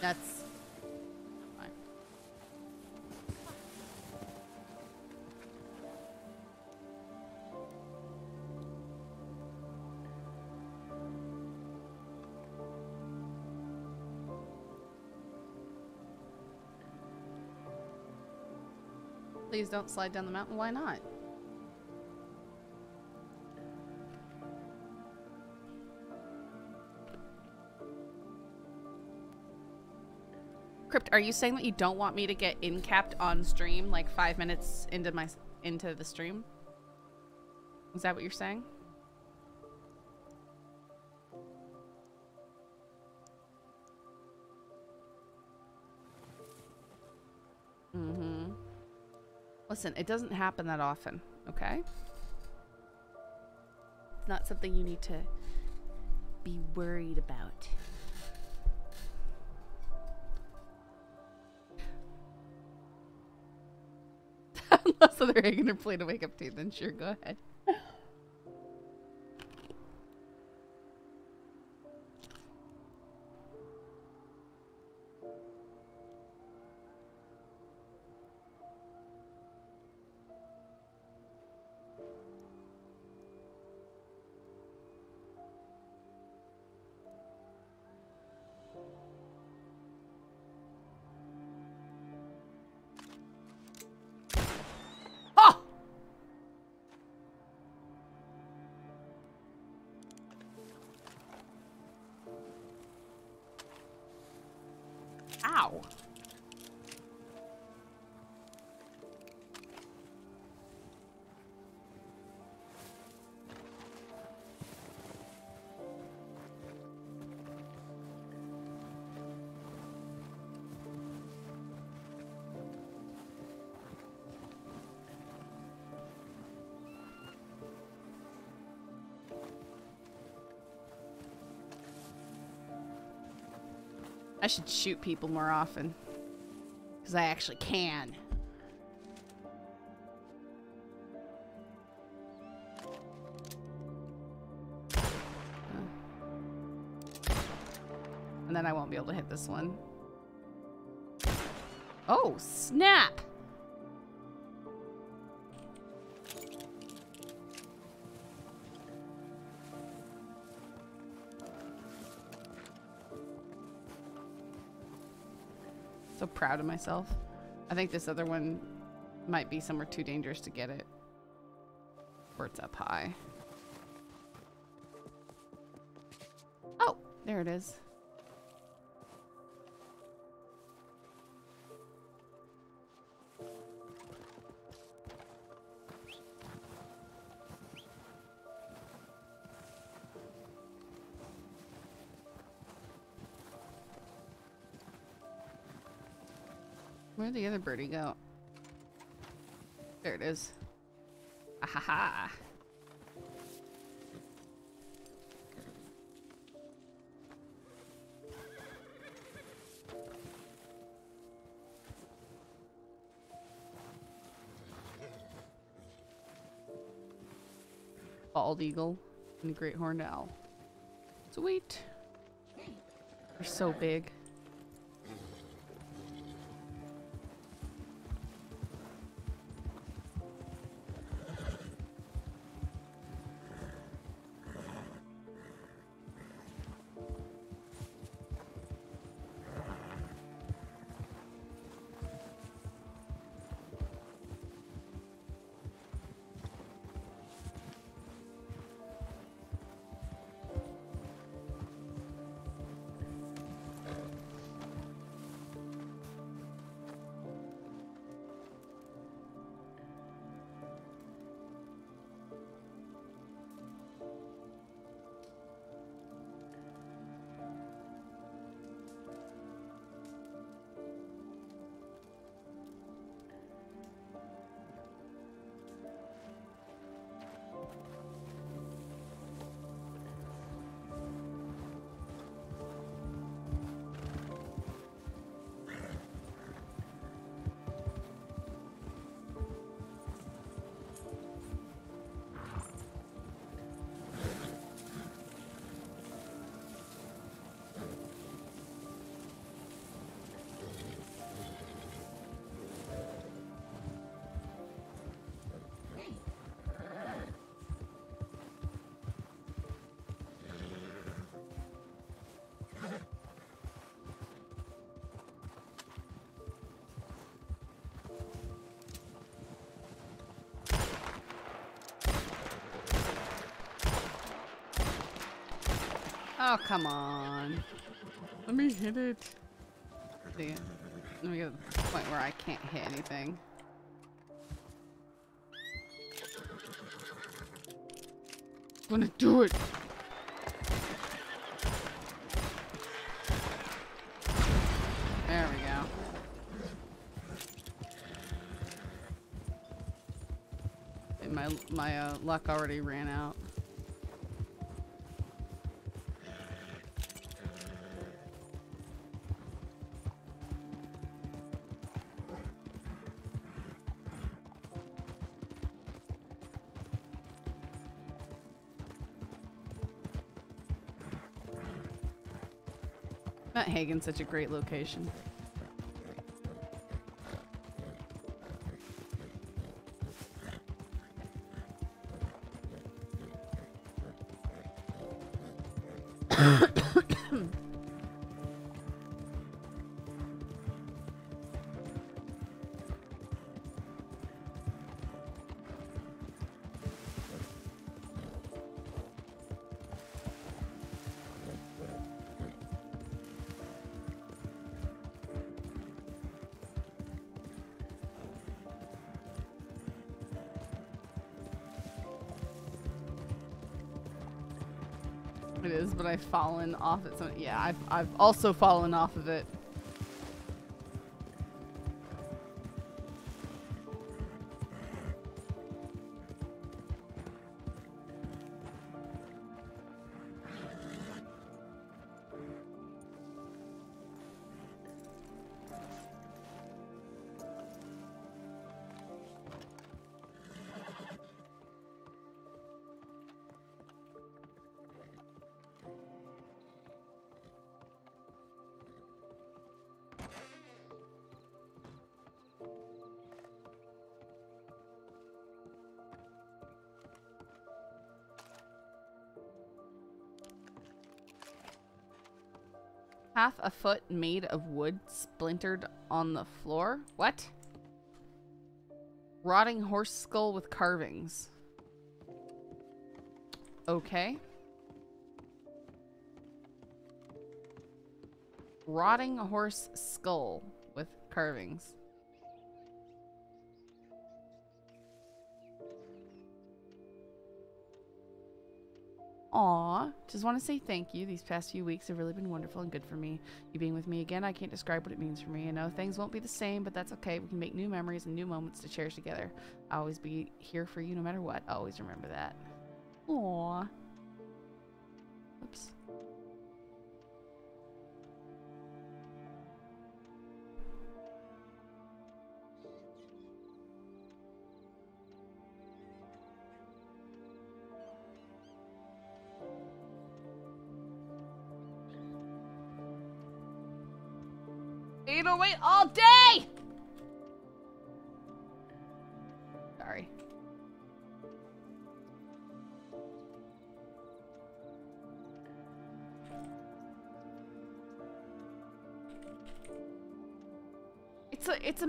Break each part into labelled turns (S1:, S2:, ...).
S1: That's. Please don't slide down the mountain. Why not? Are you saying that you don't want me to get in capped on stream like five minutes into my into the stream? Is that what you're saying? Mm-hmm. Listen, it doesn't happen that often, okay? It's not something you need to be worried about. Unless they're egging her plate to wake up to, then sure, go ahead. I should shoot people more often. Because I actually can. And then I won't be able to hit this one. Oh, snap! Proud of myself. I think this other one might be somewhere too dangerous to get it. Or it's up high. Oh, there it is. Where'd the other birdie go? There it is. Ah ha ha. Bald eagle and great horned owl. Sweet. They're so big. Oh, come on. Let me hit it. See, let me get to the point where I can't hit anything. I'm gonna do it. There we go. And my my uh, luck already ran out. Hagen's such a great location. I've fallen off it. So yeah, I've I've also fallen off of it. Half a foot made of wood splintered on the floor. What? Rotting horse skull with carvings. Okay. Rotting horse skull with carvings. Just want to say thank you. These past few weeks have really been wonderful and good for me. You being with me again, I can't describe what it means for me. I know things won't be the same, but that's okay. We can make new memories and new moments to cherish together. I'll always be here for you no matter what. Always remember that. Aw.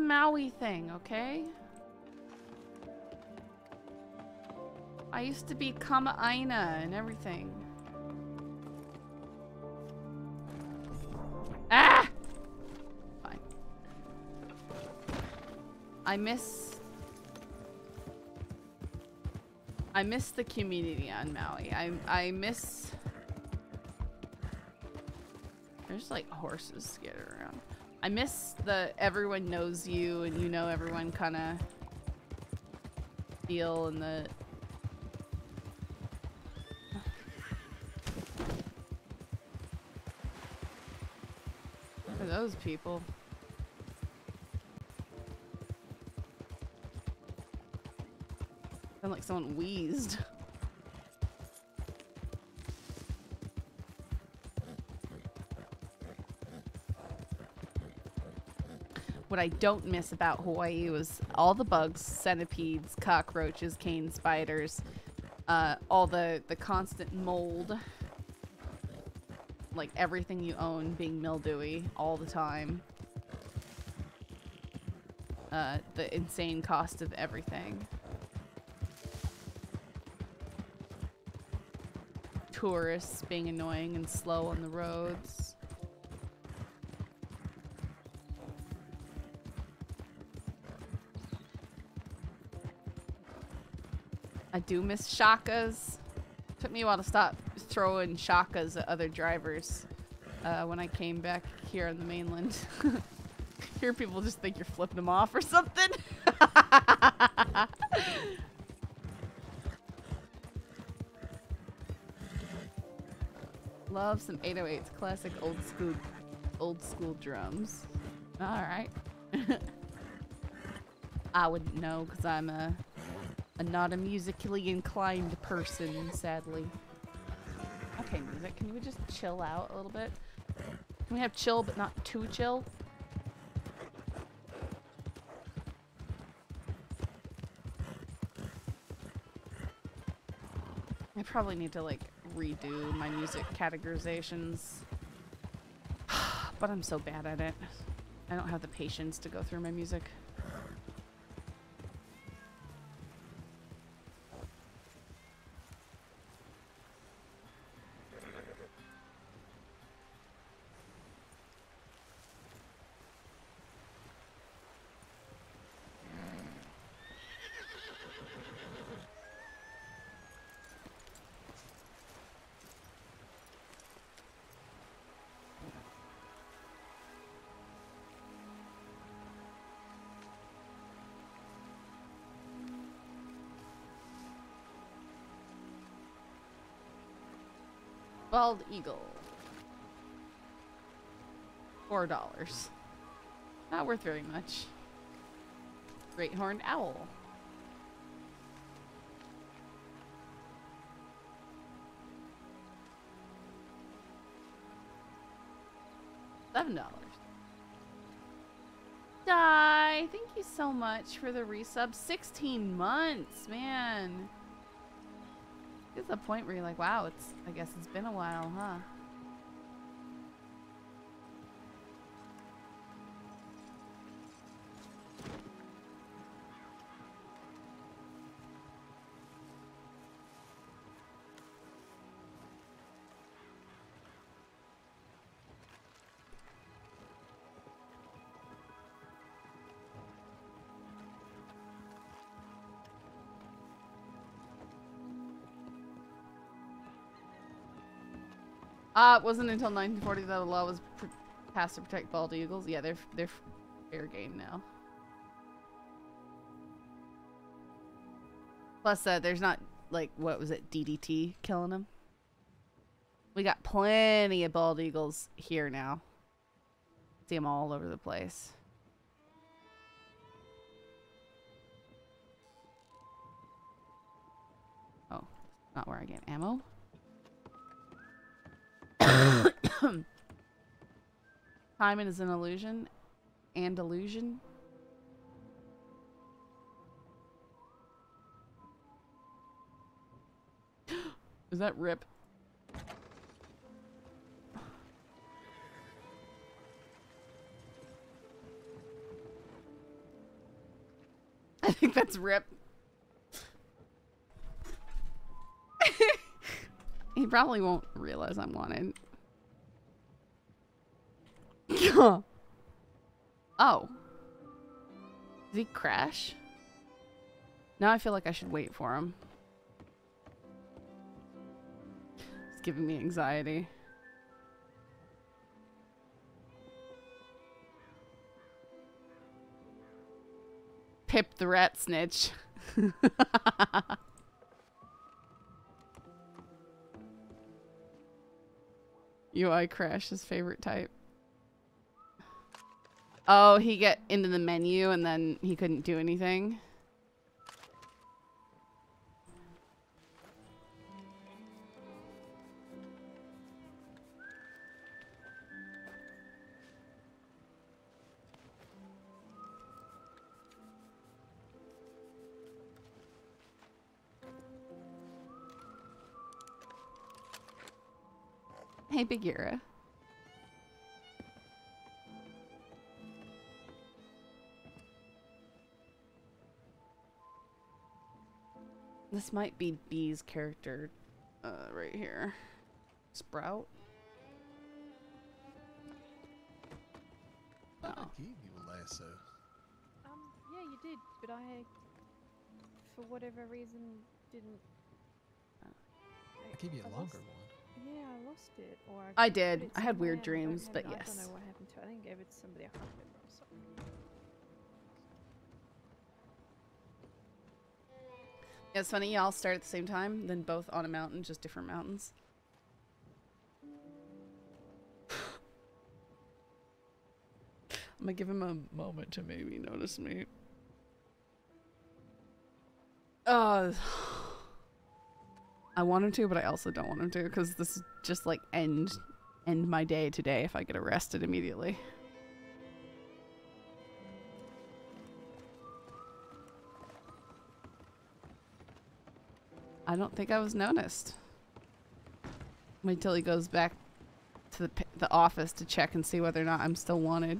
S1: Maui thing, okay? I used to be Kamaaina and everything. Ah! Fine. I miss... I miss the community on Maui. I, I miss... There's like horses scattered around. I miss the everyone knows you and you know everyone kind of feel and the those people? Sound like someone wheezed. What I don't miss about Hawaii was all the bugs, centipedes, cockroaches, cane spiders, uh, all the, the constant mold like everything you own being mildewy all the time. Uh, the insane cost of everything. tourists being annoying and slow on the roads. I do miss shakas. Took me a while to stop throwing shakas at other drivers uh, when I came back here on the mainland. here people just think you're flipping them off or something. Love some 808s, classic old school, old school drums. All right. I wouldn't know because I'm a, a not a musically inclined person, sadly. Okay, music, can we just chill out a little bit? Can we have chill but not too chill? I probably need to like redo my music categorizations. but I'm so bad at it. I don't have the patience to go through my music. Bald eagle. Four dollars. Not worth very much. Great horned owl. Seven dollars. Die! Thank you so much for the resub. 16 months, man. It's the point where you're like, wow, it's I guess it's been a while, huh? Uh, it wasn't until 1940 that a law was passed to protect bald eagles. Yeah, they're they're fair game now. Plus, uh, there's not like what was it, DDT killing them. We got plenty of bald eagles here now. See them all over the place. Oh, not where I get ammo. Time is an illusion and illusion. is that rip? I think that's rip. He probably won't realize I'm wanted. oh. Did he crash? Now I feel like I should wait for him. It's giving me anxiety. Pip the rat snitch. UI crash his favorite type. Oh, he get into the menu and then he couldn't do anything. Hey, Bagheera. This might be B's character Uh, right here. Sprout.
S2: I
S1: Oh.
S2: gave you a lasso.
S3: Um, yeah, you did, but I, for whatever reason, didn't.
S2: I gave you a
S3: I
S2: longer one.
S3: Yeah, I lost it, or I.
S1: I did. I had weird
S3: somewhere and I don't
S1: dreams,
S3: have
S1: but
S3: it. I
S1: yes.
S3: don't know what happened to it. I think I gave it to somebody. I can't remember. I'm sorry.
S1: Yeah, it's funny. Y'all start at the same time, then both on a mountain, just different mountains. I'm gonna give him a moment to maybe notice me. Uh, I want him to, but I also don't want him to because this is just like end end my day today if I get arrested immediately. I don't think I was noticed. Wait till he goes back to the, the office to check and see whether or not I'm still wanted.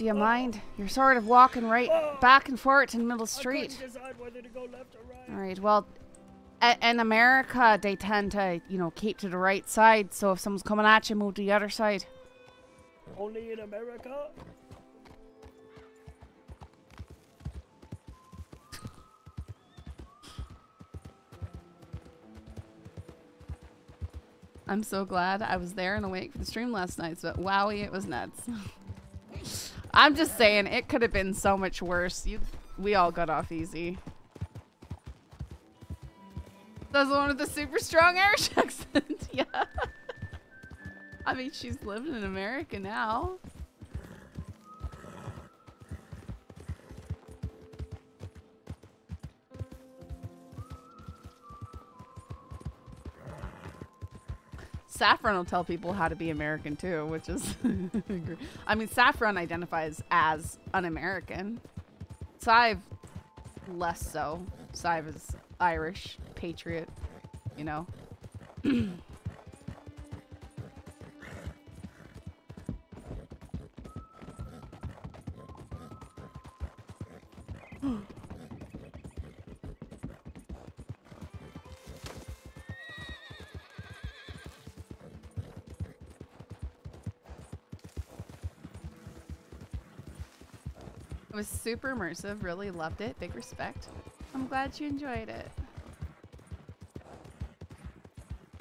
S1: Do you mind? You're sort of walking right back and forth in middle street.
S4: decide whether to go left or right.
S1: All right. Well, in America, they tend to, you know, keep to the right side. So if someone's coming at you, move to the other side.
S4: Only in America?
S1: I'm so glad I was there and awake for the stream last night. But wowie, it was nuts. I'm just saying, it could have been so much worse. You, we all got off easy. That's one with the super strong Irish accent. yeah. I mean, she's living in America now. Saffron will tell people how to be American too, which is. I mean, Saffron identifies as un American. Sive, less so. Sive is Irish, patriot, you know. was super immersive. Really loved it. Big respect. I'm glad you enjoyed it.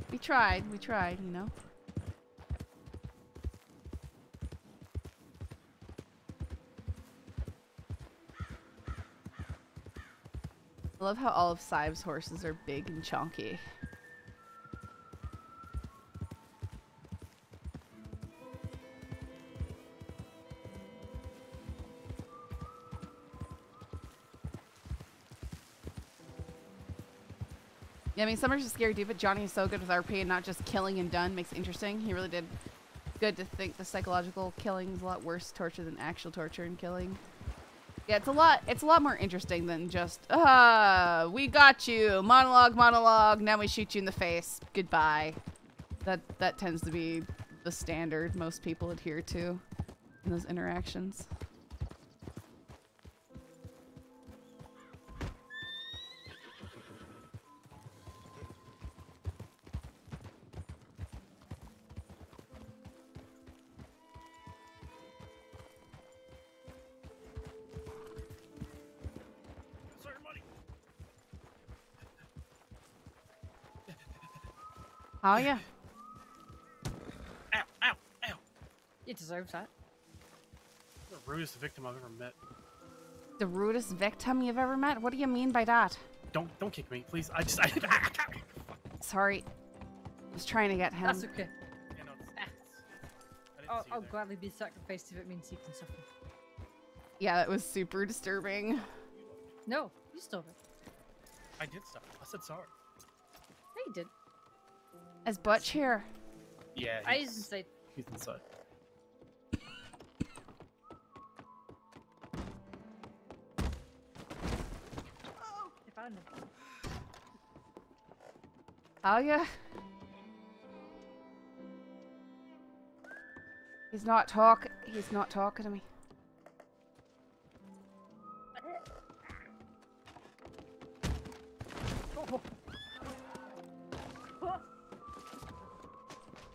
S1: We tried. We tried, you know. I love how all of Sive's horses are big and chunky. Yeah, I mean, Summer's a scary dude, but Johnny is so good with RP and not just killing and done makes it interesting. He really did good to think the psychological killing is a lot worse torture than actual torture and killing. Yeah, it's a lot. It's a lot more interesting than just ah, we got you, monologue, monologue. Now we shoot you in the face. Goodbye. That that tends to be the standard most people adhere to in those interactions. Oh, are you?
S4: Ow, ow, ow.
S5: It deserves that.
S4: The rudest victim I've ever met.
S1: The rudest victim you've ever met? What do you mean by that?
S4: Don't don't kick me, please. I just I, ah, ah, ah.
S1: Sorry. I was trying to get him.
S5: That's okay.
S4: Yeah, no, it's,
S5: Ah.
S4: it's, I didn't
S5: I'll, I'll gladly be sacrificed if it means you can suffer.
S1: Yeah, that was super disturbing.
S5: No, you stole it.
S4: I did stuff. I said sorry.
S5: No, you did.
S1: Is Butch here?
S4: Yeah,
S5: I
S4: he's,
S5: just say,
S4: he's inside.
S5: if I know.
S1: Oh, Talia? He's not talk. He's not talking to me.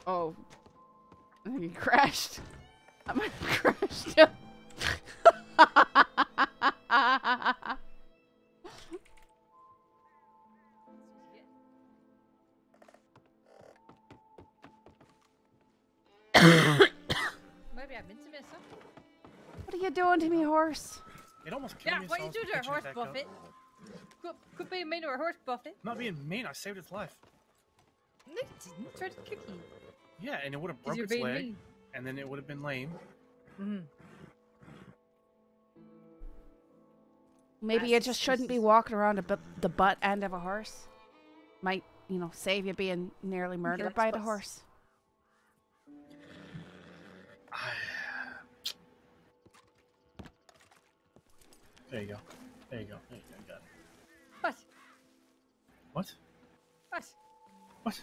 S1: Oh, I think he crashed. I might have crashed him.
S5: Maybe I'm into myself.
S1: what are you doing to me, horse?
S4: It almost killed
S5: Yeah,
S4: me.
S5: what
S4: so I
S5: you
S4: was
S5: do to a horse. Buffett? Could, quit being mean to a horse, Buffett.
S4: Not being mean, I saved its life.
S5: No, you didn't. Try to cook you.
S4: Yeah, and it would have
S5: Because
S4: broke its leg,
S5: mean.
S4: and then it would have been lame.
S5: Mm-hmm.
S1: Maybe you just shouldn't be walking around a bu- the butt end of a horse. Might, you know, save you being nearly murdered
S5: that's
S1: by the
S5: what's-
S1: horse.
S4: There you go. There you go. There you go. Got it.
S5: What?
S4: What?
S5: What?
S4: What?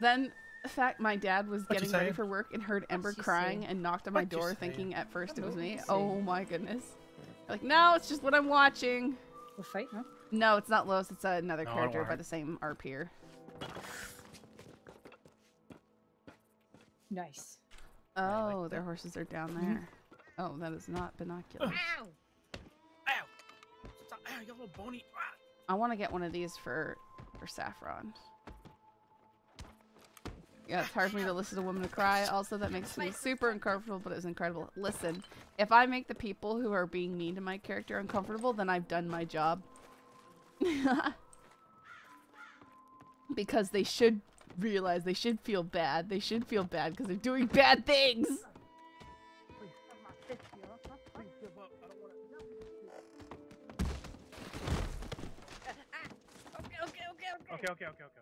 S1: Then, the fact my dad was
S4: What'd
S1: getting ready for work and heard Ember
S5: you
S1: crying and knocked on my
S4: What'd
S1: door, thinking at first it was me.
S5: you?
S1: Oh my goodness! Like, no, it's just what I'm watching.
S5: We'll fight, no?
S1: No, it's not Los. It's another
S4: No,
S1: character by the same RPer.
S5: Nice.
S4: I like
S1: Oh, their horses are down
S5: Mm-hmm.
S1: there. Oh, that is not binoculars.
S5: Ow!
S4: Ow! Stop! Ow! You got a little bony. Ah!
S1: I want to get one of these for for Saffron. Yeah, it's hard for me to listen to women cry. Also, that makes me super uncomfortable, but it was incredible. Listen, if I make the people who are being mean to my character uncomfortable, then I've done my job. because they should realize they should feel bad. They should feel bad because they're doing bad things.
S5: Okay, okay, okay, okay.
S4: Okay, okay, okay, okay.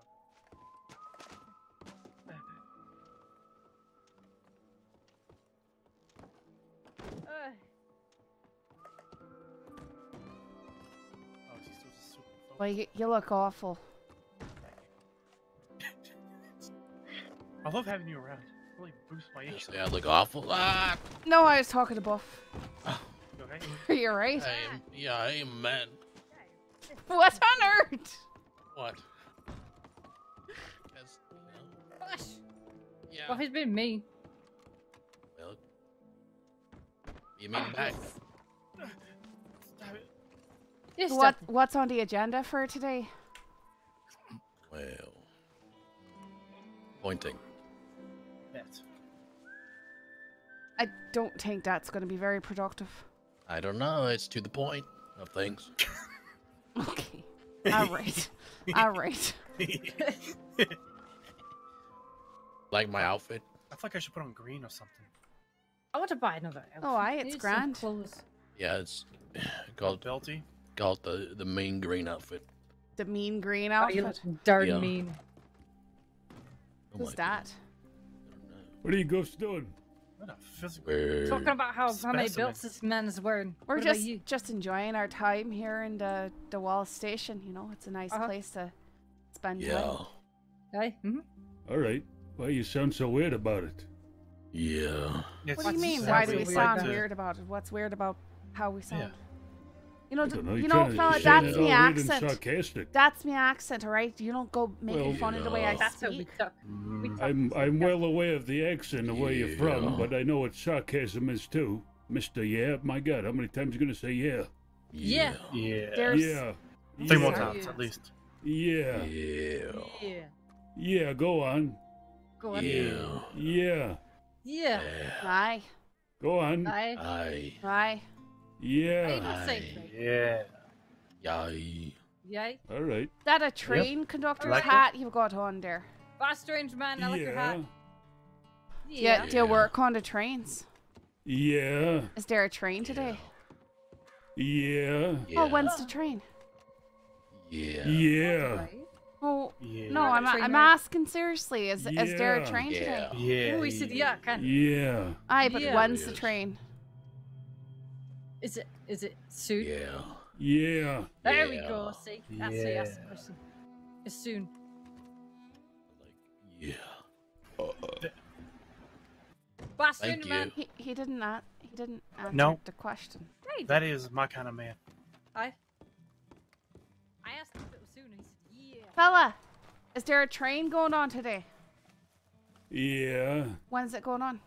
S3: Uh,
S4: Oh, she's just super.
S1: Well, you, you look awful.
S4: I love having you around. Really boosts my age.
S6: Say I look awful. Ah,
S1: No, I was talking to Buff.
S4: You okay?
S1: Are you right?
S6: I am, yeah, I am man.
S1: What on earth?
S6: What? Because,
S5: Gosh.
S6: yeah.
S5: Well, he's been mean.
S6: You mean back?
S4: Stop it.
S5: Yes,
S1: What
S5: Doctor.
S1: What's on the agenda for today?
S6: Well, pointing.
S4: Bet.
S1: I don't think that's going to be very productive.
S6: I don't know. It's to the point of things.
S1: Okay. All right. All right.
S6: Like my outfit.
S4: I feel like I should put on green or something.
S5: I want to buy another outfit.
S1: Oh, aye,
S5: I
S1: it's
S5: need
S1: grand.
S5: clothes.
S6: Yeah, it's called
S4: Belty.
S6: called the the main green outfit.
S1: The mean green
S5: Oh, you
S1: outfit.
S5: look darn
S6: Yeah.
S5: mean.
S6: Oh
S1: Who's that?
S6: goodness. I don't know.
S7: What are you ghosts doing?
S4: What a physical.
S6: Where-
S5: Talking about how, how many belts this man is wearing.
S1: We're
S5: what
S1: just
S5: you?
S1: just enjoying our time here in the the Wallace Station. You know, it's a nice
S5: Uh-huh.
S1: place to spend
S6: Yeah,
S1: time.
S5: Aye? Mm-hmm.
S7: All right. Why you sound so weird about it?
S6: Yeah.
S4: It's
S1: What do you mean? Why do we sound
S5: to-
S1: weird about it? What's weird about how we sound?
S4: Yeah.
S1: You know,
S7: I
S1: d-
S7: don't know.
S1: you
S7: You're
S1: know,
S7: trying
S1: fella, that's
S7: it
S1: me
S7: all weird and
S1: accent. That's my accent, all right? You don't go making
S7: Well,
S1: fun of the way I
S6: yeah.
S5: That's how we
S1: speak.
S5: talk. We
S4: Mm,
S5: talk
S7: I'm I'm
S5: fast.
S7: well aware of the accent and where you're from, but I know what sarcasm is too, Mister. Yeah, my God, how many times are you gonna say yeah?
S5: Yeah.
S4: yeah.
S1: There's-
S7: Yeah,
S4: Three more times at least.
S7: yeah,
S6: Yeah.
S5: Yeah.
S7: yeah. Go on.
S5: Go on.
S6: Yeah.
S7: Yeah,
S5: Yeah.
S1: Aye,
S7: go on.
S5: Aye.
S6: Aye.
S1: aye.
S5: Aye,
S7: Yeah,
S5: don't
S6: Aye.
S4: Yeah.
S6: Yay.
S5: Yay.
S7: All right.
S1: That a train conductor's
S4: Like it.
S1: hat you've got on there.
S5: Ah, strange man, I like your hat.
S1: Yeah.
S5: Yeah.
S1: Do you
S6: Yeah.
S1: work on the trains?
S7: Yeah.
S1: Is there a train today?
S7: Yeah.
S6: Yeah.
S1: Oh, when's the train?
S6: Yeah.
S7: Yeah.
S5: Right.
S1: Oh,
S4: Yeah.
S1: no, I'm, I'm asking seriously. Is, is there a
S7: Yeah.
S1: train today?
S6: Yeah.
S4: Yeah.
S5: Oh, he said yeah, can.
S7: Yeah.
S1: Aye, but
S5: Yeah.
S1: when's the train?
S5: Is it is it soon?
S6: Yeah.
S7: Yeah.
S5: There we go. See, that's the that's the
S4: Yeah.
S5: question. It's soon.
S6: Like, yeah.
S5: Bastard
S6: Thank
S5: man.
S6: you.
S1: He, he didn't a- he didn't answer
S4: No.
S1: the question.
S5: Right.
S4: That is my kind of man.
S5: I. I asked
S1: Fella, is there a train going on today?
S7: Yeah.
S1: When's it going on?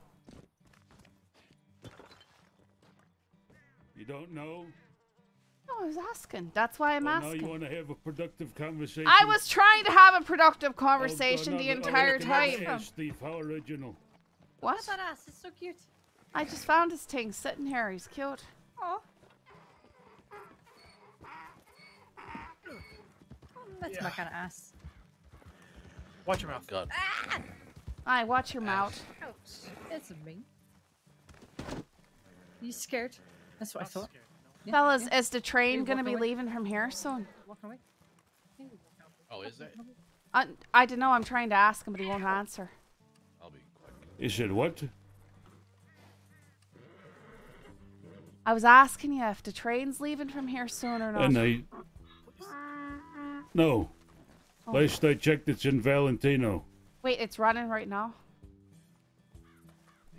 S7: You don't know?
S1: No, I was asking. That's why I'm
S7: Oh, now
S1: asking.
S7: you want to have a productive conversation?
S1: I was trying to have a productive
S7: Oh,
S1: conversation the
S7: no,
S1: entire
S7: look at that
S1: time.
S7: ass, Steve, how original.
S1: What?
S5: What's that ass? It's so cute.
S1: I just found his thing sitting here. He's cute.
S5: Oh. That's my kind of ass.
S4: Watch your mouth.
S6: God.
S1: Aye, watch your mouth.
S5: Ouch. It's me. You scared? That's what I
S4: I'm
S5: thought.
S4: scared, no.
S1: Fellas,
S5: yeah.
S1: is the train going to be
S5: away?
S1: leaving from here soon?
S5: Walking away.
S6: Oh, is that?
S1: Uh, I don't know. I'm trying to ask him, but he won't answer.
S6: I'll be quick.
S7: He said what?
S1: I was asking you if the train's leaving from here soon or not.
S7: And I. No.
S1: Oh.
S7: Last I checked, it's in Valentine.
S1: Wait, it's running right now.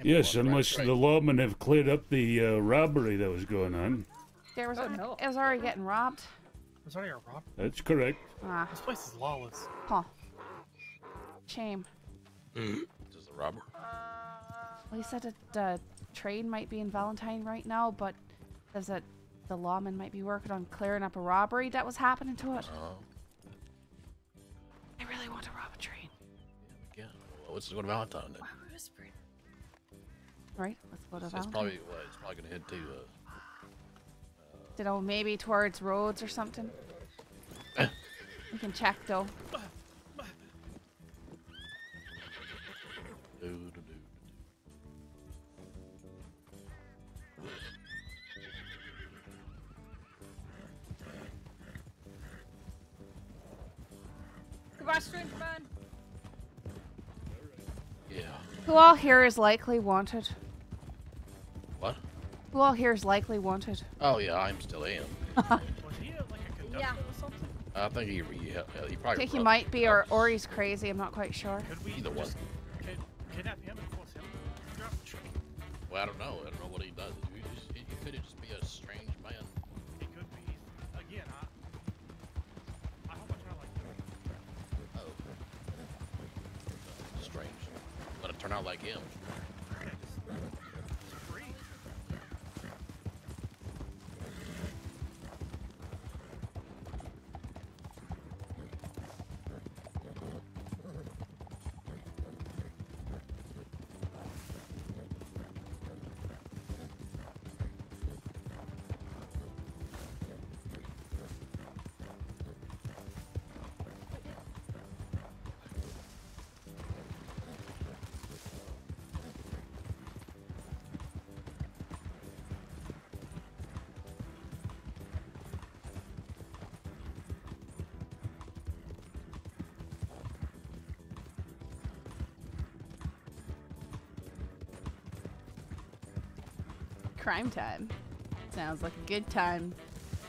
S7: Yes, unless
S6: track.
S7: the lawmen have cleared up the uh, robbery that was going on.
S1: There was,
S5: Oh, no.
S1: it was already getting robbed.
S4: Was already a rob.
S7: That's correct.
S1: Ah,
S4: This place is lawless.
S1: huh. Shame.
S6: Just a robber.
S1: Well, he said that the train might be in Valentine right now, but says that the lawman might be working on clearing up a robbery that was happening to it.
S6: Oh.
S1: I really want to rob a train.
S6: Yeah. Well, let's go to Valentine then.
S5: Wow, we're whispering.
S1: Right? Let's go to
S6: It's, it's probably well, it's probably gonna head to. Uh,
S1: You know, maybe towards Rhodes or something. we can check though.
S5: Goodbye, strange man.
S6: Yeah.
S1: Who all here is likely wanted?
S6: What?
S1: Who all here is likely wanted?
S6: Oh yeah, I'm still am.
S4: Was he like a conductor
S5: Yeah.
S4: or something?
S6: I think he he, he
S1: I think he might be, or, or he's crazy. I'm not quite sure.
S4: Could we
S6: Either one.
S4: kidnap him and force him to drop the train?
S6: Well, I don't know. I don't know what he does. He, just, he, he could just
S4: Turn like him.
S1: Crime time. Sounds like a good time.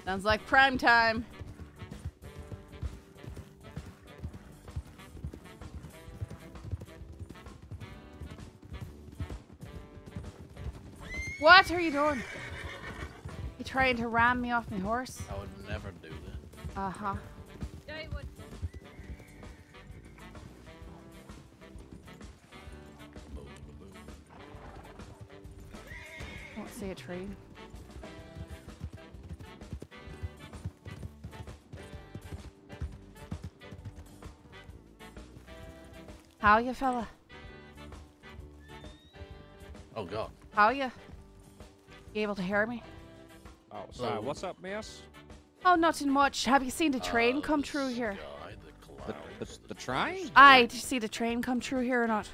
S1: Sounds like prime time. What are you doing? You trying to ram me off my horse?
S6: I would never do that.
S1: Uh a tree. How you, fella?
S6: Oh God.
S1: How you? You able to hear me?
S8: Oh, sorry.
S6: So-
S8: What's up, miss?
S1: Oh, nothing much. Have you seen the train
S6: Uh,
S1: come
S6: the
S1: through here?
S6: sky, the
S8: The,
S6: clouds,
S8: the, the train?
S1: Aye, did you see the train come through here or not?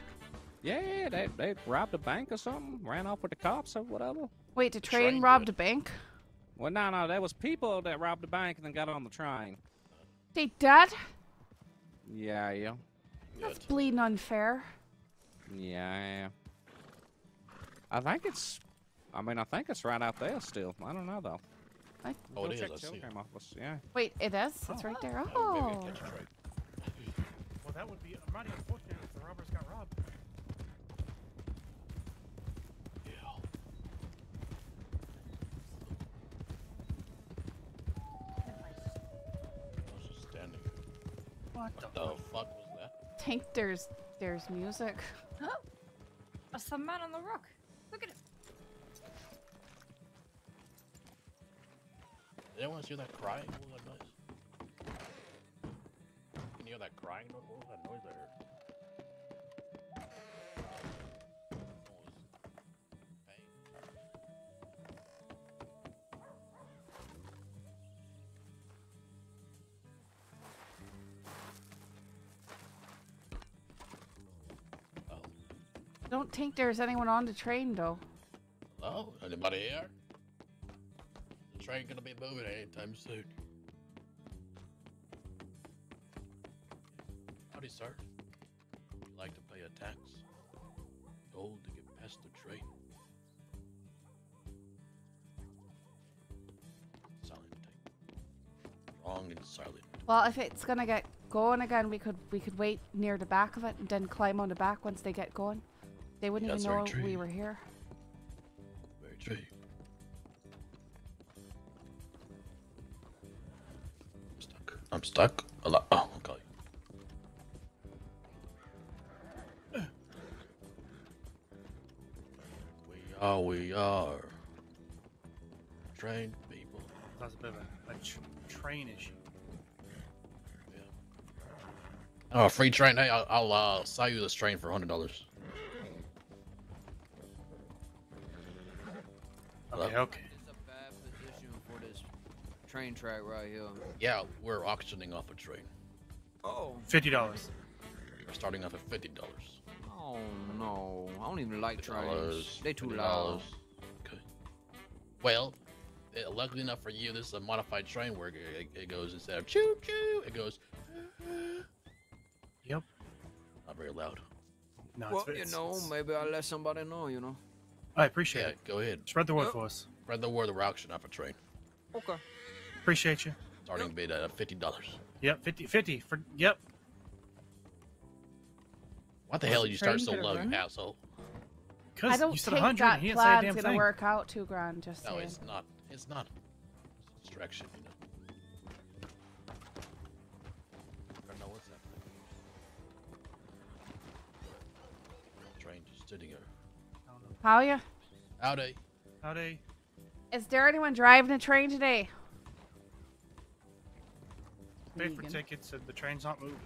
S8: Yeah, they, they robbed a bank or something, ran off with the cops or whatever.
S1: Wait, the train,
S6: Train
S1: robbed
S6: did.
S1: a bank?
S8: Well, no, no, there was people that robbed the bank and then got on the train.
S1: They dead?
S8: Yeah, yeah,
S1: That's
S6: Good.
S1: bleeding unfair.
S8: yeah. yeah. I think it's, I mean, I think it's right out there still. I don't know though.
S1: I-
S6: Oh, it is, I see it.
S8: Office. Yeah.
S1: Wait, it is? It's oh. right there.
S6: Oh, maybe
S1: Oh.
S6: catch a train.
S4: Well, that would be mighty unfortunate if the robbers got robbed. What
S6: What the fuck was that?
S1: think there's there's music.
S5: That's the man on the rock. Look at it.
S6: Did anyone hear that crying? What was that noise? Can you hear that crying? What what was that noise I heard?
S1: Don't think there's anyone on the train though.
S6: hello? Anybody here? The train gonna be moving anytime soon. Howdy, sir. Would you like to pay a tax? Gold to get past the train. Silent type. Strong and silent.
S1: Well, if it's gonna get going again, we could we could wait near the back of it and then climb on the back once they get going. They wouldn't even know we were here.
S6: Very true. I'm stuck. I'm stuck. Oh, okay. you. We are, we are. Trained people.
S4: That's a bit of a, a tr train issue.
S6: Oh, free train. Hey, I'll, I'll uh, sell you this train for $100.
S4: Okay, Hello? okay.
S9: It's a bad position for this train track right here.
S6: Yeah, we're auctioning off a train.
S9: Oh.
S4: Fifty dollars.
S6: We're starting off at fifty dollars.
S9: Oh no, I don't even like trains. They too loud.
S6: Okay. Well, luckily enough for you, this is a modified train where it, it goes instead of choo choo, it goes.
S4: Yep.
S6: Not very loud.
S4: No,
S9: well, you know, maybe I'll let somebody know, you know.
S4: I appreciate
S6: Yeah,
S4: it.
S6: go ahead.
S4: Spread the word
S9: Yep.
S4: for us.
S6: Spread the word that we're auctioning off a train.
S9: Okay.
S4: Appreciate you.
S6: Starting bid at uh, fifty dollars.
S4: Yep, 50, 50 for yep.
S6: What the hell
S1: the
S6: did you start so low,
S1: run?
S6: you asshole?
S1: I
S4: Because
S1: don't
S4: you said
S1: think
S4: 100
S1: that
S4: and he didn't say a
S1: plan's gonna
S4: thing.
S1: work out two grand. Just
S6: No,
S1: saying.
S6: it's not. It's not. It's a distraction, you know. I don't know Howdy.
S4: Howdy.
S1: Is there anyone driving a train today?
S4: Pay for tickets and the train's not moving.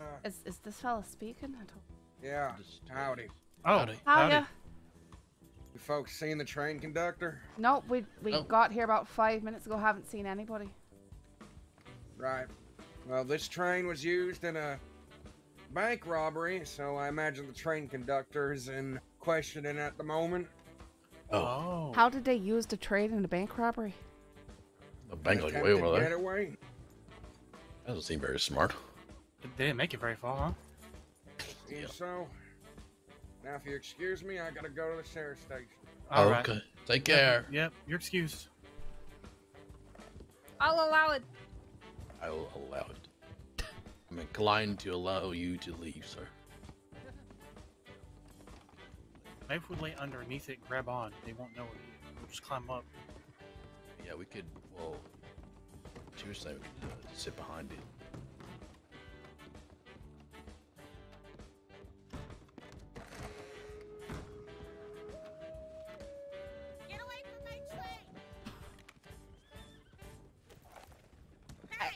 S1: Uh, is is this fella speaking? I don't...
S10: Yeah,
S6: Just-
S10: howdy.
S4: Oh,
S6: Howdy.
S1: How
S4: howdy.
S10: You folks seen the train conductor?
S1: Nope, we we
S6: Oh.
S1: got here about five minutes ago. Haven't seen anybody.
S10: Right. Well, this train was used in a bank robbery, so I imagine the train conductor is in questioning at the moment.
S6: Oh,
S4: Oh.
S1: How did they use the train in a bank robbery?
S6: the bank like way over there.
S10: Getaway.
S6: Doesn't seem very smart.
S4: They didn't make it very far, huh?
S10: Seems
S6: Yeah.
S10: so. Now, if you excuse me, I gotta go to the sheriff's station.
S4: All
S6: oh,
S4: right.
S6: okay. Take care.
S4: Yep, you're excused.
S5: I'll allow it.
S6: I will allow it. I'm inclined to allow you to leave, sir.
S4: Maybe if we lay underneath it grab on, they won't know it. We'll just climb up.
S6: Yeah, we could. Well, seriously, we could uh, sit behind it.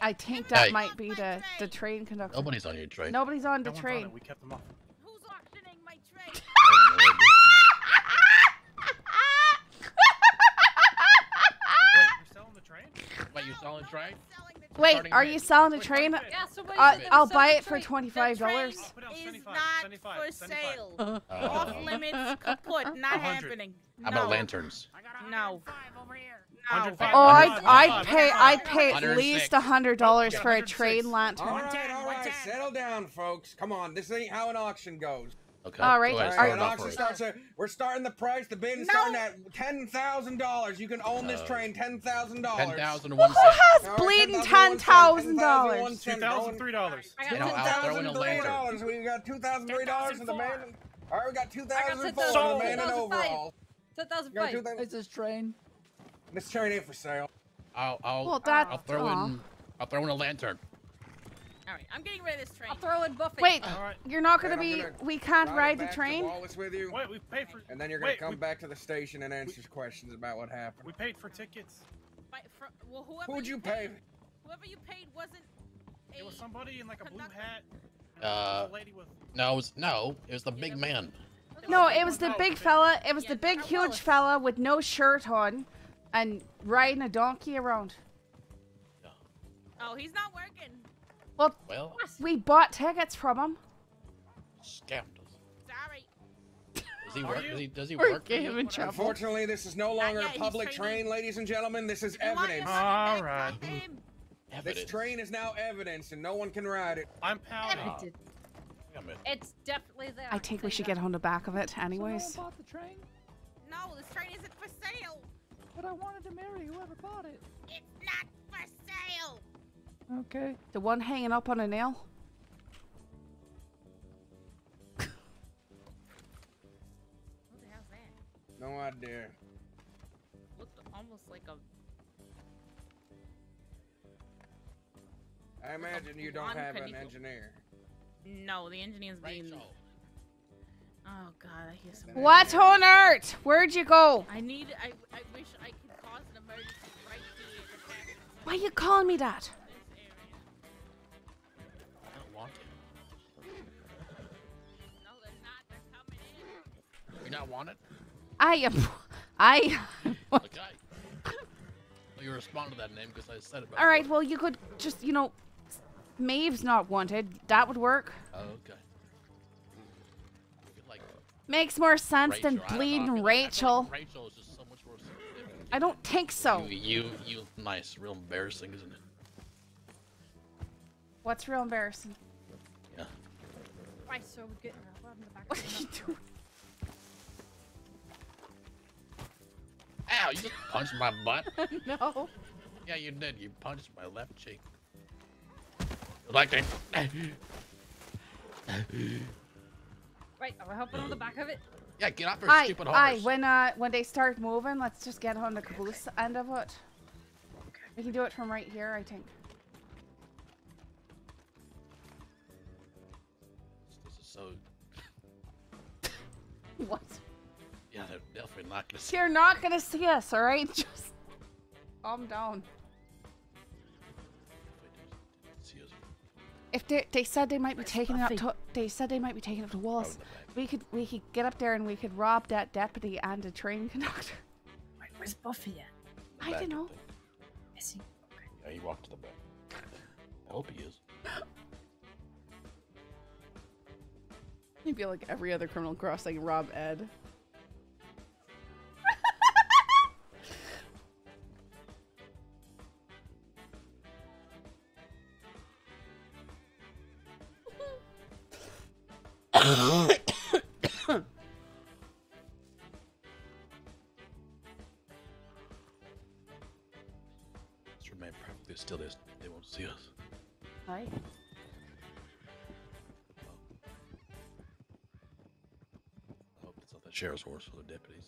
S1: I think that
S6: Hey.
S1: might be the the train conductor.
S6: Nobody's on your train.
S1: Nobody's on the
S4: No
S1: train.
S4: it, We kept them off.
S5: Who's auctioning my oh, you selling the train?
S6: Wait, you selling train?
S1: Selling the Wait,
S6: Starting
S1: are you selling
S4: the
S1: train?
S4: Wait.
S5: Yeah, so what are you Uh,
S1: I'll
S5: sell
S1: buy it for
S4: $25. The train
S11: is not
S4: 75,
S11: for
S4: 75.
S11: sale.
S6: Uh,
S11: Off limits, kaput, not
S4: 100.
S11: happening.
S6: How about lanterns?
S11: I got No.
S4: over here.
S1: Oh, I'd, I'd pay, I'd pay at least a hundred dollars for a
S4: 106.
S1: train lantern.
S10: All right, all right, settle down, folks. Come on, this ain't how an auction goes.
S6: Okay.
S1: All right,
S6: Go ahead,
S1: are-
S6: start
S10: an auction starts at, we're starting the price, the bid is
S11: No.
S10: starting at ten thousand dollars. You can own this
S6: Uh,
S10: train, ten thousand dollars.
S6: Ten thousand
S1: Who
S6: one cent.
S1: has bleeding ten thousand dollars?
S4: Two thousand three dollars.
S5: I
S6: You
S5: got
S6: know, I'll throw a
S10: $2,003.
S6: lantern.
S10: We got two thousand three dollars for the man. All right, we got two
S5: I got
S10: thousand four for
S4: Sold.
S10: the man in
S5: 2005.
S10: overall.
S5: Ten thousand
S10: You got
S5: five.
S10: two thousand.
S9: this train?
S10: This train ain't for sale.
S6: I'll, I'll,
S1: Well, that.
S6: I'll throw
S1: aw.
S6: in, I'll throw in a lantern.
S11: All right, I'm getting rid of this train.
S5: I'll throw in Buffy.
S1: Wait,
S4: All right.
S1: you're not gonna
S10: And
S1: be.
S10: gonna
S1: We can't
S10: it
S1: ride the
S10: back to
S1: train.
S10: Wallace with you,
S4: Wait, we paid for.
S10: and then you're gonna
S4: wait,
S10: come
S4: we,
S10: back to the station and answer questions about what happened.
S4: We paid for tickets.
S11: Fi- fr- well, whoever
S10: Who'd you pay?
S11: paid, whoever you paid wasn't a
S4: It was somebody in like a blue hat.
S6: Uh,
S4: a lady with.
S6: No, it was, no, it was the big man.
S1: No, it was the big
S4: big
S1: fella. It was
S11: Yeah,
S1: the big, huge fella with no shirt on, and riding a donkey around.
S11: Oh, he's not working.
S1: Well,
S6: Well,
S1: we bought tickets from him.
S6: scammed us.
S11: Sorry.
S6: Does he
S4: Are
S6: work? Does he, does he
S1: We're
S6: work for
S1: getting him in trouble.
S10: Unfortunately, this is no longer
S11: yet,
S10: a public train, ladies and gentlemen. This is
S11: you
S10: evidence.
S4: All right.
S11: talk to him.
S10: This train is now evidence, and no one can ride it.
S4: I'm pouting.
S6: Damn it.
S5: It's definitely there.
S1: I think we should get on the back of it, anyways.
S9: bought the train,
S11: No, this train isn't for sale.
S9: But I wanted to marry whoever bought it.
S11: It's not for sale.
S9: Okay.
S1: The one hanging up on a nail.
S11: What the hell's that?
S10: No idea.
S11: Looked almost like a.
S10: I imagine you don't have an
S11: Canico.
S10: engineer.
S11: No, the engineer's being.
S6: Rachel.
S11: Oh God, I hear some.
S1: What on earth? Where'd you go?
S11: I need. I. I wish I could cause an emergency right here. in the back of
S1: Why you calling me that?
S6: I don't want to.
S11: No, they're not. They're coming in.
S6: You not want it?
S1: I am. I.
S6: Okay. well, you respond to that name because I said it.
S1: All right. Well, you could just, you know, Meabh's not wanted. That would work.
S6: Okay. I feel like
S1: Makes more sense
S6: Rachel.
S1: than
S6: I don't know, I
S1: bleeding
S6: I
S1: Rachel.
S6: like Rachel is just so much more.
S1: I don't think so.
S6: You, you, you, nice, real embarrassing, isn't it?
S1: What's real embarrassing?
S6: Yeah.
S5: Right, so we're getting her the back.
S1: What
S5: of
S1: are you
S5: truck.
S1: doing?
S6: Ow! You just punched my butt.
S1: No.
S6: Yeah, you did. You punched my left cheek. Like that?
S5: Right, are we hopping on the back of it?
S6: yeah, get off your
S1: Aye,
S6: stupid
S1: aye.
S6: horse.
S1: When uh, when they start moving, let's just get on the caboose end of it. We can do it from right here, I think.
S6: This is so.
S1: What?
S6: Yeah, they're definitely not gonna see.
S1: You're not gonna see us, all right? Just calm down. If they they said they might be taking it up to they said they might be taking it up to
S6: Out
S1: Wallace.
S6: Oh, the back.
S1: We could we could get up there and we could rob that deputy and a train conductor.
S9: Wait, where's Buffy at?
S1: I don't know.
S6: think.
S9: Is he?
S6: Yeah, he walked to the back. I hope he is.
S1: He'd be like every other criminal crossing, rob Ed.
S6: Let's remain perfectly still. They, they won't see us.
S1: Hi.
S6: I hope it's not the sheriff's horse or the deputies.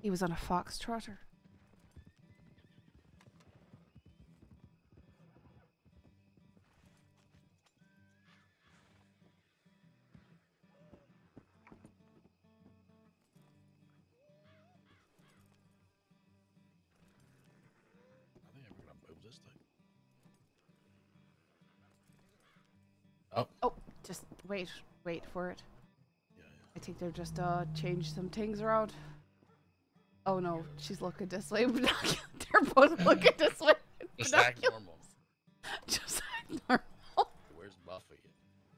S1: He was on a fox trotter. Wait, wait for it.
S6: yeah, yeah.
S1: I think they're just uh changed some things around. Oh no, she's looking this way. they're both looking this way.
S6: Just act
S1: binoculars.
S6: normal.
S1: Just act normal.
S6: Where's Buffy?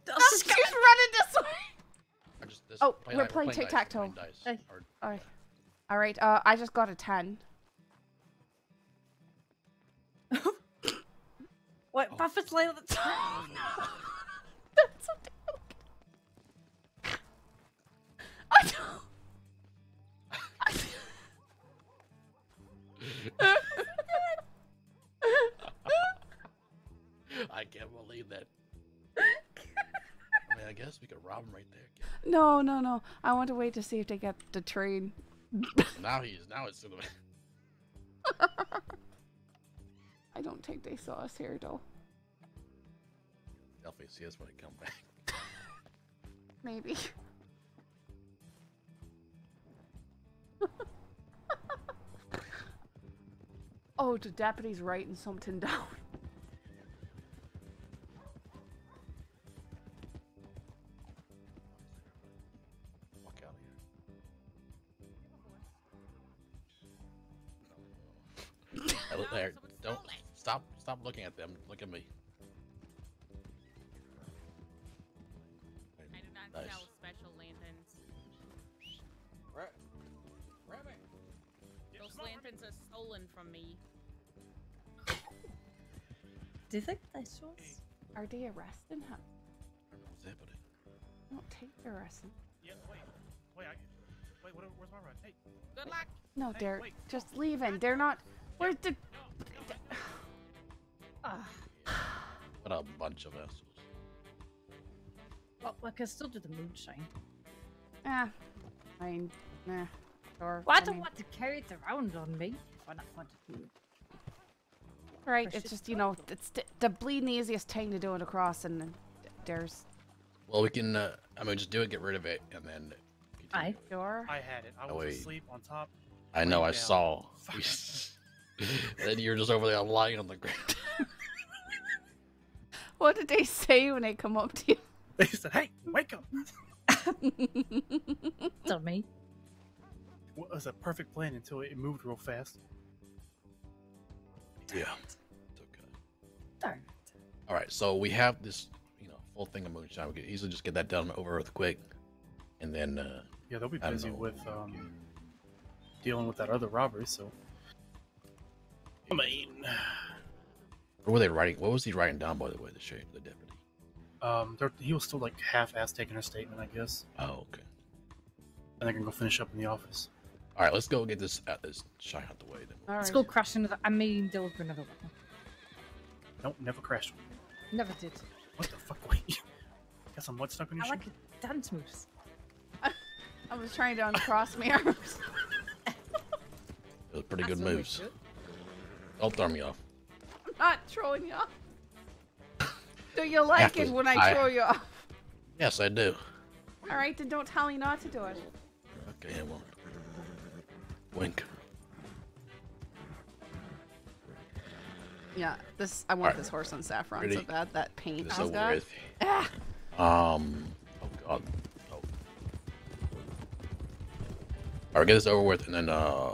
S1: She's running this way.
S6: Just, this,
S1: Oh,
S6: play
S1: we're
S6: like-
S1: playing
S6: dice,
S1: tic-tac-toe.
S3: Hey.
S1: Alright. All right. Uh, I just got a ten.
S5: Wait,
S6: Oh.
S5: Buffett's laying on the top.
S1: That's so
S6: guess we could rob him right there.
S1: no, no, no. I want to wait to see if they get the train.
S6: Now he's now it's gonna.
S1: I don't think they saw us here though.
S6: Definitely see us when they come back.
S1: Maybe. oh, the deputy's writing something down.
S6: Looking at them. Look at me.
S11: I do not
S6: Nice.
S11: sell special lanterns.
S10: Right. Rabbit.
S11: Those lanterns are stolen from me.
S5: Do you think this was?
S1: Are they arresting him?
S6: Zip it.
S1: Don't take the arresting.
S4: Yeah, wait. Wait, I. Wait, where's my ride? Hey.
S11: Good luck.
S1: No,
S4: Hey,
S1: they're
S4: wait.
S1: just leaving. They're not. Where's the?
S6: What a bunch of assholes.
S5: well, we can still do the moonshine.
S1: Ah, I mean, nah. Sure.
S5: Well, I don't
S1: mean,
S5: want to carry it around on me. If I not want to do it.
S1: Right, it's just you know, it's the, the bleeding easiest thing to do it across, and there's
S6: Well, we can. Uh, I mean, just do it, get rid of it, and then. I
S1: sure.
S4: I had it. I
S6: Oh,
S4: was asleep on top.
S6: I know. I
S4: down.
S6: saw.
S4: Fuck.
S6: then you're just over there lying on the ground.
S1: What did they say when they come up to you?
S4: They said, "Hey, wake up!"
S5: Tell me.
S4: Well, it was a perfect plan until it moved real fast.
S6: yeah. It's okay.
S5: Darn.
S6: All right, so we have this, you know, full thing of moonshine. We could easily just get that done over with quick, and then uh,
S4: Yeah, they'll be busy
S6: know.
S4: with um, dealing with that other robbery. So, I mean,
S6: what were they writing? What was he writing down, by the way, the sheriff, the deputy?
S4: um, he was still like half-ass taking a statement, I guess,
S6: Oh, okay.
S4: and they can go finish up in the office.
S6: All right, let's go get this uh, this shine out the way. Then.
S1: All
S5: Let's
S1: right.
S5: go crash another. I mean, deal with another one.
S4: Nope, never crashed.
S5: Never did.
S4: What the fuck? Wait, got some mud stuck on your
S5: I
S4: shoe?
S5: like. Dance moves.
S1: I was trying to uncross my arms.
S6: It was pretty
S5: That's
S6: good moves.
S5: should.
S6: Don't throw me off.
S1: Not throwing you off. Do you like
S6: to-
S1: it when I,
S6: I-
S1: throw you off?
S6: Yes, I do.
S1: All right, then don't tell me not to do it.
S6: Okay, I won't. Wink.
S1: Yeah, this I want
S6: Alright.
S1: this horse on saffron
S6: Ready?
S1: so bad. That paint
S6: Get this
S1: has
S6: over
S1: got. Ah,
S6: Um. Oh God. Oh. All right, get this over with, and then uh.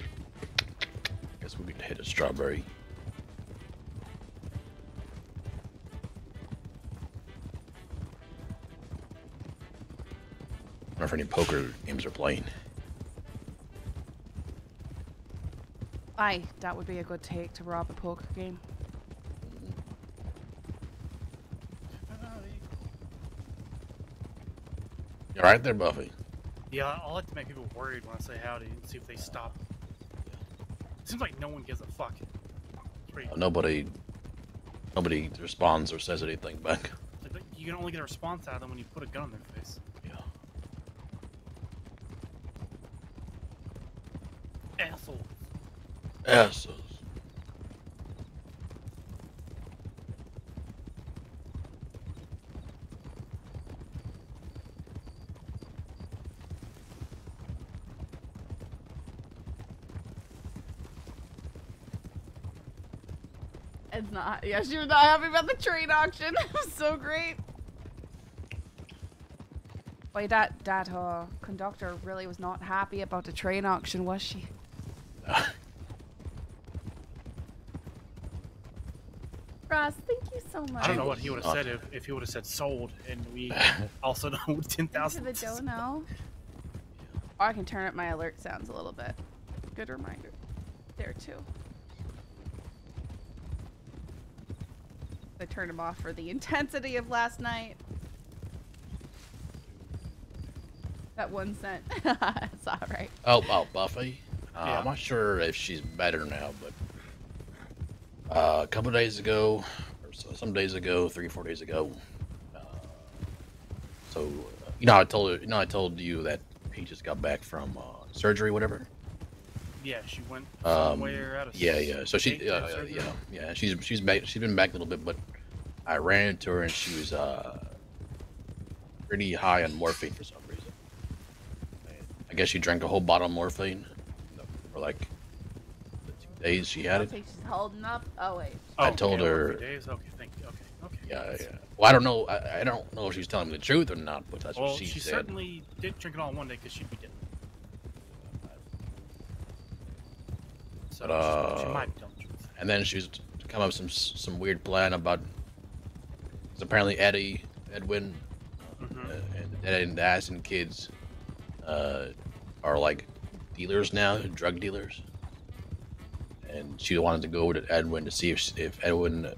S6: I guess we could hit a strawberry. I wonder if any poker games are playing.
S1: aye, that would be a good take to rob a poker game.
S6: You all right there, Buffy?
S4: Yeah, I like to make people worried when I say howdy and see if they stop. Seems like no one gives a fuck. It's
S6: Nobody. Nobody responds or says anything back.
S4: like, like, you can only get a response out of them when you put a gun in their face.
S6: Yeah. Assholes.
S1: It's not. Yeah, she was not happy about the train auction. it was so great. Boy, that that uh, conductor really was not happy about the train auction, was she? so much.
S4: I don't know what he would have said if, if he would have said sold, and we also know ten
S1: Into
S4: thousand.
S1: the dono. Or I can turn up my alert sounds a little bit. Good reminder. There too. I turned them off for the intensity of last night. That one cent. it's alright.
S6: Oh, oh, Buffy. Uh,
S4: Yeah.
S6: I'm not sure if she's better now, but uh, a couple days ago, or so, some days ago, three, four days ago. Uh, so, uh, you know, I told her, you know, I told you that he just got back from uh, surgery, whatever.
S4: Yeah, she went
S6: Um,
S4: out of.
S6: yeah, yeah. So she, uh,
S4: surgery.
S6: yeah, yeah. She's she's back. She's been back a little bit, but I ran into her and she was uh pretty high on morphine for some reason. I guess she drank a whole bottle of morphine for like the two days she had it.
S1: think she's holding up. Oh wait.
S6: I
S4: Oh,
S6: told
S4: okay,
S6: her-
S4: over three Days? Okay, thank you. Okay, okay.
S6: Yeah, yeah. Well, I don't know. I, I don't know if she's telling me the truth or not, but that's
S4: Well,
S6: what she,
S4: she
S6: said.
S4: certainly did drink it all in one day because she'd be dead. So
S6: But,
S4: she, she
S6: uh,
S4: might be telling the truth.
S6: And then she's come up with some some weird plan about. 'cause apparently Eddie, Edwin,
S4: Mhm.
S6: uh, and the Dead and the Aston kids, uh, are like dealers now, drug dealers. And she wanted to go over to Edwin to see if if Edwin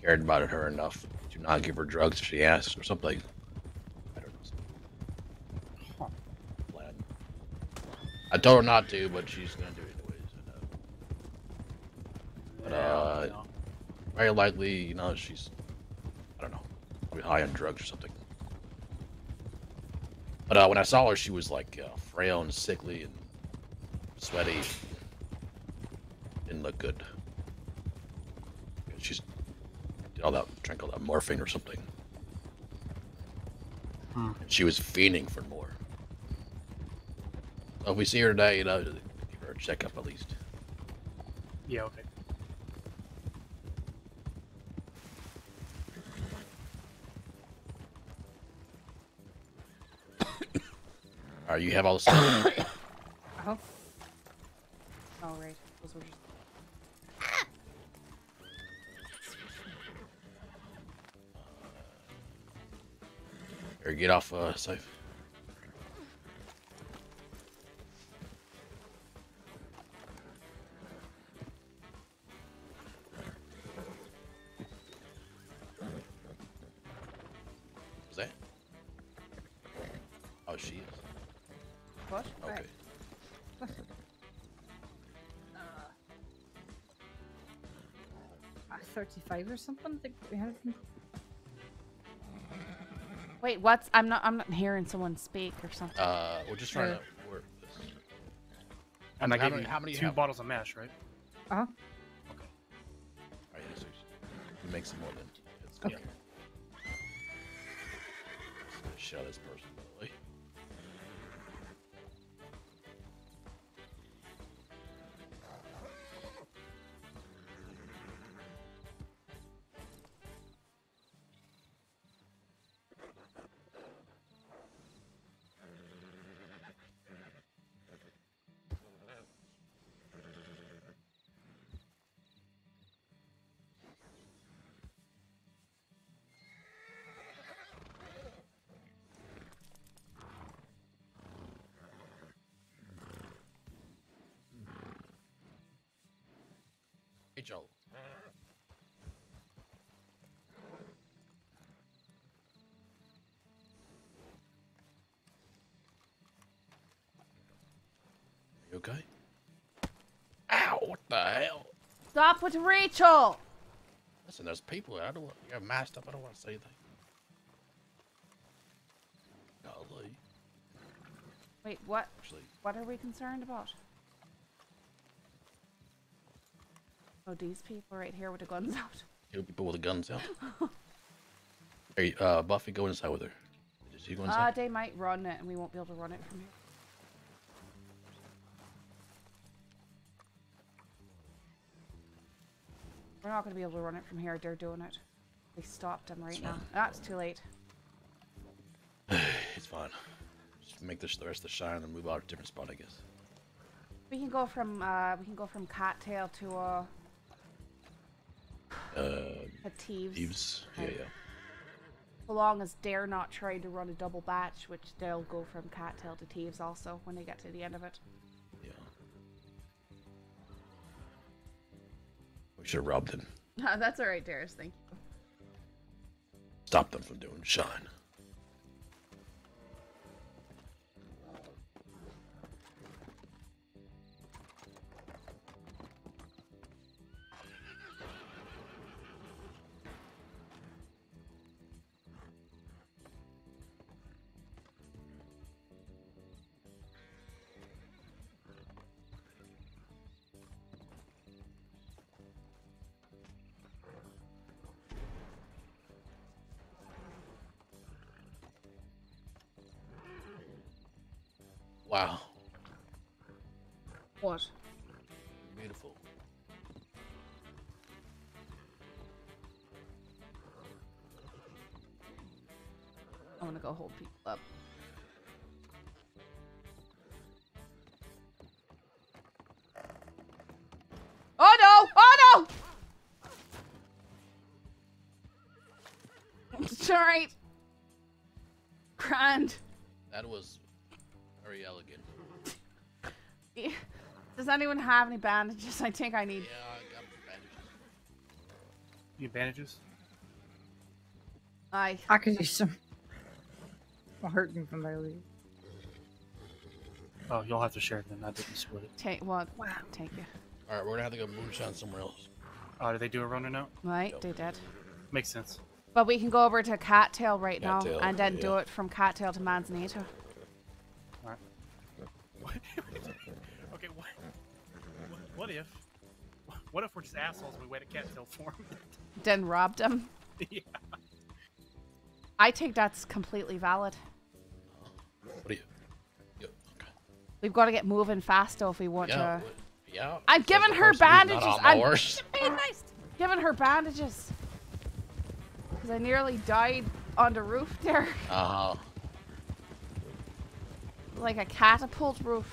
S6: cared about her enough to not give her drugs if she asked or something. I don't know. Plan. I told her not to, but she's gonna do it anyways. I know. But uh, very likely, you know, she's I don't know, probably high on drugs or something. But uh, when I saw her, she was like uh, frail and sickly and sweaty. Didn't look good. She's did all that, drank all that morphine or something.
S4: Hmm.
S6: And she was fiending for more. So if we see her today, you know, give her a checkup at least.
S4: Yeah, okay.
S6: All right, you have all the stuff. or get off uh, safe. Is that? Oh, she is.
S1: what?
S6: Okay.
S5: Uh, 35 or something? I think we have
S1: Wait, what's I'm not I'm not hearing someone speak or something.
S6: Uh, we're just trying
S5: Uh,
S6: to work this.
S4: And I
S6: How
S4: gave
S6: many-
S4: you
S6: how many
S4: two
S6: have?
S4: bottles of mash, right?
S5: Uh-huh. Okay.
S6: All right, yeah, so you make some more then. It's
S5: Okay.
S6: Yeah. Show this person, Hey, Joel. You okay? Ow, what the hell?
S1: Stop with Rachel.
S6: Listen, there's people. I don't want you're masked up. I don't want to say anything. Golly,
S1: Wait, what?
S6: actually,
S1: What are we concerned about? Oh, these people right here with the guns out.
S6: you people with the guns out. hey, uh, Buffy, go inside with her. Did she go
S1: Uh,
S6: inside?
S1: they might run it, and we won't be able to run it from here. We're not going to be able to run it from here. They're doing it. We stopped them right now. Ah, it's too late.
S6: it's fine. Just make this the rest of the shine and move out to a different spot, I guess.
S1: We can go from uh, we can go from Cattail to uh,
S6: Uh.
S1: Thieves.
S6: Yeah, yeah.
S1: So long as they're not trying to run a double batch, which they'll go from Cattail to Thieves also when they get to the end of it.
S6: Yeah. We should have robbed them.
S1: That's alright, Darius. Thank you.
S6: Stop them from doing shine. Wow.
S1: What?
S6: Beautiful.
S1: I'm gonna go hold people up. Oh no! Oh no! Alright. Grand.
S6: That was
S1: Does anyone have any bandages? I think I need.
S6: Yeah, I got bandages.
S4: You need bandages?
S1: I.
S12: I could use some. I'm hurting from earlier.
S4: Oh, you'll have to share it then. I didn't split it.
S1: Take what? Wow. Take it.
S6: All right, we're gonna have to go moonshine somewhere else.
S4: Oh, did they do a runner now?
S1: Right, they did.
S4: Makes sense.
S1: But we can go over to Cattail right now and then do it from Cattail to Manzanita.
S4: What if? What if we're just assholes and we wait at Cattail for him?
S1: Then robbed them.
S4: yeah.
S1: I think that's completely valid.
S6: What do you?
S1: We've got to get moving fast though if we want
S6: Yeah,
S1: to.
S6: yeah.
S1: I'm
S6: says
S1: giving her
S6: person who's not
S1: bandages. I'm
S6: horse.
S1: giving her bandages. Because I nearly died on the roof there.
S6: Uh huh.
S1: like a catapult roof.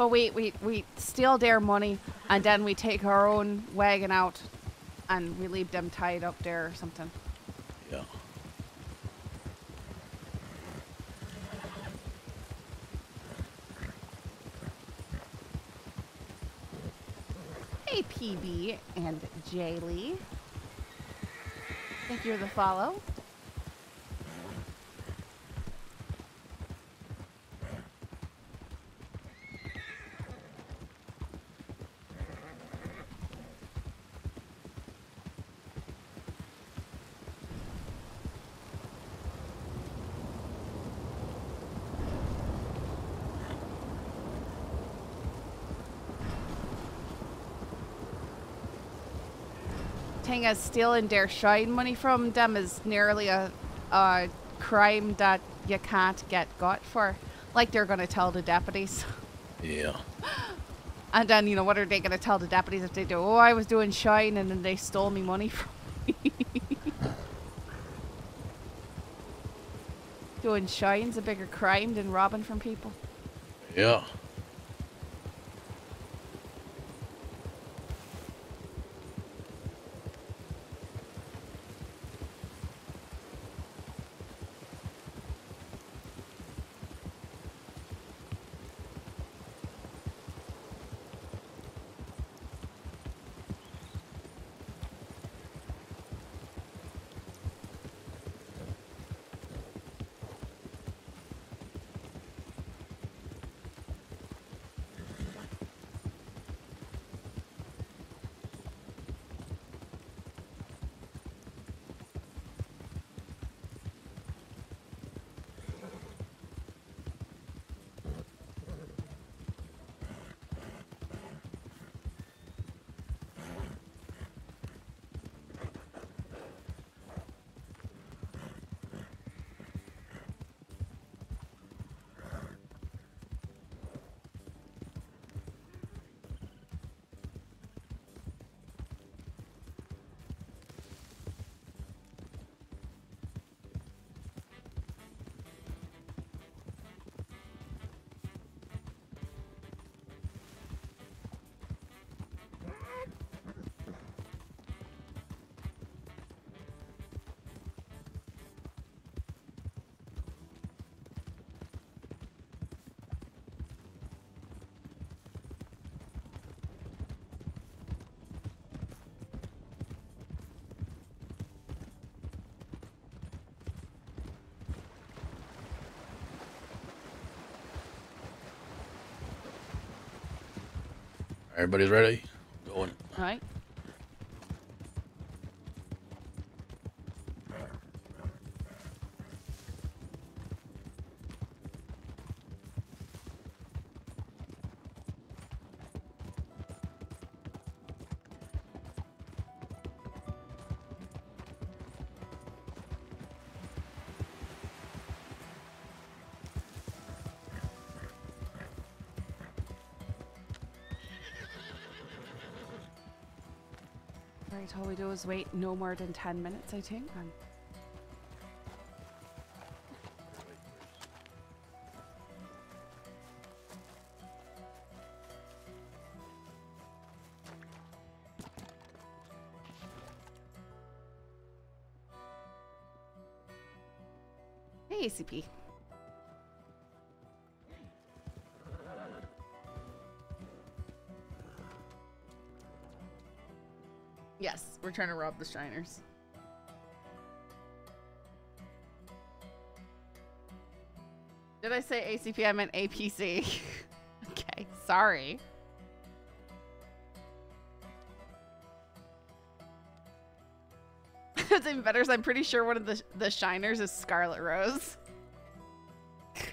S1: But we, we, we steal their money and then we take our own wagon out and we leave them tied up there or something.
S6: Yeah.
S1: Hey PB and Jaylee. Thank you for the follow. Thing as stealing their shine money from them is nearly a, a crime that you can't get got for. Like they're gonna tell the deputies.
S6: Yeah.
S1: And then, you know, what are they gonna tell the deputies if they do? Oh, I was doing shine and then they stole me money from me. doing shine's a bigger crime than robbing from people.
S6: Yeah. Everybody's ready?
S1: Alright, all we do is wait no more than 10 minutes, I think. Um, Hey, ACP. We're trying to rob the Shiners. Did I say ACP? I meant APC. okay, sorry. It's even better. I'm pretty sure one of the the Shiners is Scarlet Rose.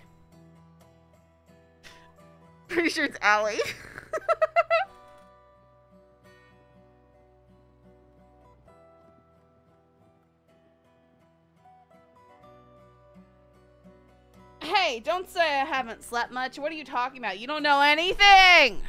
S1: pretty sure it's Allie. Don't say I haven't slept much. What are you talking about? You don't know anything.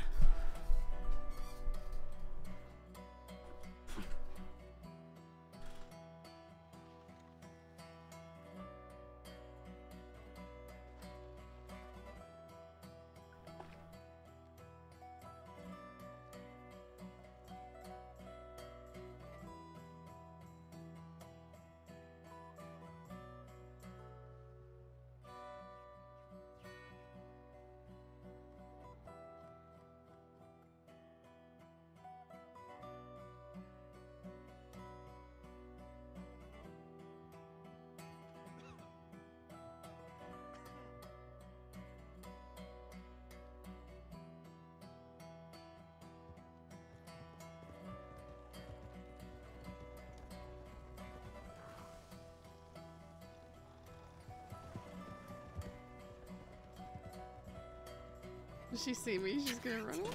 S1: See me? She's gonna run. away.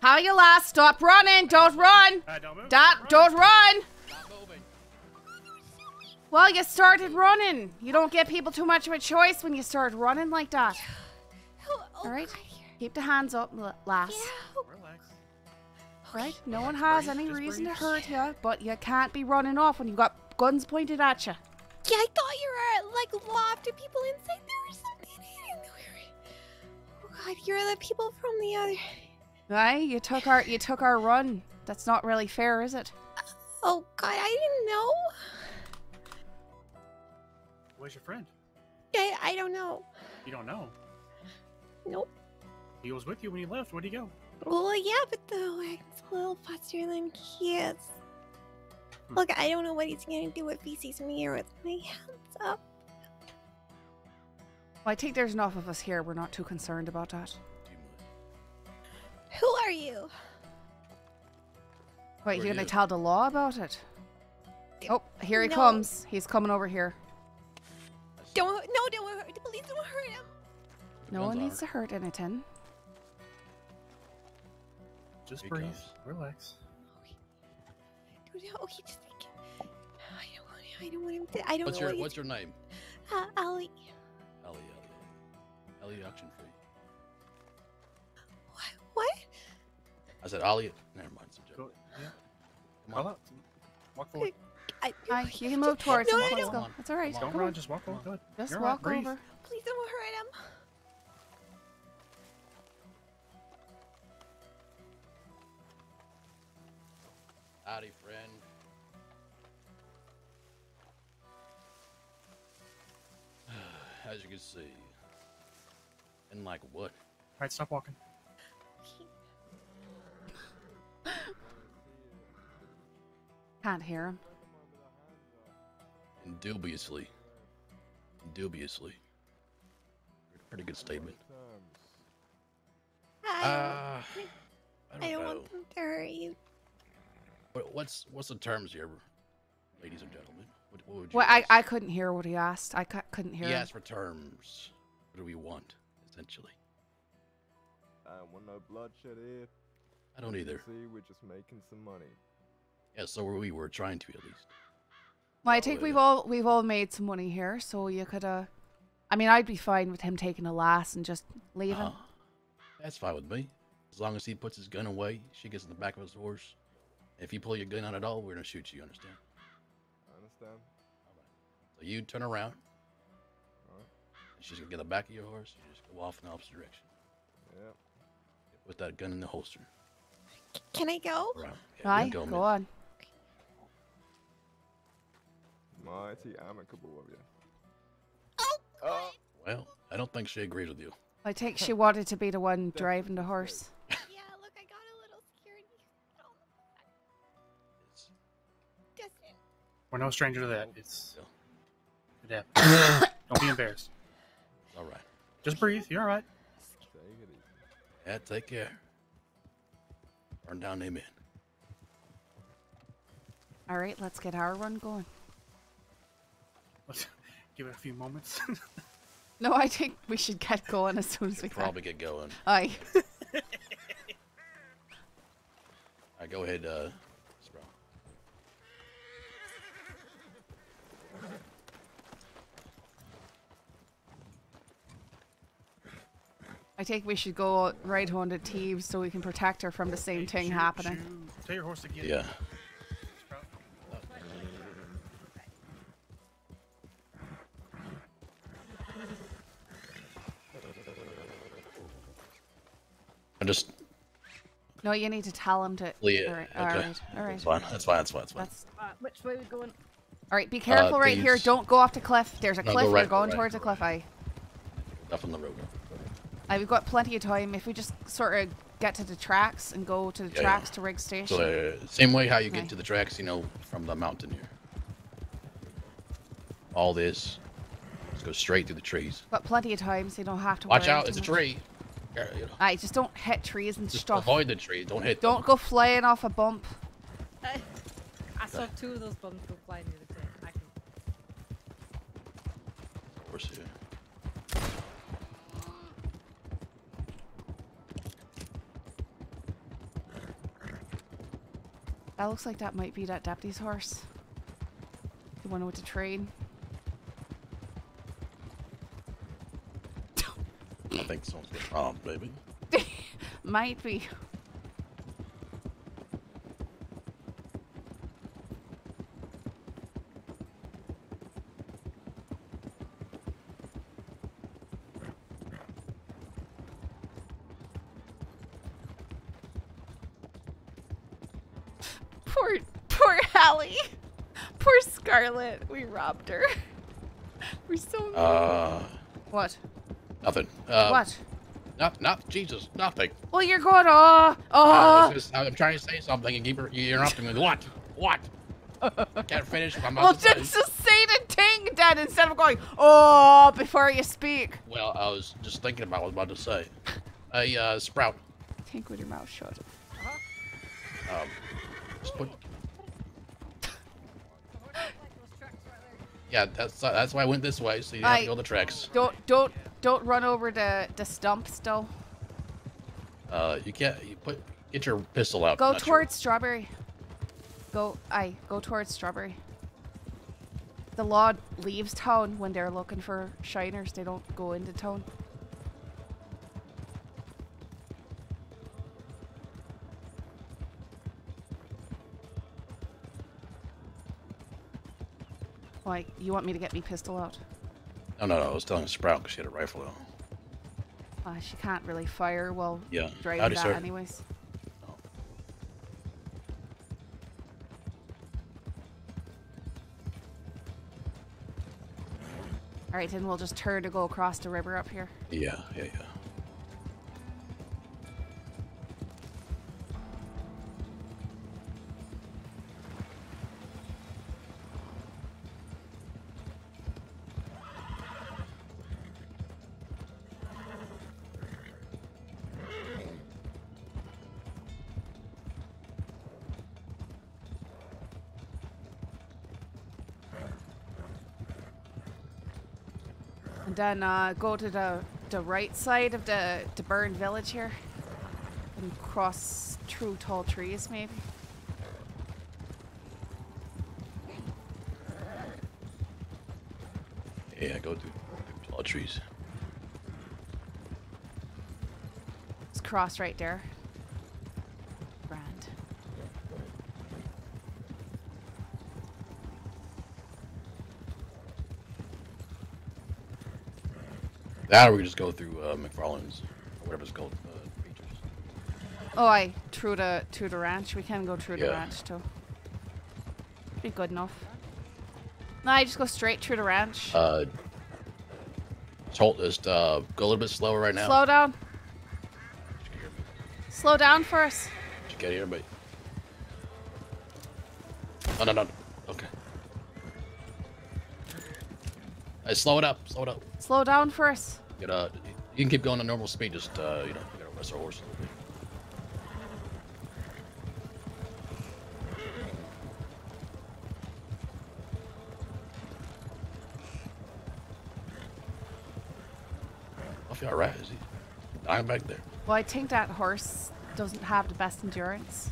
S1: How you last? Stop running! Don't run!
S4: Uh, don't move.
S1: Dot, don't run! Well, you started running. You don't give people too much of a choice when you start running like that. All right, keep the hands up, l- lass.
S4: Relax.
S1: Right? No one has any reason to hurt you, but you can't be running off when you've got guns pointed at you.
S13: Yeah, I thought you were like locked and people inside there or something. I didn't know you were. Oh god, you're the people from the other.
S1: Right? You took our you took our run. That's not really fair, is it?
S13: Oh god, I didn't know.
S4: Where's your friend?
S13: I, I don't know.
S4: You don't know.
S13: Nope.
S4: He was with you when you left. Where'd he go?
S13: Well, yeah, but the it's a little faster than he is.
S4: Hmm.
S13: Look, I don't know what he's gonna do if he sees me here with my hands up.
S1: Well, I think there's enough of us here. We're not too concerned about that.
S13: Who are you?
S1: Wait,
S6: Who
S1: you
S6: are
S1: gonna
S6: you?
S1: tell the law about it? Oh, here he
S13: No.
S1: comes. He's coming over here.
S13: Don't no, don't hurt. Please don't hurt him.
S1: No one needs to hurt anything.
S4: Just
S6: Here he
S4: breathe.
S6: comes.
S4: Relax.
S13: Dude, oh, he just. I don't want. I don't want him to. I don't
S6: What's
S13: know
S6: your
S13: what
S6: What's your name?
S13: Uh, Ali.
S6: Ellie. Ellie. Ellie Auction Free.
S13: What? What?
S6: I said Ollie. Never mind. It's a joke.
S4: Go, yeah.
S6: Come
S4: Call
S6: on.
S4: out. Walk forward.
S13: I,
S1: Hi, you can move towards
S13: No,
S1: him.
S13: no,
S1: Let's
S13: no.
S1: go.
S6: Come.
S1: It's all right.
S4: Don't run. Just walk forward. Good.
S1: Just
S4: You're
S1: walk
S4: breathe.
S1: over.
S13: Please don't hurt him.
S6: Howdy, friend. As you can see. And like what?
S4: All right, stop walking.
S1: Can't hear him.
S6: Dubiously. Dubiously. Pretty good statement.
S13: I,
S6: Uh, I
S13: I
S6: don't
S13: don't
S6: know.
S13: want them to hurt you.
S6: What, what's what's the terms here, ladies and gentlemen? What, what would you?
S1: Well, I,
S6: ask?
S1: I couldn't hear what he asked. I cou- couldn't hear.
S6: He
S1: him.
S6: asked for terms. What do we want, essentially?
S14: I don't want no bloodshed here.
S6: I don't either.
S14: See, we're just making some money.
S6: Yeah, so were we. We're trying to at least.
S1: Well, I think we've all we've all made some money here, so you could uh I mean I'd be fine with him taking a lass and just leaving.
S6: Uh, that's fine with me. As long as he puts his gun away, she gets in the back of his horse. If you pull your gun out at all, we're gonna shoot you. Understand?
S14: I understand.
S6: So you turn around.
S14: Alright.
S6: She's gonna get in the back of your horse. You just go off in the opposite direction.
S14: Yeah.
S6: With that gun in the holster.
S13: Can I go?
S6: Around. Yeah,
S1: Aye,
S6: you
S1: go,
S6: can miss.
S1: on.
S14: Mighty amicable of you.
S13: Oh, oh,
S6: Well, I don't think she agrees with you.
S1: I think she wanted to be the one driving the horse.
S4: We're no stranger to that. It's it happens. Don't be embarrassed.
S6: All right.
S4: Just breathe. You're all right.
S14: Take it easy.
S6: Yeah, take care. Burn down them in.
S1: All right, let's get our run going.
S4: Let's give it a few moments.
S1: No, I think we should get going as soon as we can.
S6: Probably get going.
S1: Aye.
S6: All right, go ahead, uh, Sprout.
S1: I think we should go right on to Teves so we can protect her from the same thing happening.
S4: Tell your horse to get.
S6: Yeah. I just
S1: No, you need to tell him to.
S6: Leah.
S1: All right,
S6: okay.
S1: all right, all right.
S6: That's fine. That's fine. That's fine. That's fine.
S1: That's
S5: Uh, which way are we going?
S1: all right. Be careful right here. Don't go off the cliff. There's a
S6: No, go
S1: cliff.
S6: right,
S1: We're
S6: go
S1: going
S6: right,
S1: towards
S6: go
S1: a cliff. I.
S6: Up on the road.
S1: Aye, we've got plenty of time. If we just sort of get to the tracks and go to the
S6: Yeah, yeah.
S1: tracks to Riggs Station.
S6: So uh, same way how you get to the tracks, you know, from the mountain here. All this. Just go straight through the trees.
S1: Got plenty of time, so you don't have to.
S6: Watch
S1: worry
S6: out!
S1: too
S6: It's a tree. Yeah, you know,
S1: Aye, just don't hit trees and
S6: just
S1: stuff.
S6: avoid the trees, Don't hit.
S1: Don't go flying off a bump.
S5: I saw two of those bumps go flying the other day. I can...
S6: Of course, yeah.
S1: That looks like that might be that deputy's horse. The one with the train.
S6: I think someone's getting robbed, baby.
S1: Might be. Poor, poor Hallie. Poor We robbed her. We're so mean.
S6: Uh,
S1: what?
S6: nothing. Uh,
S1: what?
S6: Not, not Jesus, nothing.
S1: Well, you're going, oh, oh.
S6: was just- I'm trying to say something and keep you interrupting me. What? What? I can't finish. what I'm
S1: Well,
S6: about to say.
S1: just, just say the thing then instead of going, oh, before you speak.
S6: Well, I was just thinking about what I was about to say. Hey, uh, Sprout.
S1: Think with your mouth shut.
S6: Um, just put. Yeah, that's that's why I went this way, so you have to go the tracks.
S1: Don't, don't, don't run over the the stumps though.
S6: Uh, you can't. You put get your pistol out.
S1: Go towards Strawberry. Go, I go towards Strawberry. The law leaves town when they're looking for shiners. They don't go into town. Why, you want me to get me pistol out?
S6: No, no, no. I was telling Sprout because she had a rifle out.
S1: Uh, she can't really fire while
S6: Yeah.
S1: driving
S6: Howdy,
S1: that
S6: sir.
S1: anyways. Alright, then we'll just turn to go across the river up here.
S6: Yeah, yeah, yeah.
S1: Then uh, go to the the right side of the the burned village here, and cross through tall trees maybe.
S6: Yeah, go through, through tall trees.
S1: It's cross right there. Grand.
S6: That or we just go through uh, MacFarlane's, or whatever it's called. Uh, features.
S1: Oh, I through the through the ranch. We can go through the ranch too. Be good enough. No, I just go straight through the ranch.
S6: Uh, just just uh, go a little bit slower right now.
S1: Slow down. Slow down for us.
S6: Did you get here, but. No, no, no. Okay. Hey, slow it up. Slow it up.
S1: Slow down for
S6: Get uh, you can keep going at normal speed. Just uh, you know, you gotta rest our horse. a little bit. I feel alright. Is he dying back there?
S1: Well, I think that horse doesn't have the best endurance.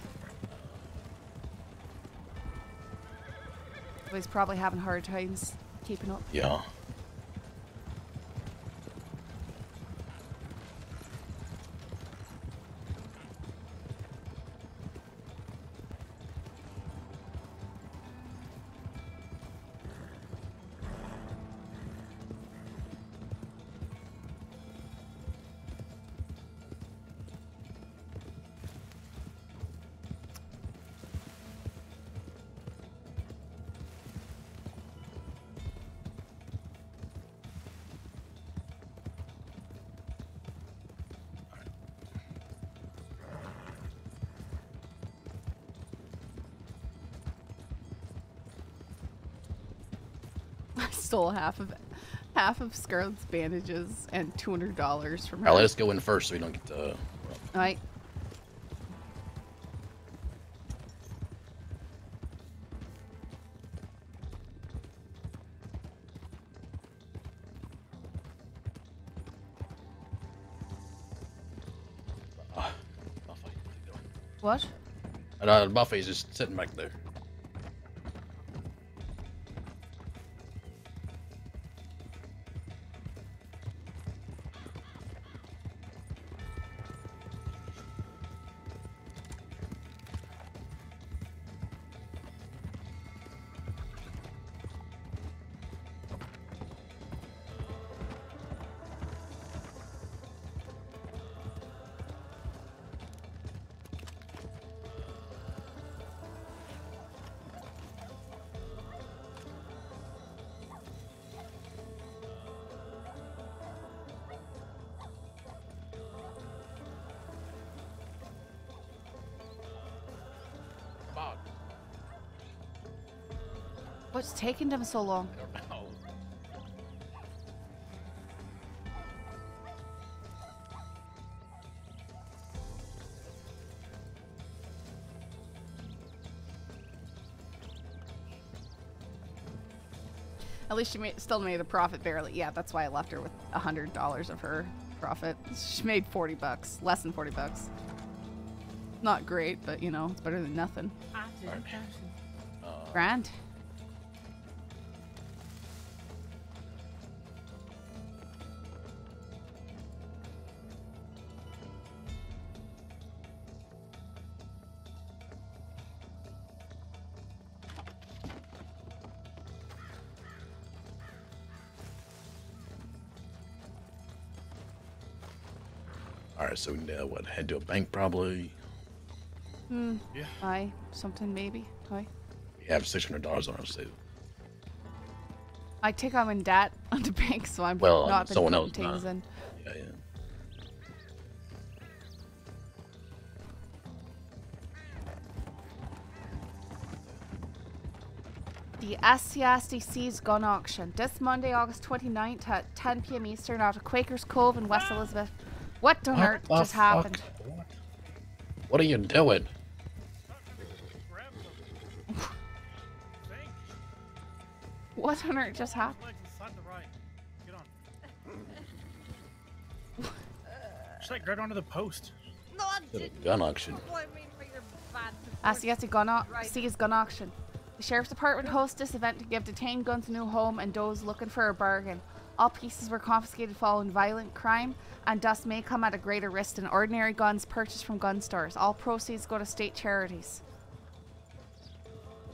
S1: He's probably having hard times keeping up.
S6: Yeah.
S1: Half of half of Scarlett's bandages and two hundred dollars from her.
S6: Alright, let's go in first so we don't get uh,
S1: Alright. What?
S6: And, uh, Buffy's just sitting back there.
S1: Taking them so long? At least she made, still made a profit barely. Yeah, that's why I left her with a hundred dollars of her profit. She made forty bucks, less than forty bucks. Not great, but you know, it's better than nothing. Uh,
S6: Grand. So we can, uh, what, head to a bank probably.
S1: Hmm.
S4: Yeah.
S1: Aye. Something maybe. Aye.
S6: We have $600 on our save.
S1: I take I'm in debt on the bank, so I'm
S6: Well,
S1: not been
S6: someone
S1: putting
S6: else,
S1: things
S6: nah.
S1: in.
S6: Yeah, yeah.
S1: The SCSDC's gun auction this Monday, August 29th at 10 p.m. Eastern out of Quakers Cove in West Elizabeth. What on
S6: what
S1: earth just happened?
S6: What are you doing?
S1: what on earth just happened?
S4: Just like right onto the post.
S5: No,
S6: gun auction.
S5: As he gets
S1: a gun his gun auction. The sheriff's department hosts this event to give detained guns a new home and those looking for a bargain all pieces were confiscated following violent crime, and thus may come at a greater risk than ordinary guns purchased from gun stores. All proceeds go to state charities.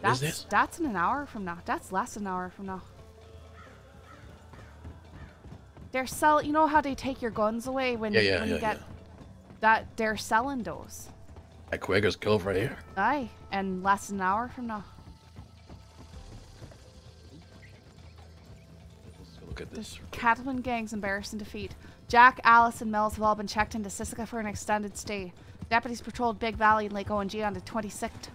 S1: That's
S6: is this?
S1: that's in an hour from now. That's less than an hour from now. They're sell. You know how they take your guns away when,
S6: Yeah, yeah,
S1: when you
S6: yeah,
S1: get
S6: yeah.
S1: that? They're selling those.
S6: At Quaker's Cove right here.
S1: Aye, and less than an hour from now.
S6: Look at this.
S1: Cattleman gang's embarrassing defeat. Jack, Alice, and Mills have all been checked into Sisika for an extended stay. Deputies patrolled Big Valley and Lake ONG on the 26th.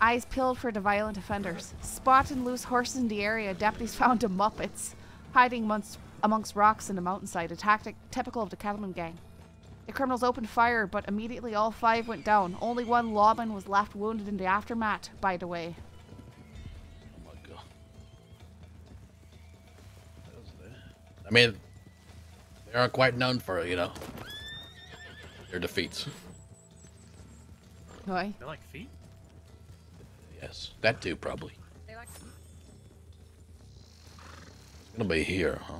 S1: Eyes peeled for the violent offenders. Spotting loose horses in the area, deputies found the Muppets hiding amongst, amongst rocks in the mountainside, a tactic typical of the Cattleman gang. The criminals opened fire, but immediately all five went down. Only one lawman was left wounded in the aftermath, by the way.
S6: I mean, they aren't quite known for you know their defeats.
S1: Why?
S4: They like feet?
S6: Yes, that too probably.
S5: They like
S6: It's gonna be here, huh?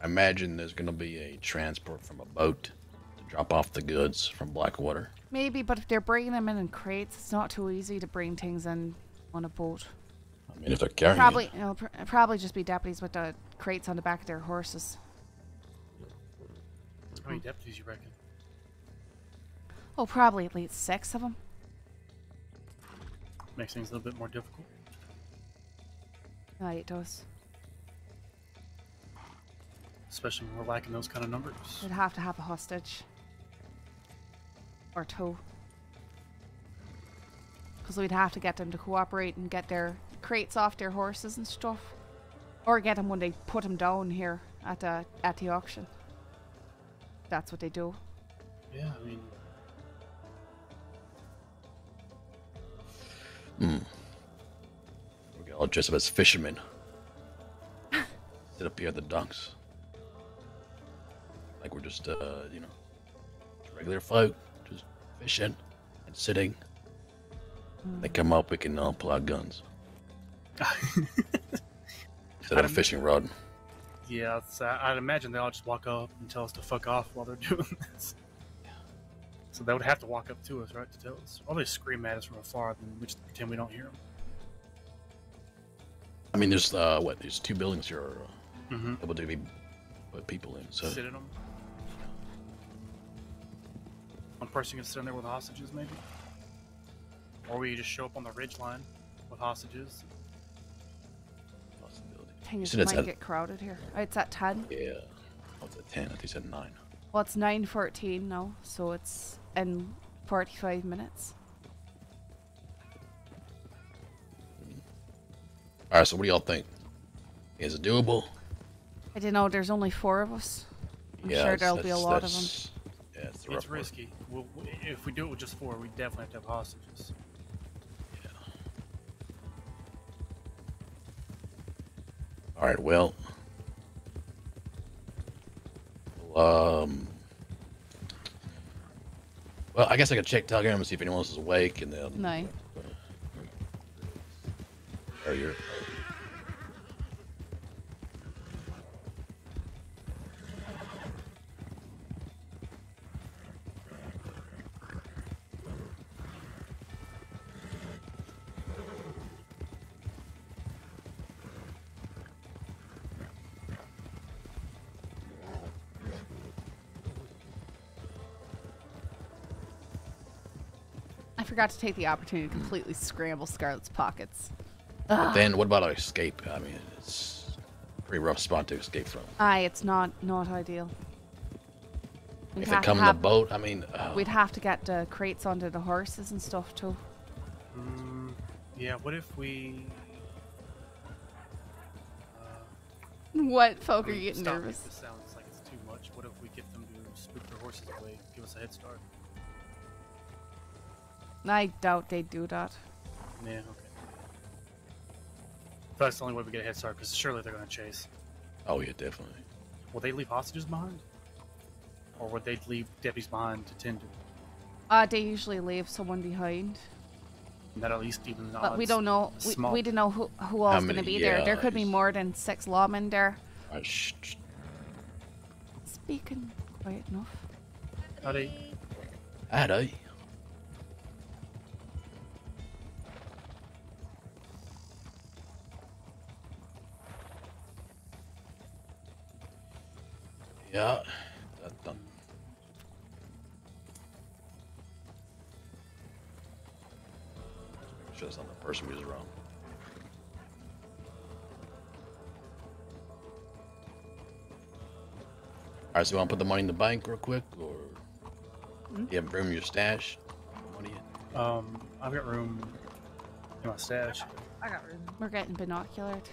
S6: I imagine there's gonna be a transport from a boat to drop off the goods from Blackwater.
S1: Maybe, but if they're bringing them in in crates, it's not too easy to bring things in on a boat.
S6: I mean, if they're carrying it.
S1: Probably, it'll pr- probably just be deputies with the crates on the back of their horses.
S4: How many deputies do you reckon?
S1: Oh, probably at least six of them.
S4: Makes things a little bit more difficult.
S1: Aye, it does.
S4: Especially when we're lacking those kind of numbers.
S1: We'd have to have a hostage. Or two. Because we'd have to get them to cooperate and get their crates off their horses and stuff. Or get them when they put them down here at the, at the auction. That's what they do.
S4: Yeah, I mean,
S6: Hmm. We're all dressed up as fishermen. Sit up here at the docks. Like we're just, uh, you know, regular folk, just fishing and sitting. They come up, we can all pull out guns. Instead of a fishing rod.
S4: yeah, uh, I'd imagine they all just walk up and tell us to fuck off while they're doing this. So they would have to walk up to us, right, to tell us. Or they scream at us from afar, then we just pretend we don't hear them.
S6: I mean, there's, uh, what, there's two buildings here are uh,
S4: Mhm.
S6: able to be put people in, so.
S4: Sit in them. One person can sit in there with hostages, maybe. Or we just show up on the ridge line with hostages.
S1: Thing
S6: You
S1: is, it
S6: it's
S1: might
S6: at-
S1: get crowded here. Oh, It's at 10.
S6: Yeah. Oh, it's at 10. I think it's at 9.
S1: Well, it's 9.14 now, so it's in 45 minutes.
S6: All right, so what do y'all think? Is it doable?
S1: I don't know, there's only four of us. I'm
S6: Yeah,
S1: sure there'll be a
S6: that's-
S1: lot of them.
S6: Yeah, it's
S4: It's risky. We'll, if we do it with just four, we definitely have to have hostages.
S6: All right, well, um, well, I guess I could check Telegram and see if anyone else is awake, and then.
S1: No.
S6: Or you're.
S1: Forgot to take the opportunity to completely scramble Scarlet's pockets.
S6: But then, what about escape? I mean, it's a pretty rough spot to escape from.
S1: Aye, it's not not ideal. We'd
S6: if they
S1: have to
S6: come in the boat, I mean, uh,
S1: We'd have to get the crates onto the horses and stuff too.
S4: Mm, yeah, what if we.
S1: What folk are you getting nervous?
S4: If this sounds like it's too much. What if we get them to spook their horses away, give us a head start?
S1: I doubt they'd do that.
S4: Yeah, okay. That's the only way we get a head start, because surely they're going to chase.
S6: oh yeah, definitely.
S4: Will they leave hostages behind? or would they leave deputies behind to tend to it?
S1: Uh, they usually leave someone behind.
S4: And that at least even the
S1: But we don't know. We,
S4: small.
S1: we don't know who who all's going to
S6: many-
S1: be there. There could be more than six lawmen there.
S6: Uh, shh, shh.
S1: Speaking quiet enough.
S4: Howdy.
S6: Howdy. Yeah. That done. Make sure that's not the person we was wrong. Alright, so you want to put the money in the bank real quick, or
S12: Hmm?
S6: you have room in your stash? Money in?
S4: Um, I've got room in my stash.
S12: I got room.
S1: We're getting binoculared.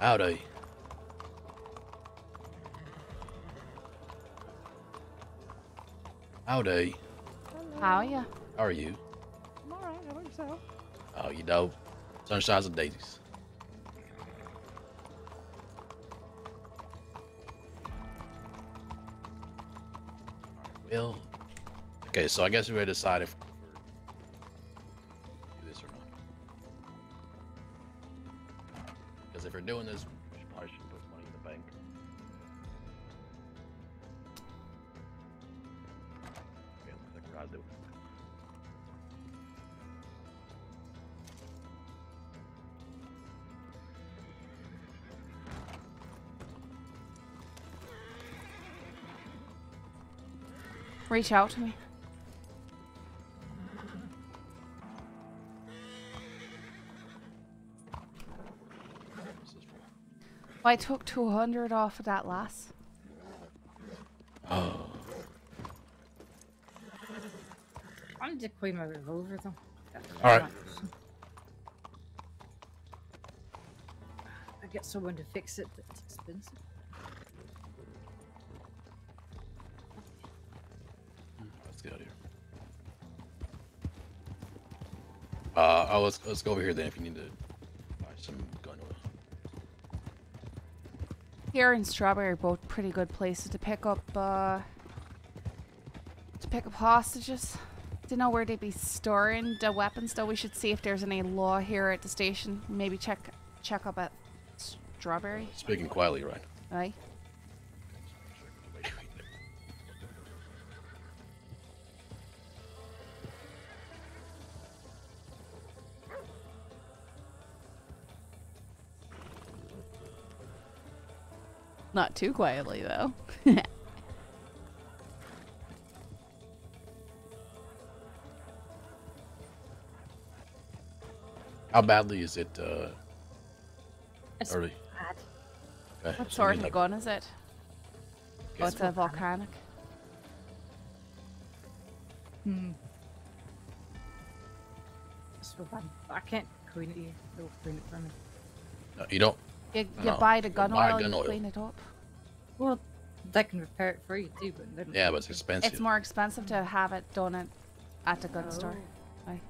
S6: Howdy. Howdy.
S1: How are you?
S6: How are you?
S12: I'm alright. How about yourself?
S6: Oh, you know, sunshines and daisies. Well, okay, so I guess we gotta decide if We're doing this, should- probably should put money in the bank. Okay.
S1: Reach out to me. I took 200 off of that last.
S6: Oh.
S12: I need to clean my revolver though.
S6: All right.
S12: I get someone to fix it, but it's expensive.
S6: Let's get out of here. Uh, oh, let's let's go over here then. If you need to buy some gun oil.
S1: Here in Strawberry, both pretty good places to pick up, uh, to pick up hostages. Don't know where they'd be storing the weapons, though, we should see if there's any law here at the station. Maybe check check up at Strawberry,
S6: Speaking quietly, right?
S1: right? Not too quietly, though.
S6: How badly is it? Uh,
S12: It's
S6: early.
S12: bad.
S6: Okay,
S1: What
S6: so
S1: sort
S6: we
S1: of
S6: like,
S1: gun is it? Oh,
S6: Guess
S1: it's a volcanic.
S12: Hmm. It's so bad. I can't clean it here. They'll clean it for me.
S6: No, you don't.
S1: You, you
S6: No,
S1: buy the gun
S6: buy
S1: oil,
S6: gun
S1: you
S6: oil.
S1: clean it up.
S12: Well, they can repair it for you too, but they.
S6: Yeah, but it's expensive.
S1: It's more expensive to have it done at, at the gun oh. store.
S12: Oh.
S1: Aye.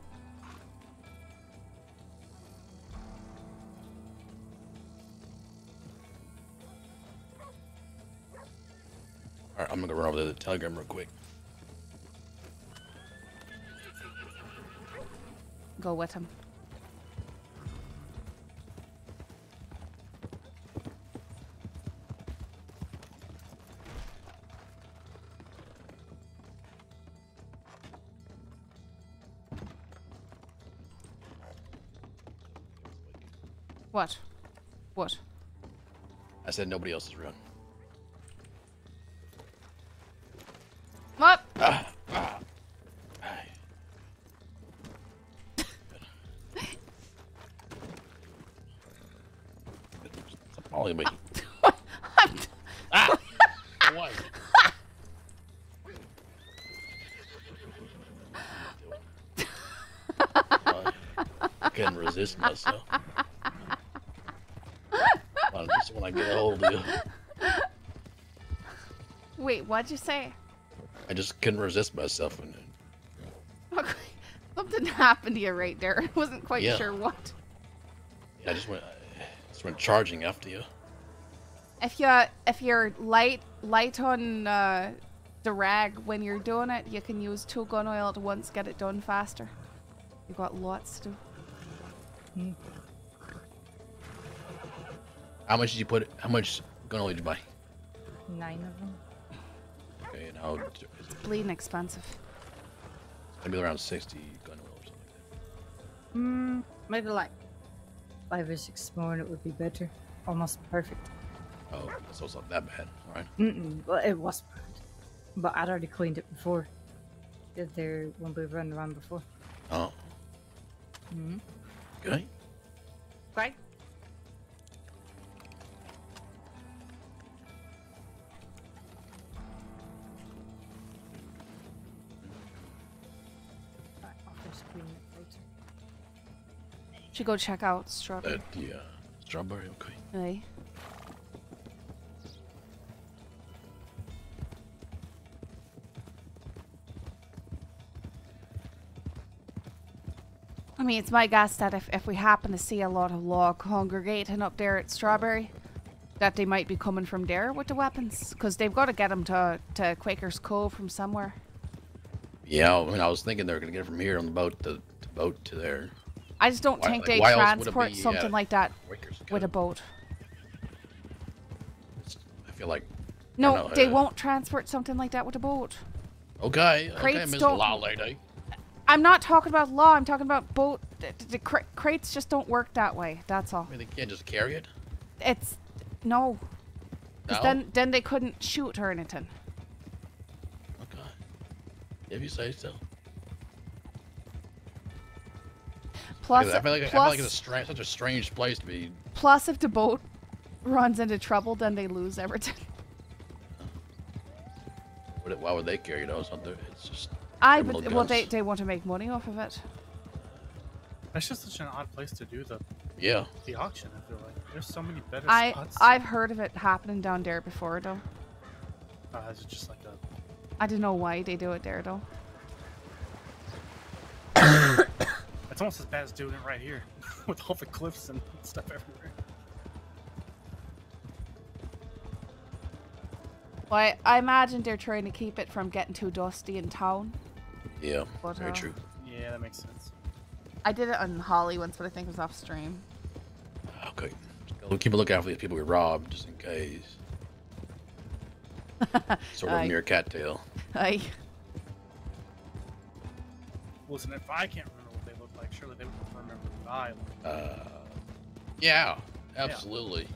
S6: All right, I'm gonna run over to the telegram real quick.
S1: Go with him. What? What?
S6: I said nobody else is around.
S1: What?
S6: Ah, ah. Aye. Stop following me. ah! What? I couldn't resist myself. I just when I get a hold of you,
S1: Wait, what'd you say?
S6: I just couldn't resist myself. And
S1: Okay. Something happened to you right there. I wasn't quite
S6: Yeah.
S1: sure what.
S6: Yeah, I just went, I just went charging after you.
S1: If you if you're light light on uh, the rag when you're doing it, you can use two gun oil at once, get it done faster. You've got lots to do.
S12: Hmm.
S6: How much did you put? How much gun oil did you buy?
S12: Nine of them.
S6: Okay, and how is it?
S1: Bleeding expensive.
S6: Maybe around sixty gun oil or something.
S12: Hmm. Maybe like five or six more, and it would be better. Almost perfect.
S6: Oh, so it's not that bad. All right.
S12: Mm-mm. Well, it was bad, but I'd already cleaned it before. Did there when we run around before?
S6: Oh,
S12: Hmm.
S6: okay.
S1: Right.
S12: Right,
S1: Should go check out strawberry.
S6: That yeah, strawberry. Okay.
S1: I mean, it's my guess that if, if we happen to see a lot of law congregating up there at Strawberry, that they might be coming from there with the weapons, because they've got to get them to to Quaker's Cove from somewhere.
S6: Yeah, I mean, I was thinking they were gonna get it from here on the boat to, to boat to there.
S1: I just don't
S6: Why-
S1: think
S6: like,
S1: they
S6: why else would it
S1: transport
S6: be,
S1: something
S6: uh,
S1: like that with a boat.
S6: I feel like.
S1: No,
S6: know,
S1: they
S6: uh,
S1: won't transport something like that with a boat.
S6: Okay, okay,
S1: Crates
S6: Miss
S1: don't-
S6: Lady.
S1: I'm not talking about law. I'm talking about boat. The, the cra- crates just don't work that way. That's all.
S6: I mean, they can't just carry it.
S1: It's no.
S6: No?
S1: then then they couldn't shoot or anything.
S6: Okay, if you say so.
S1: Plus,
S6: I feel like, I feel like it's a stra- such a strange place to be.
S1: plus, if the boat runs into trouble, then they lose everything.
S6: Why would they carry those? on there? It's just.
S1: I
S6: criminal
S1: but well, they they want to make money off of it.
S4: That's just such an odd place to do the
S6: Yeah.
S4: the auction. I feel like there's so many better
S1: I
S4: spots.
S1: I've heard of it happening down there before though.
S4: Uh, is it just like a
S1: I don't know why they do it there though.
S4: It's almost as bad as doing it right here, with all the cliffs and stuff everywhere.
S1: Well, I, I imagine they're trying to keep it from getting too dusty in town.
S6: Yeah.
S1: But,
S6: very
S1: uh,
S6: true.
S4: Yeah, that makes sense.
S1: I did it on Holly once, but I think it was off stream.
S6: Okay. We'll keep a lookout for these people we robbed, just in case. sort of
S1: Aye.
S6: mere cattail.
S1: Aye.
S4: Listen, if I can't remember what they look like, surely they would remember what I
S6: Uh, yeah, absolutely.
S4: like.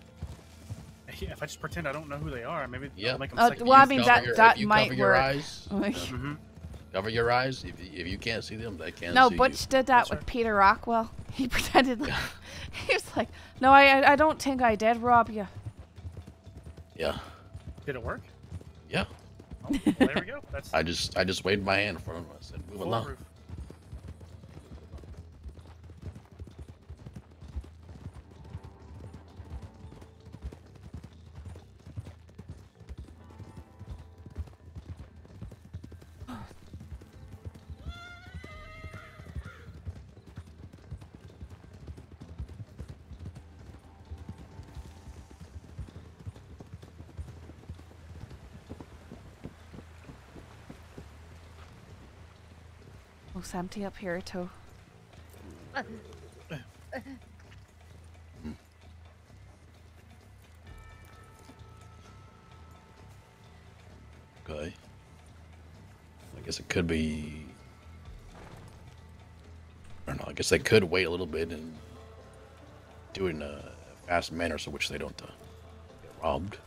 S4: Yeah, if I just pretend I don't know who they are, maybe
S6: Yeah.
S4: I'll make them
S1: Uh, well, I mean,
S4: me.
S1: that-
S6: your-
S1: that
S6: if you
S1: might
S6: cover your
S1: work.
S6: eyes.
S1: Like-
S4: Mhm.
S6: Cover your eyes. If you, if you can't see them, they can't see.
S1: No,
S6: see
S1: Butch
S6: you.
S1: did that with Peter Rockwell. He pretended like he was like, "No, I I- I don't think I did rob you."
S6: Yeah.
S4: Did it work?
S6: Yeah.
S4: Oh, well, there we go. That's
S6: I just I just waved my hand in for him. I said, move along.
S4: foolproof.
S1: Empty up here too.
S6: Okay. I guess it could be. I don't know. I guess they could wait a little bit and do it in a fast manner so which they don't uh, get robbed.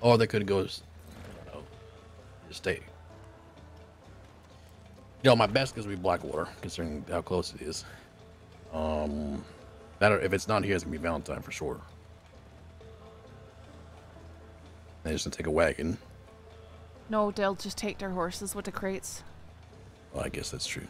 S6: Or they could go. don't know. Stay. You know, my best guess would be Blackwater, considering how close it is. Um, that if it's not here, it's gonna be Valentine for sure. They just gonna take a wagon.
S1: No, they'll just take their horses with the crates.
S6: Well, I guess that's true.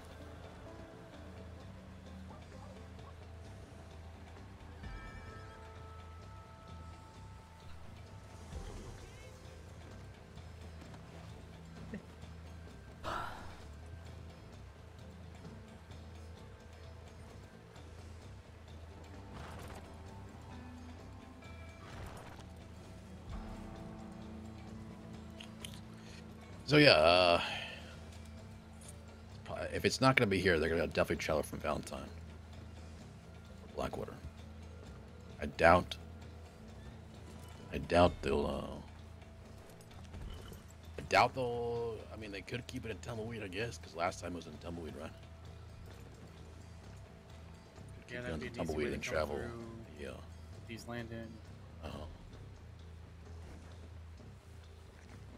S6: So yeah, uh, if it's not gonna be here, they're gonna definitely travel from Valentine, Blackwater. I doubt. I doubt they'll. Uh, I doubt they'll. I mean, they could keep it in Tumbleweed, I guess, because last time it was in Tumbleweed, right?
S4: Yeah, that'd be
S6: in Tumbleweed and travel. Yeah.
S4: Thieves' Landing.
S6: Uh,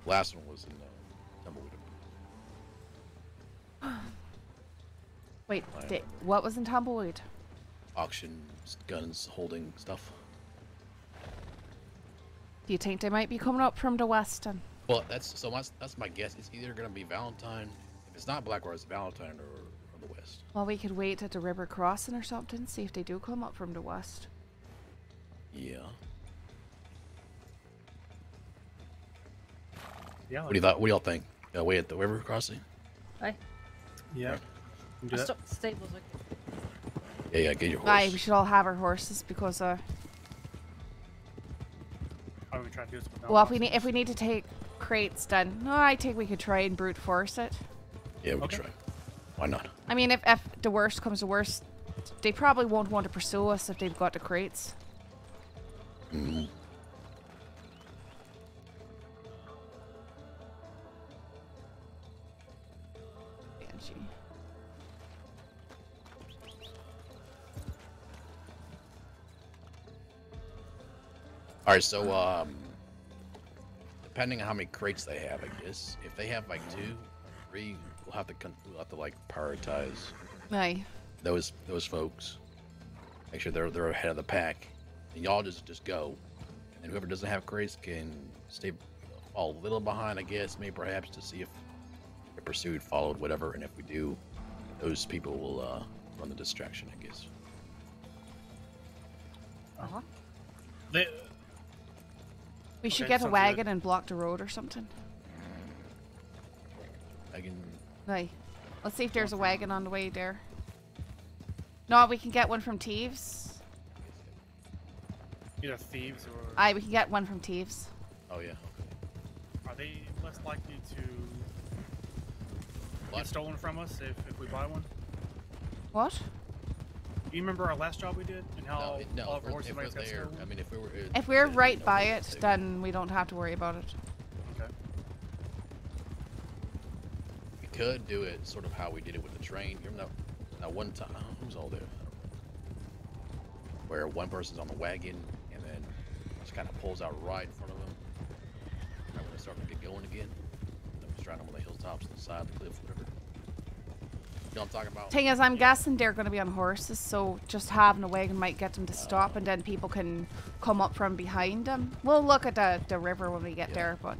S6: last one was in uh, Tumbleweed.
S1: Wait, di- what was in Tumbleweed?
S6: Auctions, guns, holding stuff.
S1: Do you think they might be coming up from the western?
S6: Well, that's so that's, that's my guess. It's either gonna be Valentine. If it's not Blackwater, it's Valentine or, or the West.
S1: Well, we could wait at the river crossing or something, see if they do come up from the west.
S6: Yeah.
S4: Yeah.
S6: What do you thought? What do y'all think? Uh, wait at the river crossing.
S12: Aye.
S4: Yeah.
S5: I
S4: can do that.
S5: stopped the stables. Like,
S6: Yeah, yeah. Get your horse.
S1: Aye, we should all have our horses because uh,
S4: Are we trying to do this without
S1: well, if we need if we need to take crates, then no, I think we could try and brute force it.
S6: Yeah, we
S4: Okay.
S6: try. Why not?
S1: I mean, if if the worst comes to worst, they probably won't want to pursue us if they've got the crates.
S6: Mm.
S1: Banshee.
S6: All right. So, um, depending on how many crates they have, I guess if they have like two, three, we'll have to con- we'll have to like prioritize
S1: Aye.
S6: those those folks. Make sure they're they're ahead of the pack, and y'all just just go, and whoever doesn't have crates can stay a little behind, I guess, maybe perhaps to see if they're pursued, followed, whatever. And if we do, those people will uh, run the distraction, I guess.
S1: Uh-huh.
S4: They,
S1: We should
S4: Okay,
S1: get a
S4: sounds good.
S1: wagon and block the road or something.
S6: I can.
S1: Aye. Let's see if there's a wagon on the way there. No, we can get one from Teves.
S4: either thieves or
S1: Aye, we can get one from Teves.
S6: Oh yeah. Okay.
S4: are they less likely to
S6: What?
S4: get stolen from us if, if we buy one?
S1: What?
S4: Do you remember our last job we did and how
S6: No, it- no.
S4: all of our
S6: we're,
S4: horses
S6: if we're
S4: got
S6: there,
S4: stolen?
S6: I mean, if we were.
S1: Uh, if we're right by it, then we don't have to worry about it.
S4: Okay.
S6: We could do it sort of how we did it with the train. You know, that one time, who's all there? Where one person's on the wagon and then just kind of pulls out right in front of them. Right when they start to get going again. Then we strand them on the hilltops, the side of the cliff, whatever. You know what I'm talking about?
S1: Thing is, I'm guessing they're going to be on horses, so just having a wagon might get them to stop, and then people can come up from behind them. We'll look at the, the river when we get there, but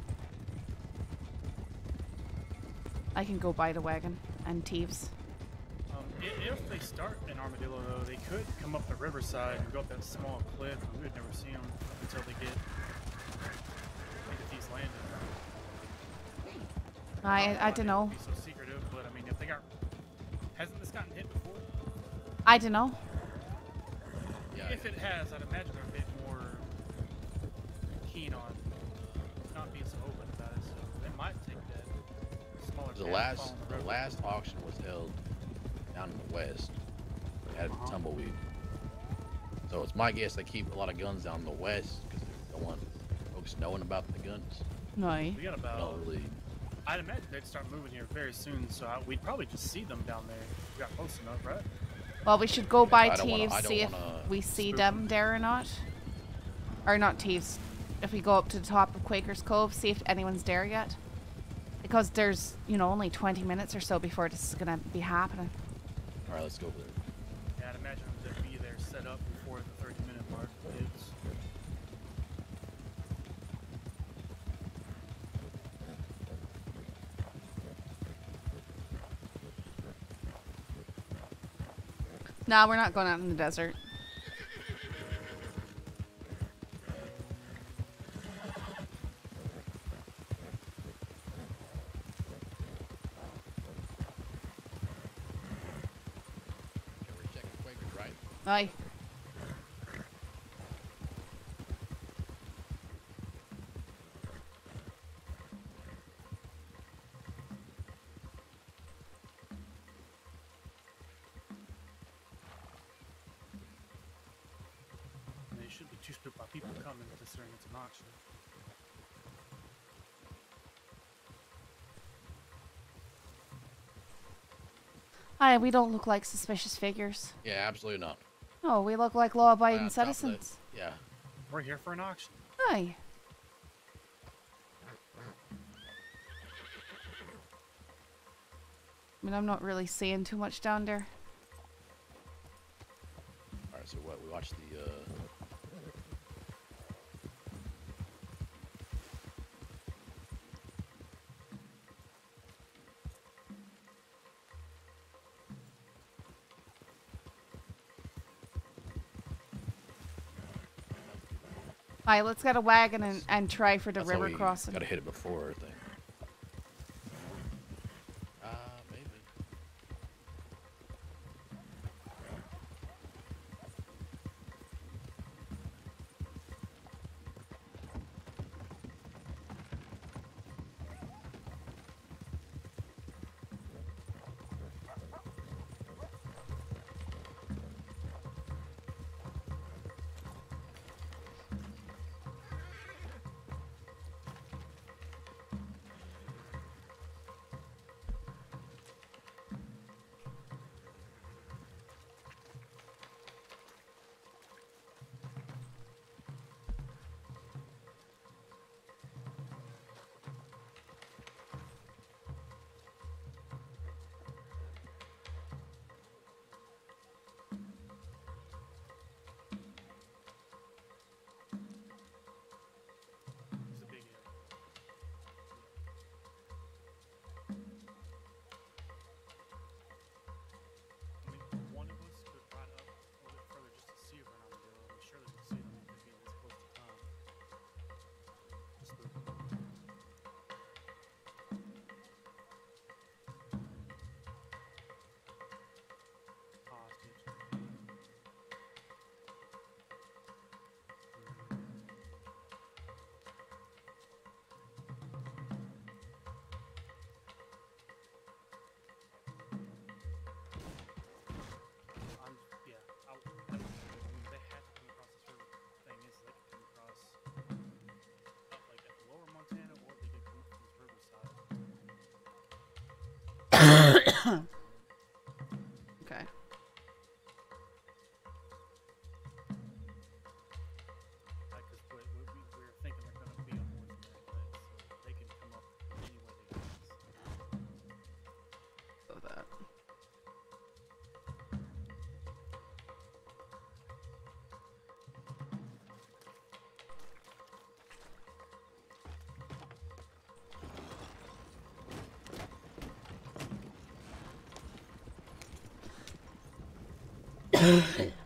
S1: I can go by the wagon and Thieves'.
S4: Um, if they start in Armadillo, though, they could come up the riverside and go up that small cliff, and we would never see them until they get into Thieves' Landing.
S1: I I don't know.
S4: So secretive, but I mean, if they got, hasn't this gotten hit before?
S1: I don't know.
S6: Yeah.
S4: If it has, I'd imagine they're a bit more keen on not being so open about it. So they might take that smaller.
S6: The last,
S4: the
S6: the last auction was held down in the west at
S4: Uh-huh.
S6: Tumbleweed. So it's my guess they keep a lot of guns down in the west because they don't want folks knowing about the guns.
S1: No.
S4: We got about.
S6: don't really.
S4: I'd imagine they'd start moving here very soon, so I, we'd probably just see them down there. if We got close enough, right?
S1: Well, we should go by
S6: I Thieves',
S1: see if we see
S4: spook
S1: them there or not. Or not Thieves'. If we go up to the top of Quaker's Cove, see if anyone's there yet. Because there's, you know, only 20 minutes or so before this is going to be happening.
S6: All right, let's go over there.
S4: Yeah, I'd imagine they'd be there set up before the 30 minute mark hits.
S1: No, we're not going out in the desert.
S6: Okay, we're checking Quakers, right?
S1: Aye. Hi, we don't look like suspicious figures.
S4: Yeah, absolutely not.
S1: No, we look like law-abiding
S4: on top of that-
S1: citizens.
S4: Yeah.
S15: We're here for an auction.
S1: Hi. I mean, I'm not really seeing too much down there.
S4: All right. So what? We watched the. Uh...
S1: Hi, let's get a wagon and, and try for the
S4: that's
S1: river
S4: we
S1: crossing.
S4: Gotta hit it before, I think.
S1: Okay.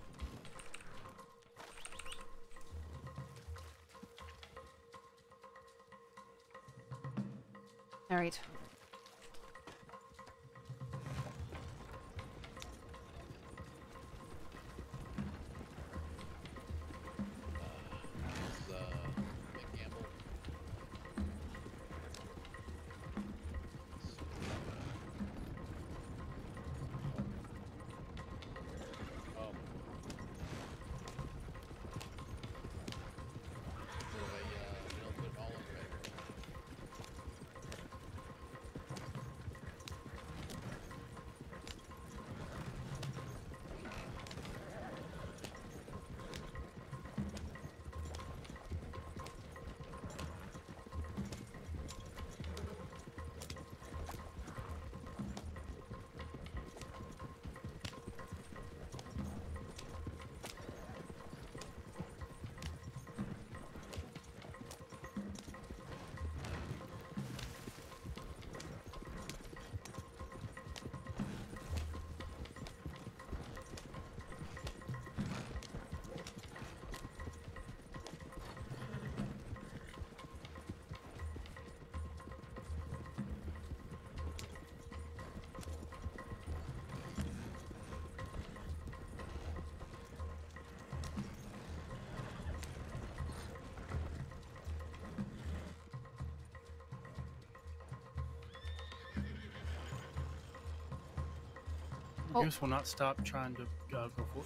S1: Oh.
S15: Goose will not stop trying to uh, go for it.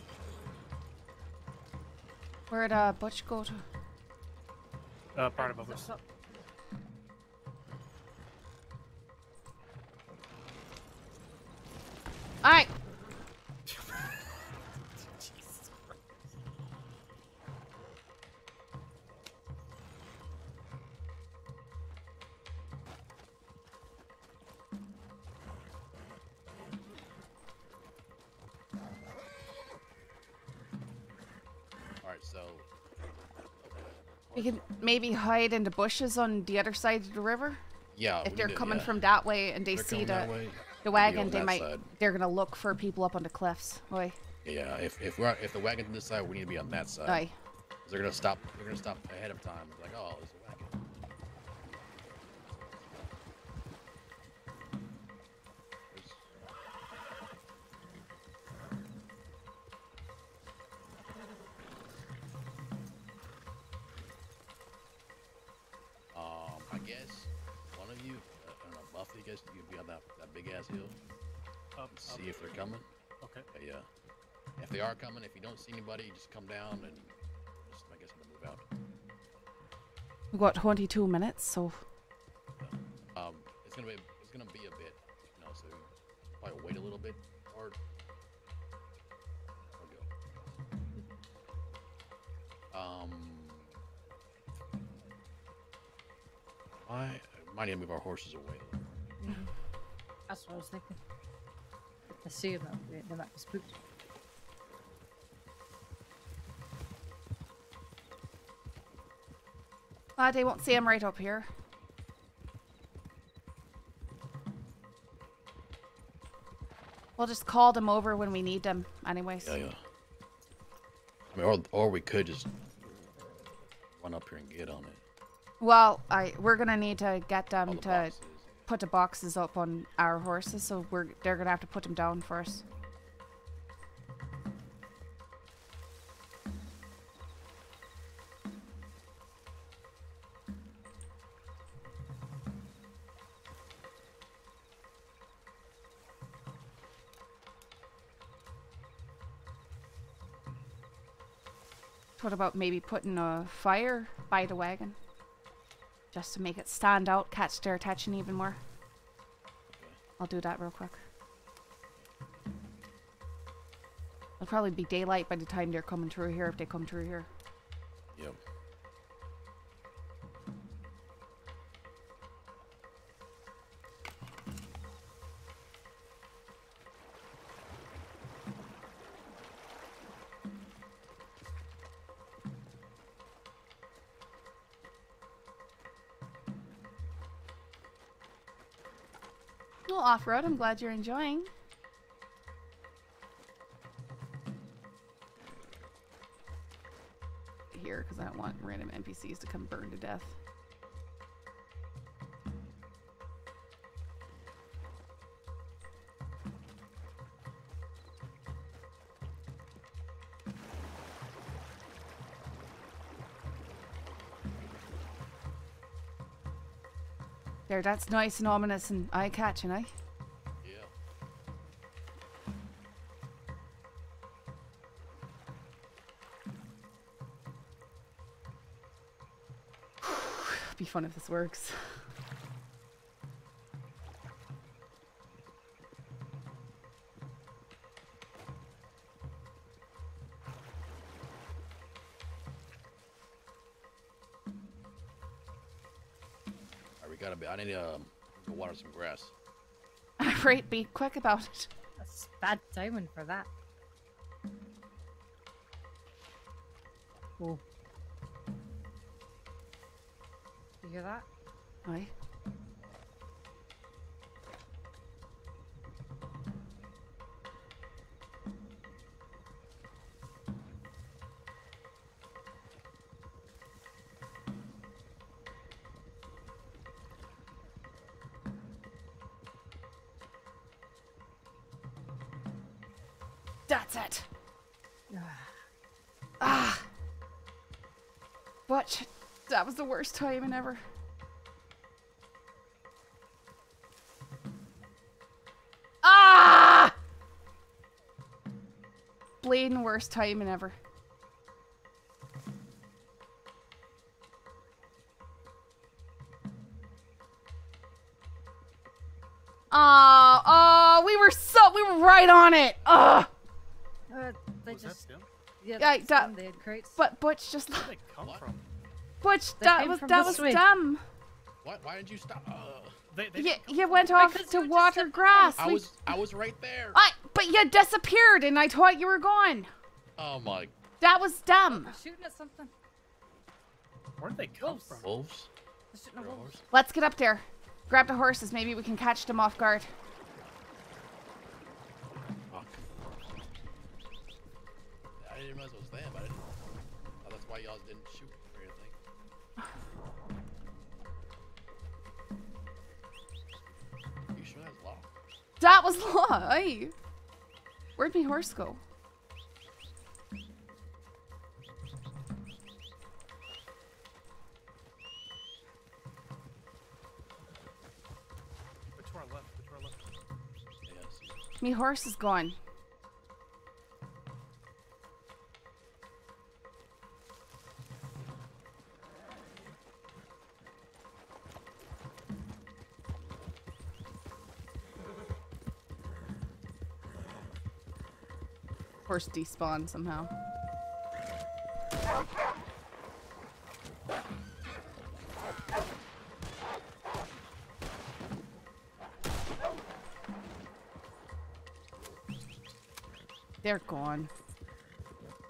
S1: Where'd uh, Butch go to?
S4: Uh, part above us.
S1: Maybe hide in the bushes on the other side of the river.
S6: Yeah,
S1: If they're
S6: to-
S1: coming
S6: yeah.
S1: from that way and they
S6: They're
S1: see the the wagon, they might
S6: side.
S1: they're gonna look for people up on the cliffs. Oi.
S6: yeah, if if we're if the wagon's on this side, we need to be on that side.
S1: Aye.
S6: They're gonna stop. They're gonna stop ahead of time. See anybody, just come down and just, I guess, I'm gonna move out.
S1: We've got 22 minutes, so
S6: Um, it's gonna be it's gonna be a bit, you know, so probably wait a little bit or or go. Um, I might need to move our horses away. a little.
S12: That's what I was thinking. I see them, they, they might be spooked.
S1: Uh, they won't see him right up here. We'll just call them over when we need them, anyways.
S6: Yeah, yeah. I mean, or or we could just run up here and get on it.
S1: Well, I we're gonna need to get them
S6: the
S1: to
S6: boxes.
S1: put the boxes up on our horses, so we're they're gonna have to put them down first. About maybe putting a fire by the wagon? Just to make it stand out, catch their attention even more. I'll do that real quick. It'll probably be daylight by the time they're coming through here, if they come through here.
S6: Yep.
S1: Well, off road, I'm glad you're enjoying. Here, because I don't want random NPCs to come burn to death. There, that's nice and ominous and eye-catching, eh? Fun if this works.
S6: Alright, we gotta be. I need to um, go water some grass.
S1: right, be quick about it.
S12: That's bad timing for that. Oh. That
S1: was the worst timing ever. Ah! Bladen worst timing ever. Oh, oh, we were so, we were right on it. Ugh.
S5: Uh, they just, yeah,
S1: yeah that,
S5: they had crates.
S1: But Butch just.
S4: Where did they come from?
S1: Butch
S5: They
S1: that was that was
S5: way.
S1: dumb.
S6: What? Why did you stop? Uh,
S4: They, they
S1: You, you went off
S5: Because
S1: to water grass.
S6: I
S1: We-
S6: was I was right there.
S1: I, but you disappeared and I thought you were gone.
S6: Oh my
S1: That was dumb.
S5: They're shooting at something.
S4: Where'd they come
S5: Wolves.
S4: from?
S6: wolves.
S5: They're shooting at wolves.
S1: Let's get up there. Grab the horses. Maybe we can catch them off guard. That was law. Where'd my horse go?
S4: Which to our left? Which to our left?
S6: Yeah, I see.
S1: Me horse is gone. Horse despawn somehow. They're gone.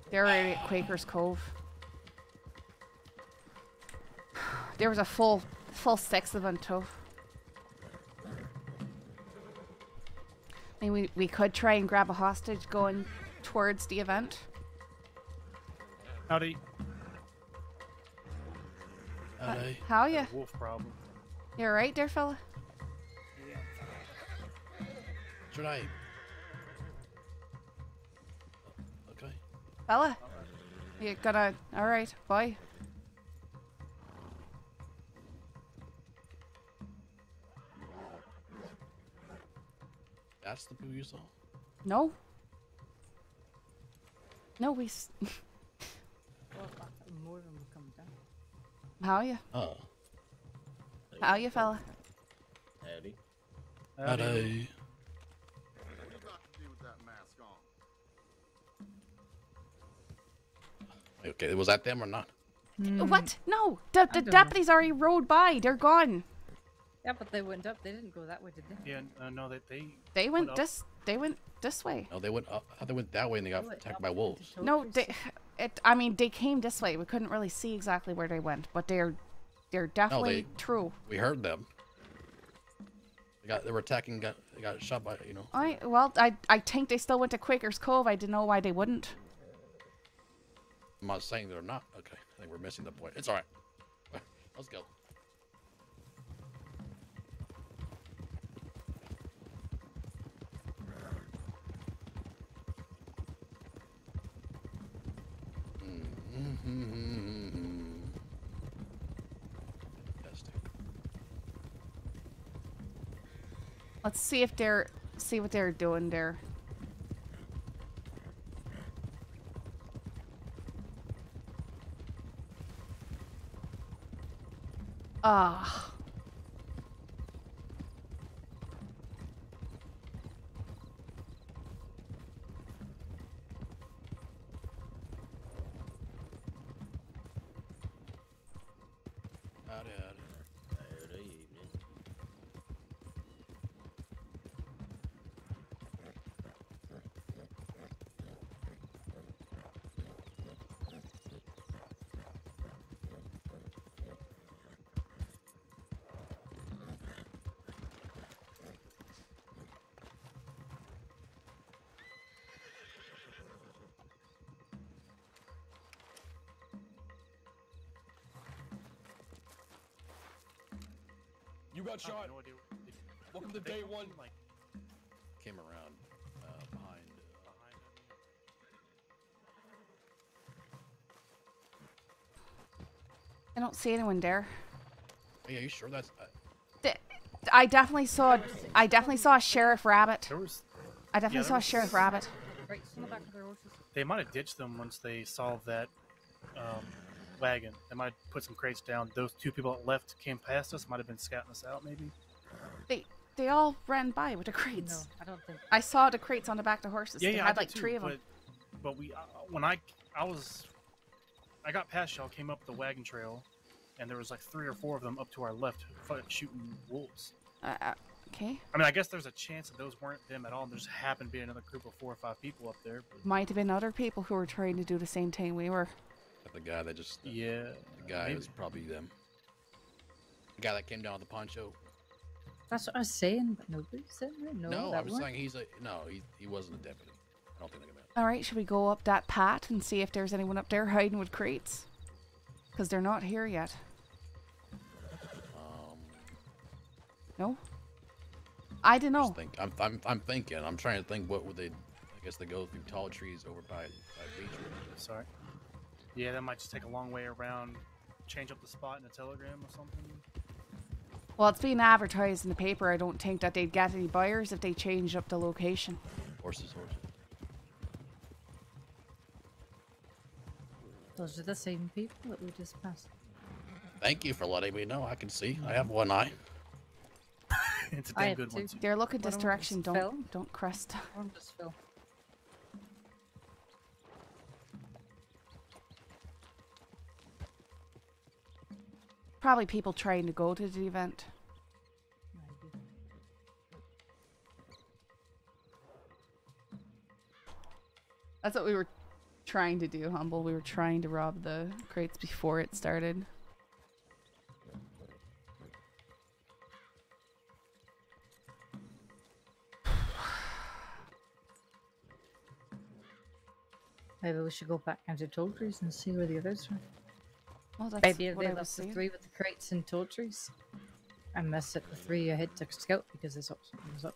S1: They're already at Quaker's Cove. There was a full, full six of too. I mean, we, we could try and grab a hostage going towards the event.
S4: Howdy.
S6: Howdy.
S1: Uh, how ya?
S4: Wolf problem.
S1: You're right there, fella?
S6: Should I? Okay.
S1: Fella? You gonna... Alright, bye.
S6: That's the boo you saw.
S1: No. No, we... S-
S12: More of them will come down.
S1: How ya?
S6: Oh.
S1: How ya, fella?
S16: Howdy.
S6: Howdy. Okay, was that them or not?
S1: What? No! The, the
S12: don't know.
S1: deputies already rode by. They're gone.
S5: Yeah, but they went up. They didn't go that way, did they?
S4: Yeah, uh, no, they they.
S1: They went
S4: up.
S1: this... They went this way.
S6: No, they went uh, up. They went that way and they got
S5: went
S6: attacked by wolves.
S1: No, they... It, I mean, they came this way. We couldn't really see exactly where they went, but they're... They're definitely
S6: they-
S1: true.
S6: We heard them. They got. They were attacking. Got. They got shot by. You know.
S1: I well, I I think they still went to Quaker's Cove. I didn't know why they wouldn't.
S6: I'm not saying they're not. Okay. I think we're missing the point. It's all right. Let's go.
S1: Let's see if they're see what they're doing there. Ah.
S17: Got
S4: I
S17: shot.
S4: no idea. They-
S17: Welcome to day one.
S4: Like
S6: Came around uh, behind. Uh,
S4: behind.
S1: I don't see anyone there.
S6: hey, are you sure that's? Uh,
S1: I definitely saw. I definitely saw a sheriff rabbit.
S4: There was.
S1: I definitely
S4: there
S1: saw a sheriff rabbit.
S5: Right, on the back of their horses.
S4: They might have ditched them once they saw that um, wagon. They might have put some crates down. Those two people that left came past us. Might have been scouting us out, maybe.
S1: They They all ran by with the crates.
S12: No, I don't think.
S1: I saw the crates on the back of the horses.
S4: Yeah,
S1: they
S4: yeah,
S1: had
S4: I did
S1: like
S4: too,
S1: three of
S4: but,
S1: them.
S4: But we, uh, when I, I was, I got past y'all, came up the wagon trail, and there was like three or four of them up to our left, shooting wolves.
S1: Uh, uh, okay.
S4: I mean, I guess there's a chance that those weren't them at all. and There just happened to be another group of four or five people up there. But
S1: Might have been other people who were trying to do the same thing we were.
S6: The guy that just.
S4: Yeah.
S6: The guy
S4: maybe.
S6: was probably them. The guy that came down with the poncho.
S12: That's what I was saying, but nobody said it. No,
S6: No,
S12: that
S6: I was
S12: weren't.
S6: saying he's a no. He he wasn't a deputy. I don't think they're.
S1: All right, should we go up that path and see if there's anyone up there hiding with crates? Because they're not here yet.
S6: Um,
S1: No. I don't know.
S6: think, I'm, I'm I'm thinking. I'm trying to think. What would they? I guess they go through tall trees over by by Beechwood.
S4: Sorry. Yeah, that might just take a long way around. Change up the spot in a telegram or something.
S1: Well, it's being advertised in the paper. I don't think that they'd get any buyers if they changed up the location.
S6: Horses, horses.
S12: Those are the same people that we just passed.
S6: Thank you for letting me know. I can see. I have one eye.
S4: it's
S12: I have two.
S1: They're looking
S12: One
S1: this
S12: of 'em
S1: direction. Don't don't crest.
S12: One just fell.
S1: Probably people trying to go to the event. That's what we were trying to do, Humble. We were trying to rob the crates before it started.
S12: Maybe we should go back into Tall Trees and see where the others are.
S1: Well, that's
S12: Maybe
S1: what
S12: they
S1: I was
S12: left the three with the crates in Tall Trees. I mess it the three ahead to scout because there's up was up.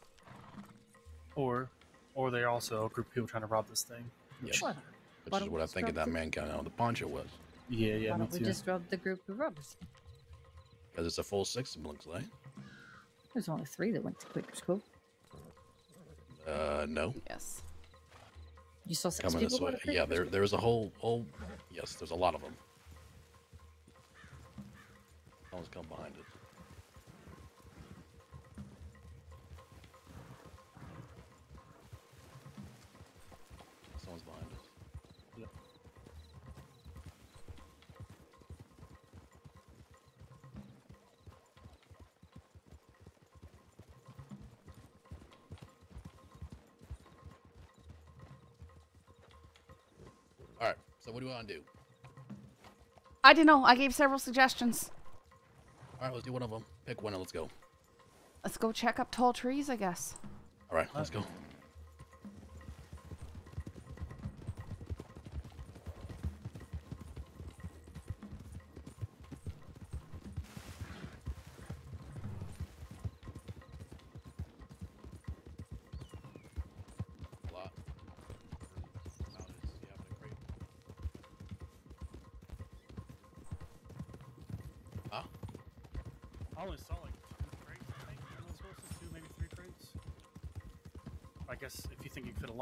S4: Or, or they're also a group of people trying to rob this thing.
S6: Yes.
S12: What?
S6: Which
S12: Why
S6: is what I think of that
S12: the-
S6: man coming out with the poncho was.
S4: Yeah, yeah,
S12: Why don't we
S4: too.
S12: just rob the group of robbers?
S6: Because it's a full six, it looks like.
S12: There's only three that went to Quaker's Cove.
S6: Uh, no.
S1: Yes.
S12: You saw six
S6: Coming
S12: people
S6: this way. Yeah,
S12: Quaker's
S6: there there was a whole whole. Yes, there's a lot of them. Someone's come behind it. Someone's behind us.
S4: Yep.
S6: All right. So what do we want to do?
S1: I don't know. I gave several suggestions.
S6: All right, let's do one of them. Pick one and let's go.
S1: Let's go check up tall trees, I guess.
S6: All right, let's go.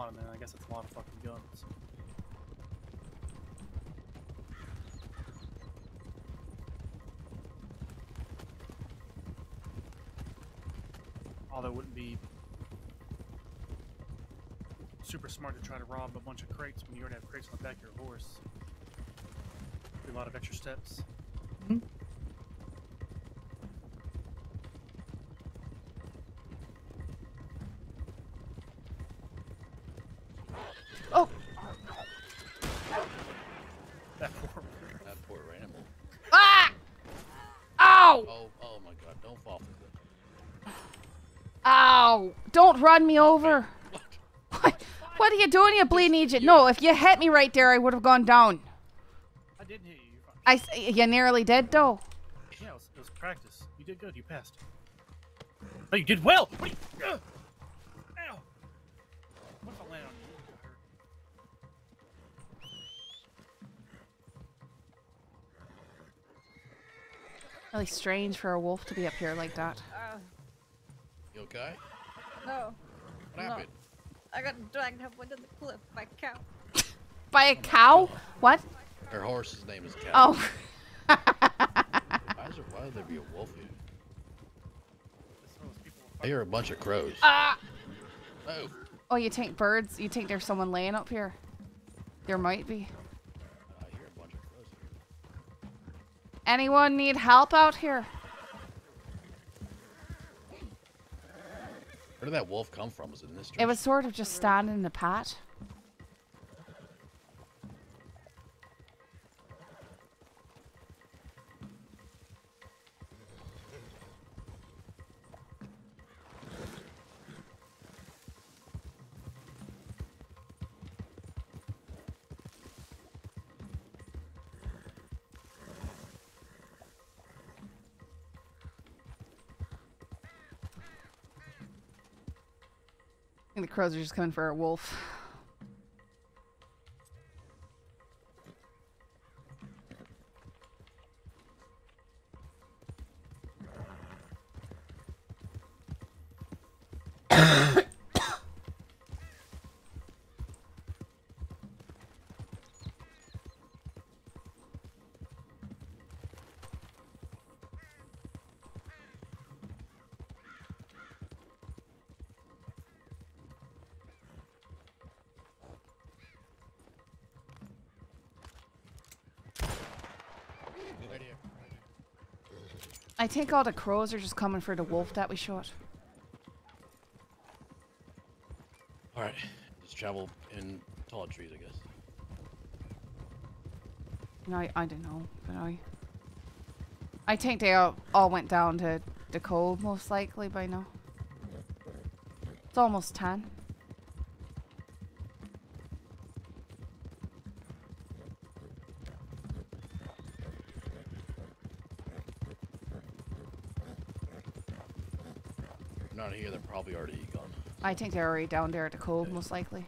S6: Lot
S4: there, I guess it's a lot of fucking guns. Although it wouldn't be super smart to try to rob a bunch of crates when you already have crates on the back of your horse. Be a lot of extra steps.
S1: Run me over. What? What are you doing, you bleeding Egypt? No, if you hit me right there, I would have gone down.
S4: I didn't hit you. You're fine.
S1: I, s- you nearly did, though.
S4: Yeah, it was, it was practice. You did good. You passed. Oh, you did well. What are you? Ugh. Ow. What if I land on you?
S1: Really strange for a wolf to be up here like that.
S5: Uh,
S6: You okay?
S5: no.
S6: What
S5: no.
S6: happened?
S5: I got dragged up into the cliff by a cow.
S1: By a cow? What?
S6: Her horse's name is Cat.
S1: Oh.
S6: why, is there, why would there be a wolf here? I hear a bunch of crows.
S1: Ah!
S6: Oh,
S1: Oh, you think birds? You think there's someone laying up here? There might be. Anyone need help out here?
S6: Where did that wolf come from? Was it in this
S1: It was sort of just standing in a pat. The crows are just coming for a wolf. I think all the crows are just coming for the wolf that we shot.
S6: All right, just travel in tall trees, I guess.
S1: No, I, I don't know, but I... I think they all, all went down to the cove, most likely, by now. It's almost 10. I think they're already down there at the cove, most likely.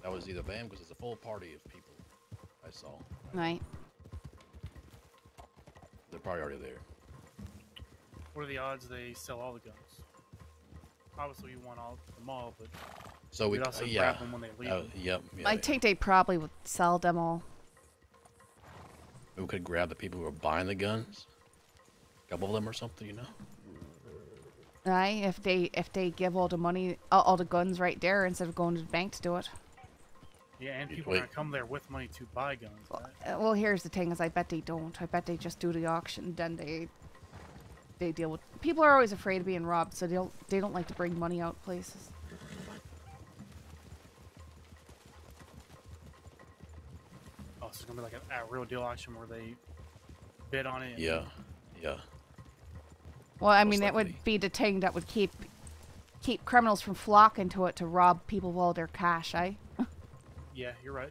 S6: That was either them because it's a full party of people I saw.
S1: Right.
S6: They're probably already there.
S4: What are the odds they sell all the guns? Obviously, we want all them all, but
S6: So we,
S4: we'd also
S6: uh, yeah,
S4: grab them when they leave.
S6: uh, yep, yeah.
S1: I think they probably would sell them all.
S6: we could grab the people who are buying the guns, a couple of them or something, you know.
S1: Right, if they if they give all the money, all, all the guns right there instead of going to the bank to do it.
S4: Yeah, and
S6: Wait.
S4: people are gonna come there with money to buy guns. Right?
S1: Uh, well, here's the thing: is I bet they don't. I bet they just do the auction, then they they deal with. People are always afraid of being robbed, so they don't they don't like to bring money out places.
S4: Oh, so it's gonna be like a, a real deal auction where they bid on it.
S6: Yeah, yeah.
S1: Well, I
S6: Most
S1: mean, it would be the thing that would keep keep criminals from flocking to it to rob people of all their cash, eh?
S4: Yeah, you're right.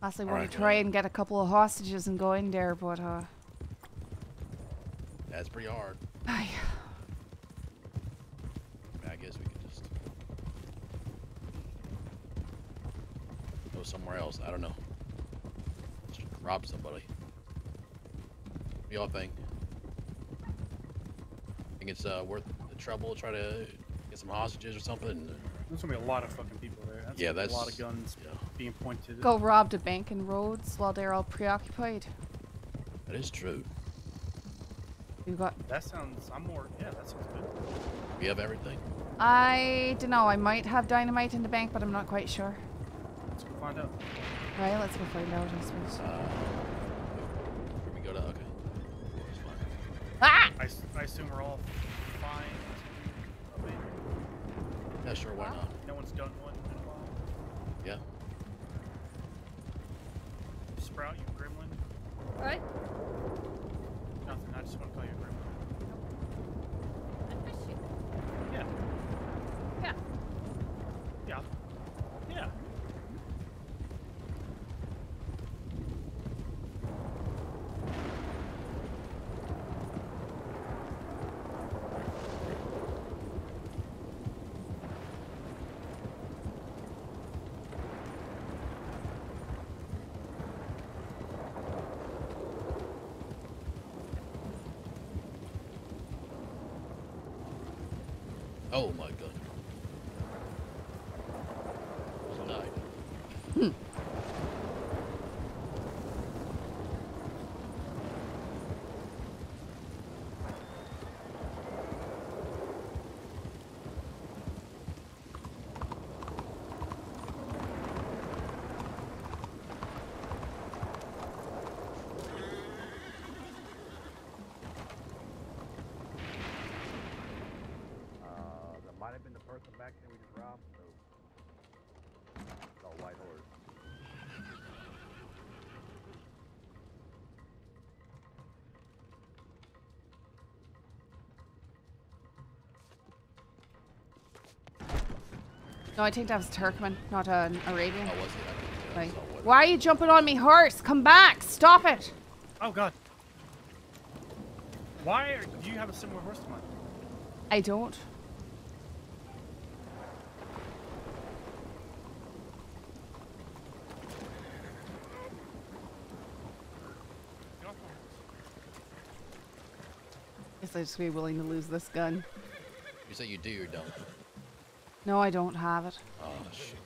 S1: Lastly,
S6: we
S1: want
S6: right,
S1: to try and get a couple of hostages and go in there, but uh,
S6: That's pretty hard. go somewhere else. I don't know. Just rob somebody. What do y'all think? Think it's uh, worth the trouble to try to get some hostages or something?
S4: There's gonna be a lot of fucking people there. That's
S6: Yeah,
S4: gonna a lot of guns being pointed.
S1: go rob the bank in Rhodes while they're all preoccupied.
S6: That is true.
S1: You got.
S4: That sounds. I'm more. Yeah, that sounds good.
S6: We have everything.
S1: I don't know. I might have dynamite in the bank, but I'm not quite sure.
S4: Let's go find out.
S1: Right, let's go find out. I suppose.
S6: Uh, Here we go to okay.
S1: Ah!
S4: I, s- I assume we're all fine. to.
S6: Yeah, sure. Why not?
S4: No one's done one in a while.
S6: Yeah.
S4: Sprout, you gremlin.
S5: Right?
S4: Nothing. I just want to call you a gremlin. Yeah.
S5: Yeah.
S4: Yeah. Yeah.
S6: Oh my
S1: No, I think that was Turkmen, not an Arabian.
S6: Oh, was it?
S1: Right. Oh, why are you jumping on me horse? Come back! Stop it!
S4: Oh god. Why are, do you have a similar horse to mine?
S1: I don't. Guess I'd just be willing to lose this gun.
S6: You say you do or don't?
S1: No, I don't have it.
S6: Oh shit.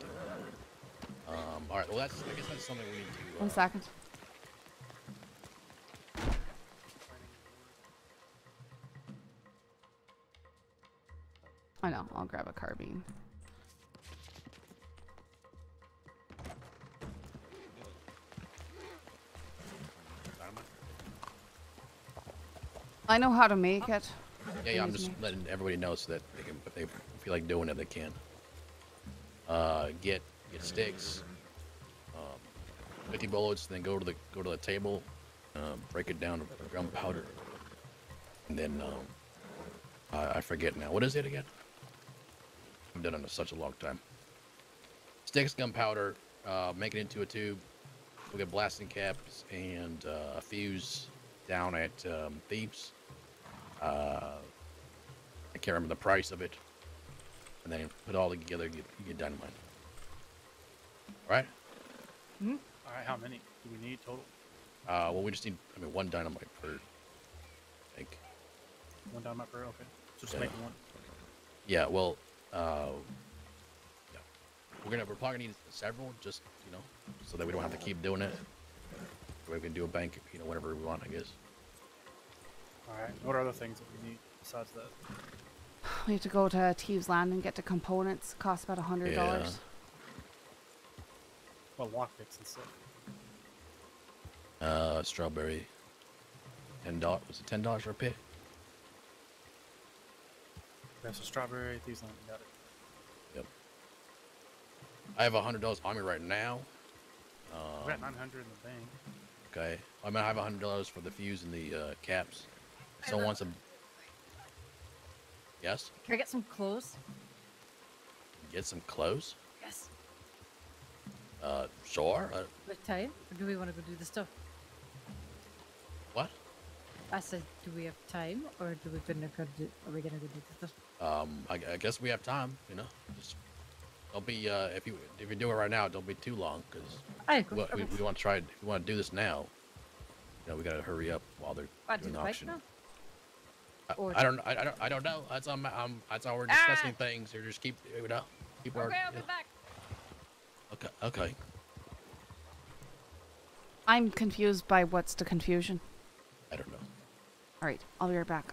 S6: God damn it. Um. All right. Well, that's. I guess that's something we need to. Uh,
S1: second. I know. I'll grab a carbine. I know how to make it.
S6: Yeah, yeah. I'm just letting everybody know so that they can, they feel like doing it, they can. Uh, get get sticks, um, 50 bullets, then go to the go to the table, um, break it down to gunpowder, and then um, I, I forget now. What is it again? I've done it in such a long time. Sticks, gunpowder, uh, make it into a tube. We get blasting caps and uh, a fuse down at um, Thebes. Uh, I can't remember the price of it. And then put it all together, you get, you get dynamite. All right. Hmm.
S4: All right. how many do we need total?
S6: Uh, well, we just need, I mean, one dynamite per, like,
S4: One dynamite per. Okay, so just
S6: Yeah.
S4: making one.
S6: yeah, well, uh, yeah. We're gonna, we're probably gonna need several, just, you know, so that we don't have to keep doing it. So we can do a bank, you know, whenever we want, I guess.
S4: All right. What are other things that we need besides that?
S1: We have to go to Thieves' Land and get the components. Cost about a hundred dollars.
S4: Well, lockpicks and stuff.
S6: Uh, strawberry. Ten dollars. Was it ten dollars for a pick?
S4: That's a strawberry. These ones got it.
S6: Yep. I have a hundred dollars on me right now.
S4: We got
S6: Um,
S4: 900 in the bank.
S6: okay. I mean, I have a hundred dollars for the fuse and the uh, caps. If Someone wants some. Yes.
S12: Can I get some clothes?
S6: Get some clothes.
S12: Yes.
S6: Uh, sure. Uh,
S12: With time? Or do we want to go do the stuff?
S6: what?
S12: I said, do we have time, or do we gonna go do? Are we gonna go do the stuff?
S6: Um, I, I guess we have time. You know, just don't be. Uh, if you if you do it right now, don't be too long, because
S12: Aye,
S6: we, we, we want to try. We want to do this now, you know, we gotta hurry up while they're
S12: What,
S6: doing
S12: do
S6: the auction. I,
S12: Or-
S6: I don't. I, I don't. I don't know. That's on. my- Um. That's how we're discussing things. Or just keep. You know. Keep our.
S5: Okay, I'll
S6: yeah.
S5: be back.
S6: Okay. Okay.
S1: I'm confused by what's the confusion.
S6: I don't know.
S1: All right, I'll be right back.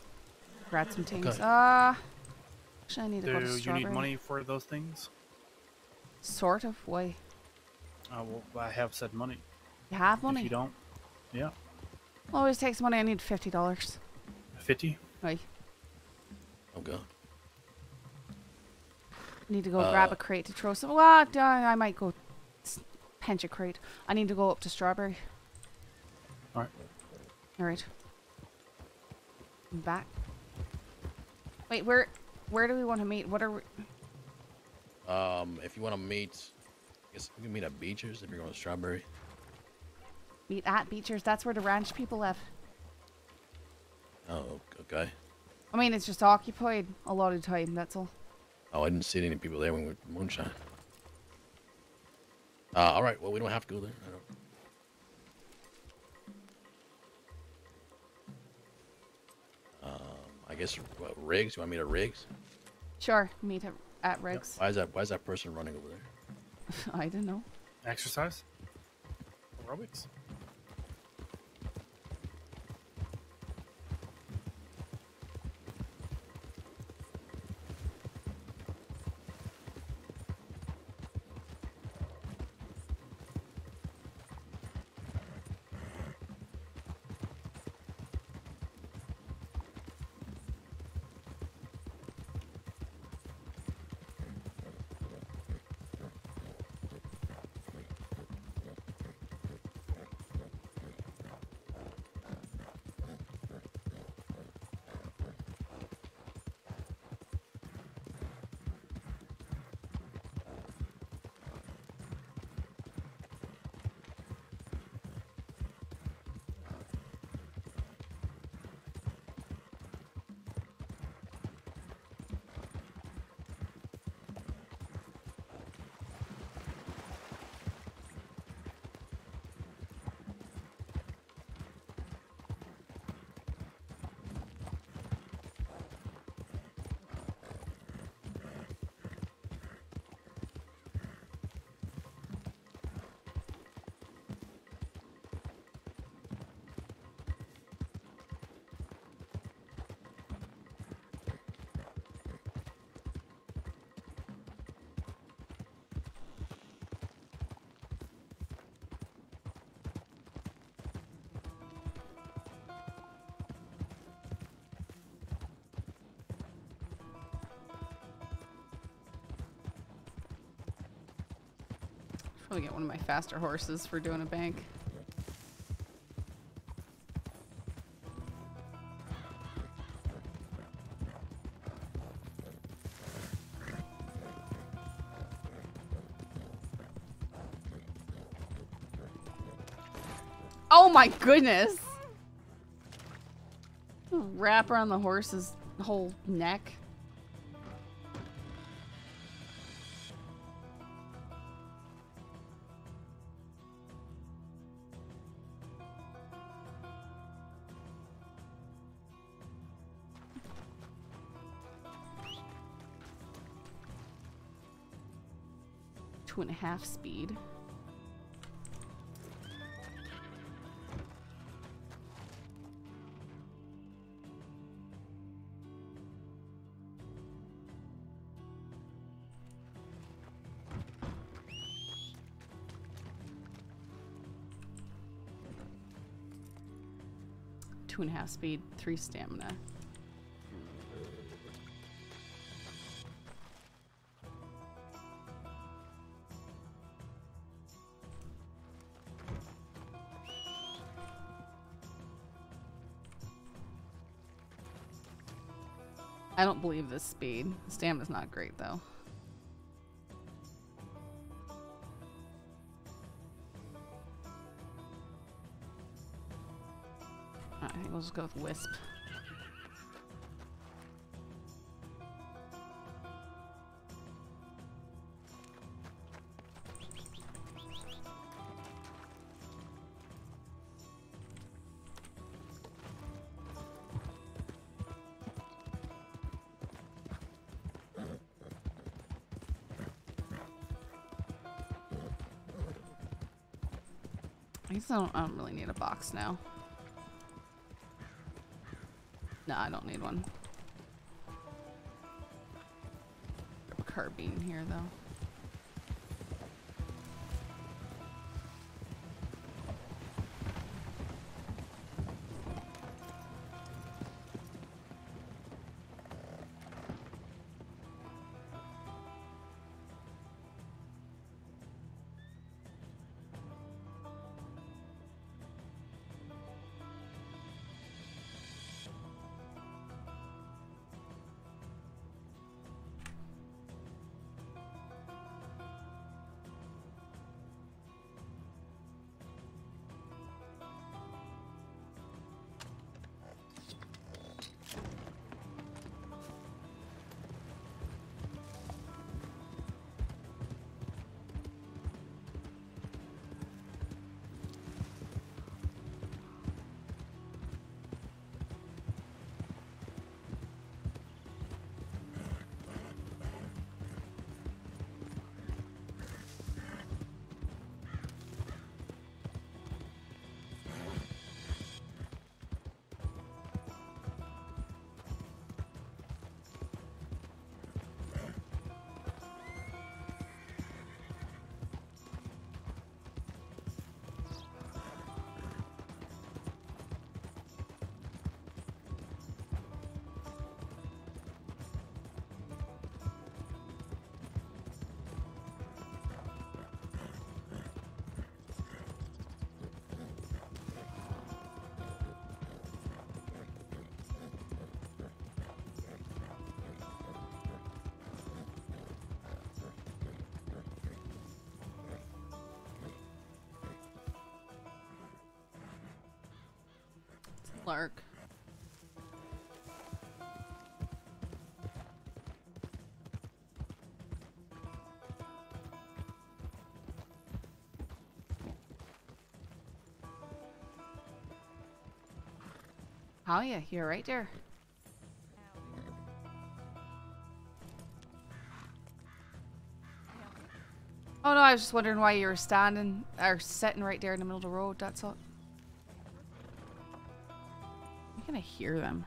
S1: Grab some things.
S6: Okay.
S1: Uh, actually, I need to
S4: Do
S1: go to
S4: you need money for those things?
S1: Sort of. Why?
S4: Uh, well, I have said money.
S1: You have money?
S4: If you don't, yeah,
S1: Always takes money. I need fifty dollars.
S4: 50.
S1: Right.
S6: Okay.
S1: Need to go grab
S6: Uh,
S1: a crate to throw some. Well, I might go s- pinch a crate. I need to go up to Strawberry.
S4: All right.
S1: All right. I'm back. Wait, where, where do we want to meet? What are we?
S6: Um. If you want to meet, I guess we can meet at Beechers if you're going to Strawberry.
S1: Meet at Beechers. That's where the ranch people live.
S6: Oh. Okay.
S1: I mean, it's just occupied a lot of time. That's all.
S6: Oh, I didn't see any people there when we went to moonshine. Uh, all right. Well, we don't have to go there. I don't. Um, I guess what, Riggs. You want me to Riggs?
S1: Sure, meet at, at Riggs.
S6: Why is that? Why is that person running over there?
S1: I don't know.
S4: Exercise? Aerobics?
S1: Probably get one of my faster horses for doing a bank. Oh my goodness! Wrap around the horse's whole neck. Half speed. Two and a half speed, three stamina. Believe this speed. Stamina's not great though. I think we'll just go with Wisp. Guess I don't, I don't really need a box now. No, I don't need one. Carbine here, though. Clark. How ya? You're right there. Oh no, I was just wondering why you were standing or sitting right there in the middle of the road, that's all. Gonna hear them.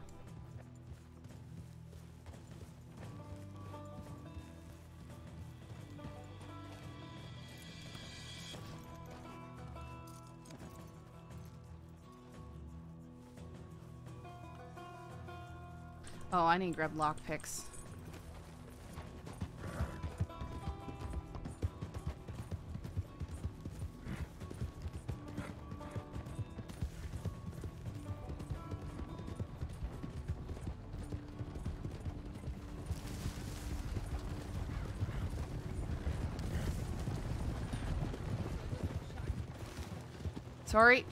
S1: Oh, I need to grab lockpicks. Sorry.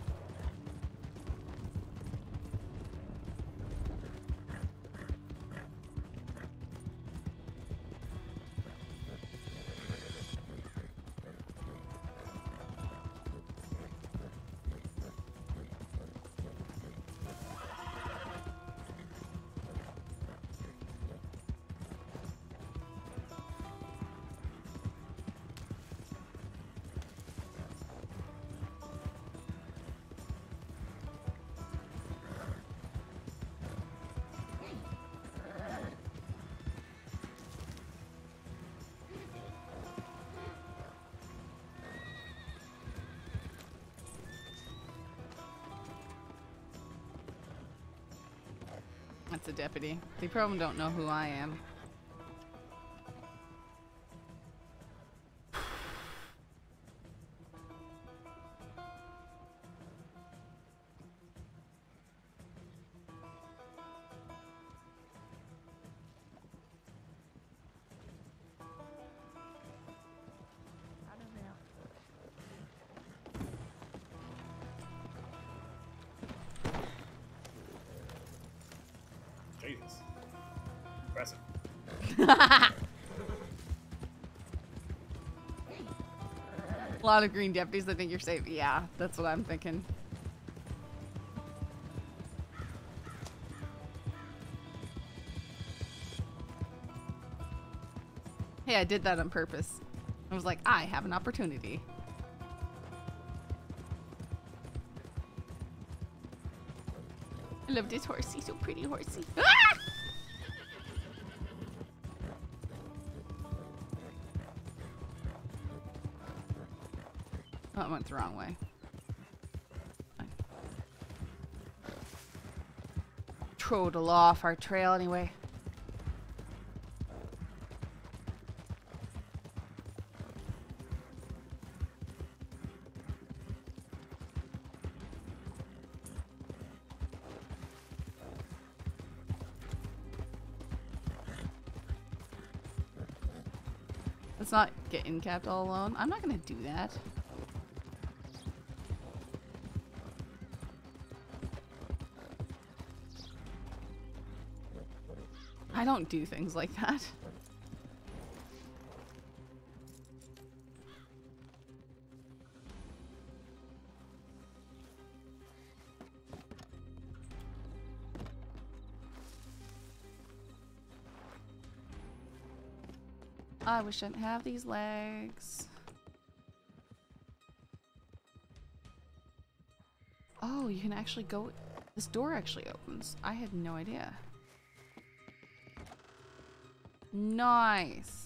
S1: Deputy. They probably don't know who I am. A lot of green deputies that think you're safe. Yeah, that's what I'm thinking. Hey, I did that on purpose. I was like, I have an opportunity. I love this horsey, so pretty horsey. Ah! I went the wrong way. Trottle off our trail anyway. Let's not get incapped all alone. I'm not gonna do that. Don't do things like that. Oh, I wish I didn't have these legs. Oh, you can actually go. This door actually opens. I had no idea. Nice.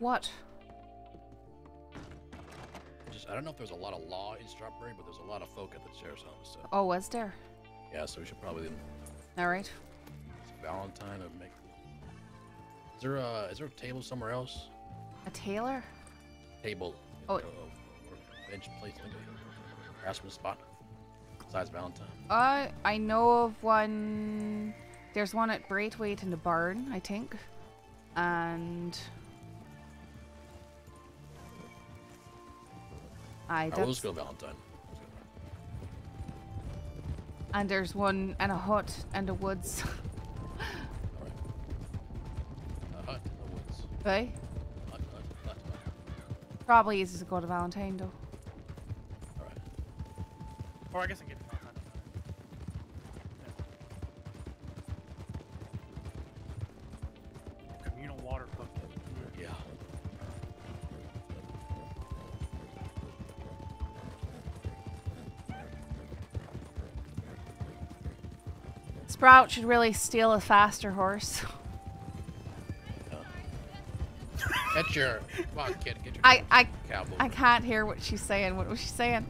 S1: What?
S6: Just I don't know if there's a lot of law in Strawberry, but there's a lot of folk at the sheriff's office. So
S1: Oh, was there?
S6: yeah, so we should probably
S1: All right.
S6: Valentine or make. Is there a is there a table somewhere else?
S1: A tailor?
S6: Table.
S1: Oh.
S6: Or, or bench place like a harassment spot. Besides Valentine.
S1: Uh, I know of one. There's one at Braithwaite in the barn, I think. And. I
S6: Alright, we'll
S1: that's,
S6: Valentine.
S1: and there's one and a hut and a woods.
S6: A hut in the woods.
S1: right?
S6: Hut, hut, hut, hut.
S1: Probably easy to go to Valentine though.
S4: Or I guess I can
S1: Sprout should really steal a faster horse.
S6: Get your come on, kid. Get your
S1: I I
S6: cowboy.
S1: I can't hear what she's saying. What was she saying?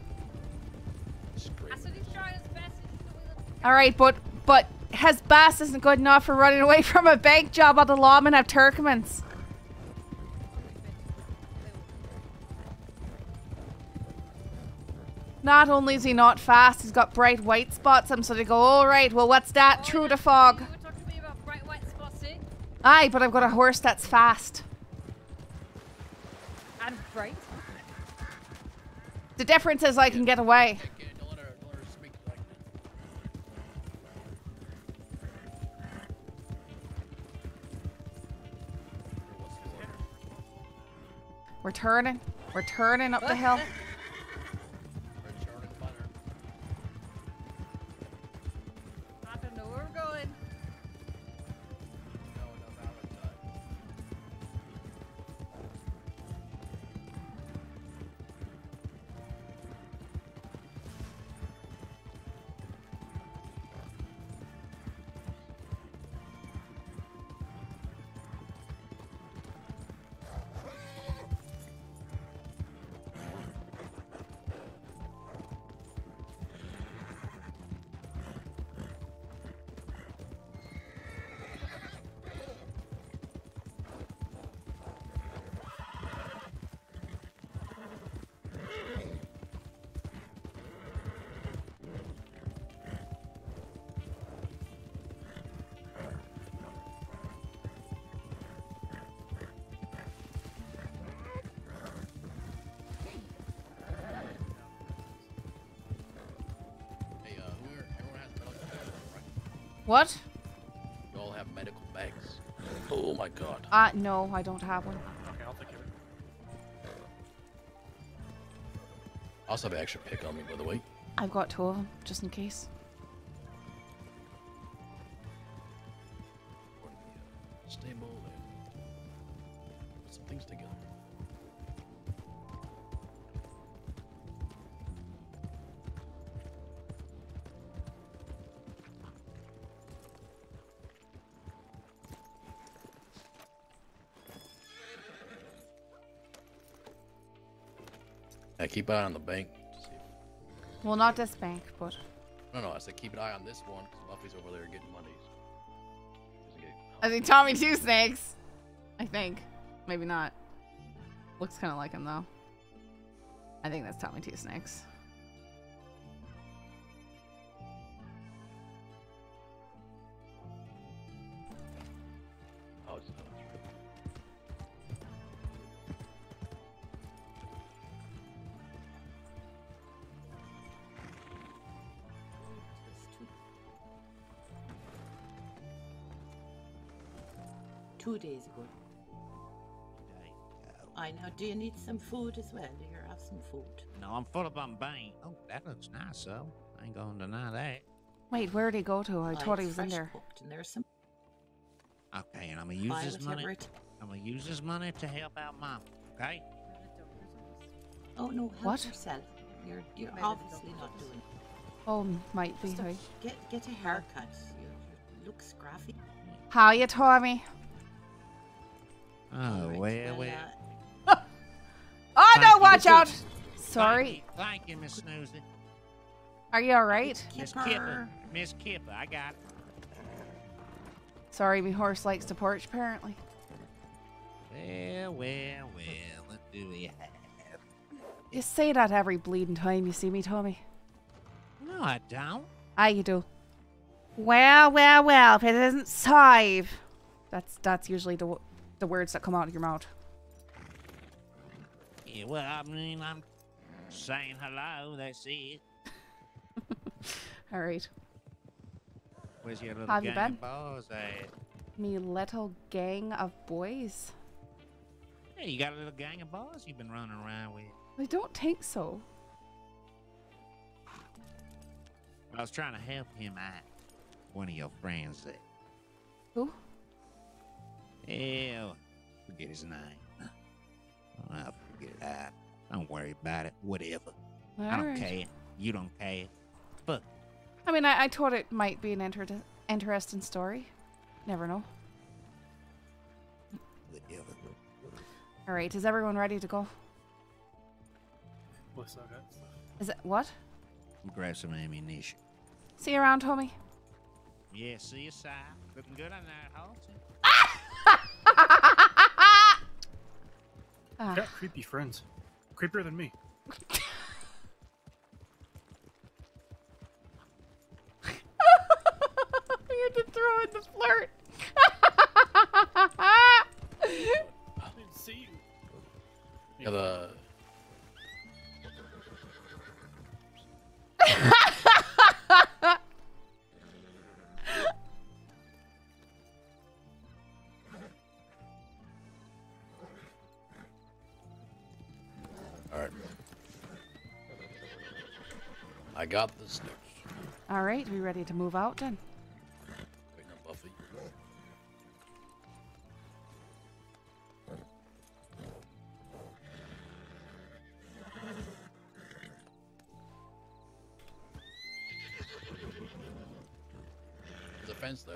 S5: I said he's trying his best.
S1: All right, but but his bass isn't good enough for running away from a bank job at the lawman of Turkmans. Not only is he not fast, he's got bright white spots on him, so they go, all right, well, what's that? Through the fog.
S5: You were talking to me about bright white spots, eh?
S1: Aye, but I've got a horse that's fast.
S5: And bright.
S1: The difference is I can get away. We're turning. We're turning up the hill. What?
S6: You all have medical bags. Oh my god.
S1: Uh, no, I don't have one.
S4: Okay, I'll take it.
S6: I also have an extra pick on me, by the way.
S1: I've got two of them, just in case.
S6: Keep an eye on the bank. to see if-
S1: Well, not this bank, but
S6: No, no, I said keep an eye on this one because Buffy's over there getting money.
S1: I think Tommy Two Snakes. I think. Maybe not. Looks kind of like him, though. I think that's Tommy Two Snakes.
S18: Days ago. I know. Do you need some food as well? Do you have some food?
S19: No, I'm full of Bombay. Oh, that looks nice, though. I ain't gonna deny that.
S1: Wait, where did he go to? I
S18: Oh,
S1: thought he was in there.
S18: cooked, and there's some.
S19: Okay, and I'm gonna use
S18: Buy
S19: this money.
S18: it-
S19: I'm gonna use this money to help out mom. Okay?
S18: Oh no, help
S1: What?
S18: yourself. You're you're
S5: Maybe the
S18: obviously not
S5: doctor's
S18: doing.
S1: Oh, might be.
S18: Just a- Get get a haircut. You, you look scruffy.
S1: How you, Tommy?
S19: Oh, well, well.
S1: Oh no! Watch out!
S19: Thank
S1: Sorry.
S19: Thank you, Miss Snoozy.
S1: Are you all right?
S19: Miss Kipper. Miss Kipper, I got it.
S1: Sorry, me horse likes to porch apparently.
S19: Well, well, well, what do we have?
S1: You say that every bleeding time you see me, Tommy.
S19: No, I don't.
S1: Ah, you do. Well, well, well. If it isn't Sive, that's that's usually the w- the words that come out of your mouth.
S19: Yeah, well, I mean, I'm saying hello, that's it.
S1: All right.
S19: Where's your little
S1: Have you
S19: gang
S1: been?
S19: of boys at?
S1: Me little gang of boys.
S19: Hey, you got a little gang of boys you've been running around with.
S1: I don't think so.
S19: I was trying to help him out. One of your friends there.
S1: Who?
S19: Hell, forget his name. I'll forget it out. Don't worry about it. Whatever. I don't
S1: Alright.
S19: care. You don't care. Fuck.
S1: I mean, I, I thought it might be an inter- interesting story. Never know.
S19: Whatever.
S1: All right, is everyone ready to go?
S4: What's up, guys?
S1: Is it what?
S19: Grab some ammunition.
S1: See you around, Tommy.
S19: Yeah, see you, Si. Looking good on that halter.
S1: Ah.
S4: Got creepy friends. Creepier than me.
S1: you had to throw in the flirt.
S4: I didn't see you.
S6: Yeah, the got the sticks.
S1: All right, we ready to move out then?
S6: Waiting on Buffy. There's a fence there.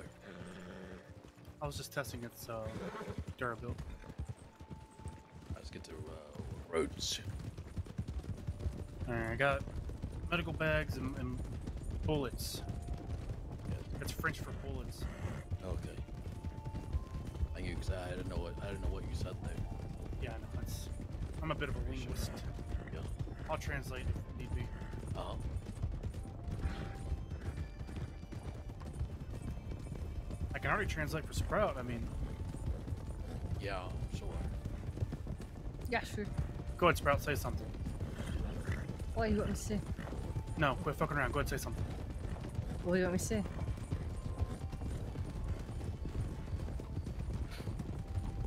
S4: I was just testing its uh, durability.
S6: Let's get to uh, Rhodes.
S4: Alright, I got medical bags and, and bullets. That's French for bullets.
S6: Okay. Thank you, because I didn't know what I didn't know what you said there.
S4: Yeah, I know. That's, I'm a bit of a linguist.
S6: Yeah.
S4: I'll translate if need be.
S6: Uh huh.
S4: I can already translate for Sprout. I mean,
S6: Yeah, sure.
S12: Yeah, sure.
S4: go ahead, Sprout. Say something.
S12: What do you want me to say?
S4: No, quit fucking around. Go ahead, say something.
S12: What do you want me to say?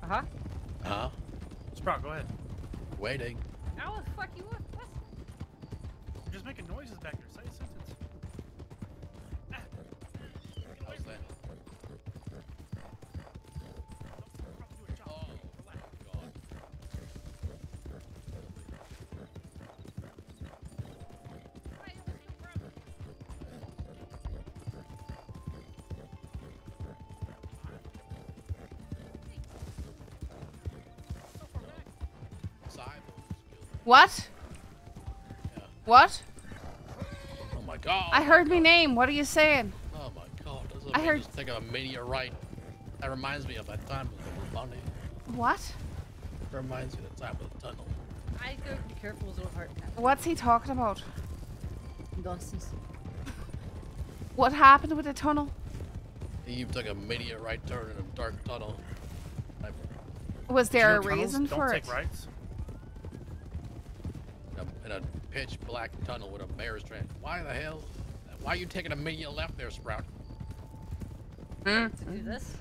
S12: Uh huh.
S6: Uh huh.
S4: Sprout, go ahead.
S6: Waiting.
S5: How the fuck you what? What?
S4: You're just making noises back there.
S1: What? What?
S6: Oh my god.
S1: I heard me name. What are you saying?
S6: Oh my god. This
S1: I
S6: I
S1: heard-
S6: just taking a meteorite. That reminds me of that time with the bunny.
S1: What?
S6: It Reminds me of the time of the tunnel.
S5: I go be careful as well hard.
S1: What's he talking about?
S12: Nonsense.
S1: What happened with the tunnel?
S6: You took a meteorite turn in a dark tunnel. I-
S1: Was there a
S4: Geo tunnels
S1: reason
S4: don't
S1: for
S4: take
S1: it?
S4: rights.
S6: in a, in a pitch black tunnel with a bear's train. Why the hell? Why are you taking a meteor left there, Sprout? Hmm?
S5: To do this?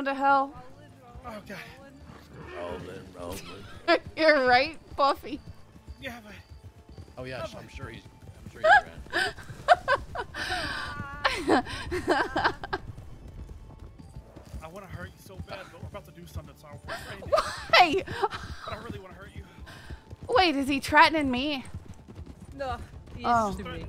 S4: Rolling
S1: down to hell.
S4: Oh god.
S6: rolling, rolling.
S1: You're right, Buffy.
S4: Yeah, but
S6: Oh yeah, I'm sure he's. I'm sure he's around.
S4: I want to hurt you so bad, but we're about to do something, so I'm.
S1: Why?
S4: But I really want to hurt you.
S1: Wait, is he threatening me?
S5: No. He's
S1: Oh.
S5: to me.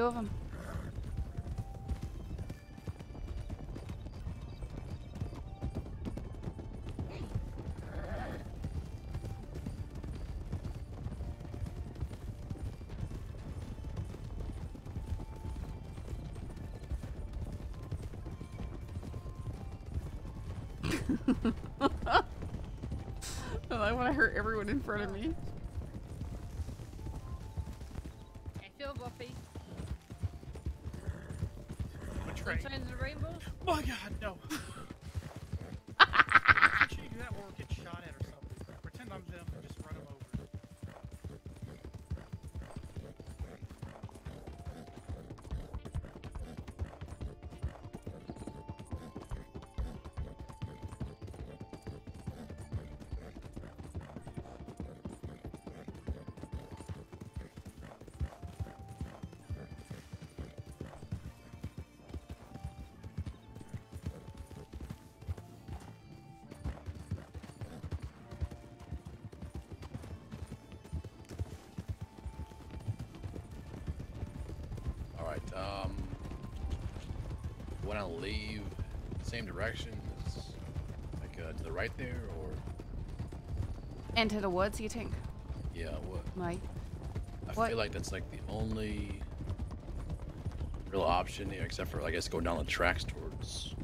S1: Few of them. I want to hurt everyone in front of me.
S5: And.
S4: My God, no.
S6: To leave the same direction? As, like uh, to the right there, or
S1: Into the woods, you think?
S6: yeah, what?
S1: Like,
S6: I
S1: What?
S6: feel like that's like the only real option here, except for I guess going down the tracks towards.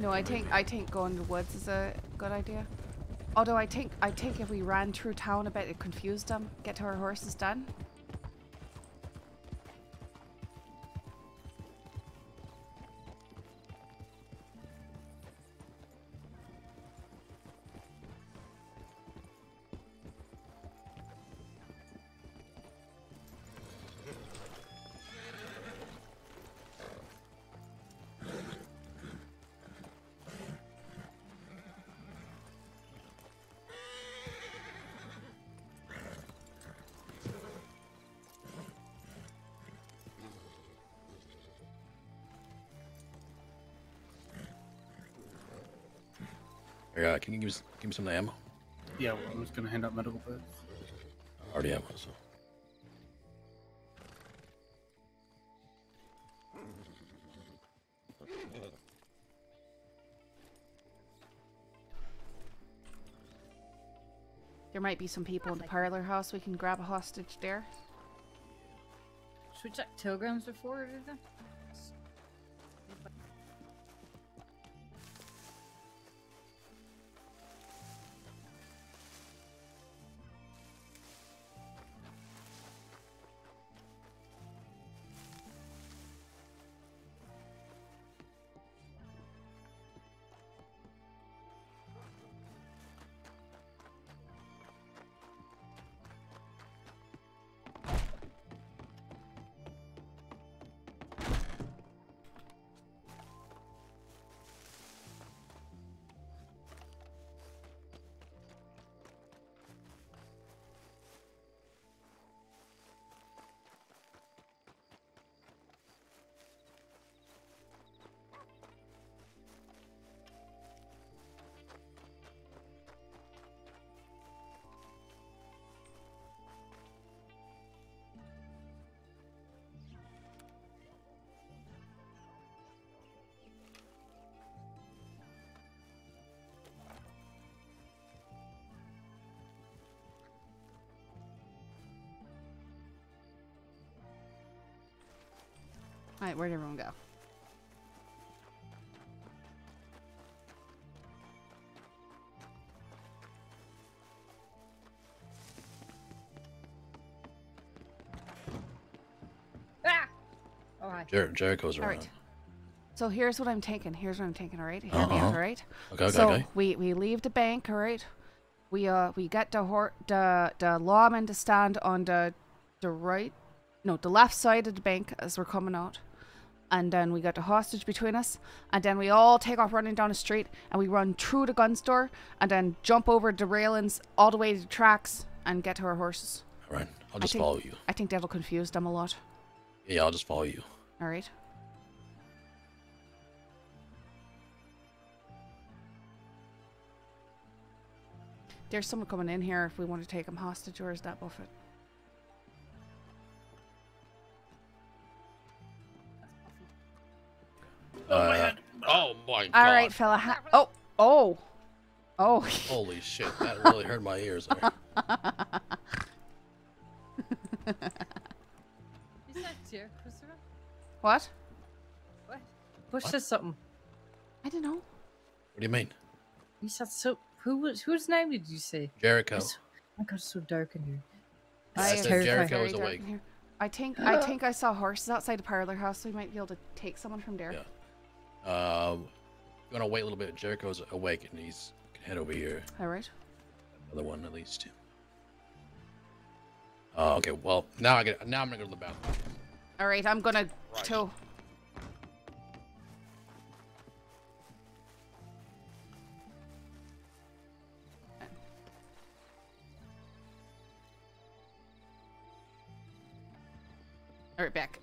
S1: No, I think I think going to the woods is a good idea. Although I think I think if we ran through town a bit, it confused them. Get to our horses done.
S6: Can you give me, give me some of the ammo?
S4: Yeah, well, I'm just gonna hand out medical beds.
S6: I already have one, so.
S1: There might be some people in the parlor house. We can grab a hostage there.
S5: Should we check telegrams before or anything?
S1: All right, where'd everyone go?
S5: Ah!
S12: All right.
S6: Jer- Jericho's
S1: All
S6: around.
S1: right. So here's what I'm taking. Here's what I'm taking. All right. Hear me
S6: Uh-huh.
S1: out. All right.
S6: Okay, okay,
S1: so
S6: okay.
S1: we we leave the bank. All right. We uh we get the hor- the the lawman to stand on the the right, no, the left side of the bank as we're coming out. And then we got the hostage between us, and then we all take off running down the street, and we run through the gun store, and then jump over the railings all the way to the tracks, and get to our horses.
S6: All right. I'll just
S1: think-
S6: follow you.
S1: I think that'll confuse them a lot.
S6: Yeah, I'll just follow you.
S1: All right. There's someone coming in here if we want to take him hostage, or is that Buffett?
S6: Uh, oh my god.
S1: All right, fella. Ha- oh, oh, oh.
S6: Holy shit, that really hurt my ears. there.
S5: Is that Jericho's around?
S1: what?
S5: What?
S12: Butch said something.
S1: I don't know.
S6: What do you mean?
S12: You said so. Who was whose name did you say?
S6: Jericho.
S12: It's- Oh my god, it's so dark in here.
S6: Yeah, I
S12: It's
S6: said
S12: terrifying.
S6: Jericho is
S1: dark
S6: awake.
S1: in here. I think I think I saw horses outside the parlor house. So we might be able to take someone from there.
S6: Um, you gonna wait a little bit? Jericho's awake and he's can head over here.
S1: All right.
S6: Another one at least. Oh, okay. Well, now I get. Now I'm gonna go to the bathroom.
S1: All right. I'm gonna to. All right, back.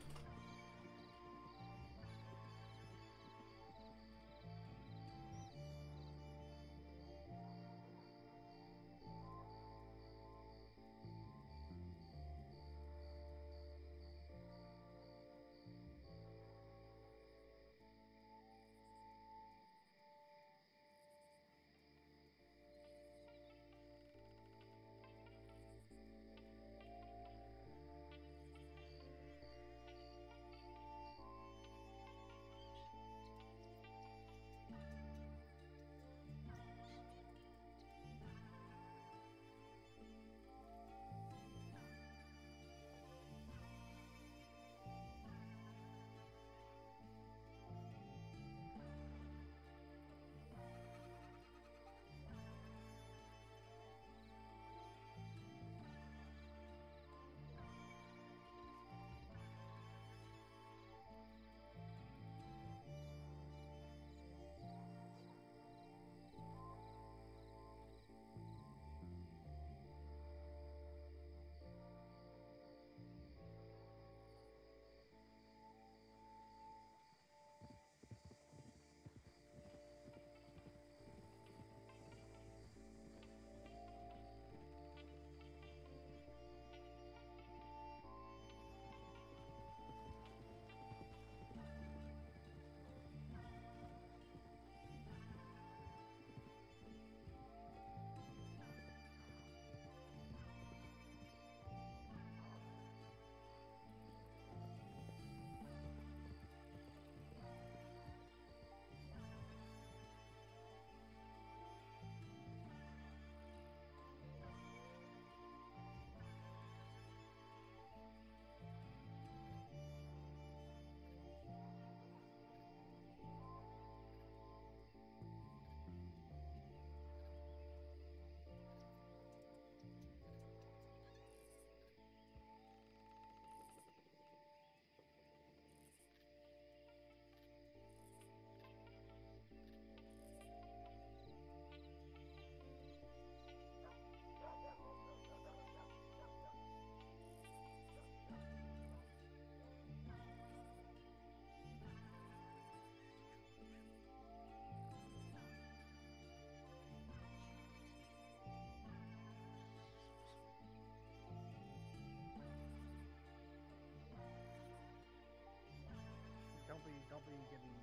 S20: Don't be, don't be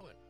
S20: heroin.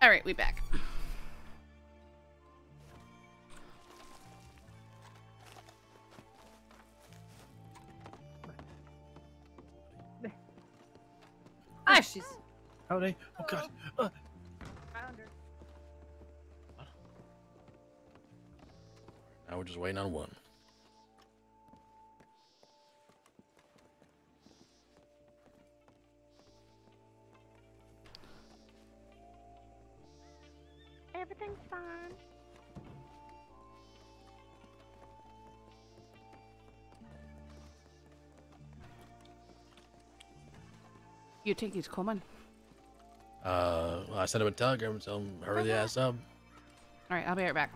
S1: All right, we back.
S12: Ah, she's.
S4: Howdy. Oh god. Uh,
S12: Found her.
S6: Now we're just waiting on one.
S1: You think he's coming?
S6: Uh, well, I sent him a telegram so hurry the ass up.
S1: All right, I'll be right back.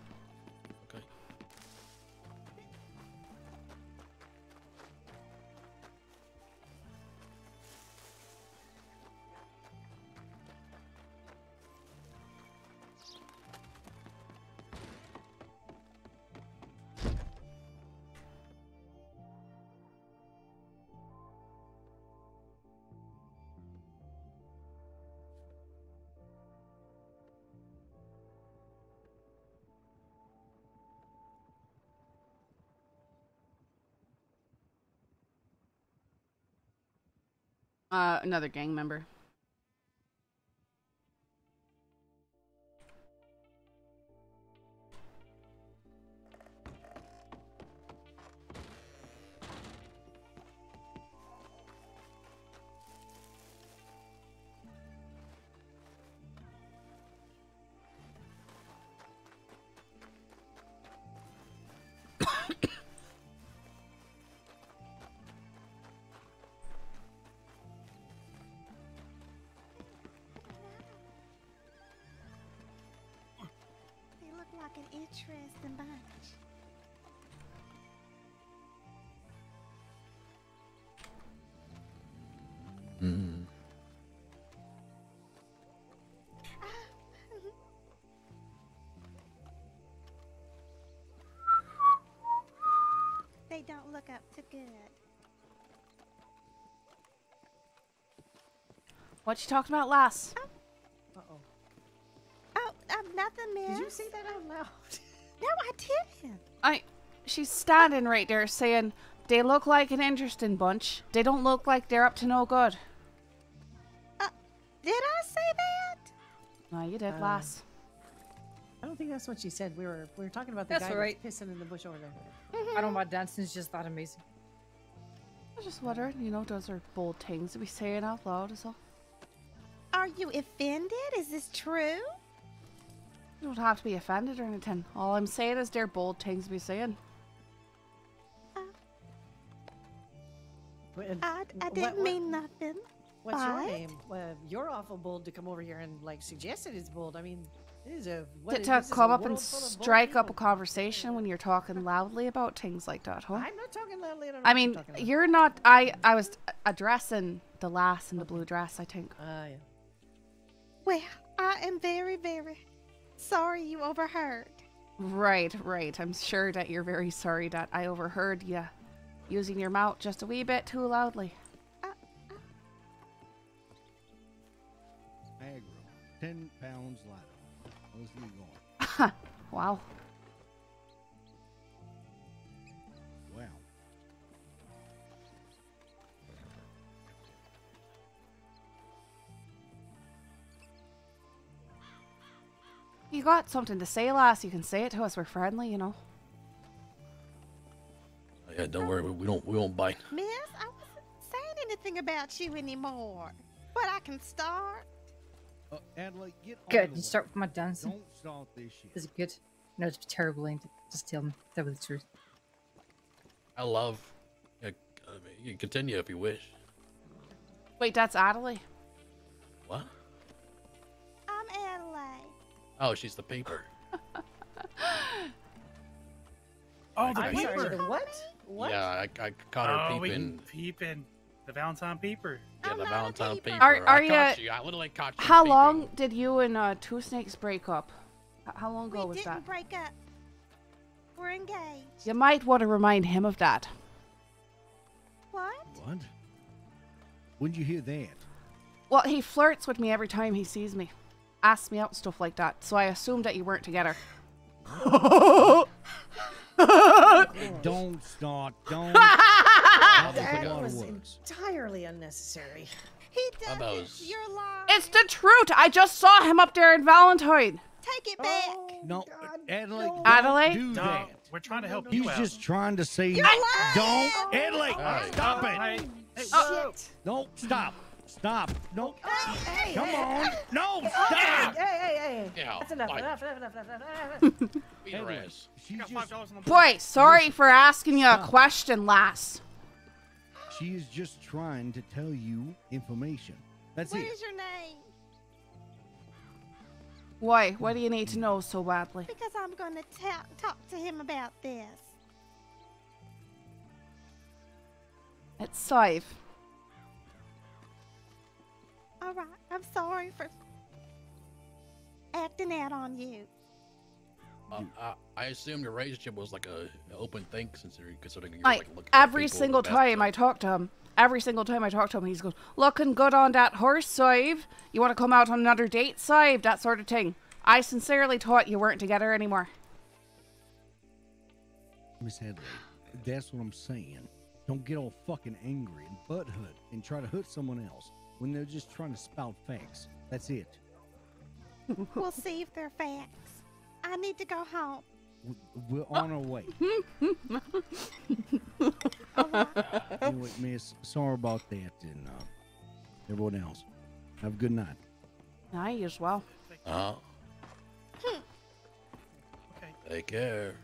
S1: Uh, another gang member.
S21: They don't look up to good.
S1: What you talking about last?
S12: Uh oh.
S21: Oh, um, nothing, miss.
S12: Did you say that out loud?
S21: No, I didn't.
S1: I. She's standing right there saying they look like an interesting bunch. They don't look like they're up to no good.
S21: Did I say that?
S1: No, you did
S12: Uh,
S1: last.
S12: I think that's what she said. We were we were talking about the
S5: That's
S12: guy
S5: all right.
S12: that's pissing in the bush over there.
S5: I don't know about dancing. It's just that amazing.
S1: I was just wondering, you know, those are bold things to be saying out loud, is all.
S21: Are you offended? Is this true?
S1: You don't have to be offended or anything. All I'm saying is they're bold things to be saying.
S12: Wh-
S21: I, I didn't
S12: what-
S21: mean nothing.
S12: What's your name? Well, you're awful bold to come over here and like suggest it is bold. I mean, it is a what
S1: To,
S12: is-
S1: to
S12: a
S1: come up and
S12: world full of bold
S1: strike up a conversation when you're talking loudly about things like that, huh?
S12: I'm not talking loudly. I,
S1: I mean,
S12: talking
S1: you're not. I I was addressing the lass in the blue dress. I think.
S12: Ah, yeah.
S21: Well, I am very, very sorry you overheard.
S1: Right, right. I'm sure that you're very sorry that I overheard you using your mouth just a wee bit too loudly.
S22: Aggro, 10 pounds lighter. How's
S1: wow.
S22: Wow.
S1: You got something to say, lass? You can say it to us. We're friendly, you know.
S6: Oh, yeah, don't worry, we we don't we won't bite.
S21: Miss, I wasn't saying anything about you anymore. But I can start.
S22: Uh, Adaleigh, get
S5: Good.
S22: the
S5: You start with my dancing.
S22: Don't start this shit.
S5: Is it good? No, it's terrible. Ain't it? Just tell me. Tell me the truth.
S6: I love. Yeah, I mean, you can continue if you wish.
S1: Wait, that's Adaleigh.
S6: What?
S21: I'm Adaleigh.
S6: Oh, she's the paper.
S4: Oh, the
S12: I'm sorry,
S4: peeper.
S12: the what? What?
S6: Yeah, I, I caught her
S4: oh, we
S6: peeping.
S4: peeping. The Valentine peeper.
S6: Yeah, the Valentine paper.
S1: Are
S6: I
S1: are
S6: caught
S1: you?
S6: you. I literally caught you.
S1: How
S6: peeping.
S1: long did you and uh, Two Snakes break up? How long ago
S21: we
S1: was
S21: didn't
S1: that?
S21: break up. We're engaged.
S1: You might want to remind him of that.
S21: What?
S22: What? When'd you hear that?
S1: Well, he flirts with me every time he sees me. asked me out, stuff like that. So I assumed that you weren't together.
S22: Don't start. Don't.
S21: That was entirely unnecessary. He
S6: How about s-
S1: It's the truth. I just saw him up there in Valentine.
S21: Take it back.
S22: Oh, no, Adaleigh. don't
S1: Adaleigh?
S22: Do
S4: No,
S22: that.
S4: we're trying to help
S22: He's
S4: you out.
S22: just trying to say.
S21: You're lying.
S22: Don't, Adaleigh.
S4: Hey,
S22: Stop
S4: hey,
S22: it.
S4: hey,
S21: Shit.
S22: No, stop. Stop. No.
S21: Oh, hey,
S22: Come
S21: hey,
S22: on. No,
S21: Hey,
S22: stop.
S21: hey, hey, hey.
S6: Yeah,
S21: That's enough,
S6: fine.
S21: enough, enough, enough, enough, enough, enough.
S6: Beat her ass.
S22: She's
S4: Got
S22: just,
S4: five dollars on the
S1: Boy, sorry for asking you a
S22: Stop.
S1: question, lass.
S22: she is just trying to tell you information. That's
S21: What
S22: it.
S21: is your name?
S1: Why? What do you need to know so badly?
S21: Because I'm going to ta- talk to him about this.
S1: It's Sadhbh.
S21: All right. I'm sorry for acting out on you.
S6: Uh, I, I assumed the relationship was like a an open thing, since you're considering you're
S1: I
S6: like looking
S1: every
S6: people
S1: single time I talk to him, every single time I talk to him, he's going, looking good on that horse, Sadhbh. You want to come out on another date, Sadhbh? That sort of thing. I sincerely thought you weren't together anymore.
S22: Miss Adaleigh, that's what I'm saying. Don't get all fucking angry and butt hurt and try to hurt someone else when they're just trying to spout facts. That's it.
S21: we'll see if they're facts. I need to go home.
S22: We- We're on our way. anyway, miss, sorry about that and uh, everyone else. Have a good night.
S1: I as well.
S6: Uh, take care.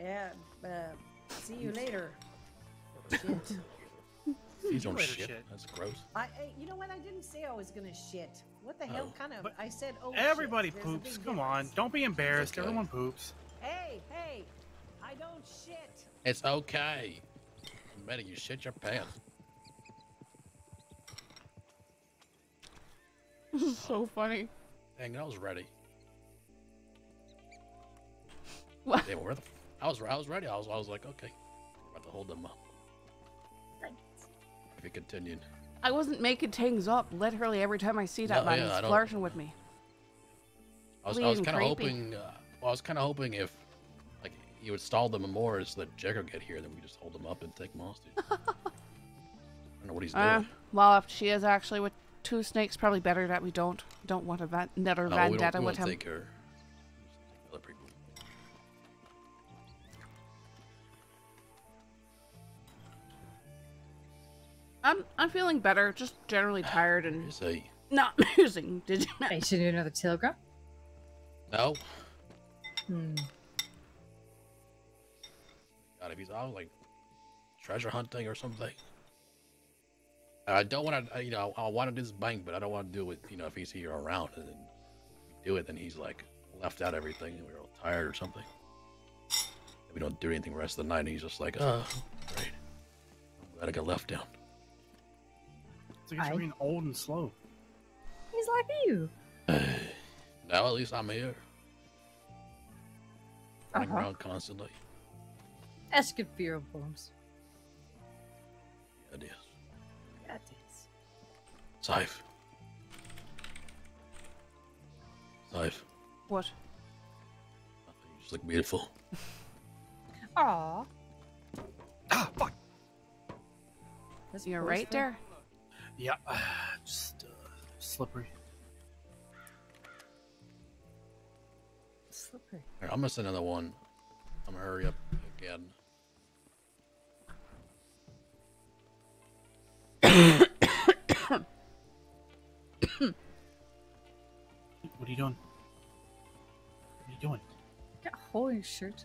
S21: Yeah, uh, see you later. Shit.
S6: These don't shit.
S4: shit.
S6: That's gross.
S21: I, I, you know what? I didn't say I was gonna shit. What the hell
S6: Oh.
S21: kind of?
S4: But
S21: I said, oh.
S4: Everybody
S21: There's a
S4: poops.
S21: big
S4: Come on. Don't be embarrassed.
S6: okay.
S4: Everyone poops.
S21: Hey, hey! I don't shit.
S6: It's okay. Betty, you shit your pants.
S1: so funny.
S6: Dang, I was ready.
S1: What?
S6: Yeah, where the? F- I was. I was ready. I was. I was like, okay, about to hold them up. If continued.
S1: I wasn't making things up. Literally every time I see that
S6: No,
S1: man,
S6: yeah,
S1: he's flirting with me.
S6: I was. Was kind of hoping. Uh, well, I was kind of hoping if, like, you would stall them more so that Jagger get here, then we just hold them up and take them hostage. I don't know what he's doing.
S1: Uh, well, if she is actually with two snakes, probably better that we don't don't want a van- another
S6: no, we
S1: vendetta
S6: don't, we
S1: with him.
S6: take her.
S1: I'm I'm feeling better, just generally tired and
S6: Say
S1: not amusing. Did you?
S12: Hey, should do another telegram?
S6: no.
S12: Hmm.
S6: God, if he's out like treasure hunting or something. I don't want to, you know, I want to do this bank, but I don't want to do it, you know, if he's here around and then do it, then he's like left out everything and we're all tired or something. And we don't do anything the rest of the night and he's just like, oh, great. I'm glad I got left down.
S4: It's like you're being old and slow.
S12: He's like you.
S6: Now at least I'm here. Running
S12: Uh-huh.
S6: around constantly.
S12: That's good for your bones.
S6: It is.
S12: That is.
S6: Safe. Safe.
S1: What?
S6: You just look beautiful.
S12: Aw.
S4: Ah, fuck.
S12: That's
S1: You're right
S12: forceful.
S1: There.
S4: Yeah, just uh, slippery.
S12: Slippery.
S6: Here, I'm gonna another one. I'm gonna hurry up again.
S4: What are you doing? What are you doing?
S12: Got a hole in your shirt.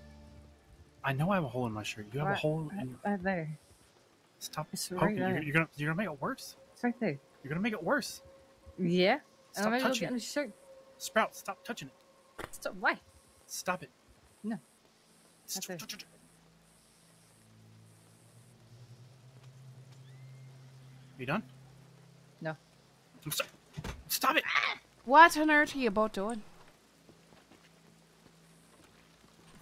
S4: I know I have a hole in my shirt. You have a hole
S12: right-
S4: in.
S12: Right there.
S4: Stop
S12: It's
S4: poking.
S12: right
S4: You're,
S12: there.
S4: you're gonna you're gonna make it worse.
S12: It's right there.
S4: You're gonna make it worse.
S12: Yeah.
S4: Stop
S12: I'm gonna go
S4: touching
S12: get
S4: it.
S12: in shirt.
S4: Sprout, stop touching it.
S12: Stop. Why?
S4: Stop it.
S12: No.
S4: Stop it. You done?
S12: No.
S4: I'm. Stop it.
S1: What on earth are you both doing?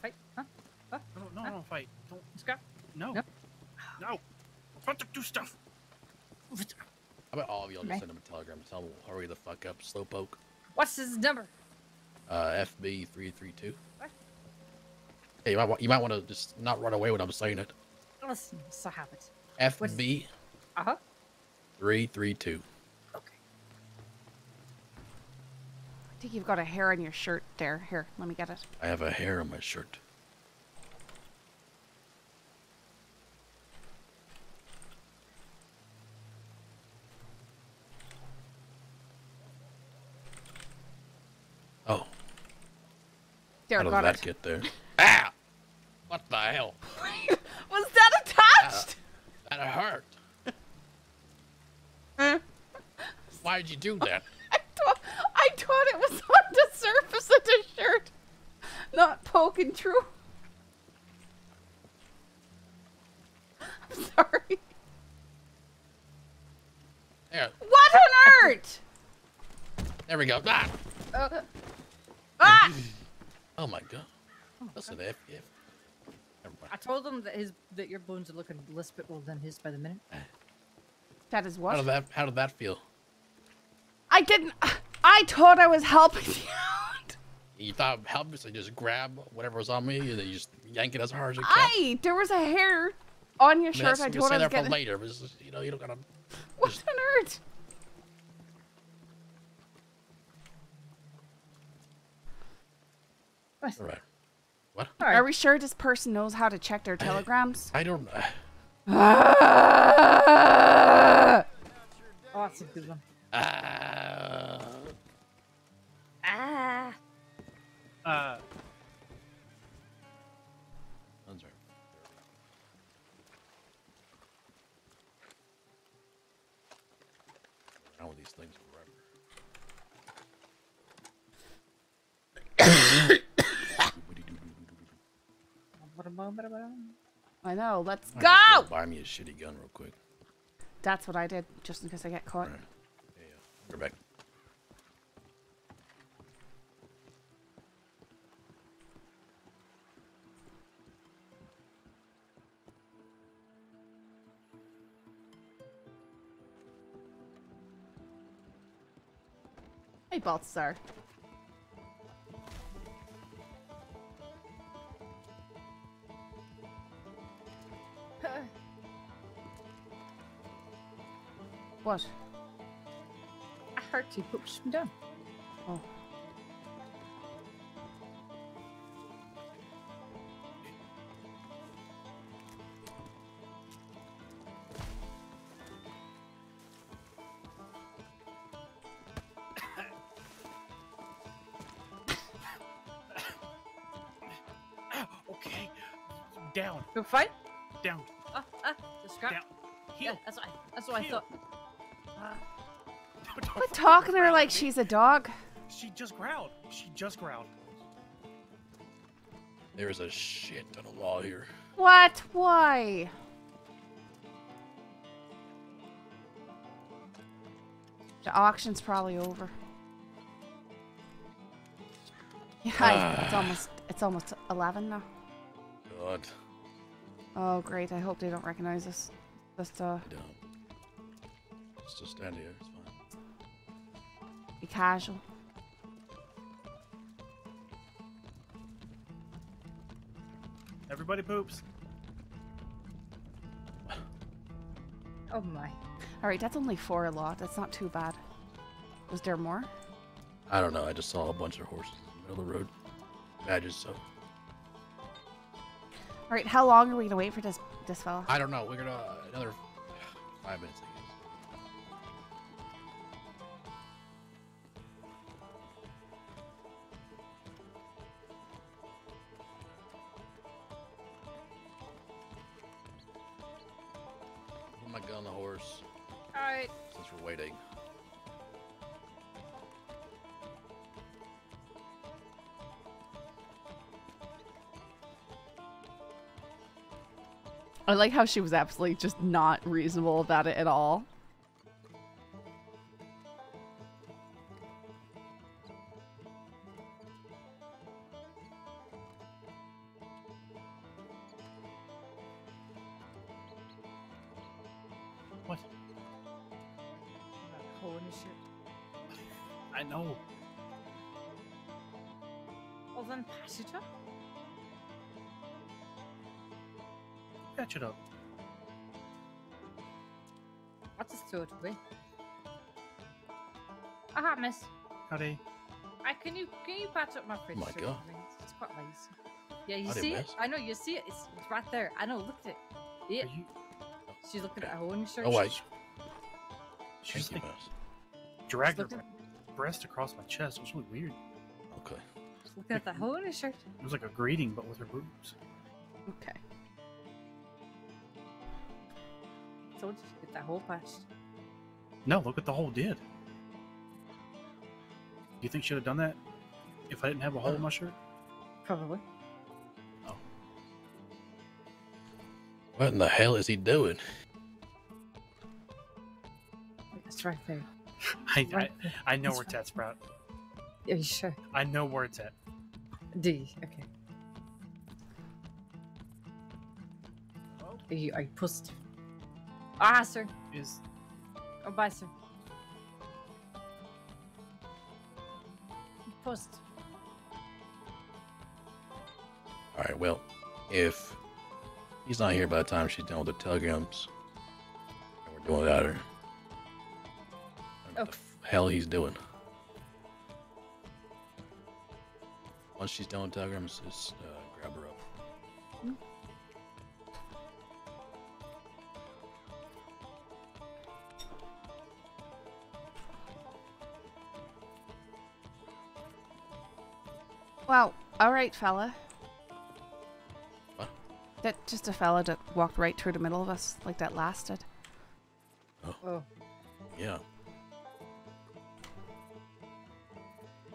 S12: Fight. Huh? Huh?
S4: No, no, no, fight. Don't.
S12: Scrap.
S4: No.
S12: No.
S4: No. I'm to do stuff.
S6: How about all of y'all just
S12: Right.
S6: send him a telegram? Tell him, hurry the fuck up, slowpoke.
S5: What's his number?
S6: Uh, FB three three two.
S5: What?
S6: Hey, you might wa- you might want to just not run away when I'm saying it.
S5: Listen, so habit.
S6: FB
S5: Uh huh.
S6: three three two. Okay.
S1: I think you've got a hair on your shirt there. Here, let me get it.
S6: I have a hair on my shirt. Oh,
S1: There,
S6: how did
S1: got
S6: that
S1: it.
S6: get there? Ah! What the hell?
S1: Was that attached?
S6: That hurt. Why'd you do that?
S1: I thought I thought it was on the surface of the shirt, not poking through. I'm sorry.
S6: There,
S1: What on earth?
S6: there we go. Ah!
S1: Uh, ah!
S6: Oh my god. That's an F. F.
S5: I told him that his that your bones are looking less bit well than his by the minute. Ah.
S1: That is what?
S6: How did that? How did that feel?
S1: I didn't. I thought I was helping you. out.
S6: You thought help me, so you just grab whatever was on me and then you just yank it as hard as you can.
S1: I there was a hair on your
S6: I mean,
S1: shirt. I
S6: you can
S1: thought
S6: say
S1: I was
S6: that for
S1: getting.
S6: later, but just, you know you don't gotta.
S1: What on earth?
S6: All right. What?
S1: Are we sure this person knows how to check their telegrams?
S6: I don't.
S1: Ah!
S5: Oh, that's a good one.
S6: Uh,
S5: Ah.
S4: Uh,
S1: I know. Let's go.
S6: just go Buy me a shitty gun real quick.
S1: That's what I did, just in case I get caught.
S6: Yeah, uh, We're back.
S1: Hey, Balthazar. What?
S5: I heard you push me down.
S1: Oh.
S4: okay. Down.
S5: You fight?
S4: Down.
S5: Ah, ah, the scrap.
S4: Down.
S5: Yeah, that's what I, that's what I thought.
S1: Quit talking to her like she's a dog.
S4: She just growled. She just growled.
S6: There's a shit ton of law here.
S1: What? Why? The auction's probably over. Yeah, I- it's
S6: Ah.
S1: almost it's almost eleven now.
S6: God.
S1: Oh great! I hope they don't recognize us. Just uh,
S6: Just, just stand here. It's fine.
S1: be casual.
S4: Everybody poops.
S5: Oh my.
S1: All right, that's only four a lot. That's not too bad. Was there more?
S6: I don't know. I just saw a bunch of horses in the middle of the road. Badges, so.
S1: All right, how long are we gonna wait for this this fella?
S6: I don't know. We're gonna uh, another five minutes. I guess.
S1: I like how she was absolutely just not reasonable about it at all.
S5: Can up my oh fridge?
S6: my God.
S5: It's quite lazy. Yeah, you
S6: Howdy,
S5: see it? I know you see it. It's, it's right there. I know. Look at it. Yeah. She's looking at her own shirt.
S6: Oh, wait.
S4: She's
S6: Thank
S4: like,
S6: you, miss.
S4: dragged her
S5: Look at-
S4: breast across my chest. It was really weird.
S6: Okay.
S5: She's looking at the hole in her shirt.
S4: It was like a greeting, but with her boobs.
S1: Okay.
S5: Told you to get that hole patched.
S4: No, look what the hole did. Do you think she'd have done that if I didn't have a hole in my shirt?
S5: Probably. Oh.
S6: What in the hell is he doing?
S5: It's right there.
S4: I, I,
S5: Right.
S4: I know
S5: It's
S4: where it's at, Sprout.
S5: Are you sure?
S4: I know where it's at.
S5: Do you? Okay. Are you, are you pussed? Ah, sir.
S4: Is
S5: Oh, bye, sir. Pussed.
S6: All right. Well, if he's not here by the time she's done with the telegrams, and we're doing without her,
S5: Oh,
S6: hell he's doing. Once she's done with telegrams, just uh, grab her up.
S1: Well, all right, fella.
S6: What?
S1: That just a fella that walked right through the middle of us like that lasted.
S5: Oh.
S6: Yeah.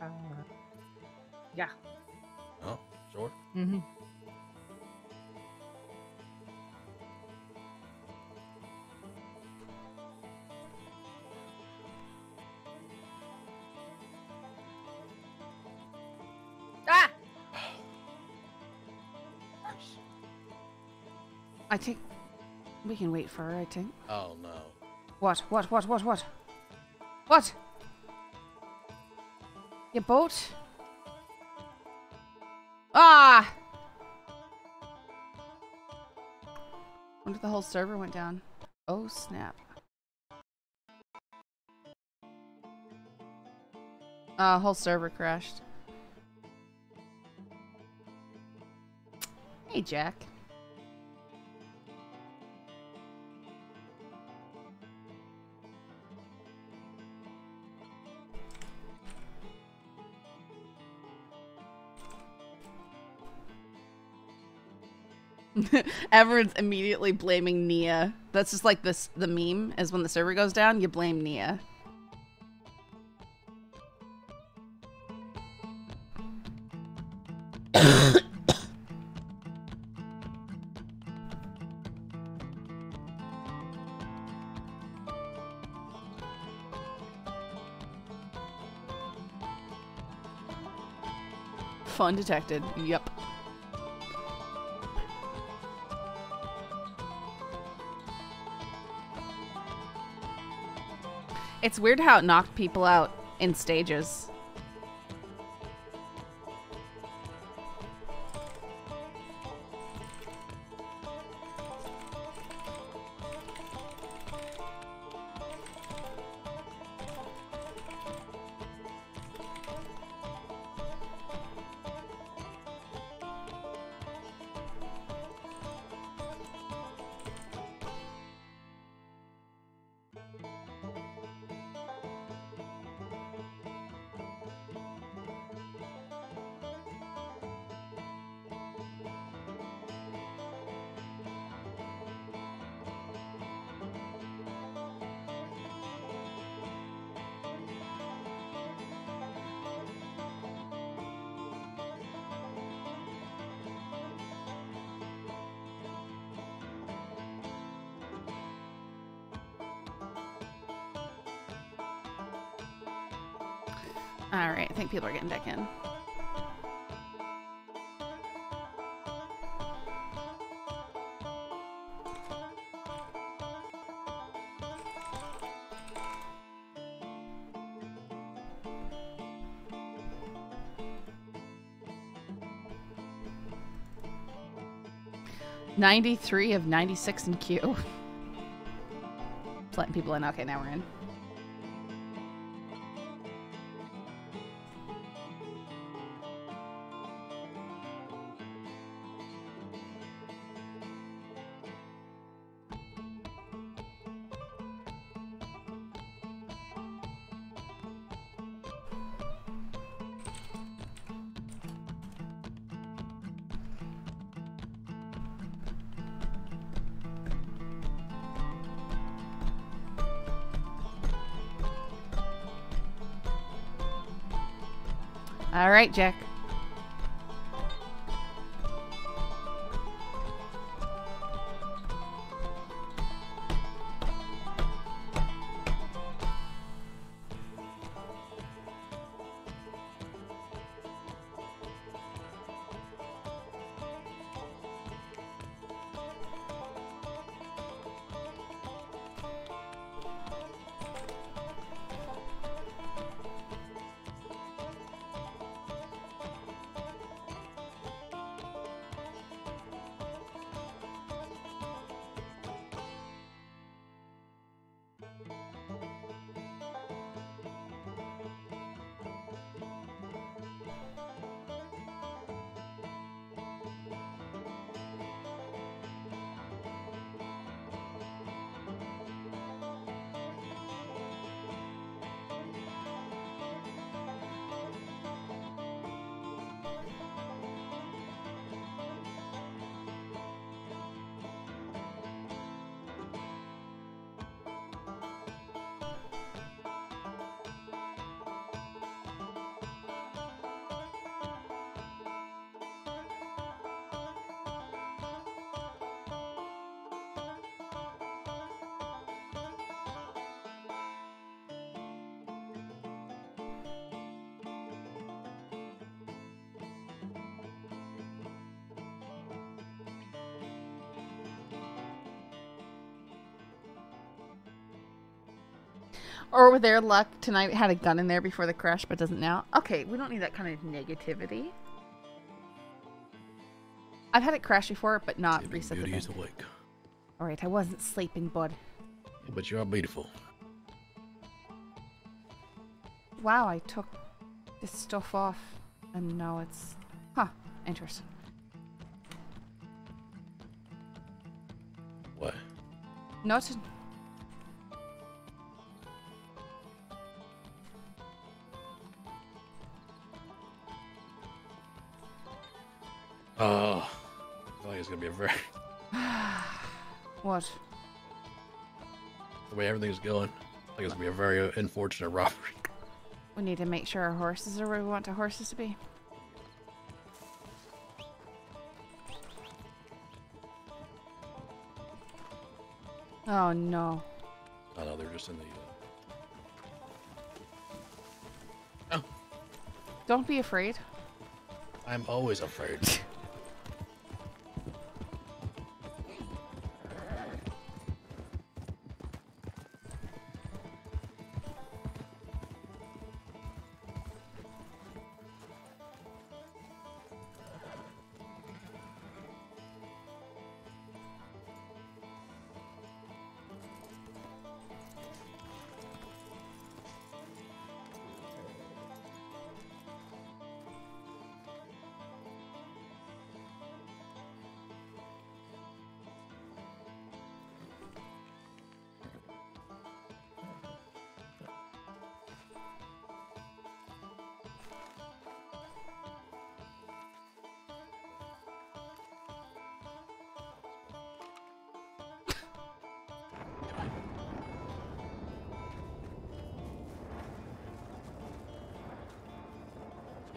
S5: Uh, yeah.
S6: Oh, sure.
S5: Mm-hmm.
S1: I think we can wait for her. I think.
S6: Oh no.
S1: What? What? What? What? What? What? Your boat? Ah! Wonder if the whole server went down. Oh snap. Uh, whole server crashed. Hey, Jack. Everyone's immediately blaming Nia. That's just like this. The meme is when the server goes down, you blame Nia. Fun detected. Yep. It's weird how it knocked people out in stages. people are getting back in. Ninety-three of ninety-six in queue. Letting people in. Okay, now we're in. Right, Jack. Or with their luck, tonight had a gun in there before the crash, but doesn't now. Okay, we don't need that kind of negativity. I've had it crash before, but not reset the
S6: Beauty is awake.
S1: All right, I wasn't sleeping, bud.
S6: But you are beautiful.
S1: Wow, I took this stuff off, and now it's huh. Interesting.
S6: What?
S1: Nothing.
S6: The way everything's going. I think it's gonna be a very uh, unfortunate robbery.
S1: We need to make sure our horses are where we want our horses to be. Oh no.
S6: I know they're just in the. Oh!
S1: Don't be afraid.
S6: I'm always afraid.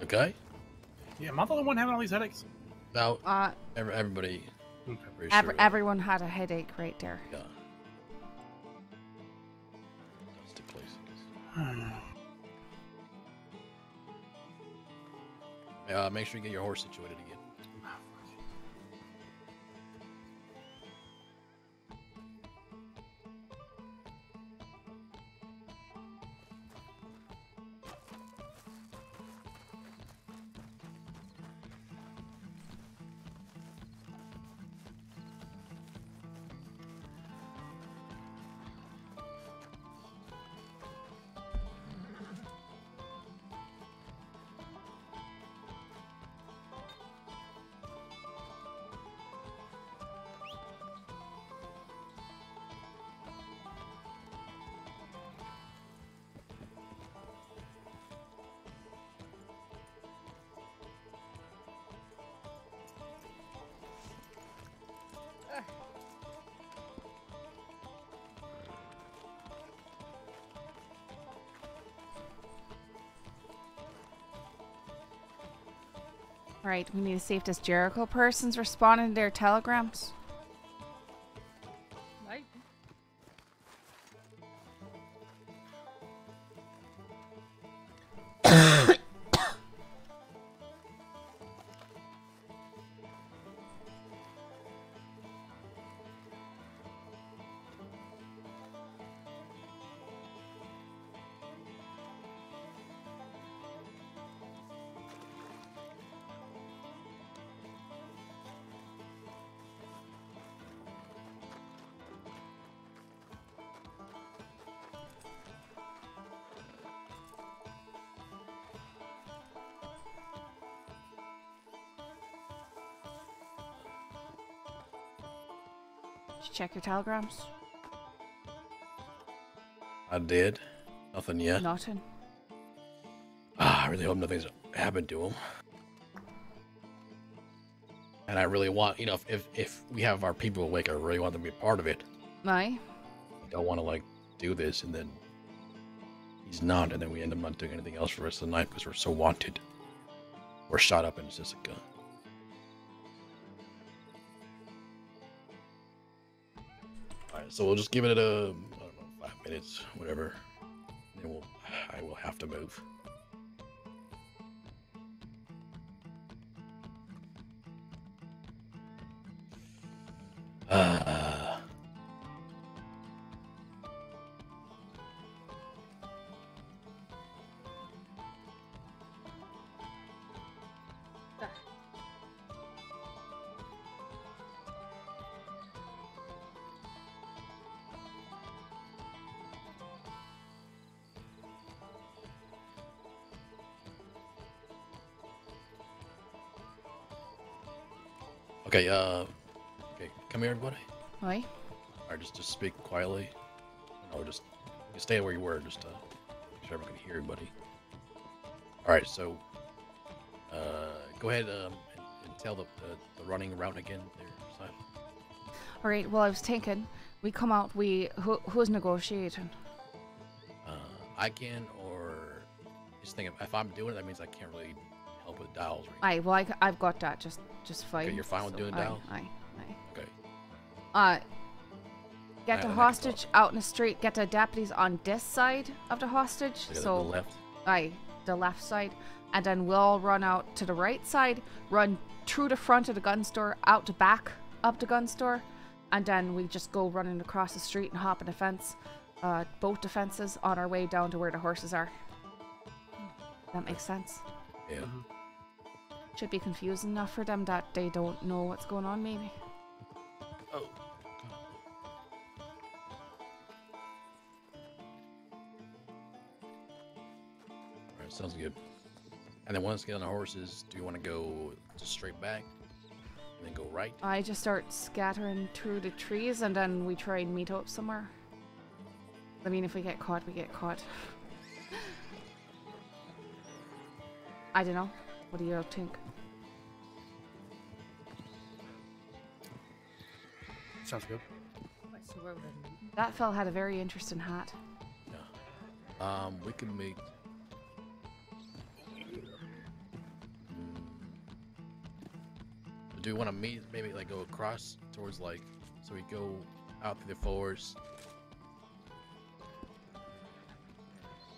S6: Okay.
S4: Yeah, am I the only one having all these headaches?
S6: Now,
S1: Uh,
S6: every, everybody. pretty
S1: Ev-
S6: sure-
S1: everyone had a headache right there.
S6: Yeah. Dusty place. Uh, make sure you get your horse situated again.
S1: Right, we need to see if this Jericho person's responding to their telegrams. Check your telegrams?
S6: I did. Nothing yet.
S1: Nothing.
S6: Ah, I really hope nothing's happened to him. And I really want, you know, if, if if we have our people awake, I really want them to be a part of it.
S1: Aye.
S6: I don't want to like do this and then he's not, and then we end up not doing anything else for the rest of the night because we're so wanted. We're shot up and it's just a gun. So we'll just give it a I don't know, five minutes, whatever. And we'll I will have to move. Okay, uh okay, come here everybody.
S1: Aye.
S6: Alright, just just speak quietly. Or just stay where you were, just uh make sure everyone can hear everybody. Alright, so uh go ahead um and, and tell the, the the running route again there, Simon.
S1: All right. Well, I was thinking, we come out. We who, who's negotiating?
S6: Uh I can or just think if, I'm doing it that means I can't really help with dials right
S1: Aye. Well, I, have got that. Just just fine.
S6: you're fine with doing
S1: aye,
S6: dials?
S1: Aye. Aye.
S6: Okay.
S1: Uh, get the
S6: the
S1: hostage out in the street. Get the deputies on this side of the hostage.
S6: Yeah, the- the
S1: so
S6: left.
S1: Aye, the left side, and then we'll run out to the right side, run through the front of the gun store, out the back of the gun store, and then we just go running across the street and hop in the fence, uh, both defenses on our way down to where the horses are. That makes sense.
S6: Yeah.
S1: Should be confusing enough for them that they don't know what's going on, maybe.
S6: Oh. Alright, sounds good. And then once you get on the horses, do you want to go just straight back? And then go right?
S1: I just start scattering through the trees and then we try and meet up somewhere. I mean, if we get caught, we get caught. I don't know. What do you think?
S4: Sounds good.
S1: That fell had a very interesting hat. Yeah.
S6: Um, we can meet. Hmm. Do you want to meet? Maybe like go across towards like, so we go out through the forest.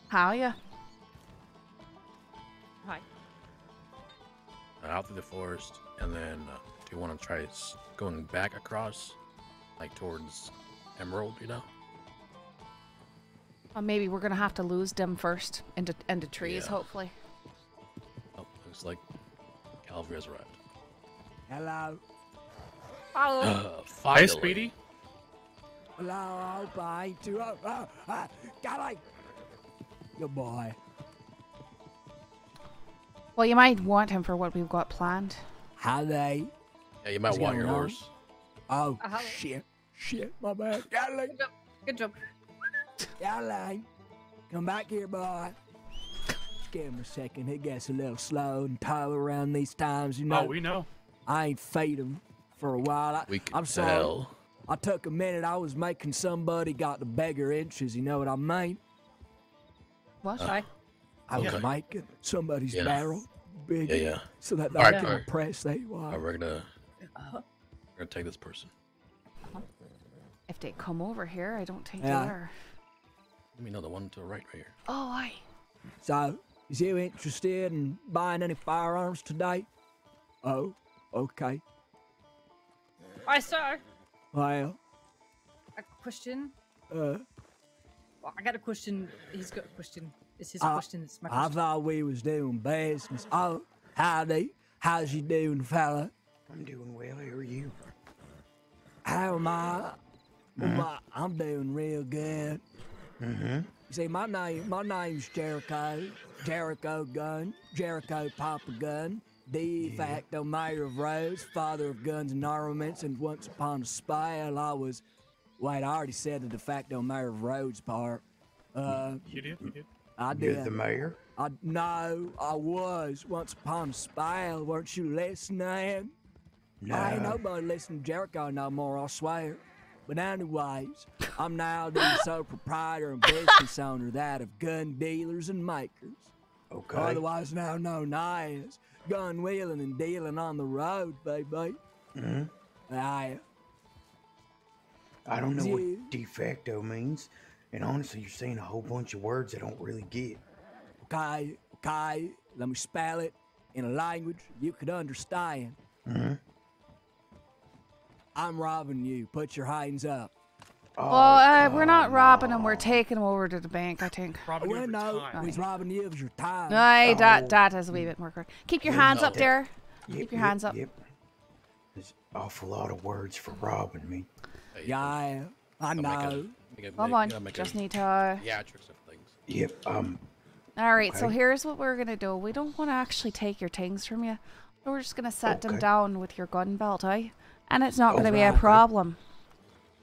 S1: How ya?
S5: Hi.
S6: Out through the forest, and then uh, do you want to try going back across, like towards Emerald? You know?
S1: Or maybe we're gonna have to lose them first into into trees,
S6: Yeah.
S1: hopefully.
S6: Oh, looks like Calvary has arrived.
S23: Hello.
S5: Hello.
S6: Uh,
S4: Hey. Speedy.
S23: Hello, I hope I ain't too up. Ah, ah. Good boy.
S1: Well, you might want him for what we've got planned.
S23: How?
S6: Yeah, you might
S23: What's
S6: want your
S23: going on?
S6: horse.
S23: Oh,
S5: Uh,
S23: shit. Shit, my bad. Golly.
S5: Good job. Good job.
S23: Golly. Come back here, boy. Give him a second. He gets a little slow and tow around these times, you know.
S4: Oh, we know.
S23: I ain't fed him for a while. I,
S6: We can
S23: I'm sorry.
S6: tell.
S23: I took a minute. I was making somebody got the beggar inches. You know what I mean?
S1: What?
S5: Hi.
S23: I was
S6: Okay.
S23: making somebody's
S6: Yeah.
S23: barrel big.
S6: Yeah, yeah.
S23: So that
S6: All
S23: they
S6: right,
S23: can
S6: all right.
S23: impress they
S6: All
S23: want.
S6: right, we're gonna
S12: Uh-huh.
S6: we're gonna take this person.
S1: If they come over here, I don't think
S23: Yeah.
S1: they are.
S6: Let me know the one to the right right here.
S1: Oh, I.
S23: So, is you interested in buying any firearms today? Oh, okay.
S12: Hi, sir.
S23: Well,
S12: A question.
S23: uh,
S12: Well, I got a question. He's got a question. It's his
S23: I-
S12: question. It's my
S23: I thought we was doing business. Oh, howdy. How's you doing, fella?
S10: I'm doing well. How are you?
S23: How am I? Well, my- I'm doing real good.
S10: Mm-hmm.
S23: See, my name, my name's Jericho. Jericho Gun. Jericho Papa Gun. De facto mayor of Rhodes, father of guns and armaments, and once upon a spell, I was. Wait, I already said the de facto mayor of Rhodes part. Uh,
S4: You did. You did.
S23: I
S10: You're the mayor?
S23: I no, I was once upon a spell. Weren't you listening? I ain't nobody listening to Jericho no more. I swear. But anyways, I'm now the sole proprietor and business owner that of gun dealers and makers.
S10: Okay.
S23: Otherwise now known as gun wheeling and dealing on the road, baby.
S10: hmm
S23: Aye.
S10: I don't know what de facto means, and honestly, you're saying a whole bunch of words I don't really get.
S23: Okay, okay. Let me spell it in a language you could understand.
S10: hmm
S23: I'm robbing you. Put your hands up.
S1: well, uh, we're not robbing them. We're taking them over to the bank, I think.
S4: Robbing
S23: well,
S4: you of
S23: no,
S4: your time.
S23: he's robbing you of your time.
S1: Aye,
S10: Oh.
S1: that, that is a wee bit more correct. Keep your hands up
S10: No.
S1: there.
S10: Yep,
S1: Keep your
S10: yep,
S1: hands up.
S10: Yep. There's an awful lot of words for robbing me.
S23: Yeah, I
S6: Gotta make a-
S23: know.
S6: Make
S1: Come
S6: make-
S1: on,
S6: make
S1: just
S6: a
S1: need to. Uh...
S6: theatrics of things.
S10: Yep. Um.
S1: All right, so here's what we're gonna do. We don't want to actually take your things from you. We're just gonna set them down with your gun belt, eh? And it's not gonna be a problem.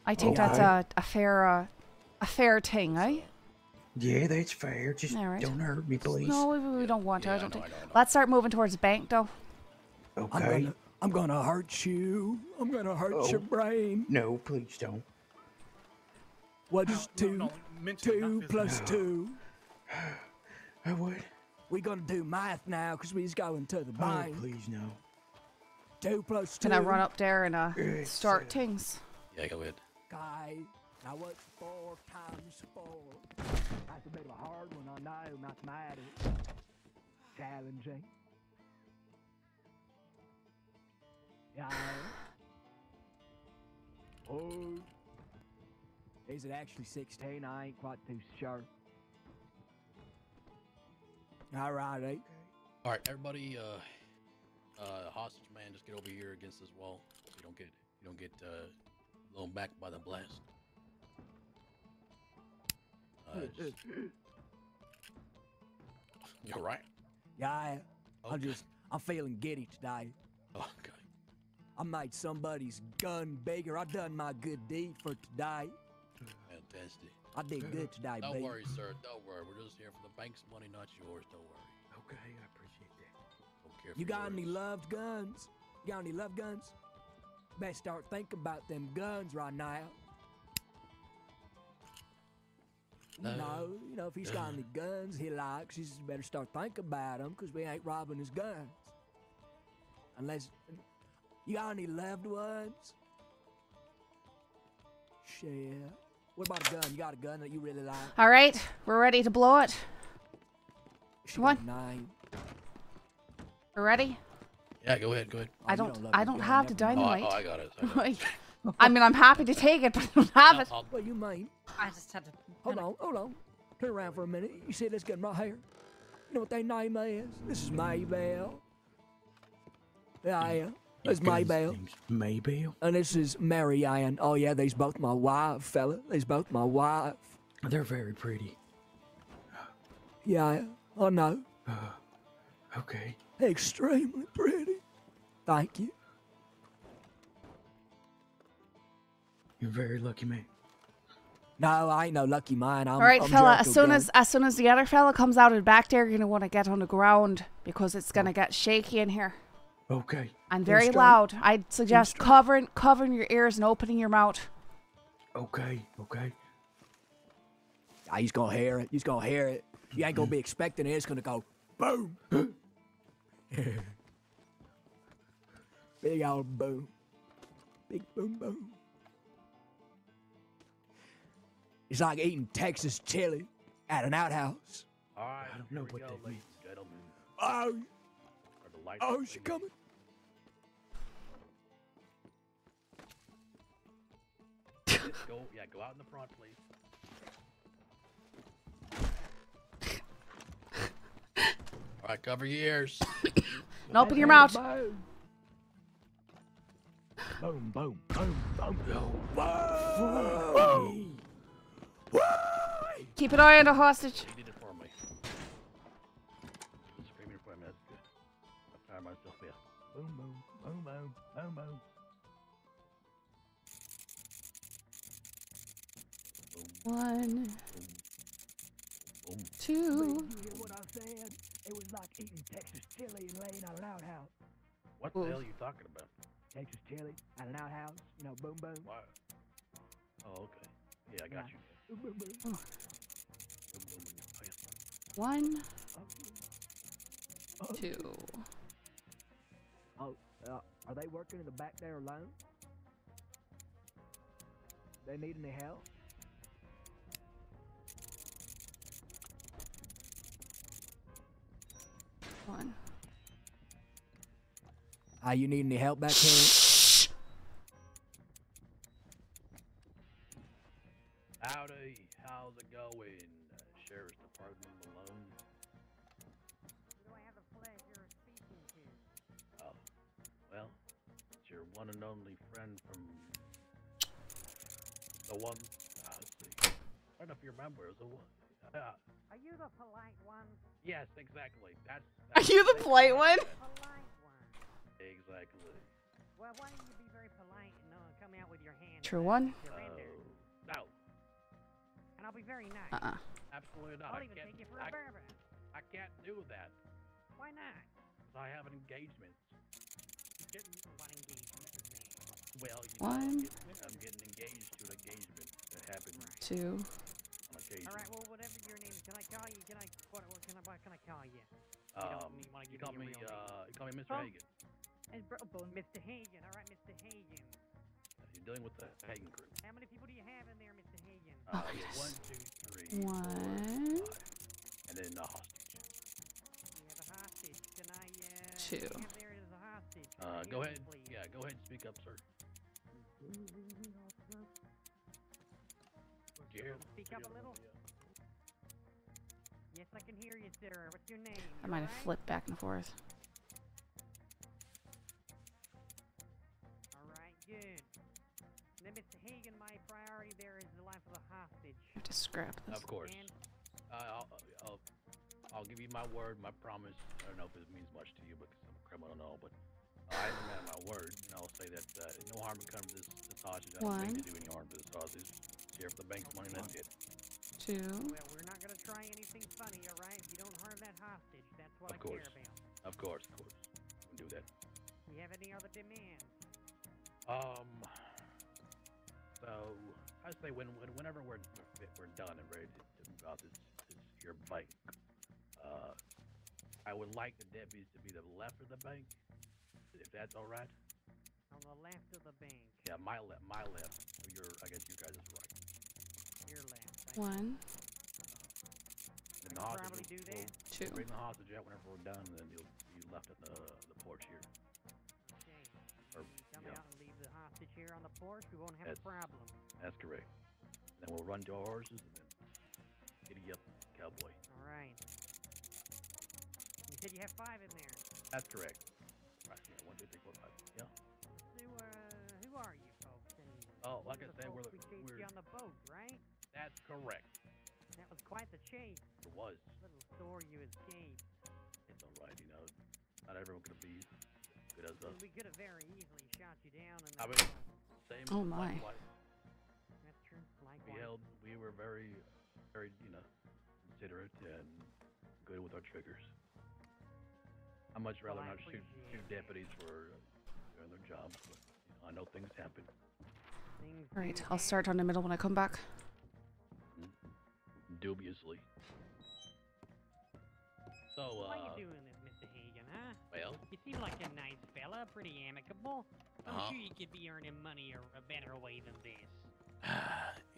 S1: I think that's a, a fair uh, a fair thing, eh?
S10: Yeah, that's fair. Just
S1: All right.
S10: don't hurt me, please.
S1: No, we, we don't want to. I
S6: Yeah, I
S1: don't
S6: know,
S1: think.
S6: I know, I know.
S1: Let's start moving towards the bank, though.
S23: I'm
S10: Okay.
S23: gonna, I'm gonna hurt you. I'm gonna hurt
S10: Oh.
S23: your brain.
S10: No, please don't.
S23: What's
S4: No,
S23: two?
S4: no, mentally, not
S23: two
S4: physically.
S23: plus two.
S10: I would.
S23: We gonna do math now because we's going to the
S10: Oh,
S23: bank.
S10: please no.
S23: Two plus two.
S1: Can I run up there and uh,
S10: It's,
S1: start
S10: uh,
S1: things?
S6: Yeah, go ahead.
S23: Guy, now what's four times four? That's a bit of a hard one, I know. Mathematics. Challenging. Yeah. Oh. Is it actually 16? I ain't quite too sure. All right, eh?
S6: All right, everybody. Uh, uh, hostage man, just get over here against this wall. So you don't get you don't get uh, blown back by the blast. Uh, just- you all right?
S23: Yeah, I- I'm just, I'm feeling giddy today.
S6: Okay.
S23: I made somebody's gun bigger. I done my good deed for today.
S6: Fantastic.
S23: I did good today,
S6: Don't
S23: baby.
S6: worry, sir. Don't worry. We're just here for the bank's money, not yours. Don't worry.
S10: Okay, I appreciate that.
S6: Don't care
S23: You got any loved guns? You got any loved guns? Best start thinking about them guns right now. You
S6: uh,
S23: No. you know, if he's got any guns he likes, he's better start thinking about them because we ain't robbing his guns. Unless, you got any loved ones? Shit. What about a gun? You got a gun that you really like?
S1: All right, we're ready to blow it.
S23: She
S1: Come
S23: got
S1: on.
S23: Nine.
S1: We're ready.
S6: Yeah, go ahead. Go ahead.
S23: Oh, oh,
S1: I
S23: you
S1: don't. I don't
S23: gun,
S1: have the
S23: never mind.
S6: Oh, I-
S1: dynamite.
S6: oh, I got it. I got it.
S1: I mean, I'm happy to take it, but I don't have it.
S6: I'll-
S23: you mean?
S12: I just had to.
S23: Hold on, hold on. Turn around for a minute. You see this gun right here? You know what their name is? This is Maybell. Yeah, yeah. This is Maybell.
S10: Maybell.
S23: And this is Mary Ann. Oh, yeah, they's both my wife, fella. They's both my wife.
S10: They're very pretty.
S23: Yeah, I know.
S10: Uh, okay.
S23: Extremely pretty. Thank you.
S10: You're very lucky man.
S23: No, I ain't no lucky man. I'm,
S1: All right,
S23: I'm
S1: fella. As soon
S23: Gun.
S1: as as soon as the other fella comes out of the back there, you're gonna want to get on the ground because it's gonna oh. get shaky in here
S10: Okay.
S1: And
S23: Go
S1: very loud. I'd suggest covering covering your ears and opening your mouth.
S10: Okay. Okay.
S23: Ah, he's gonna hear it. He's gonna hear it. You ain't gonna be expecting it. It's gonna go boom. Big old boom. Big boom boom. It's like eating Texas chili at an outhouse.
S6: All right, I don't know what go, ladies and gentlemen.
S23: Oh,
S6: the lights
S23: oh,
S6: up
S23: she coming.
S6: You? Let's go. Yeah, go out in the front, please.
S24: All right, cover your ears.
S1: And open your mouth.
S23: Boom. Boom, boom, boom, boom. Whoa.
S1: Keep an eye on the hostage.
S6: They did it for me. Screaming for me. That's good. I find myself here.
S23: Boom, boom, boom, boom, boom, boom.
S1: One, two.
S23: You hear what I said? It was like eating Texas chili and laying at an outhouse.
S6: What the hell are you talking about?
S23: Texas chili at an outhouse. You know, boom, boom.
S6: Why? Oh, okay. Yeah, I got
S23: Yeah.
S6: you.
S23: Boom, boom, boom.
S1: Oh.
S6: Boom, boom, boom. Oh.
S1: One,
S23: Oh.
S1: two.
S23: Oh, uh, are they working in the back there alone? They need any help?
S1: One.
S23: Ah, you need any help back here?
S6: Howdy, how's it going? Uh, Sheriff's Department Malone.
S25: Do I have the pleasure of speaking to?
S6: Oh, well, it's your one and only friend from the one. Uh, let's see. I don't know if you remember. It was the one. Uh,
S25: Are you the polite one?
S6: yes, exactly. That's.
S1: Are you the polite one?
S25: Polite one.
S6: Exactly.
S25: Well, why don't you be very polite and uh, come out with your hand?
S1: True
S25: and, uh,
S1: one.
S25: Surrender.
S6: No,
S25: And I'll be very nice.
S1: Uh-uh.
S6: absolutely not.
S25: I'll
S6: I
S25: even
S6: can't.
S25: take you for
S6: I,
S25: a bourbon.
S6: I can't do that.
S25: Why not?
S6: 'cause I have an engagement.
S25: Getting what engagement is?
S6: Well, you
S1: One.
S6: know, I'm getting, I'm getting engaged to an engagement that happened
S1: Two.
S6: On occasion.
S25: All right. Well, whatever your name is, can I call you? Can I? What, what can I? What can I call you? you
S6: Um,
S25: don't need- wanna
S6: you call
S25: me
S6: me,
S25: your real name.
S6: uh, you call me Mr.
S25: Oh.
S6: Hagen.
S25: And bro, bro, Mr. Hagen. All right, Mr. Hagen.
S6: You're dealing with the Hagen group.
S25: How many people do you have in there, Mr. Hagen?
S6: Uh, yes. have one, two, three, four,
S1: One.
S6: five, and then a hostage.
S25: We have a hostage. Can I? Uh,
S1: Two.
S25: who do you have there as a hostage? Can
S6: Uh, go ahead.
S25: please?
S6: Yeah, go ahead and speak up, sir. Did you?
S25: Speak up a little. Yes, I can hear you, sir. What's your name?
S1: I might have
S25: alright?
S1: flipped back and forth.
S25: All right, good. Now, Mr. Hagen, my priority there is the life of the hostage.
S1: I have to scrap this.
S6: Of course. Uh, I'll, I'll, I'll give you my word, my promise. I don't know if it means much to you because I'm a criminal and all, but I am a man of my word, and I'll say that uh, no harm can come to this, this hostage. I don't mean to do any harm to this hostage. It's here for the bank's money, and that's it.
S1: Two.
S25: well, we're not gonna try anything funny, all right? You don't harm that hostage. That's what
S6: Of
S25: I
S6: course.
S25: care about.
S6: Of course, of course. We'll do that.
S25: You have any other demands?
S6: Um. So I say when, when whenever we're we're done and ready to, to move out this, this your bank, uh, I would like the deputies to be the left of the bank, if that's all right.
S25: On the left of the bank.
S6: Yeah, my left, my left. So your, I guess you guys is right.
S25: Your left.
S1: One.
S6: Then
S25: I
S6: the
S25: can
S6: hostage
S25: probably
S6: will-
S25: do that.
S1: Two.
S6: Bring the hostage out whenever we're done, and then you'll be left at the the porch here.
S25: Okay.
S6: Or,
S25: You come
S6: yeah.
S25: out and leave the hostage here on the porch. We won't have
S6: That's-
S25: a problem.
S6: That's correct. Then we'll run to our horses and then giddy up, cowboy.
S25: All right. You said you have five in there.
S6: That's correct. Right, yeah, one, two, three, four, five. Yeah.
S25: Who, uh, who are you folks? And
S6: Oh, like I said, we're the-
S25: we
S6: we're,
S25: you on the boat, right?
S6: That's correct.
S25: That was quite the chase.
S6: It was.
S25: Little store you escaped.
S6: It's all right, you know. Not everyone could be good as us.
S25: We could have very easily shot you down. And
S6: I mean, same.
S1: Oh, my.
S6: likewise.
S25: That's true.
S6: We held. We were very, very, you know, considerate and good with our triggers. I'd much rather
S25: I
S6: not shoot,
S25: appreciate
S6: shoot deputies for uh, doing their jobs, but you know, I know things happen.
S25: Things
S1: All right. I'll start on the middle when I come back.
S6: Dubiously. So,
S25: Why
S6: are
S25: you doing this, Mr. Hagen, huh?
S20: Well,
S25: You seem like a nice fella, pretty amicable. I'm
S6: Uh-huh.
S25: sure you could be earning money a, a better way than this.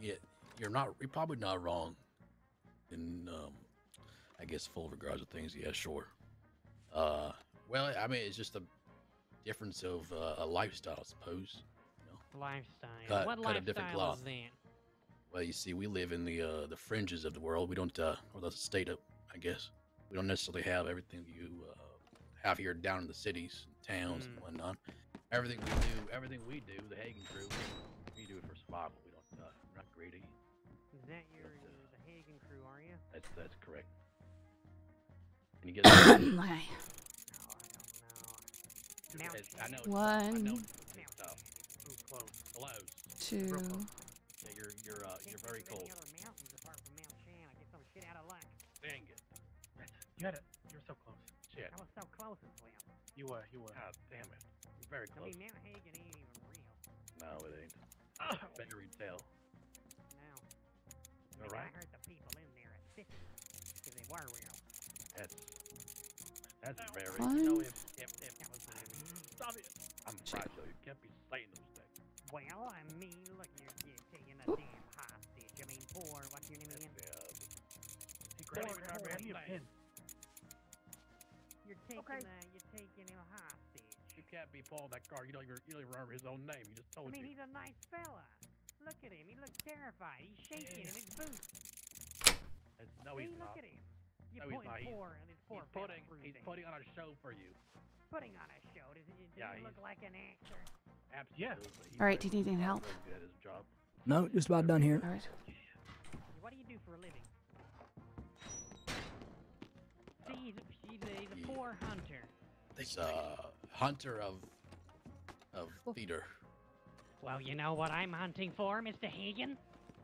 S6: yeah, you're not. You're probably not wrong. In um, I guess full regards of things. Yeah, sure. Uh, well, I mean, it's just a difference of uh, a lifestyle, I suppose.
S25: Lifestyle.
S6: Cut-
S25: what
S6: cut a different
S25: lifestyle
S6: cloth.
S25: is that?
S6: Well, you see, we live in the uh, the fringes of the world. We don't, uh, or the state of, I guess. We don't necessarily have everything you uh, have here down in the cities, towns, and
S20: Mm.
S6: whatnot.
S20: everything we do, everything we do, the Hagen crew, we do it for survival. We don't, uh, we're not greedy.
S25: Is that your, your the Hagen crew, are you?
S20: That's that's correct. Can you get that?
S1: Lie.
S25: Mount
S20: It's- I know. it's- I
S1: One.
S20: know it's tough. Close. Close.
S1: Two.
S20: Real close. Yeah, you're you're uh, you're very cold.
S25: apart from Mount Shan? I get some shit out of luck.
S20: Dang it.
S4: You had it. You were so close.
S20: Shit.
S25: I was so close as well.
S4: You were. You were.
S20: God damn it. You're very
S25: I mean, Mount Hagen ain't even real.
S20: No, it ain't. Better read tell.
S25: No.
S20: All
S25: I
S20: right.
S25: heard the people in there at 50 because they were real.
S20: That's that's very.
S1: One.
S20: You know, if if if
S25: That was my
S20: stop it. I'm sorry, so you can't be saying those things.
S25: Well, I mean, look, you're, you're taking a damn hostage. I mean, poor, what's your name again?
S20: Hey,
S25: Poor,
S20: Granny, remember
S25: poor
S20: how you
S25: thing.
S20: pin.
S25: You're taking, uh, you're taking him hostage.
S20: You can't be Paul that car. You don't even you don't even remember his own name. He just
S25: I
S20: told
S25: mean,
S20: you.
S25: he's a nice fella. Look at him. He looks terrified. He's shaking in his boots.
S20: It's- no,
S25: See,
S20: he's
S25: look
S20: not.
S25: at him. You
S20: No, he's
S25: putting
S20: not. He's-
S25: poor, and poor
S20: He's
S25: fella
S20: putting he's putting on a show for you.
S25: Putting on a show. Does, he, does
S20: Yeah,
S25: he look like an actor?
S20: Absolutely. He's
S1: All right, do you need any help?
S20: very good at his job.
S23: No, just about done here.
S1: All right.
S25: What do you do for a living? See, he's a, he's a, he's a poor hunter.
S6: It's a hunter of of theater.
S25: Well, you know what I'm hunting for, Mr. Hagen?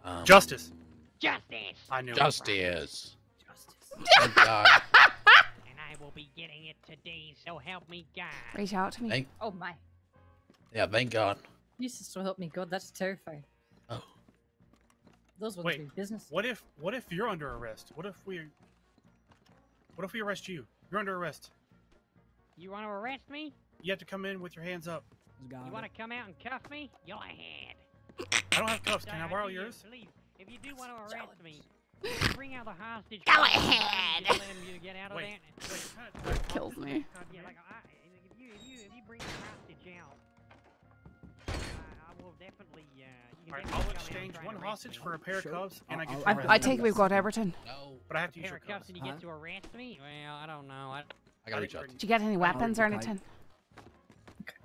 S6: Um,
S4: Justice.
S25: Justice!
S4: I knew. it.
S6: Justice.
S25: Justice.
S6: Thank God.
S25: And I will be getting it today, so help me God.
S1: Reach out to me.
S6: Thank,
S12: Oh my.
S6: yeah, thank God.
S12: You sister help me, God, that's terrifying.
S6: Oh.
S12: Those ones
S4: Wait.
S12: do business.
S4: What if? What if you're under arrest? What if we? What if we arrest you? You're under arrest.
S25: You want to arrest me?
S4: You have to come in with your hands up.
S25: You want to come out and cuff me? Go ahead.
S4: I don't have cuffs. Can I borrow yours?
S25: Please, if you do want to arrest me, bring out the hostage.
S1: Go ahead.
S25: Let him you get out of
S4: Wait,
S25: that.
S1: Kills me.
S25: Yeah, like I, if you if you if you bring the hostage out, I, I will definitely. Uh,
S4: All right, I'll
S25: come out and
S4: exchange one hostage for a pair of
S23: Sure.
S4: cuffs, and I get
S23: I'll-
S1: I,
S23: I'll-
S1: take we've got Everton.
S6: No,
S4: But I have
S25: A
S4: to use
S25: pair
S4: your
S25: of cuffs
S4: cuffs.
S25: and you get to arrest me? Well, I don't know. I,
S6: I gotta reach out.
S1: Did you get any weapons or
S23: okay.
S1: anything?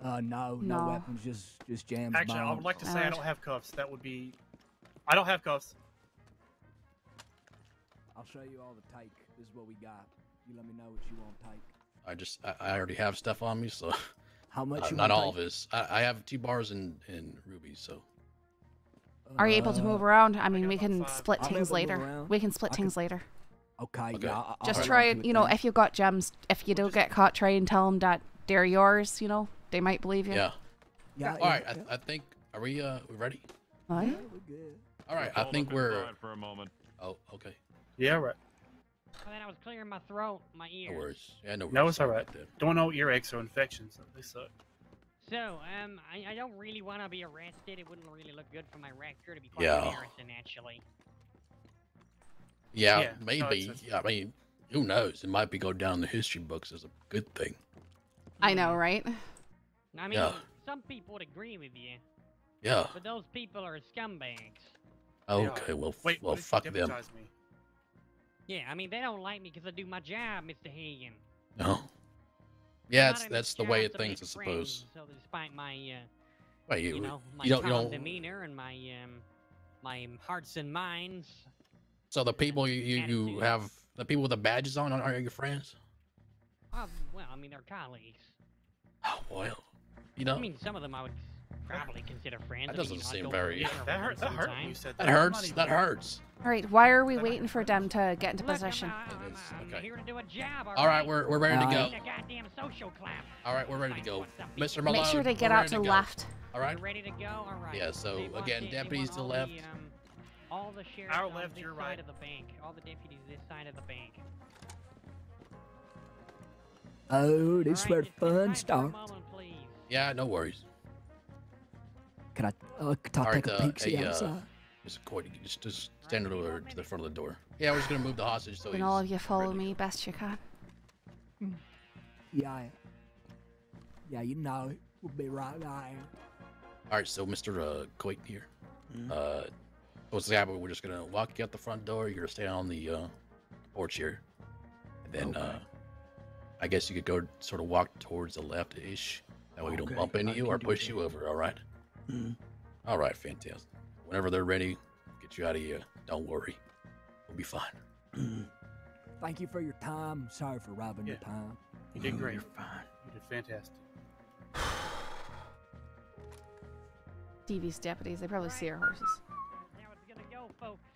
S23: Uh, no, no,
S1: No.
S23: weapons, just just jams.
S4: Actually, I would like to say I don't have cuffs. That would be. I don't have cuffs.
S23: I'll show you all the take. This is what we got. You let me know what you want to take.
S6: I just I, I already have stuff on me, so
S23: How much?
S6: uh,
S23: you
S6: not
S23: wanna
S6: all of
S23: take?
S6: this. I, I have two bars in in rubies, so
S1: Are you able to
S23: Uh,
S1: move around? I mean, we
S4: got about
S1: can
S4: five.
S1: split things later. We can split things
S23: could-
S1: later.
S23: Okay,
S6: Okay.
S23: yeah. I'll, I'll
S1: Just try
S23: on
S1: and, you know,
S23: then.
S1: if you've got gems, if you do get caught, try and tell them that they're yours, you know? They might believe you.
S6: yeah.
S23: Yeah,
S6: All right,
S23: yeah,
S6: I,
S23: yeah.
S6: I think are we uh we ready?
S1: What?
S23: Yeah, we're good.
S6: All right, I think we're.
S17: for a moment.
S6: Oh, okay.
S4: Yeah, right.
S25: and then I was clearing my throat, my ears.
S6: No worries. Yeah, no worries.
S4: No, it's alright.
S6: about.
S4: Don't know earaches or infections. They suck.
S25: So, um, I, I don't really want to be arrested. It wouldn't really look good for my record to be quite
S6: Yeah.
S25: embarrassing, actually.
S6: Yeah,
S4: Yeah,
S6: maybe.
S4: it's-
S6: yeah, I mean, who knows? It might be go down the history books as a good thing.
S1: I know, right?
S25: I mean,
S6: Yeah.
S25: some people would agree with you,
S6: Yeah.
S25: but those people are scumbags.
S6: Okay. Well,
S4: Wait,
S6: well,
S4: what did you
S6: fuck them.
S4: me?
S25: Yeah, I mean, they don't like me because I do my job, Mr. Hagen.
S6: No. Yeah,
S25: Not
S6: that's that's the way
S25: job
S6: of
S25: to
S6: things, I
S25: make
S6: suppose.
S25: So despite my, uh,
S6: Wait,
S25: you,
S6: you,
S25: know, my
S6: you don't, you
S25: calm
S6: don't.
S25: demeanor and my, um, my hearts and minds.
S6: So the people you, you, you have, the people with the badges on, are your friends?
S25: Uh, well, I mean, they're colleagues.
S6: Oh well, you know
S25: I mean, some of them I would probably consider friends.
S6: That doesn't
S25: you know, I
S6: seem very-
S25: for
S4: That
S25: with
S4: hurt. That hurt you said that.
S6: that hurts. That hurts.
S1: All right, why are we waiting for them to get into position?
S25: I'm, I'm,
S6: It is, okay.
S25: here to do a job.
S6: All right, we're we're ready to go.
S23: right.
S25: a goddamn social clap.
S6: All right, we're ready to go. Mr.
S25: people?
S6: Malone,
S1: Make sure they get out
S6: ready
S1: to the left.
S6: All right.
S25: Ready to go? All right.
S6: Yeah, so, again, deputies to
S25: all
S6: left.
S25: Um, all the sheriffs
S4: Our
S25: on
S4: left,
S25: this
S4: your
S25: side
S4: right.
S25: of the bank. All the deputies this side of the bank.
S23: Oh, this is where fun starts.
S6: Yeah, no worries.
S23: Can I, uh, can I
S6: All
S23: take
S6: right,
S23: a
S6: uh,
S23: peek see
S6: hey, uh,
S23: outside?
S6: Mr. Court, you can just, just stand over to the front of the door. Yeah, we're just gonna move the hostage so
S1: Can all of you follow me best you can?
S23: Yeah. Yeah, you know. We'll be right there.
S6: All right, so Mr. Uh, Coit here. Uh, what's gonna happen? We're just gonna walk you out the front door. You're gonna stay on the uh, porch here, and then uh, I guess you could go sort of walk towards the left-ish. That way we don't bump into
S26: I
S6: you or push
S26: that.
S6: you over. All right.
S26: Mhm.
S6: All right, fantastic. Whenever they're ready, get you out of here. Don't worry, we'll be fine.
S23: Thank you for your time. Sorry for robbing your time.
S4: You did great.
S6: You're fine.
S4: You did fantastic.
S1: TV's deputies, they probably see our horses.
S25: Now it's gonna go, folks.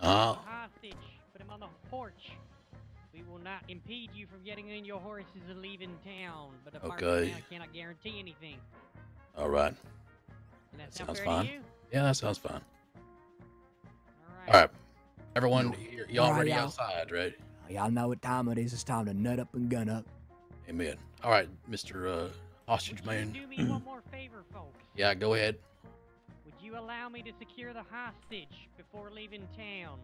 S6: Oh.
S25: The hostage. Put him on the porch. We will not impede you from getting in your horses and leaving town. But apart from
S6: Okay.
S25: that, I cannot guarantee anything.
S6: All right.
S25: That
S6: That
S25: sound
S6: sounds
S25: fair to
S6: fine.
S25: You?
S6: Yeah, that sounds fine.
S25: All
S6: All right, everyone, you're, you're
S23: All right,
S6: already
S23: y'all.
S6: outside, right?
S23: Y'all know what time it is. It's time to nut up and gun up.
S6: Amen. All right, Mr. Uh, hostage man.
S25: Do me one more favor, folks.
S6: Yeah, go ahead.
S25: Would you allow me to secure the hostage before leaving town?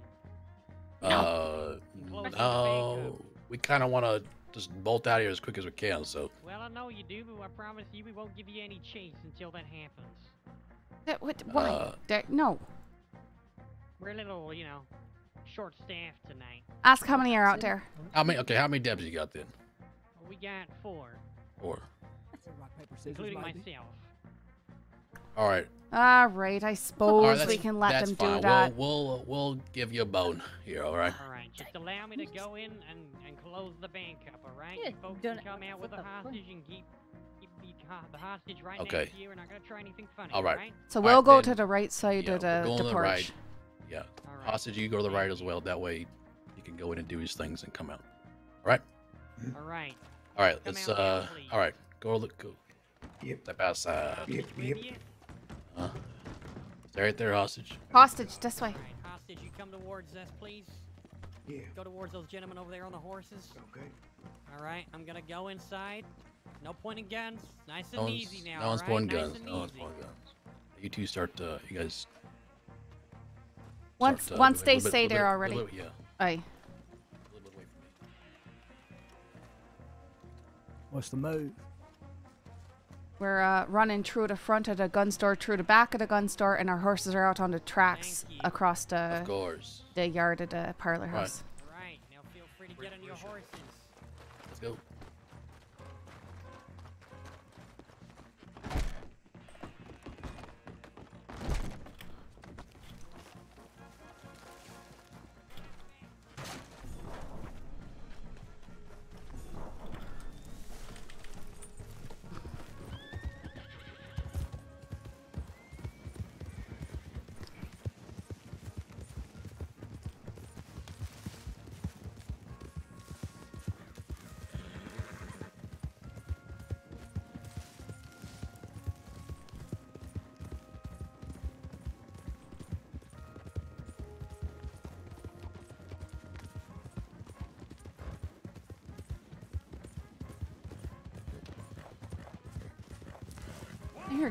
S6: Uh,
S25: Close the
S6: no, we kind of want to just bolt out of here as quick as we can. So,
S25: Well, I know you do, but I promise you we won't give you any chase until that happens.
S1: That, what, why?
S6: Uh,
S1: There- no.
S25: We're a little, you know, short-staffed tonight.
S1: Ask how many are out there.
S6: how many? Okay, how many debs you got then?
S25: We got four,
S6: Four.
S23: Rock, paper, scissors,
S25: including
S23: maybe.
S25: myself.
S6: All right.
S1: All right, I suppose
S6: right,
S1: we can let them
S6: fine.
S1: do that.
S6: We'll, we'll we'll give you a bone here. All right.
S25: All right, just allow me to go in and, and close the bank up, all right?
S12: Yeah,
S25: you folks
S12: done
S25: can come out with
S12: What
S25: the
S12: the fuck?
S25: hostage and keep keep the, hostage right
S6: Okay.
S25: next to you. We're not gonna try anything funny,
S6: All right.
S25: right?
S1: So we'll
S6: right,
S1: go
S6: then.
S1: to the right side
S6: Yeah,
S1: of
S6: we're
S1: the,
S6: going
S1: the
S6: the
S1: porch.
S6: right. Yeah. Hostage, you go to the right as well. That way, you can go in and do his things and come out. All right.
S25: All right.
S6: All right.
S25: Come
S6: Let's.
S25: out
S6: Uh.
S25: please.
S6: All right. Go look. Go.
S26: Yep.
S6: Step outside.
S26: Yep, yep.
S6: Huh? Stay right there, hostage.
S1: Hostage, this way.
S25: All right, hostage, you come towards us, please.
S26: Yeah.
S25: Go towards those gentlemen over there on the horses.
S26: Okay.
S25: All right, I'm gonna go inside. No pointing guns. Nice and
S6: No
S25: easy now.
S6: no one's
S25: all
S6: pulling
S25: right?
S6: guns.
S25: Nice and
S6: No one's
S25: easy.
S6: pulling guns. You two start. Uh, you guys.
S1: Once
S6: start, uh,
S1: once they
S6: little bit-
S1: say they're
S6: bit-
S1: already.
S6: little bit- yeah.
S1: Aye.
S23: What's the move?
S1: We're uh, running through the front of the gun store, through the back of the gun store, and our horses are out on the tracks across the
S6: Of course.
S1: the yard of the parlor
S6: Right.
S1: house.
S25: All right, now feel free to get on your horses.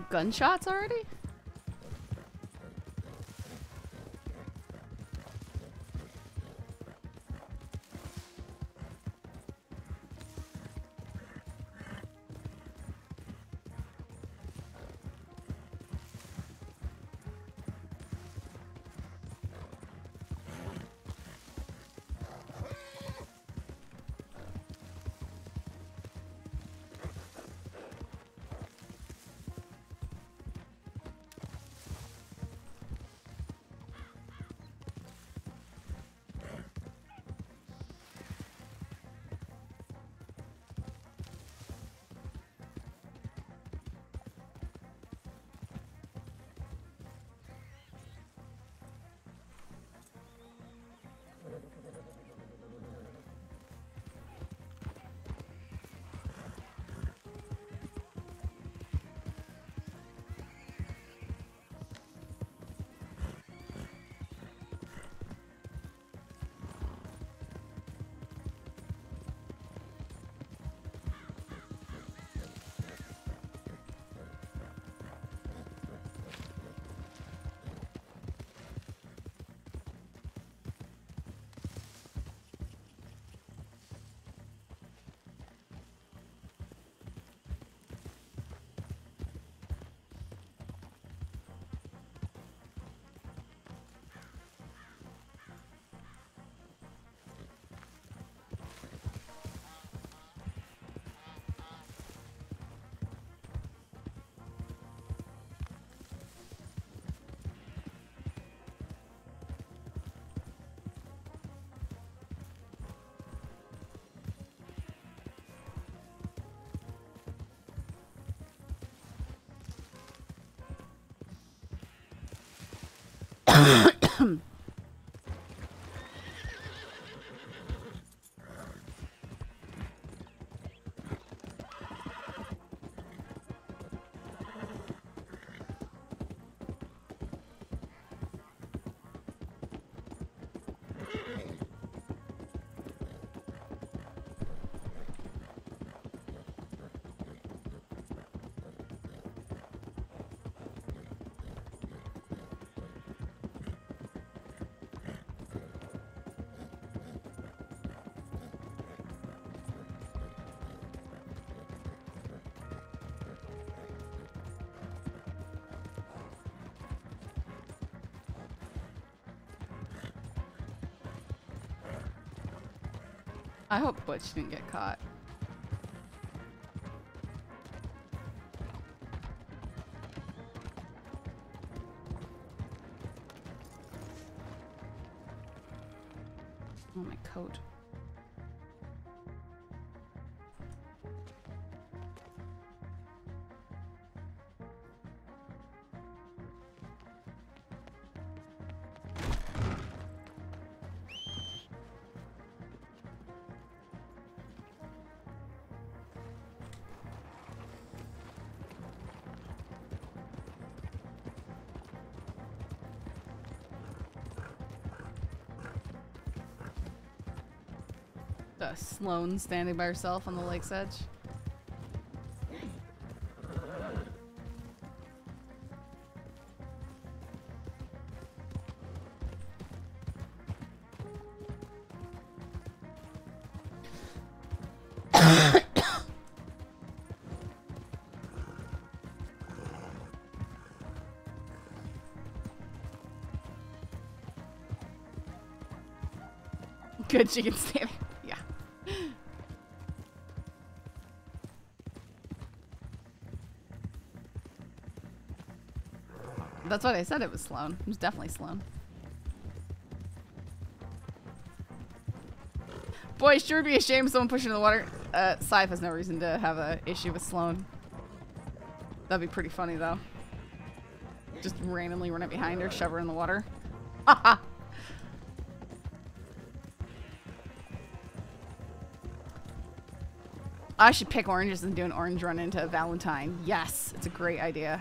S1: Gunshots already? I hope Butch didn't get caught. Sloane standing by herself on the lake's edge. Good, she can stay That's what I said. It was Sloan. It was definitely Sloan. Boy, sure would be a shame if someone pushed in the water. Uh, Sadhbh has no reason to have an issue with Sloan. That'd be pretty funny, though. Just randomly run it behind her, shove her in the water. Haha. I should pick oranges and do an orange run into Valentine. Yes, it's a great idea.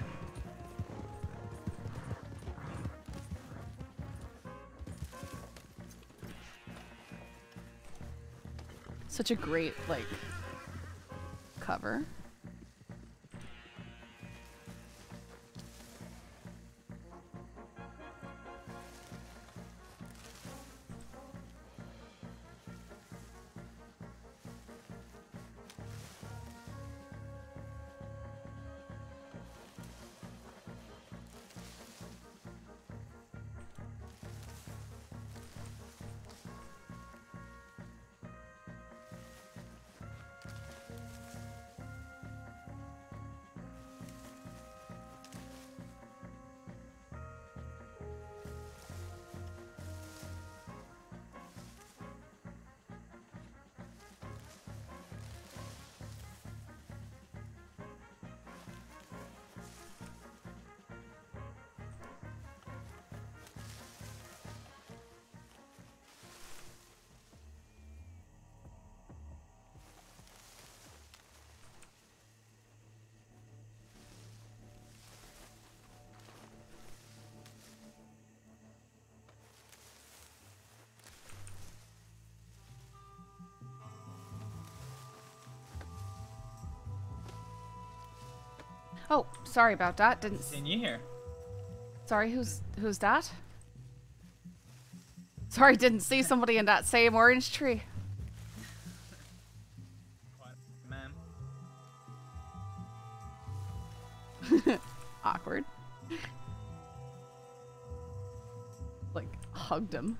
S1: Such a great, like, cover. Sorry about that. Didn't.
S26: Seen you here.
S1: Sorry, who's who's that? Sorry, didn't see somebody in that same orange tree. Awkward. like hugged him.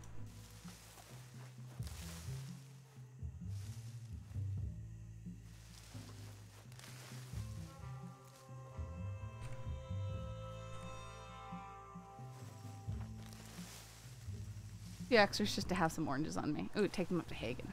S1: Extras just to have some oranges on me. Ooh, take them up to Hagen.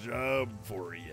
S26: Job for ya.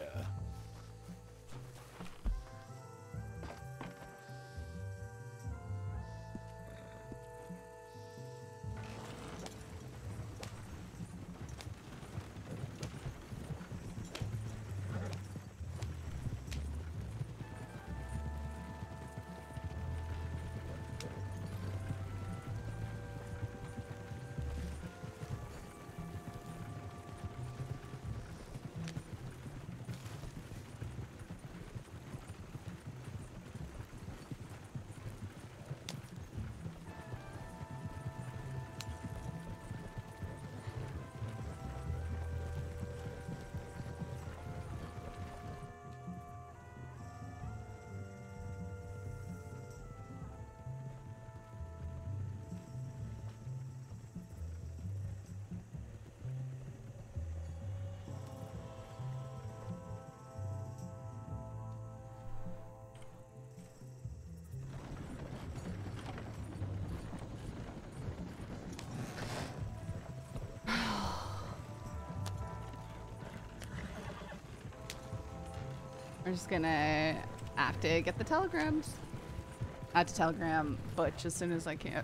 S1: We're just gonna have to get the telegrams. I have to telegram Butch as soon as I can.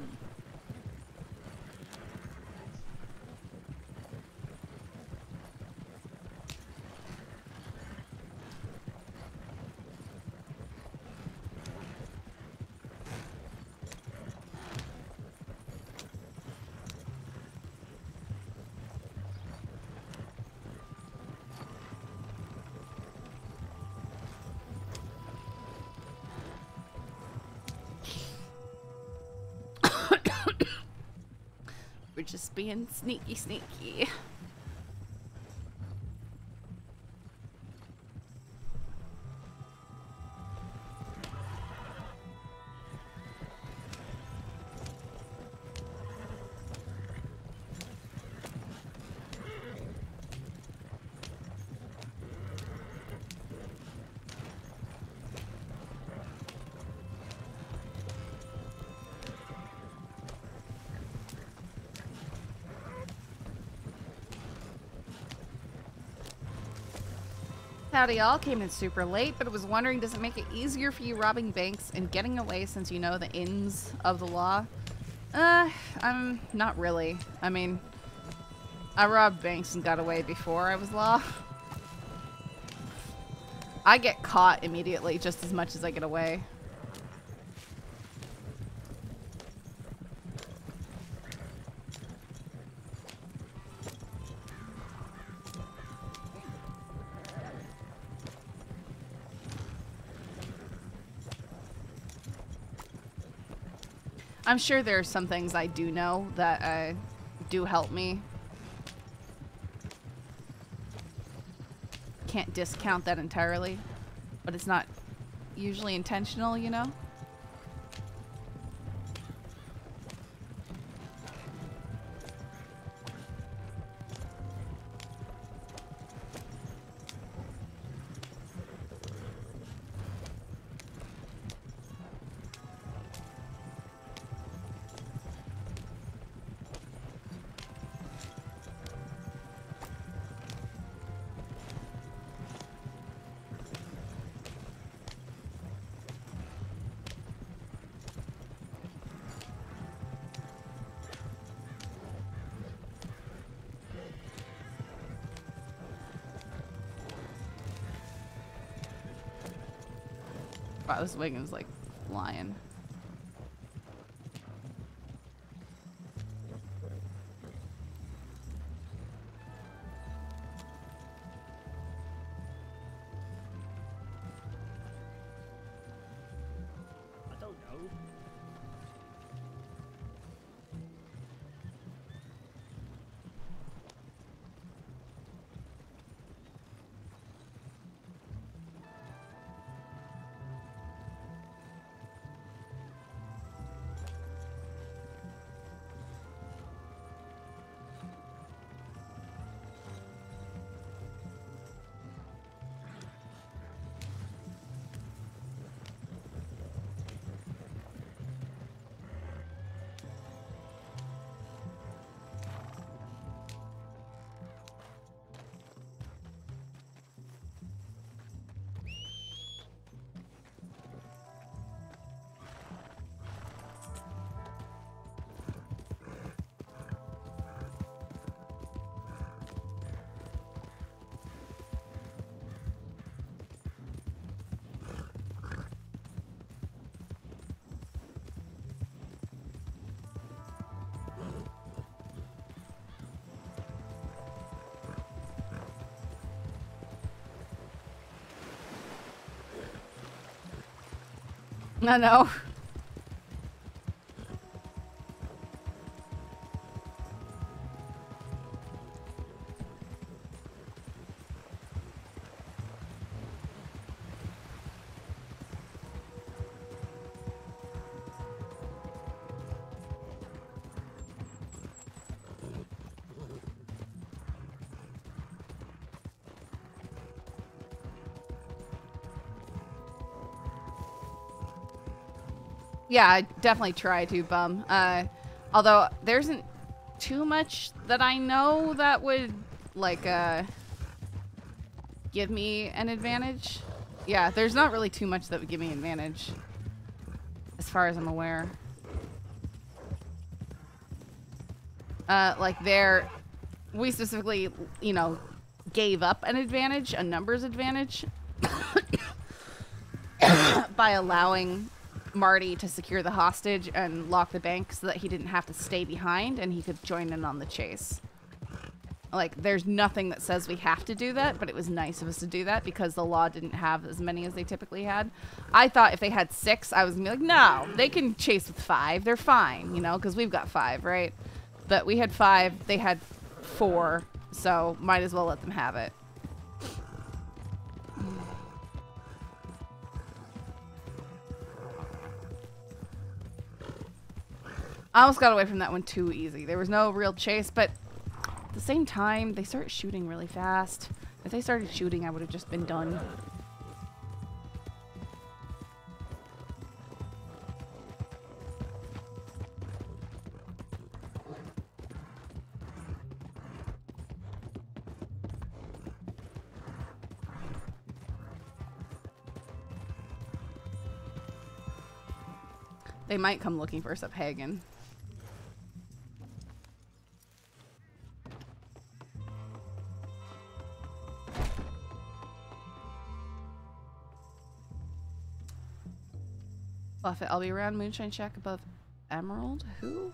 S1: Just being sneaky, sneaky. Howdy y'all, came in super late, but was wondering does it make it easier for you robbing banks and getting away since you know the ins of the law? Uh, I'm not really. I mean, I robbed banks and got away before I was law. I get caught immediately just as much as I get away. I'm sure there are some things I do know that uh, do help me. Can't discount that entirely, but it's not usually intentional, you know? This wagon's like flying. No, no. Yeah, I definitely try to bum. Uh, although there isn't too much that I know that would like uh give me an advantage. Yeah, there's not really too much that would give me an advantage, as far as I'm aware. Uh, like there, we specifically, you know, gave up an advantage, a numbers advantage, by allowing Marty to secure the hostage and lock the bank so that he didn't have to stay behind and he could join in on the chase. Like, there's nothing that says we have to do that, but it was nice of us to do that because the law didn't have as many as they typically had. I thought if they had six, I was gonna be like, no, they can chase with five. They're fine, you know, because we've got five, right? But we had five, they had four, so might as well let them have it. I almost got away from that one too easy. There was no real chase, but at the same time, they start shooting really fast. If they started shooting, I would have just been done. They might come looking for us Hagen. I'll be around Moonshine Shack above Emerald. Who?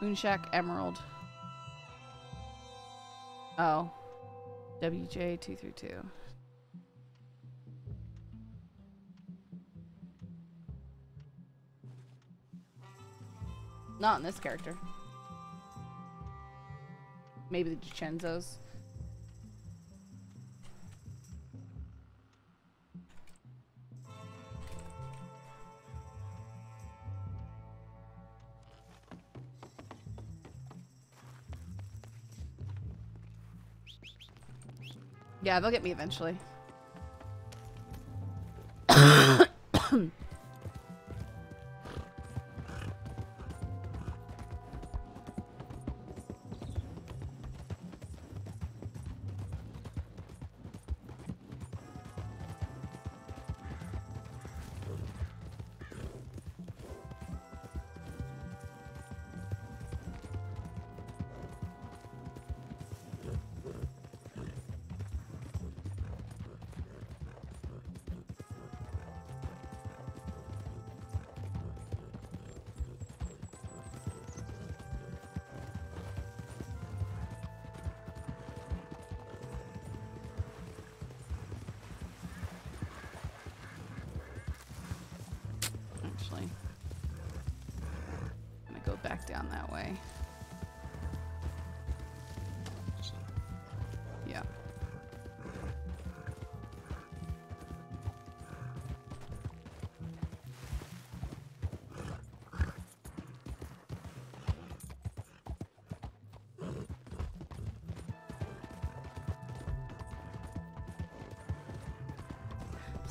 S1: Moonshack Emerald. Oh. WJ232. Not in this character. Maybe the Dichenzos. Yeah, they'll get me eventually.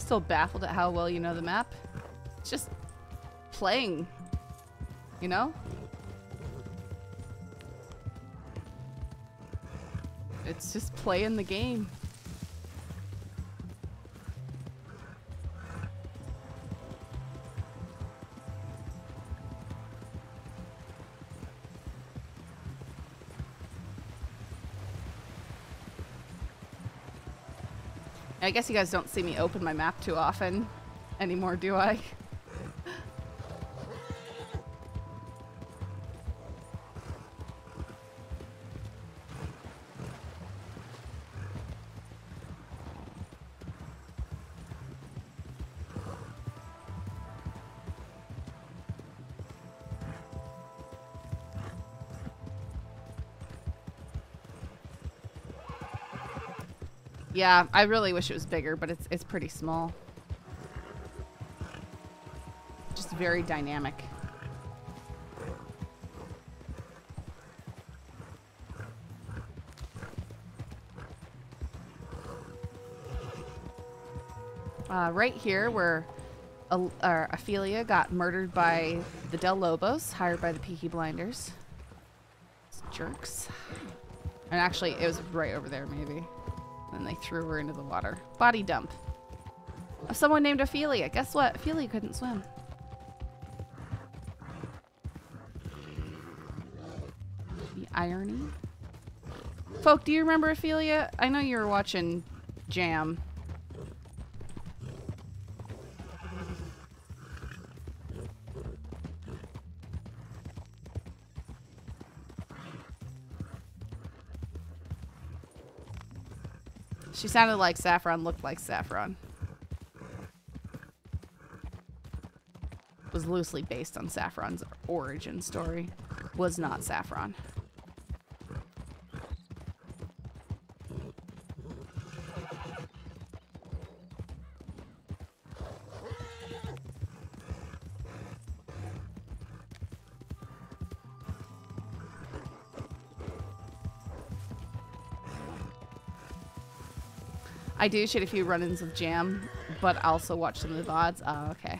S1: Still baffled at how well you know the map. It's just playing, you know? It's just playing the game. I guess you guys don't see me open my map too often anymore, do I? Yeah, I really wish it was bigger, but it's it's pretty small. Just very dynamic. Uh, right here, where uh, Ophelia got murdered by the Del Lobos, hired by the Peaky Blinders. Jerks. And actually, it was right over there, maybe. Threw her into the water. Body dump. Of someone named Ophelia. Guess what? Ophelia couldn't swim. The irony. Folk, do you remember Ophelia? I know you were watching Jam. She sounded like Saffron, looked like Saffron. Was loosely based on Saffron's origin story. Was not Saffron. I do shoot a few run-ins with Jam, but I also watch some of the VODs. Oh, ah, okay.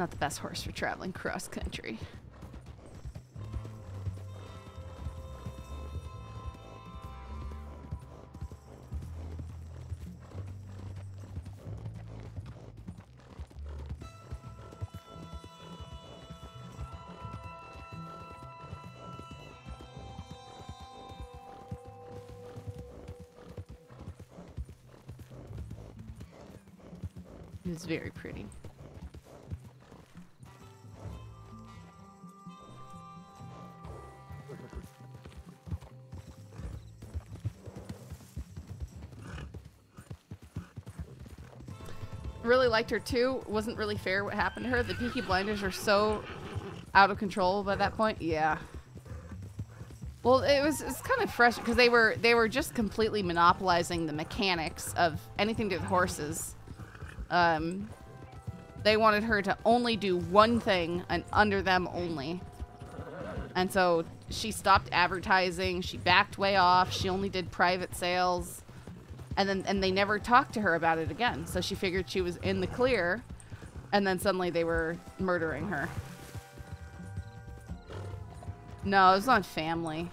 S1: Not the best horse for traveling cross country. Very liked her too. Wasn't really fair what happened to her. The Peaky Blinders are so out of control by that point. Yeah. Well, it was it's kind of fresh because they were they were just completely monopolizing the mechanics of anything to do with horses. Um, they wanted her to only do one thing and under them only. And so she stopped advertising. She backed way off. She only did private sales. And then and they never talked to her about it again. So she figured she was in the clear. And then suddenly they were murdering her. No, it was on family.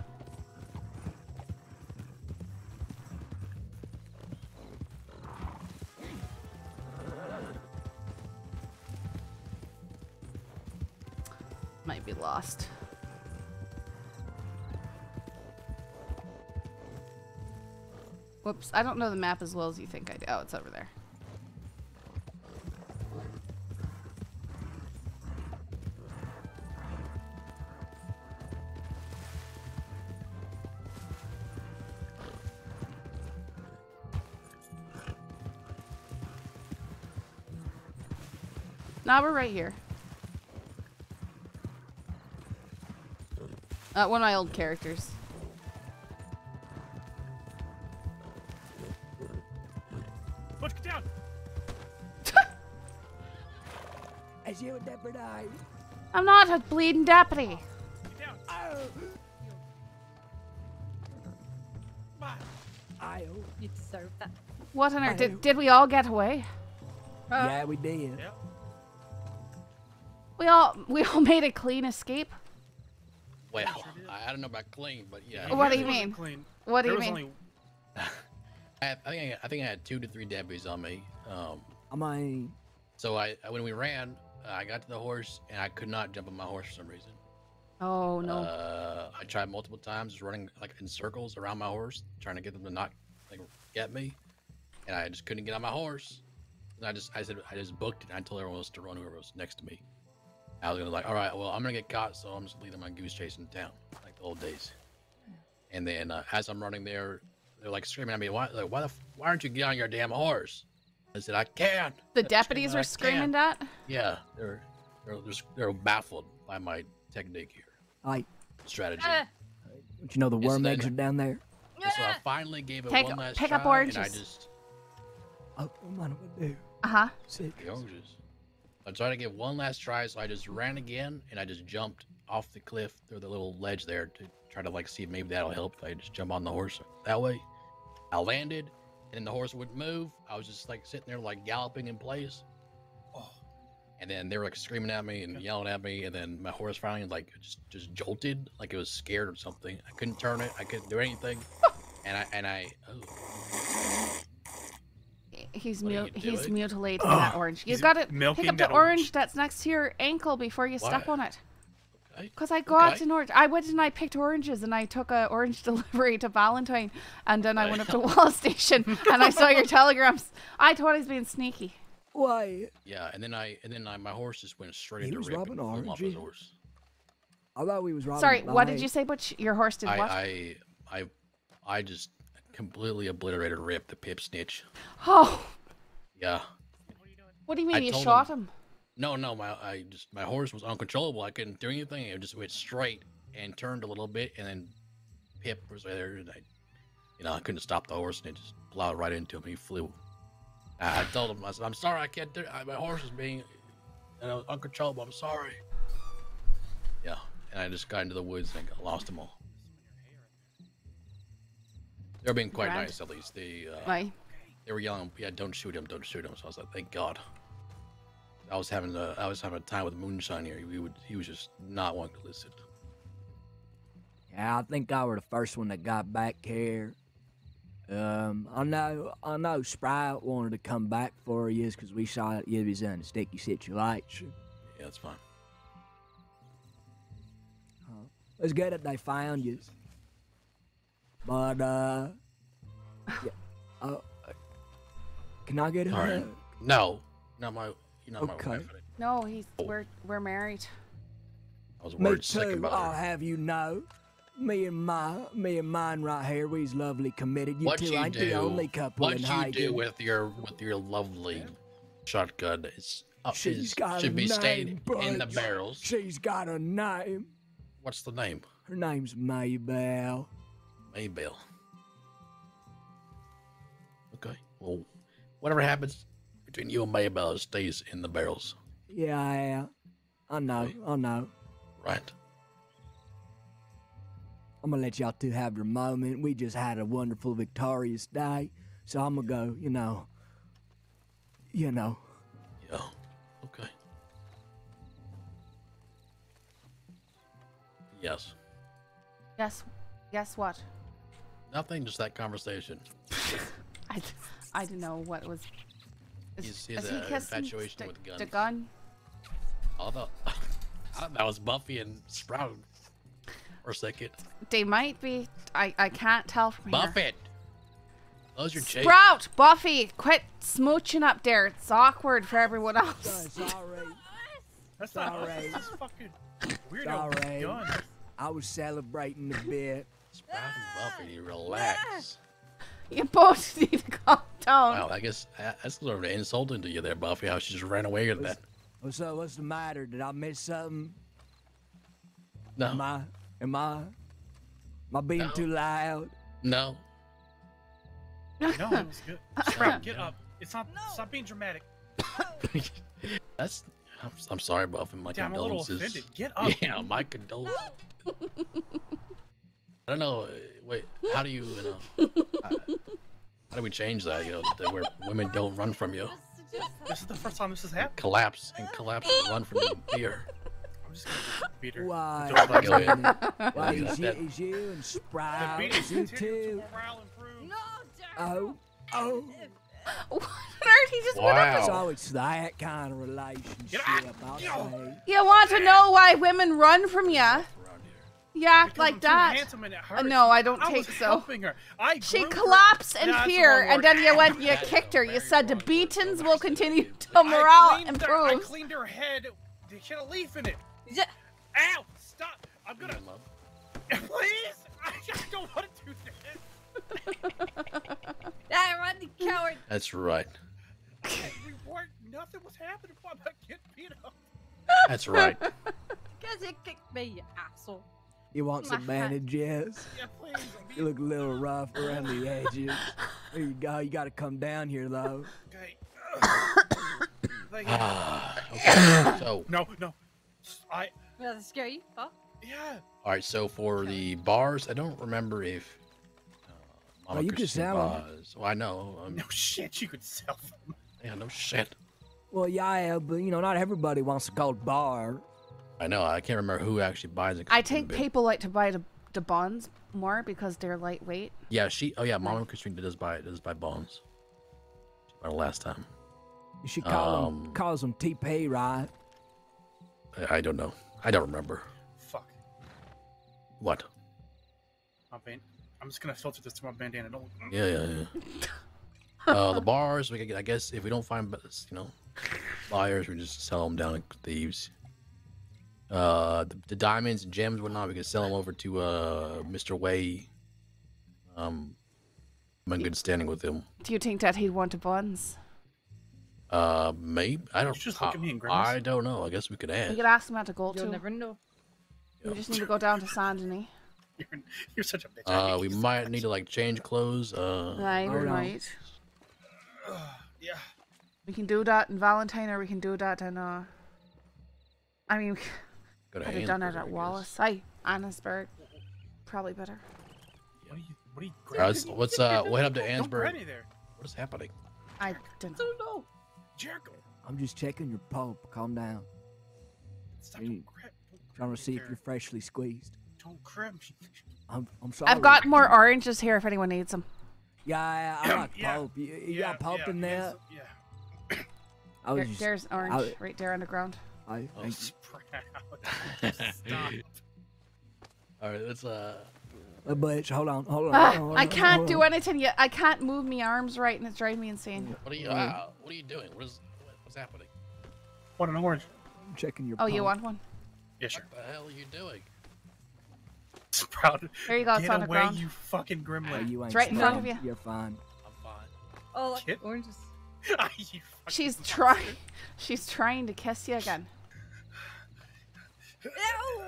S1: I don't know the map as well as you think I do. Oh, it's over there. Nah, we're right here. Uh, one of my old characters.
S23: Deputy.
S1: I'm not a bleeding deputy.
S5: You deserve that.
S1: What on earth? Did, did we all get away?
S23: yeah, we did.
S1: We all we all made a clean escape.
S6: Well, I, I don't know about clean, but yeah.
S1: What do you mean?
S4: clean.
S1: What do
S4: There
S1: you mean?
S4: only-
S6: I, I think I, I think I had two to three deputies on me. Um,
S23: I mean,
S6: so I when we ran, uh, I got to the horse and I could not jump on my horse for some reason.
S1: Oh no.
S6: Uh, I tried multiple times, running like in circles around my horse, trying to get them to not like get me, and I just couldn't get on my horse. And I just I said I just booked it. And I told everyone else to run whoever was next to me. I was gonna like, all right, well I'm gonna get caught, so I'm just leading my goose chase in town, like the old days. And then uh, as I'm running there, they're like screaming at me, why like why the f- why aren't you getting on your damn horse? I said I can't.
S1: the
S6: They're
S1: deputies were
S6: "I
S1: screaming
S6: can't."
S1: that.
S6: Yeah, they're they're they're, they're baffled by my technique here,
S23: I.
S6: strategy.
S23: Don't you know the worm eggs are down there?
S6: And so I finally gave it
S1: Take-
S6: one last
S1: pick
S6: try,
S1: up
S6: and I just
S23: Oh, what am I gonna do?
S1: Uh huh.
S23: Sick.
S6: the oranges. I tried to give one last try, so I just ran again, and I just jumped off the cliff through the little ledge there to try to like see if maybe that'll help. I just jump on the horse that way. I landed, and then the horse wouldn't move. I was just like sitting there like galloping in place. Oh. And then they were like screaming at me and yelling at me, and then my horse finally like just just jolted, like it was scared or something. I couldn't turn it, I couldn't do anything, and I and I oh,
S1: He's
S6: What are
S1: mut-
S6: you
S1: he's
S6: doing?
S1: mutilating that orange. You
S6: he's
S1: got to pick up the orange.
S6: orange.
S1: that's next to your ankle before you step on it.
S6: Okay.
S1: Because I got
S6: Okay.
S1: an orange. I went and I picked oranges and I took a orange delivery to Valentine, and then I went up to Wallace Station and I saw your telegrams. I thought he was being sneaky.
S23: Why?
S6: yeah, and then I and then I, my horse just went straight
S23: He
S6: into
S23: was
S6: rip
S23: robbing
S6: and flew him off his horse.
S23: I thought we was robbing.
S1: Sorry, what did you say? Butch? Your horse did
S6: I,
S1: what?
S6: I I I just completely obliterated Rip the pip snitch.
S1: Oh,
S6: Yeah.
S1: what do you mean
S6: I
S1: you shot
S6: him-
S1: him?
S6: No, no, my I just my horse was uncontrollable. I couldn't do anything. It just went straight and turned a little bit, and then Pip was there, and I, you know, I couldn't stop the horse, and it just plowed right into him. He flew. I, I told him, I said, "I'm sorry, I can't do. it. I, my horse is being, you know, uncontrollable. I'm sorry." Yeah, and I just got into the woods and I lost them all. They're being quite nice, at least. They, uh,
S1: Why?
S6: they were yelling, "Yeah, don't shoot him, don't shoot him." So I was like, "Thank God." I was having a, I was having a time with Moonshine here. He would, he was just not wanting to listen.
S23: Yeah, I think I were the first one that got back here. Um, I know, I know. Sprite wanted to come back for you because we saw that you was in a sticky situation.
S6: Yeah, that's fine.
S23: It's good that they found you. But uh, yeah, uh, can I get a
S6: All right. No, not my, you know,
S23: Okay.
S6: my wife.
S1: No, he's we're we're married.
S6: I was
S23: Me
S6: sick
S23: too.
S6: about
S23: I'll
S6: her.
S23: have you know. Me and my, me and mine right here, we's lovely committed. You
S6: what
S23: two
S6: you
S23: ain't
S6: do?
S23: the only couple
S6: what
S23: in
S6: you
S23: Hagen.
S6: do with your, with your lovely shotgun is up,
S23: She's
S6: is,
S23: got
S6: should
S23: a
S6: be
S23: name,
S6: stayed in the barrels.
S23: She's got a name.
S6: What's the name?
S23: Her name's Maybell.
S6: Maybell. Okay. Well, whatever happens between you and Maybell it stays in the barrels,
S23: Yeah, yeah. I know, I know.
S6: right?
S23: I'm gonna let y'all two have your moment. We just had a wonderful, victorious day, so I'm gonna go. You know, you know.
S6: Yeah. Okay. Yes.
S1: Yes. Guess what?
S6: Nothing. Just that conversation.
S1: I, I didn't know what was. Is,
S6: He's- he
S1: is
S6: has
S1: he
S6: a
S1: kissing
S6: infatuation
S1: the,
S6: with
S1: The gun.
S6: Although, I thought that was Buffy and Sprout for a second.
S1: They might be. I, I can't tell from here.
S6: Buffett. Those your chase.
S1: Sprout, Buffy, quit smooching up there. It's awkward for everyone else.
S23: Sorry.
S4: That's not
S23: Sorry.
S4: This is fucking weirdo
S23: Sorry.
S4: gun.
S23: I was celebrating a bit.
S6: Sprout and Buffy, you relax.
S1: You both need to calm down.
S6: Wow, I guess that's sort of insulting to you there, Buffy. How she just ran away with that.
S23: What's up? What's the matter? Did I miss something?
S6: No.
S23: Am I? Am I? Am I being
S6: No.
S23: too loud?
S6: No.
S4: No, it was good. Sprout, get up. It's not. Stop being dramatic.
S6: That's. I'm, I'm sorry, Buffy. My
S4: Damn, I'm a little
S6: condolences.
S4: offended. Get up.
S6: Yeah, my condolences. I don't know. uh, Wait, how do you, you know? uh, how do we change that? You know, that where women don't run from you,
S4: This is the first time this has happened.
S6: collapse and collapse and run from you in fear.
S4: I'm just gonna beat her.
S23: Why?
S4: Don't let
S6: Go
S4: her-
S6: ahead.
S23: Why
S6: Yeah,
S23: is you,
S6: that-
S23: is you and Sprout?
S4: beat it.
S23: Is you
S4: Continue
S23: too?
S4: morale improve.
S23: Oh, oh.
S1: What on earth? He just went up.
S23: So it's that kind of relationship, I'll say.
S1: You want to know why women run from you? You act
S4: Because
S1: like
S4: I'm too
S1: that.
S4: handsome and it
S1: Uh, no, I don't
S4: I
S1: think
S4: was
S1: so.
S4: her. I
S1: She
S4: groomed her.
S1: collapsed in
S4: Nah, that's
S1: fear, and then you went, you kicked her. You said the beatings will continue till morale
S4: cleaned her- I cleaned her head. She had a leaf in it. Ow! Stop! I'm gonna. Please! I just don't want to do this.
S5: Ah, run, you coward!
S6: That's right.
S4: We weren't. Nothing was happening. Why am I getting beat up?
S6: That's right.
S5: Because you kicked me, you asshole.
S23: You want some
S5: My hat.
S23: bandages?
S4: Yeah, please.
S23: You look a little rough around the edges. There you go. You got to come down here, though.
S4: Okay.
S6: Ah, okay. So,
S4: No, no. I.
S5: Does that scare you? Huh?
S4: Yeah.
S6: all right. So for the bars, I don't remember if. Uh, Mama
S23: Oh, you could
S6: sell
S23: sell 'em.
S6: bars- Well, I know. Um,
S4: No shit. You could sell them.
S6: yeah, no shit.
S23: Well, yeah, but you know, not everybody wants a gold bar.
S6: I know. I can't remember who actually buys it.
S1: I think people like to buy the, the bonds more because they're lightweight.
S6: Yeah, she. Oh yeah, Mama Christine does buy does buy bones. She bought it last time.
S23: You should call
S6: Um,
S23: them, calls them TP, right?
S6: I, I don't know. I don't remember.
S4: Fuck.
S6: What?
S4: My ban- I'm just gonna filter this to my bandana. Don't.
S6: Yeah, yeah, yeah. uh, the bars. We, could- I guess if we don't find, you know, buyers, we just sell them down to thieves. Uh, the, the diamonds and gems, and whatnot, we can sell them over to uh Mr. Way. Um, I'm in good standing with him.
S1: Do you think that he'd want the bonds?
S6: Uh, maybe I don't.
S4: just look at me and
S6: I,
S4: grimace?
S6: I don't know. I guess we could
S1: You
S6: ask.
S1: could ask him at the gold
S5: You'll
S1: too.
S5: never know.
S1: We just need to go down to Saint Denis.
S4: You're, you're such a bitch.
S6: Uh, we
S4: you.
S6: might need to like change clothes. Uh,
S1: Right, we
S23: Hold on.
S1: might.
S4: Yeah.
S1: We can do that in Valentine, or we can do that in uh. I mean,
S6: go to
S1: I'd have done it at. Wallace. Aye, Annesburg. Probably better.
S4: What are you? What are you?
S6: Uh, what's, what's uh? We'll up to
S4: Don't Annesburg.
S6: What is happening?
S1: I don't
S5: don't know.
S4: Jericho.
S23: I'm just checking your pulp. Calm down.
S4: Stop.
S23: You- Trying to see if you're freshly squeezed.
S4: Don't grab me.
S23: I'm, I'm sorry.
S1: I've got more oranges here if anyone needs them.
S23: Yeah, I, I like
S4: Yeah.
S23: pulp. You, you
S4: Yeah,
S23: got pulp
S4: yeah,
S23: in there?
S4: Yeah.
S23: I was
S1: There,
S23: just,
S1: there's orange
S23: I,
S1: right there on the ground.
S23: I,
S6: Oh,
S23: thank you.
S4: Sprout. Stop.
S6: All right, let's uh.
S23: Uh, Butch, hold on, hold on.
S1: Ah,
S23: hold on,
S1: I can't
S23: on.
S1: do anything yet. I can't move my arms right, and it's driving me insane.
S6: What are you? Uh, what are you doing? What is? What's happening?
S4: What an orange.
S23: I'm checking your
S1: Oh,
S23: pulp.
S1: you want one?
S4: Yeah, sure.
S6: What the hell are you doing?
S4: Sprout.
S1: There you go, it's
S4: Get
S1: on the
S4: away,
S1: ground.
S4: you fucking
S23: Oh,
S4: gremlin.
S23: you ain't
S1: It's right in front of you.
S23: You're fine.
S6: I'm fine.
S5: Oh, look,
S4: Kid?
S5: oranges.
S4: You fucking
S1: She's trying. She's trying to kiss you again.
S5: Ew!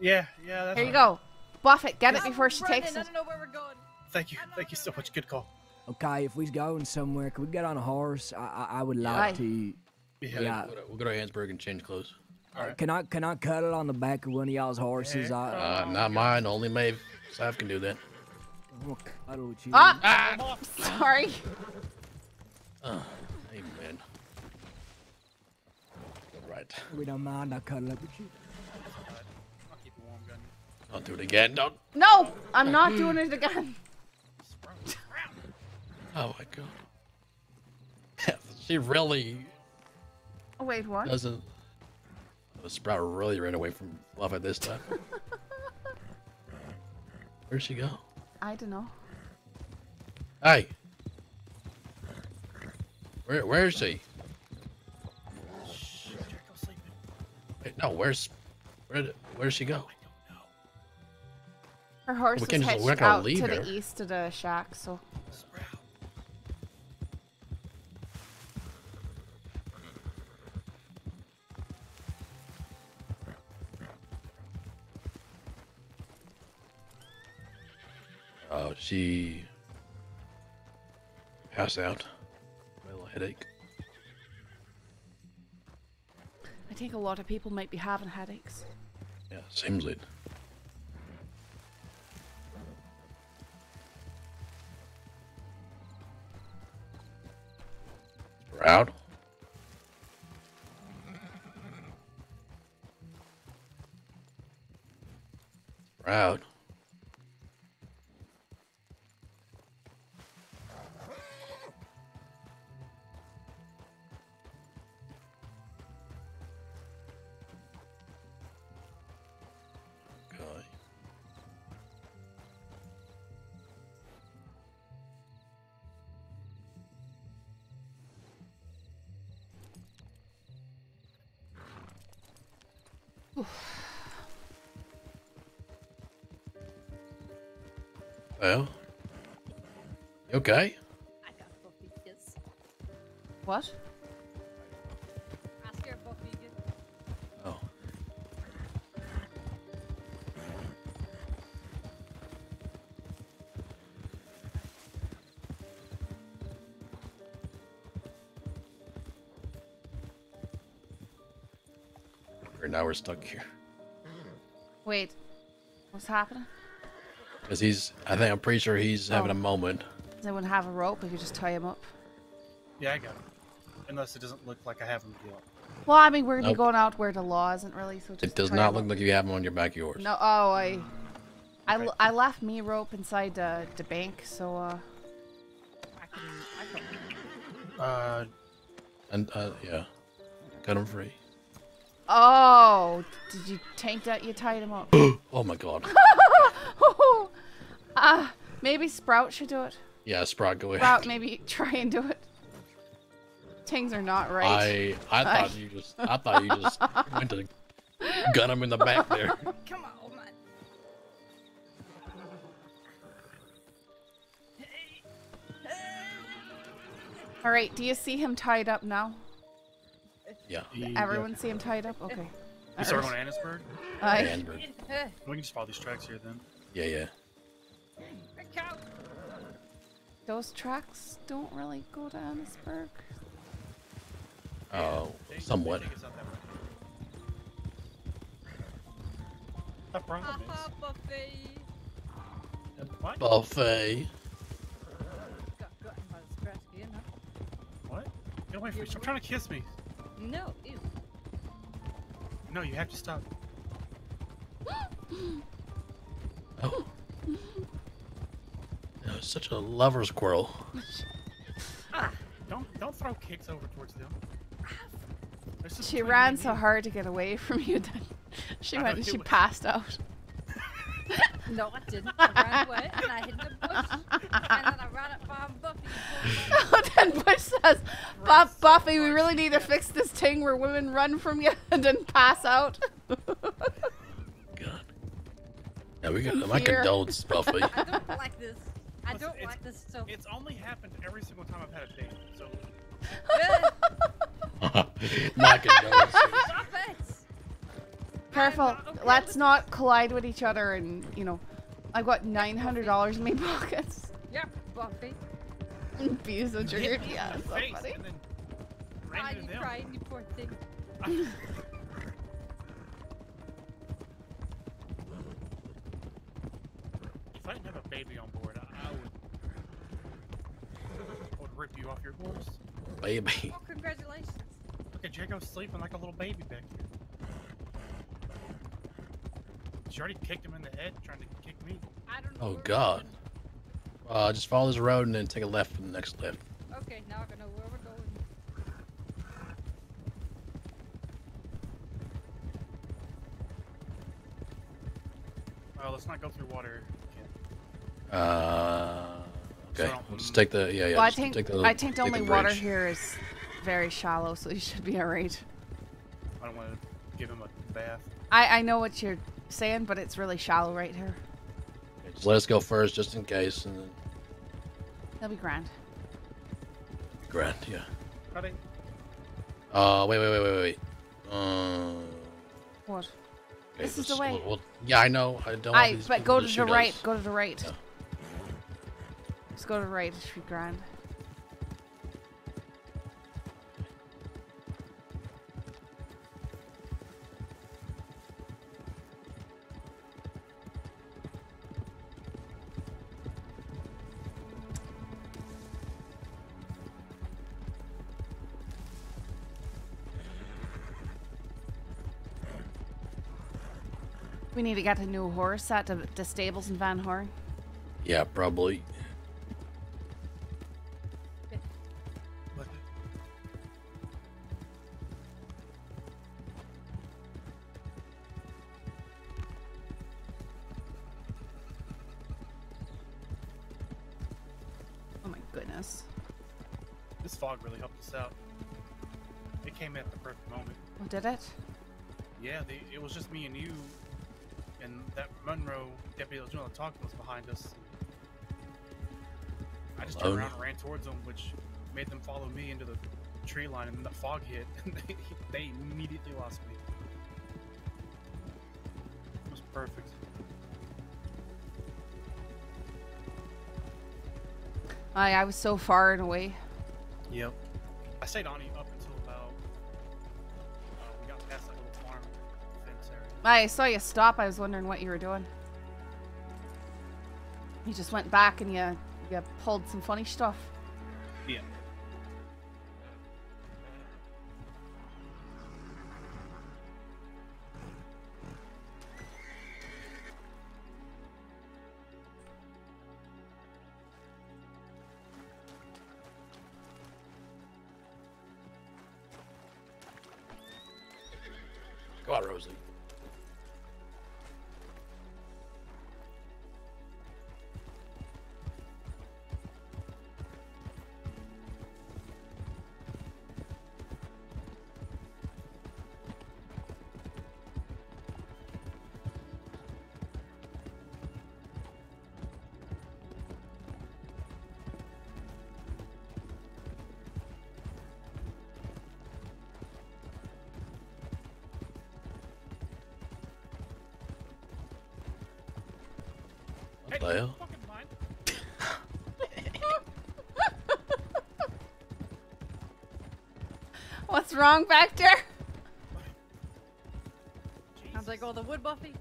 S4: Yeah, yeah. That's
S1: Here you
S4: right.
S1: go. Buff it. Get it
S5: I'm
S1: before she
S5: running,
S1: takes
S5: I
S1: it.
S5: don't know where we're going.
S4: Thank you. Thank you so much. Good call.
S23: Okay, if we's going somewhere, can we get on a horse? I, I, I would
S1: Aye.
S23: like to.
S4: Yeah.
S23: Yeah.
S6: We'll go, to, we'll go to Annesburg and change clothes.
S23: Uh, Can I can I cuddle on the back of one of y'all's horses? I,
S6: Uh, not mine. Only Meabh. Sav can do that.
S23: I want to cuddle with you.
S1: Ah!
S6: Ah!
S1: Sorry.
S6: Uh, amen. Right.
S23: We don't mind. I cuddle up with you.
S4: I'll keep it warm, gun.
S6: Don't do it again. Don't.
S1: No, I'm not doing it again.
S6: Oh my god. she really
S1: Oh, wait, what?
S6: doesn't. The sprout really ran away from Fluff at this time. Where'd she go?
S1: I don't know.
S6: Hey. Where where is she? Wait, no, where's where where did she go?
S1: Her horse
S6: We just-
S1: hitched
S6: we're not gonna
S1: out to
S6: her.
S1: the east of the shack, so.
S6: Oh, she passed out. A little headache.
S1: I think a lot of people might be having headaches.
S6: Yeah, seems it. Sprout. Sprout. Well, you okay?
S1: What?
S6: We're stuck here.
S1: Wait. What's happening?
S6: Because he's, I think, I'm pretty sure he's having
S1: Oh.
S6: a moment.
S1: Does anyone have a rope? We could just tie him up.
S4: Yeah, I got him. Unless it doesn't look like I have him guilt.
S1: Well, I mean, we're gonna
S6: Nope.
S1: be going out where the law isn't really, so just
S6: It does not look
S1: up.
S6: like you have him on your back yours.
S1: No, oh, I, I, I left me rope inside the, the bank, so uh,
S5: I can. I can.
S4: Uh,
S6: And, uh, yeah. Cut him free.
S1: Oh, did you tank that? You tied him up.
S6: oh my god.
S1: Ah, maybe Sprout should do it.
S6: Yeah, Sprout, go ahead.
S1: Sprout, maybe try and do it. Things are not right.
S6: I I thought you just I thought you just went to gun him in the back there.
S5: Come on, man.
S1: All right, do you see him tied up now?
S6: Yeah.
S1: Everyone see him tied up? Okay.
S4: You start going to Annesburg?
S1: Aye.
S6: Annesburg.
S4: We can just follow these tracks here then.
S6: Yeah, yeah.
S1: Those tracks don't really go to Annesburg.
S6: Oh, somewhat.
S4: The problem is,
S5: Haha, Buffy.
S4: what?
S6: Buffet.
S5: Got gotten by the scratch?
S4: What? Get away from me. Stop trying to kiss me.
S5: No, ew.
S4: No, you have to stop.
S6: Oh. That was such a lover squirrel.
S4: Ah, don't don't throw kicks over towards them.
S1: She ran so
S4: and
S1: hard to get away from you that she
S4: I
S1: went and she
S4: was-
S1: passed out.
S5: No, I didn't. I ran away and I hid in the bush. And then I ran up behind Buffy
S1: then Bush says, "Bu- Buffy, we really need to fix this thing where women run from you and then pass out. God.
S6: Yeah, we got my
S1: Here.
S6: condolences, Buffy.
S5: I don't like this. I
S4: Listen,
S5: don't
S4: it's-
S5: like this so.
S4: It's only happened every single time I've had a date. So
S6: my condolences.
S5: Stop it!
S1: Careful, let's not collide with each other. And you know, I've got nine hundred dollars in my pockets.
S5: Yep, Buffy.
S1: Be so
S4: hit
S1: triggered.
S4: me
S1: Yeah, so
S4: face
S1: funny.
S4: and then
S5: Why
S4: ran
S5: are
S4: into
S5: you
S4: them.
S5: crying, you poor thing?
S4: If I didn't have a baby on board, I, I would, I would rip you off your horse.
S6: Baby.
S5: Well, congratulations.
S4: Look at Jacob sleeping like a little baby back here. She already kicked him in the head trying to kick me.
S5: I don't know.
S6: Oh
S5: where-
S6: god. Uh, just follow this road and then take a left for the next left.
S5: Okay, now I know where we're going.
S4: Oh, let's not go through water.
S6: Uh, okay. Uh, okay.
S4: So,
S6: we'll just take the yeah yeah.
S1: Well, I think
S6: the,
S1: I think the only the
S6: water
S1: here is very shallow, so you should be alright.
S4: I don't want to give him a bath.
S1: I I know what you're saying, but it's really shallow right here.
S6: Just let us go first, just in case, and then
S1: That'll be grand.
S6: grand. Yeah.
S4: How they?
S6: Uh, wait, wait, wait, wait, wait. Uh,
S1: What?
S6: okay,
S1: This is the way.
S6: we'll- we'll- yeah, I know. I don't. want
S1: I
S6: these
S1: but go
S6: to
S1: to the right.
S6: us.
S1: Go to the right. Just go to the right. It should be grand. We need to get a new horse at the, the stables in Van Horn.
S6: Yeah, probably.
S1: Oh my goodness.
S4: This fog really helped us out. It came at the perfect moment.
S1: Oh, did it?
S4: Yeah, they, it was just me and you, and that Monroe deputy that was doing all the talking was behind us. I just turned
S6: Oh.
S4: around and ran towards them, which made them follow me into the tree line, and then the fog hit, and they, they immediately lost me. It was perfect.
S1: I I was so far and away.
S4: Yep. I stayed on you
S1: I saw you stop. I was wondering what you were doing. You just went back and you you pulled some funny stuff. Wrong there?
S5: Sounds like all the wood buffy.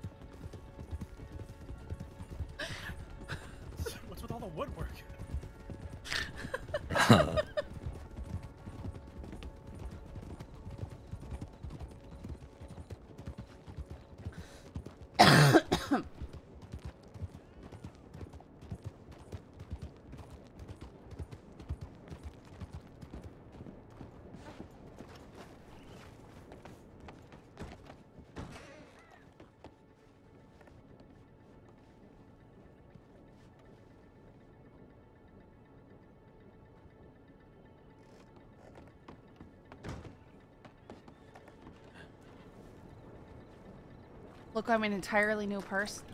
S1: Look, I'm an entirely new person.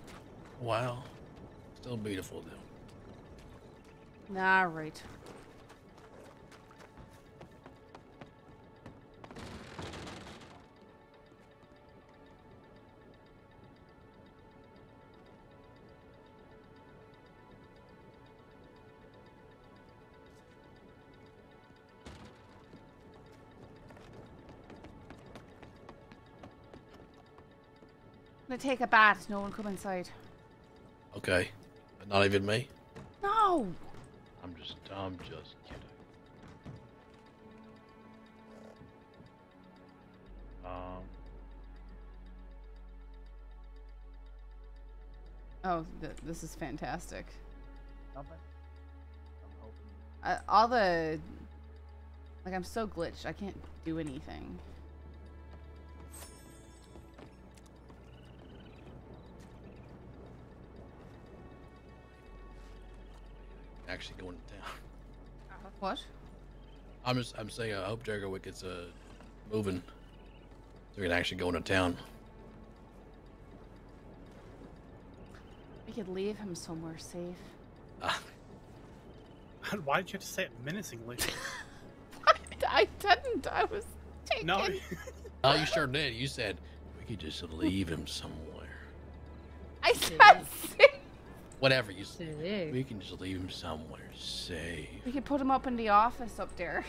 S6: Wow. Still beautiful though.
S1: Nah, right. Take a bath. No one come inside.
S6: Okay. But not even me.
S1: No.
S6: I'm just I'm just kidding.
S20: Um,
S1: Oh, th- this is fantastic.
S20: something. I'm hoping.
S1: Uh, all the like, I'm so glitched. I can't do anything.
S6: I'm just I'm saying I hope Jericho gets uh moving, so we can actually go into town.
S1: We could leave him somewhere safe.
S4: Why did you have to say it menacingly?
S1: I didn't. I was taking.
S4: no.
S6: Oh, you sure did. You said we could just leave him somewhere.
S1: I said safe.
S6: Whatever you said. We can just leave him somewhere safe.
S1: We could put him up in the office up there.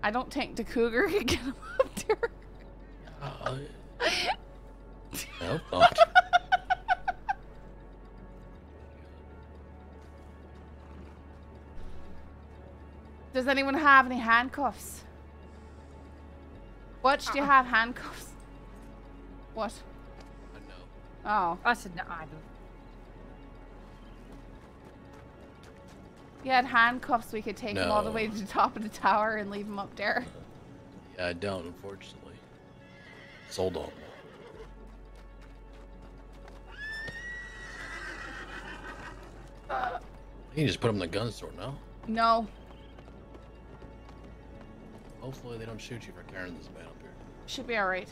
S1: I don't think the cougar could get him up there.
S6: Uh, no thought.
S1: Does anyone have any handcuffs? What? Do you have handcuffs? What? Oh.
S12: I said no, I don't.
S1: You had handcuffs, we could take him all the way to the top of the tower and leave him up there.
S6: Yeah, I don't, unfortunately. Sold on.
S1: Uh,
S6: You can just put him in the gun store, no?
S1: no.
S6: Hopefully they don't shoot you for carrying this man up here.
S1: Should be alright.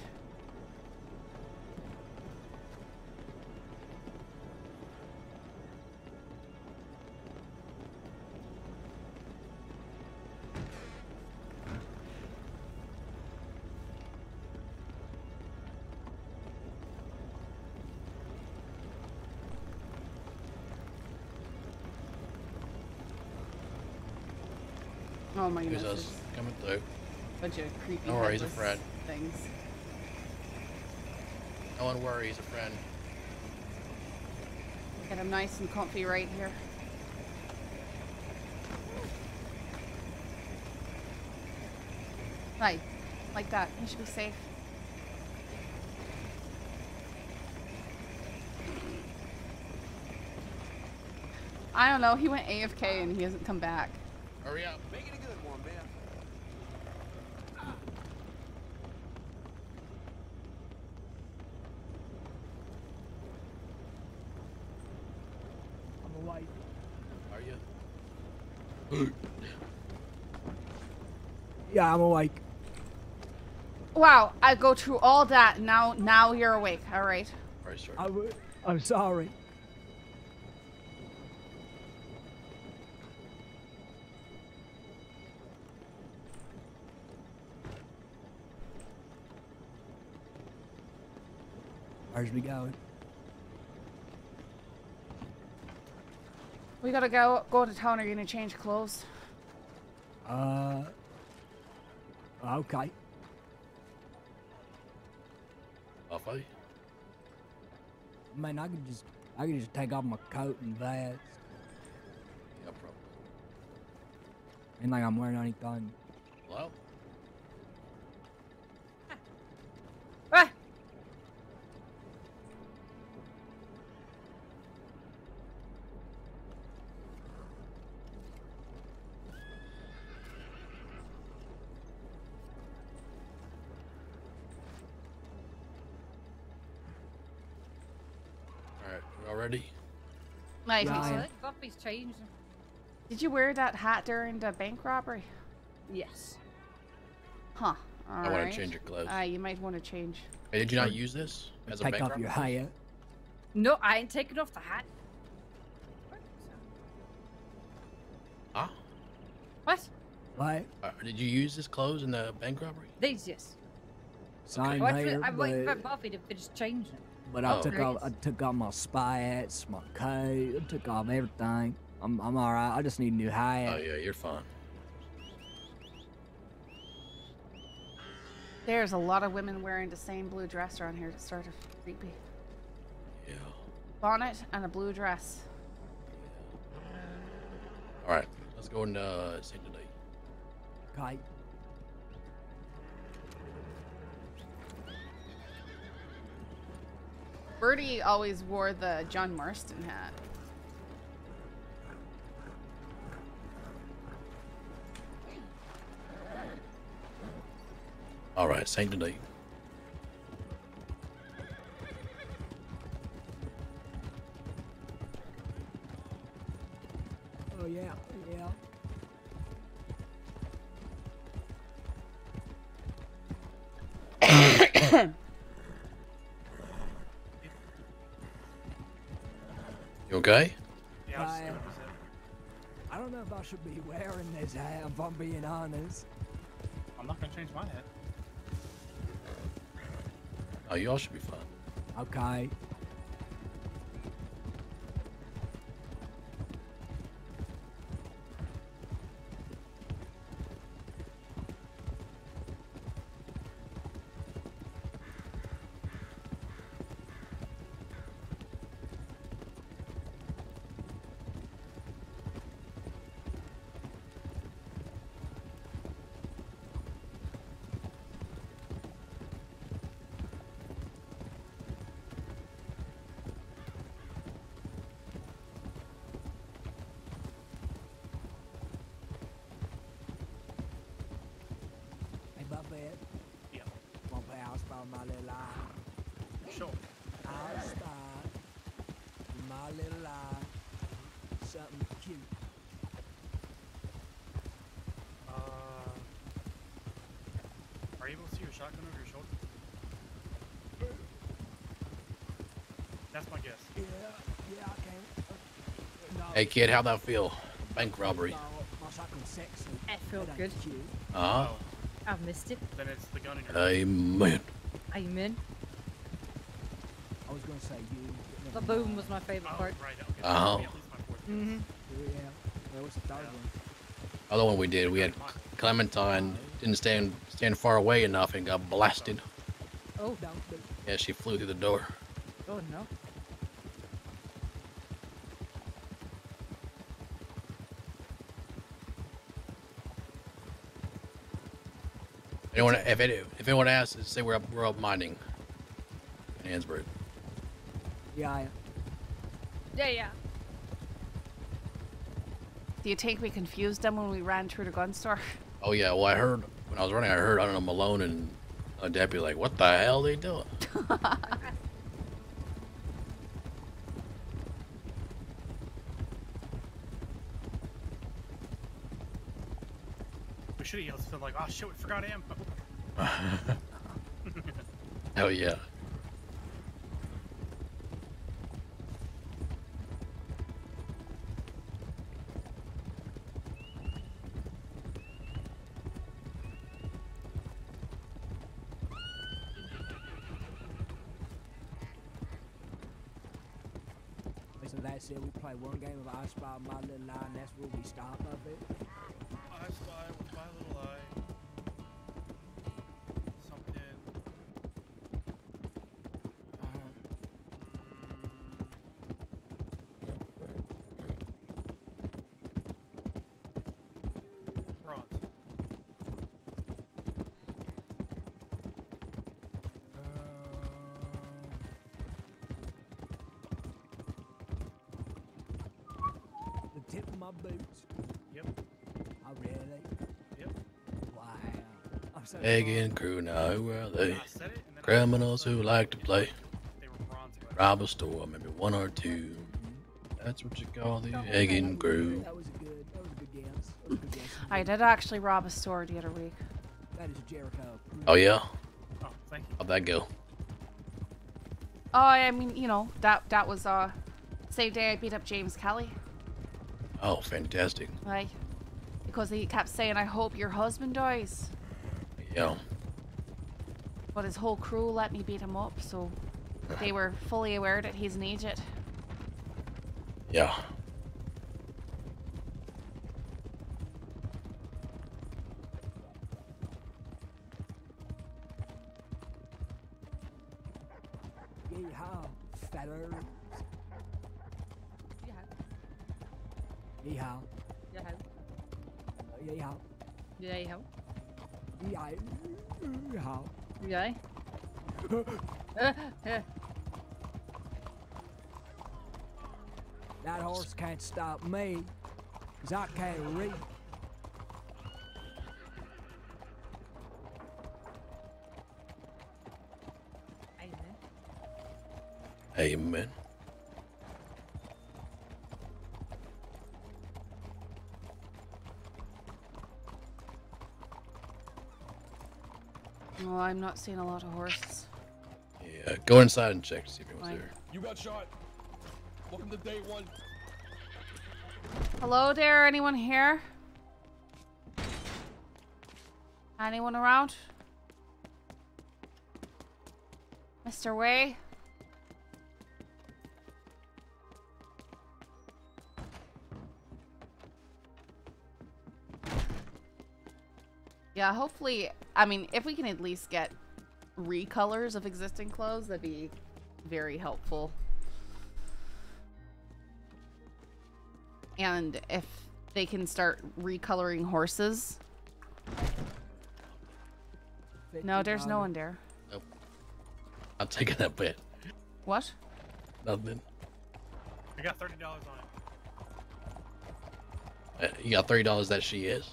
S1: My
S6: Who's
S1: goodness.
S6: us coming through?
S1: Bunch of creepy
S6: Don't worry, he's a friend.
S1: things.
S6: Don't worry, he's a friend.
S1: Get him nice and comfy right here. Right. Like that. He should be safe. I don't know. He went AFK and he hasn't come back.
S6: Hurry up.
S14: Make it a good one, man.
S23: I'm awake.
S6: Are you?
S23: Yeah, I'm awake.
S1: Wow, I go through all that. Now, now you're awake. All right.
S6: Alright, sir.
S23: I w- I'm sorry. Where's we going?
S1: We gotta go go to town. Are you gonna change clothes?
S23: Uh. Okay.
S6: Off I?
S23: Man, I could just, I could just take off my coat and vest.
S6: No problem.
S23: Ain't like I'm wearing anything.
S6: Hello?
S1: Nice.
S12: So I think changed.
S1: Did you wear that hat during the bank robbery?
S12: Yes.
S1: Huh. All
S6: I wanna change your clothes.
S1: Uh, you might want to change.
S6: Hey, did you not use this as a
S23: Take
S6: bank
S23: off
S6: robber?
S23: your hat.
S12: No, I ain't taking off the hat.
S6: Huh?
S12: What?
S23: What?
S6: Uh, did you use this clothes in the bank robbery?
S12: These, yes.
S23: Same
S12: Oh, I
S23: here,
S12: I'm waiting for
S23: but,
S12: Buffy to finish changing.
S23: But I
S6: Oh.
S23: took off, I took off my spy hats, my coat, I took off everything. I'm, I'm all right. I just need a new hat.
S6: Oh yeah, you're fine.
S1: There's a lot of women wearing the same blue dress around here. It's sort of creepy.
S6: Yeah.
S1: Bonnet and a blue dress.
S6: All right, let's go and uh, Saint Denis.
S23: Okay.
S1: Birdie always wore the John Marston hat.
S6: All right, Saint Denis.
S23: Oh, yeah.
S6: You okay?
S4: Yeah, I was just
S23: I,
S4: gonna
S23: I don't know if I should be wearing this hat, if I'm being honest.
S4: I'm not gonna change my hat.
S6: Oh, you all should be fine.
S23: Okay. Hey,
S6: kid, how'd that feel? Bank robbery.
S23: no, my shotgun's sexy.
S12: That felt good.
S23: ain't.
S6: Uh huh.
S12: I've missed it.
S4: Then it's the gun in your
S6: Amen.
S12: Amen.
S23: I was gonna say you.
S12: The boom was my favorite part.
S4: Right, okay.
S6: Uh huh.
S4: Yeah, at least my fourth.
S12: Mm-hmm.
S23: Yeah. Well, what's the third one?
S6: Other one we did, we had Clementine didn't stand stand far away enough and got blasted.
S12: Oh,
S23: Don't.
S6: Yeah, she flew through the door.
S12: oh no.
S6: Anyone, if any, if anyone asks, say we're up we're up mining. In Annesburg.
S23: Yeah, I.
S5: Yeah, yeah.
S1: Do you think we confused them when we ran through the gun store?
S6: Oh yeah, well I heard when I was running, I heard I don't know Malone and a deputy like, what the hell are they doing?
S4: We should have yelled something like, "Oh shit, we forgot ammo."
S6: Hell yeah.
S23: So that's it. We play one game of I Spy My Little and that's where we stop of it.
S4: My
S23: boots.
S4: Yep.
S23: Oh, really?
S4: Yep.
S23: Wow. I'm so
S6: Egging crew, now who are they?
S4: I said it, and then I
S6: Criminals who like to play.
S4: they were bronze.
S6: Rob a store, maybe one or two. That's what you call the egging crew.
S23: That was a good. That was a good guess. That was a good guess.
S1: I did actually rob a store the other week.
S23: That is Jericho.
S6: Oh yeah?
S4: Oh, thank you.
S6: How'd that go?
S1: Oh, I mean, you know, that that was uh, same day I beat up James Kelly.
S6: Oh, fantastic.
S1: Like, because he kept saying, "I hope your husband dies,"
S6: Yeah.
S1: but his whole crew let me beat him up, so they were fully aware that he's an idiot.
S6: Yeah.
S23: me, because I.
S5: Amen.
S6: Amen.
S1: Well, I'm not seeing a lot of horses.
S6: Yeah, go inside and check to see if anyone's there.
S17: You got shot. Welcome to day one.
S1: Hello there, anyone here? Anyone around? Mr. Way? Yeah, hopefully, I mean, if we can at least get recolors of existing clothes, that'd be very helpful. And if they can start recoloring horses. No, there's no one there.
S6: I'm taking that bet.
S1: What?
S6: Nothing.
S4: I got thirty dollars on it.
S6: Uh, you got thirty dollars that she is.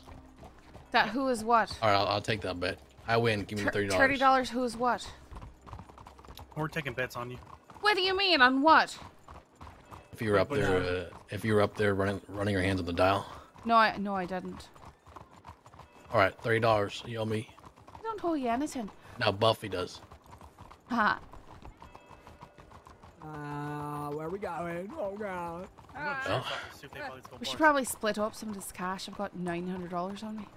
S1: That who is what?
S6: All right, I'll, I'll take that bet. I win. Give me thirty dollars.
S1: Thirty
S6: dollars.
S1: Who is what?
S4: We're taking bets on you.
S1: What do you mean on what?
S6: If you were up there,
S4: uh,
S6: if you were up there running running your hands on the dial.
S1: No, I no, I didn't.
S6: All right, thirty dollars. You owe me.
S1: I don't owe you anything.
S6: Now Buffy does.
S1: Ha.
S23: Uh, where we going? Oh god.
S6: Oh.
S1: We should probably split up some of this cash. I've got nine hundred dollars on me.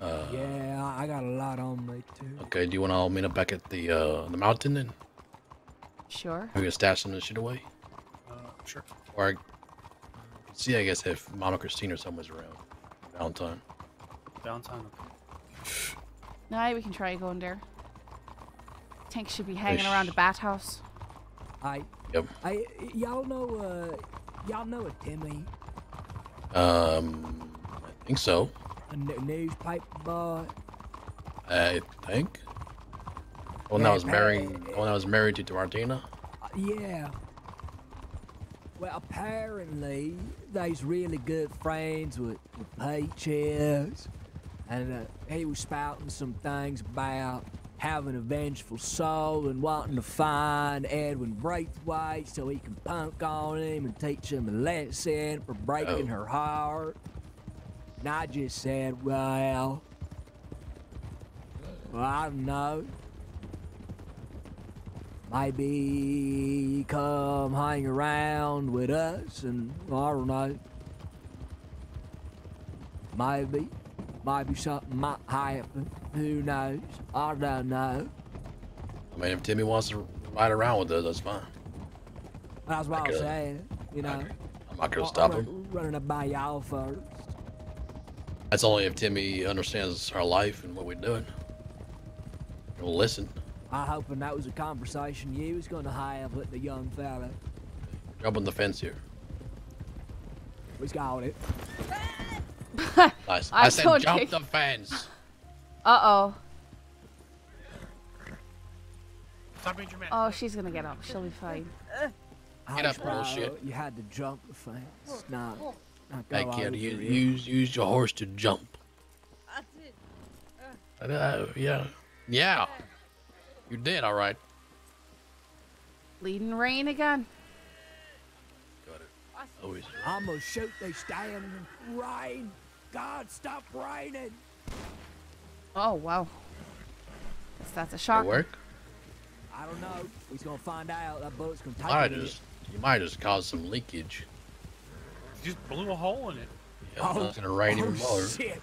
S6: Uh,
S23: Yeah, I got a lot on me too.
S6: Okay. Do you want to all meet up back at the uh, the mountain then?
S1: Sure.
S6: We gonna stash some of the shit away.
S4: Sure.
S6: Or I see, I guess if Mama Christine or someone's around, Valentine.
S4: Valentine.
S1: Now we can try going there. Tank should be hanging
S6: Ish.
S1: around the bathhouse.
S23: I,
S6: Yep.
S23: I, y'all know, uh, y'all know a Timmy,
S6: Um, I think so.
S23: a n- newspaper boy.
S6: I think. The one that was married. The one that was married to Martina.
S23: Uh, yeah. Well, apparently, they's really good friends with, with Peaches. And uh, he was spouting some things about having a vengeful soul and wanting to find Edwin Braithwaite so he can punk on him and teach him a lesson for breaking
S6: Oh.
S23: her heart. And I just said, well, well, I don't know. Maybe come hang around with us and I don't know. Maybe. Maybe something might happen. Who knows? I don't know.
S6: I mean, if Timmy wants to ride around with us, that's fine.
S23: That's what I'm
S6: Okay.
S23: saying. You know.
S6: I'm not gonna stop
S23: I'm
S6: him.
S23: Running up by y'all first.
S6: That's only if Timmy understands our life and what we're doing. He'll listen.
S23: I hoping that was a conversation you was gonna have with the young fella.
S6: Jump on the fence here.
S23: We's got it.
S6: Nice.
S1: I
S6: I, said jump
S1: you.
S6: the fence.
S1: Uh oh.
S4: Stop being dramatic.
S1: Oh, she's gonna get up. She'll be fine.
S6: Get up,
S23: Hush,
S6: bullshit.
S23: You had to jump the fence. Nah. nah,
S6: Hey
S23: go
S6: kid,
S23: over
S6: you,
S23: it.
S6: use use your horse to jump.
S5: I did.
S6: Uh, yeah, yeah. You did all right.
S1: Leading rain again. Got it.
S6: Always.
S23: Oh, I'm gonna shoot these damn rain. God, stop raining.
S1: Oh wow. Guess that's a
S6: It
S1: shock.
S6: work?
S23: I don't know. We's gonna find out. That boat's gonna
S6: You
S23: take
S6: might
S23: it.
S6: just you might just cause some leakage.
S4: You just blew a hole in it.
S6: Yeah, it's gonna rain
S23: oh,
S6: even more.
S23: shit.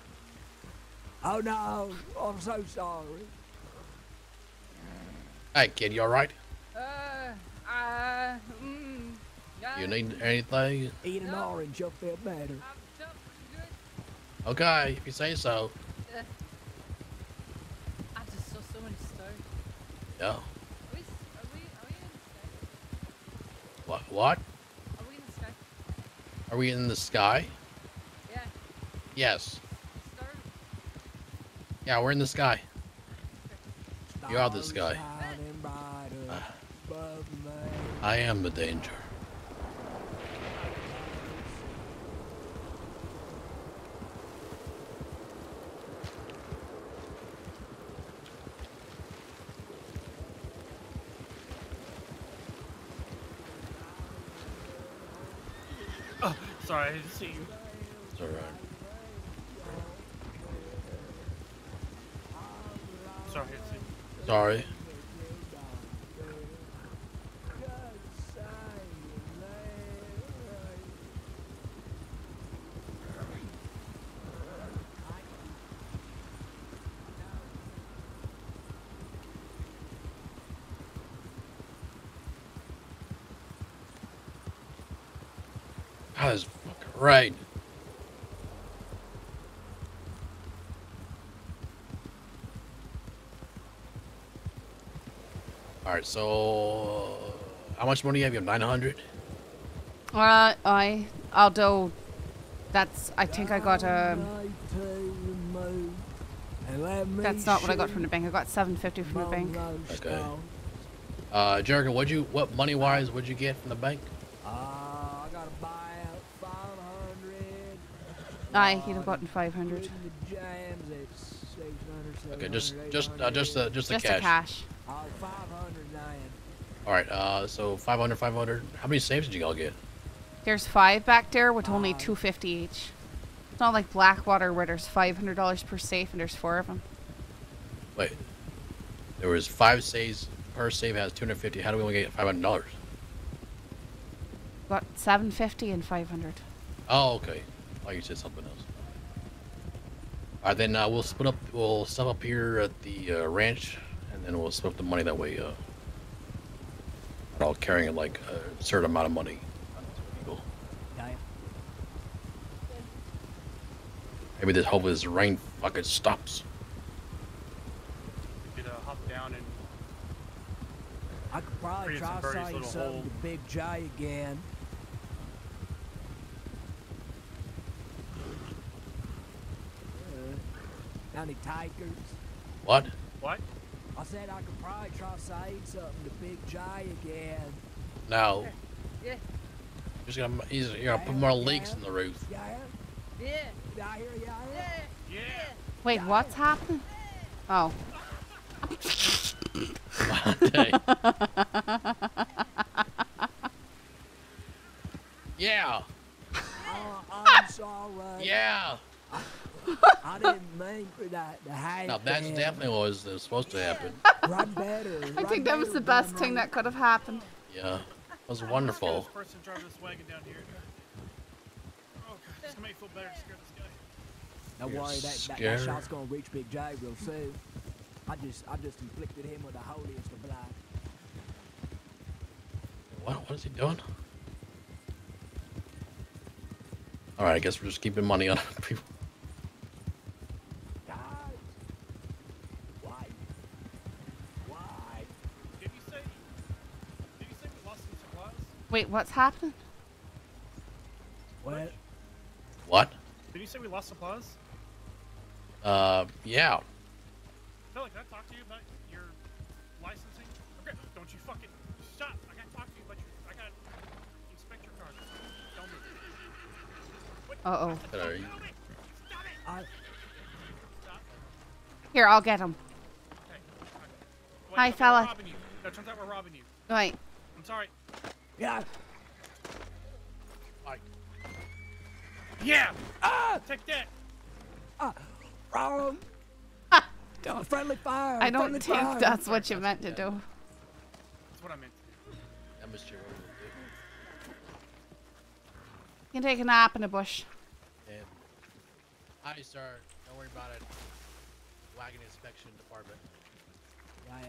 S23: Oh no. I'm so sorry.
S6: Hey kid, you all right?
S5: Uh, uh, mm, yeah,
S6: You need anything?
S23: Eat an orange, you'll feel better.
S6: Okay, if you say so.
S5: uh, I just saw so many stones.
S6: Yeah.
S5: Are we, are we, are we in
S6: What? What?
S5: the sky? Are we in the sky?
S6: Are we in the sky?
S5: Yeah.
S6: Yes.
S5: Stars?
S6: Yeah, we're in the sky. You are this guy.
S23: Shining brighter above me.
S6: I am the danger.
S4: Oh, sorry, I didn't see you.
S6: It's all right.
S4: sorry. it's-
S6: Sorry. God, fucking right. Right, so how much money you have? You nine hundred.
S1: Uh, I, although, that's, I think I got, um, that's not what I got from the bank. I got 750 from the bank.
S6: Okay. Uh, Jericho, what'd you, what money wise, what'd you get from the bank?
S23: Uh, I gotta buy out 500.
S1: Aye, he'd have gotten 500.
S23: Including the jams at 600,
S6: Okay, just, just, uh, just the, just the
S1: Just the
S6: cash.
S1: Cash.
S23: 509.
S6: All right. Uh, so 500, 500. How many saves did you all get?
S1: There's five back there with only 250 each. It's not like Blackwater where there's $500 per safe and there's four of them.
S6: Wait. There was five saves per save has 250. How do we only get 500 dollars?
S1: Got 750 and 500.
S6: Oh, okay. Oh, you said something else. All right, then uh, we'll split up. We'll set up here at the uh, ranch, and we'll split up the money that way. Uh, we're all carrying like a certain amount of money. Maybe this hopefully this rain fucking stops.
S4: You could uh, hop down and
S23: I could probably
S4: Create some
S23: try
S4: birdie's
S23: saying
S4: little
S23: something
S4: hole.
S23: to Big J again. Uh, any tigers?
S6: What?
S4: What?
S23: I said I could probably try saying something to Big J again.
S6: Now,
S5: Yeah.
S6: just gonna he's you're gonna put more leaks in the roof.
S23: Yeah?
S5: Yeah.
S23: Did I hear ya?
S4: Yeah.
S1: Wait, what's happening? Oh.
S6: Yeah.
S23: Oh, I'm sorry.
S6: Yeah.
S23: I didn't mean for that to happen.
S6: Now that's definitely what was uh, supposed to happen.
S23: Run better.
S1: I think that was the best thing that could have happened.
S6: Yeah, it was wonderful.
S4: This person driving this wagon down here. Oh, God, it's gonna make me feel better to scare this guy.
S23: Don't worry, that, that, that
S6: scared.
S23: shot's gonna reach Big J real soon. I just, I just inflicted him with the holiest of blood.
S6: What? What is he doing? All right, I guess we're just keeping money on people.
S1: Wait, what's happening?
S23: What?
S6: What?
S4: Did you say we lost supplies?
S6: Uh, yeah.
S4: Philip, can I talk to you about your licensing? Okay, don't you fucking stop! I gotta talk to you about your. I gotta inspect your car. Don't move.
S1: Uh oh.
S6: Sorry.
S23: I,
S1: Here, I'll get him.
S4: Wait,
S1: Hi,
S4: no, we're robbing you. No, turns out we're robbing you.
S1: Right.
S4: I'm sorry.
S23: Yeah.
S4: Yeah.
S23: Ah!
S4: Take that.
S23: Ah! Wrong.
S1: Don't.
S23: Friendly fire.
S1: I don't think
S23: fire.
S1: that's what you meant to do.
S4: That's what I meant to do.
S6: That must your
S1: You can take a nap in a bush.
S6: Hi, sir. Don't worry about it. Wagon inspection department.
S23: Yeah, yeah.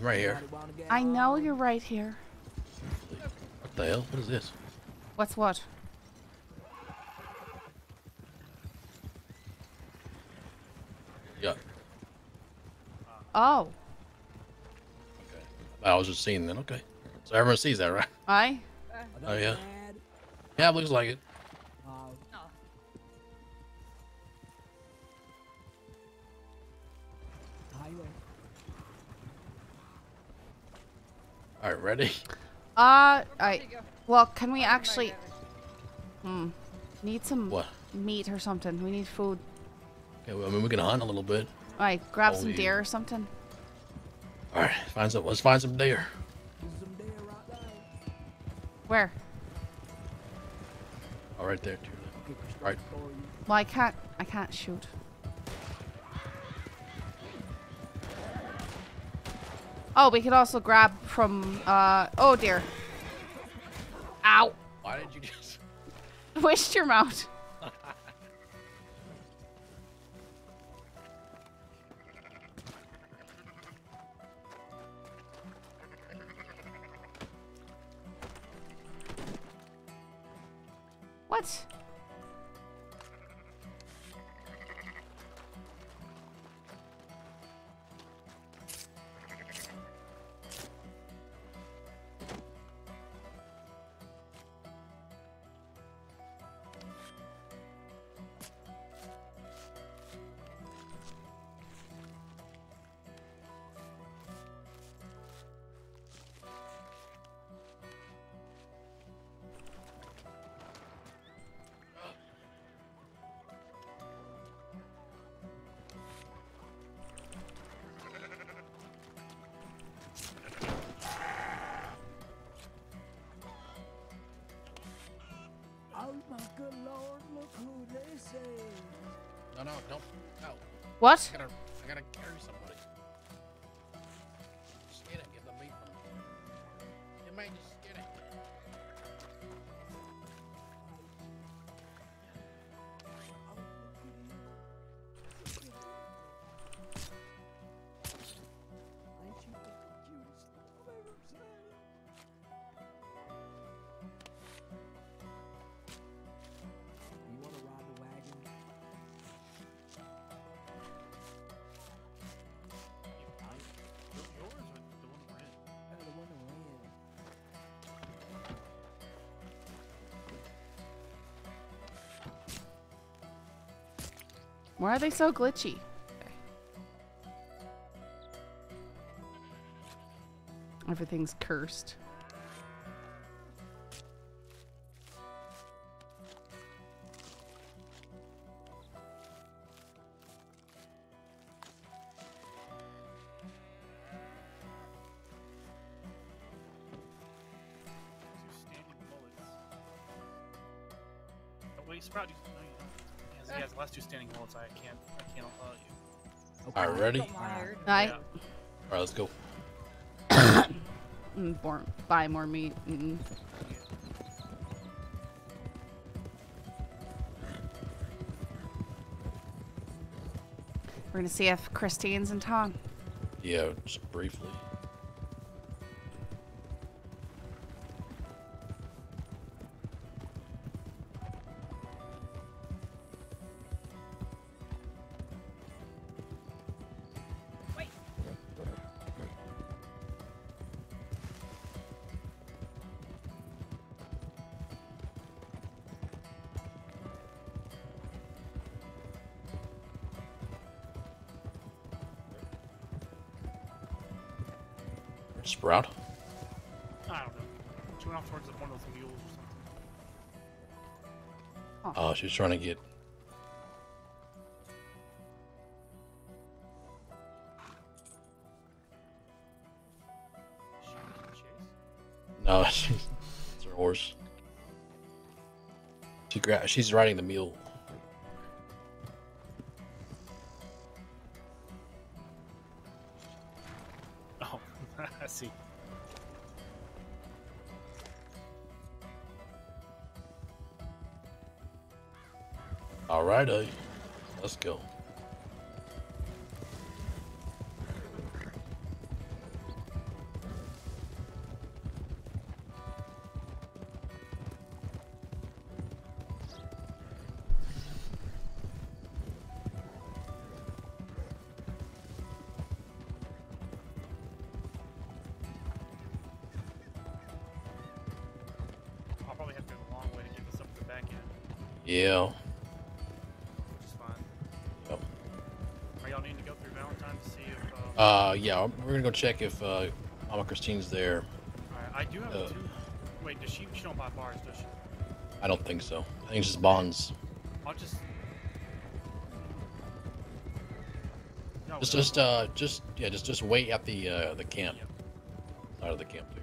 S6: I'm right here.
S1: I know you're right here.
S6: What the hell? What is this?
S1: What's what?
S6: Yeah.
S1: Oh. Okay.
S6: I was just seeing then. Okay. So everyone sees that, right?
S1: I?
S6: Oh yeah. Yeah, it looks like it. All right, ready?
S1: Uh, I. Well, can we actually? Hmm. Need some
S6: What?
S1: meat or something. We need food.
S6: Okay, well, I mean, we can hunt a little bit.
S1: Alright, grab
S6: Oh,
S1: some
S6: yeah.
S1: deer or something.
S6: All right, find some. Let's find some deer.
S1: Where?
S6: All right right there, too. Right.
S1: Well, I can't. I can't shoot. Oh, we could also grab from. Uh. Oh dear. Ow.
S6: Why did you just?
S1: Twist your mouth. What? Why are they so glitchy? Everything's cursed. Buy more meat. Mm. We're gonna see if Christine's in town.
S6: Yeah, just briefly. She's trying to get. No, she's it's her horse. She gra- she's riding the mule. Yeah, we're gonna go check if uh, Mama Christine's there.
S4: Alright, I do have
S6: uh,
S4: two. Wait, does she? She don't buy bars, does she?
S6: I don't think so. I think it's just bonds.
S4: I'll just. No,
S6: Just, just, uh, just, yeah, just, just wait at the, uh, the camp. Out of the camp, dude.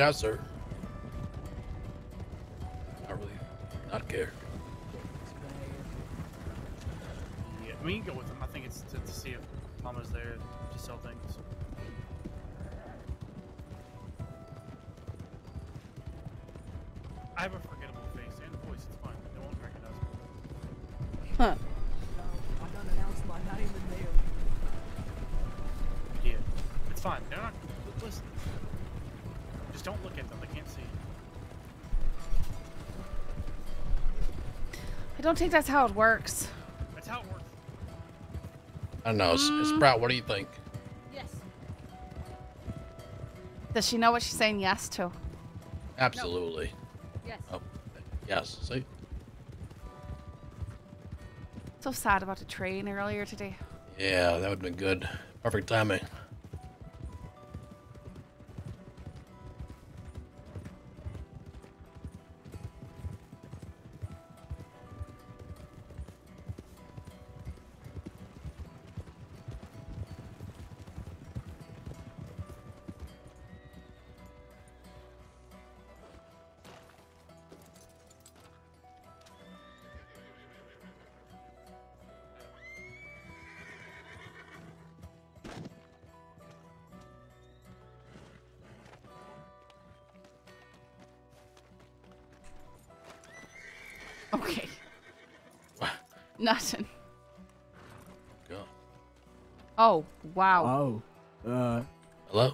S6: Out, sir.
S4: Don't
S1: think that's how it works.
S4: That's how it works.
S6: I don't know.
S1: Mm.
S6: Sprout, what do you think?
S5: Yes.
S1: Does she know what she's saying yes to?
S6: Absolutely.
S5: Yes.
S6: Oh, yes. See?
S1: So sad about the train earlier today.
S6: Yeah, that would have been good. Perfect timing.
S1: Wow.
S23: Oh, uh,
S6: Hello?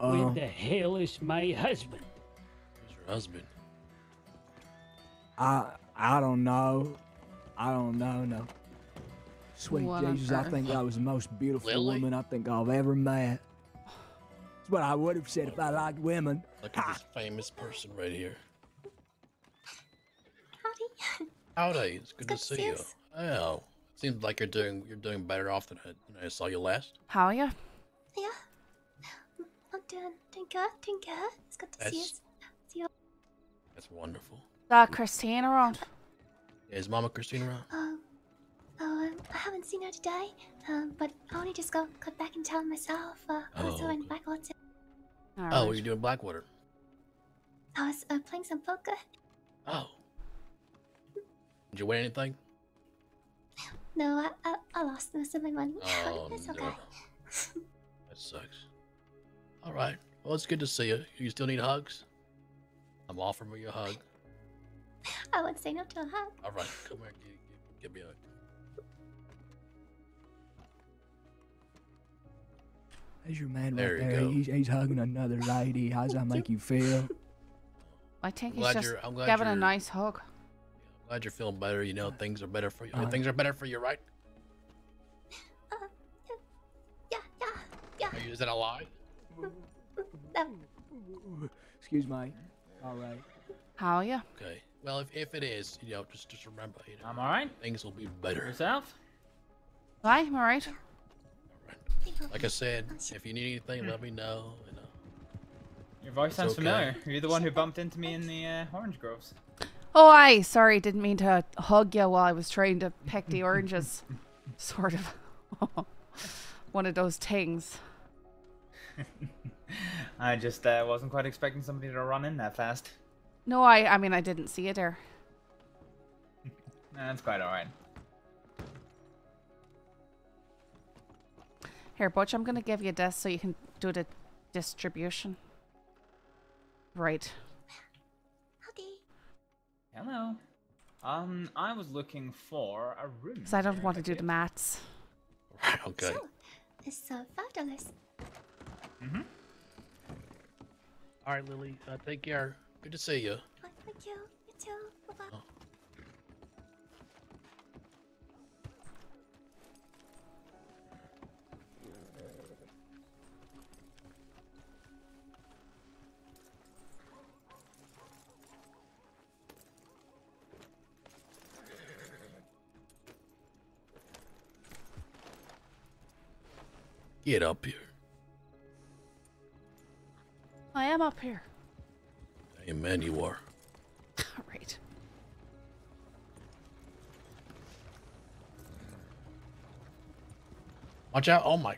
S23: uh,
S27: Where the hell is my husband?
S6: Who's your husband?
S23: I I don't know. I don't know. No. Sweet
S1: What
S23: Jesus, I think that was the most beautiful
S6: Lily?
S23: woman I think I've ever met. That's what I would have said if I liked women.
S6: Look at this famous person right here.
S28: Howdy.
S6: Howdy, it's good to see you. Oh, seems like you're doing you're doing better off than I, than I saw you last.
S1: How are you?
S28: Yeah. I'm doing, doing good, doing good. It's good to see you.
S6: That's-
S28: See you.
S6: That's wonderful.
S1: That Christine around?
S6: Yeah, is Mama Christine around?
S28: Um, oh, um, I haven't seen her today, um, but I only just go got back in town myself. Uh, I was
S6: Oh,
S28: in Blackwater.
S6: Oh, what are you doing Blackwater?
S28: I was uh, playing some poker.
S6: Oh. Did you win anything?
S28: No, I, I, I lost most of my money.
S6: Oh,
S28: it's
S6: no.
S28: okay.
S6: That sucks. All right. Well, it's good to see you. You still need hugs? I'm offering you a hug.
S28: I would say no to a hug.
S6: All right, come here. Give, give, give me a hug.
S23: There's your man
S6: There
S23: right
S6: you
S23: there.
S6: go.
S23: He's, he's hugging another lady. How does that make you feel?
S1: I think
S6: I'm
S1: he's
S6: glad
S1: just
S6: you're- I'm glad
S1: giving a
S6: you're-
S1: nice hug.
S6: Glad you're feeling better. You know things are better for you.
S23: Uh,
S6: things are better for you, right?
S28: Yeah, yeah, yeah.
S6: Are you- Is that a lie?
S28: No.
S23: Excuse me. All right.
S1: How are you?
S6: Okay. Well, if, if it is, you know, just just remember, you know,
S29: I'm alright.
S6: things will be better.
S29: Yourself?
S1: Hi, I'm alright.
S6: Like I said, if you need anything, let me know. You know.
S29: Your voice
S6: It's
S29: sounds
S6: okay.
S29: familiar. Are you the one who bumped into me in the uh, orange groves?
S1: Oh, I sorry, didn't mean to hug you while I was trying to pick the oranges. sort of. One of those things.
S29: I just uh, wasn't quite expecting somebody to run in that fast.
S1: No, I I mean I didn't see it there.
S29: That's quite alright.
S1: Here, Butch, I'm gonna give you this so you can do the distribution. Right.
S29: Hello. Um, I was looking for a room.
S1: Because I don't want to
S29: if
S1: do
S29: I
S1: the
S29: could.
S1: maths.
S6: Okay.
S28: It's uh, five dollars.
S29: Mm-hmm.
S6: All right, Lily. Uh, take care. Good to see you.
S28: Thank you. You too. Bye
S6: Get up here.
S1: I am up here.
S6: Amen, you are.
S1: All right.
S6: Watch out. Oh my.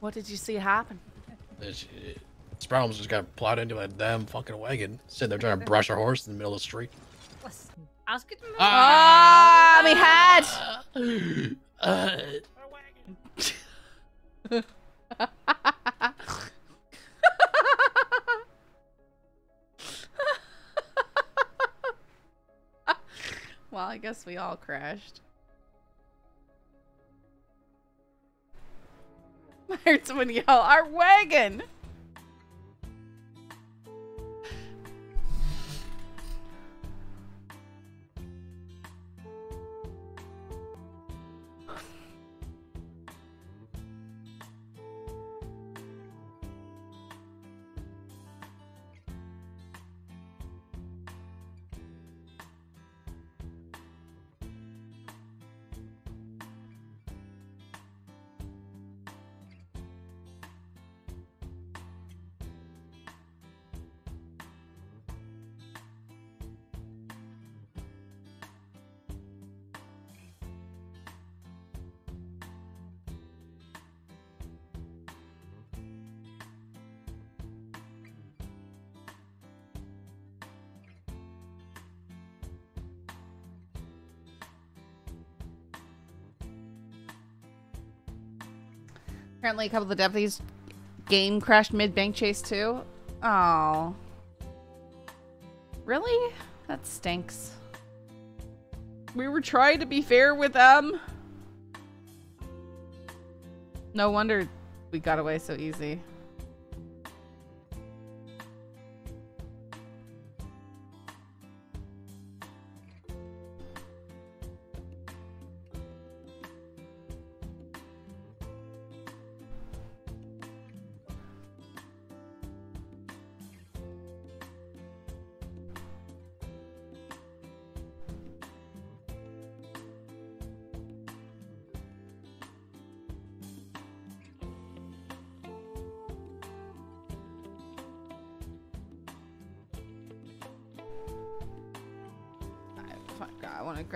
S1: What did you see happen?
S6: This, uh, Sproutums just got plowed into a damn fucking wagon. Sitting there trying to brush our horse in the middle of the street.
S5: Listen, I was good to move
S1: Ah, me head.
S6: Uh,
S1: well, I guess we all crashed. I heard someone yell, "Our wagon!" Apparently, a couple of the deputies game crashed mid bank chase too. Oh, really? That stinks. We were trying to be fair with them. No wonder we got away so easy.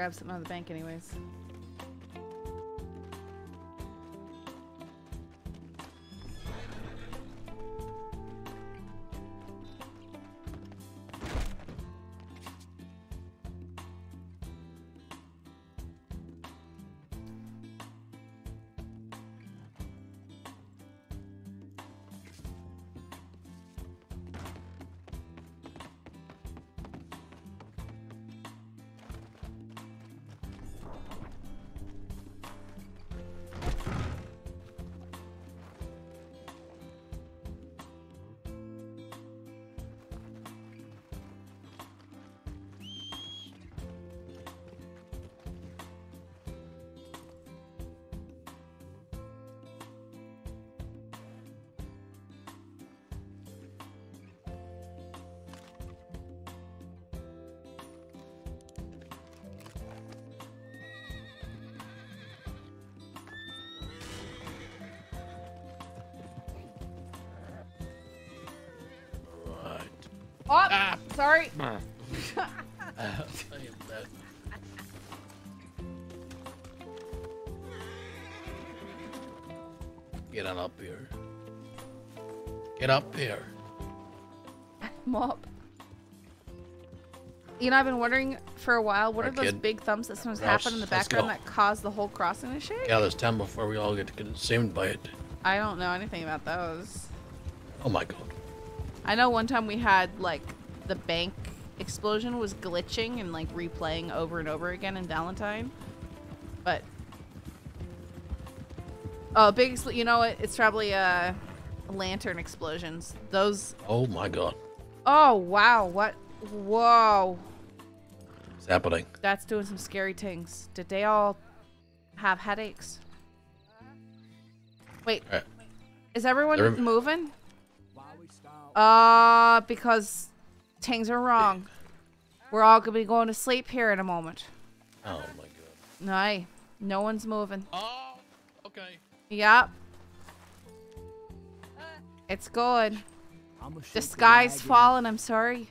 S1: Grab something out of the bank anyways. Sorry.
S6: Get on up here. Get up here.
S1: Mop. You know, I've been wondering for a while, what are those
S6: kid.
S1: big thumps that sometimes
S6: Rouse,
S1: happen in the background that cause the whole crossing to shake?
S6: Get out of this town before we all get consumed by it.
S1: I don't know anything about those.
S6: Oh my god.
S1: I know one time we had like the bank explosion was glitching and like replaying over and over again in Valentine. But oh, big you know what? It's probably uh lantern explosions. Those
S6: Oh my god.
S1: Oh wow, what whoa.
S6: What's happening?
S1: That's doing some scary things. Did they all have headaches? Wait,
S6: Alright.
S1: is everyone
S6: Every-
S1: moving? Uh, because things are wrong. We're all gonna be going to sleep here in a moment.
S6: Oh my god.
S1: No, no one's moving.
S6: Oh
S30: Okay.
S1: Yep. It's good.
S23: I'ma
S1: The
S23: the
S1: sky's falling. I'm sorry.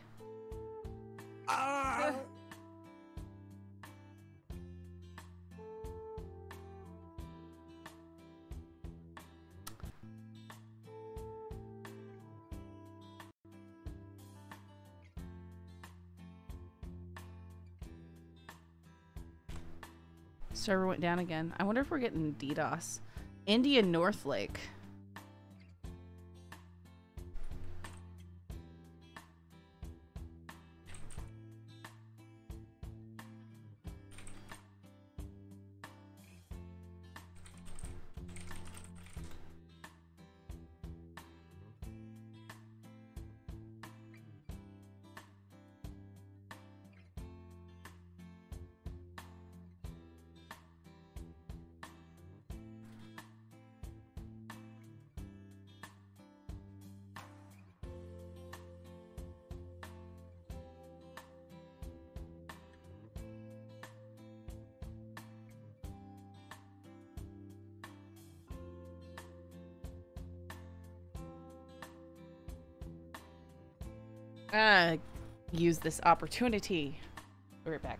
S1: Server went down again. I wonder if we're getting DDoS. Indian North Lake. This opportunity. Be right back.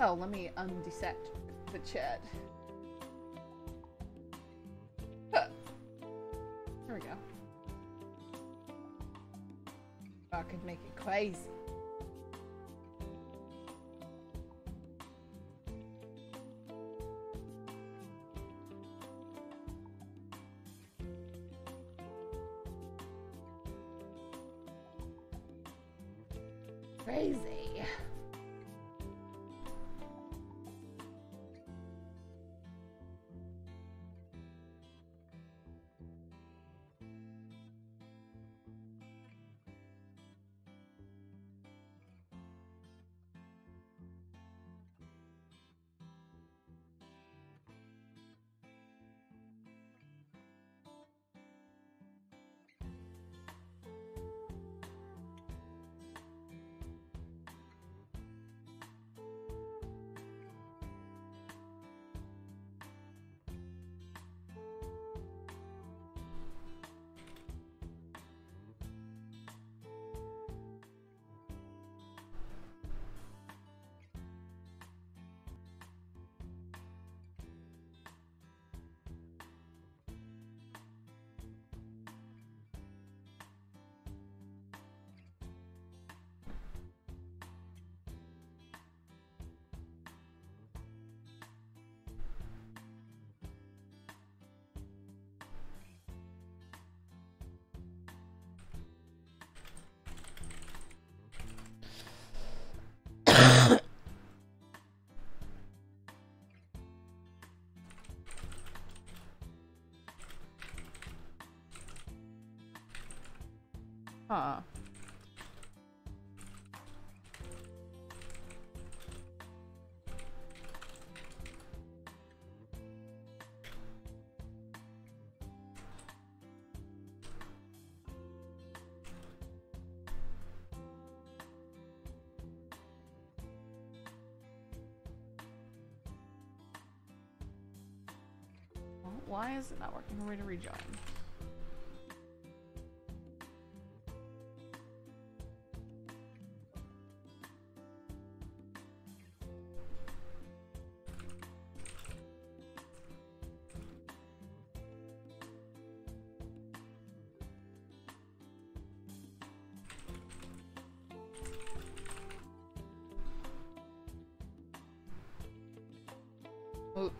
S1: Oh, let me undissect the chat. Huh. There we go. I could make it. Crazy. Huh. Why is it not working for me to rejoin?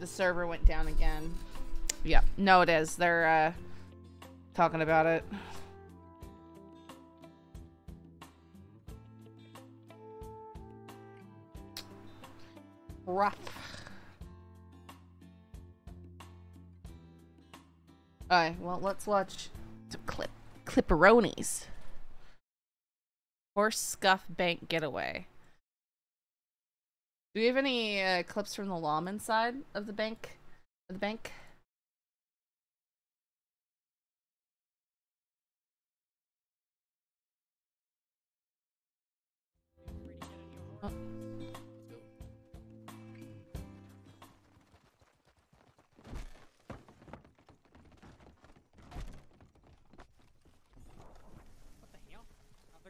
S1: The server went down again. Yeah, no, it is. They're uh, talking about it. Rough. Alright, well, let's watch some clip clipperonis. Horse scuff bank getaway. Do we have any uh, clips from the lawman side of the bank? Of the bank? Oh.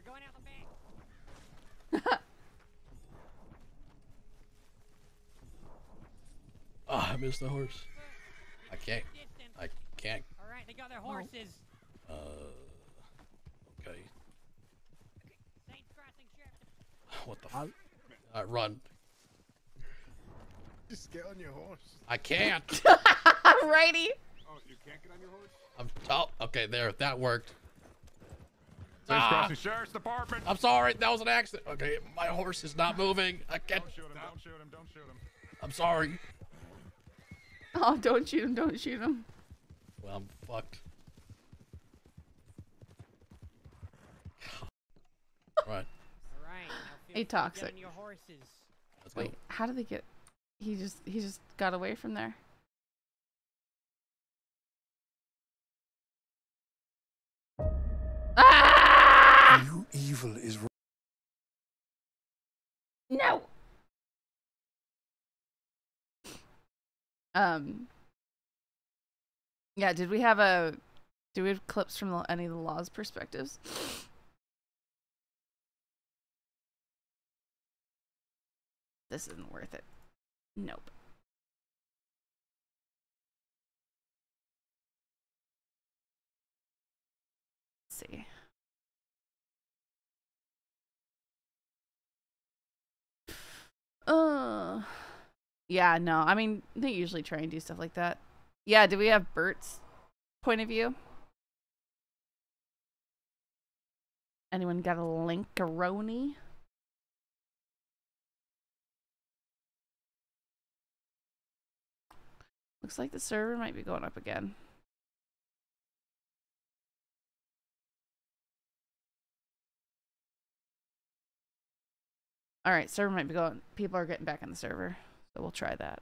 S25: Going out the back.
S6: Oh, I missed the horse. I can't. I can't.
S25: All right, they got their horses.
S6: Uh. Okay.
S25: Saints Crossing Sheriff.
S6: What the? F- uh, run.
S26: Just get on your horse.
S6: I can't.
S1: Righty.
S26: Oh, you can't get on your horse?
S6: I'm. Oh, okay. There. That worked.
S26: Saints
S6: Ah.
S26: Crossing Sheriff's Department.
S6: I'm sorry. That was an accident. Okay. My horse is not moving. I can't.
S26: Don't shoot him. Don't shoot him. Don't shoot him.
S6: I'm sorry.
S1: Oh, don't shoot him, don't shoot him.
S6: Well, I'm fucked. right.
S25: All right, now feel
S1: Hey, Toxic.
S25: Get your horses.
S6: Let's go.
S1: Wait, how did they get? He just he just got away from there. Ah!
S26: You evil is
S1: Um. Yeah. Did we have a? Do we have clips from any of the laws perspectives? This isn't worth it. Nope. Let's see. Uh, yeah, no. I mean, they usually try and do stuff like that. Yeah, do we have Bert's point of view? Anyone got a linkaroni? Looks like the server might be going up again. All right, server might be going. People are getting back on the server, so we'll try that.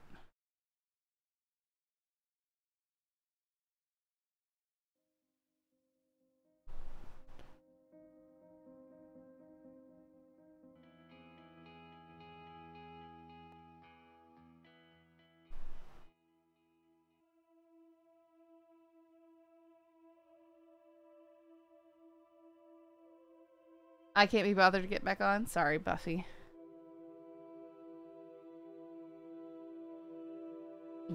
S1: I can't be bothered to get back on. Sorry, Buffy.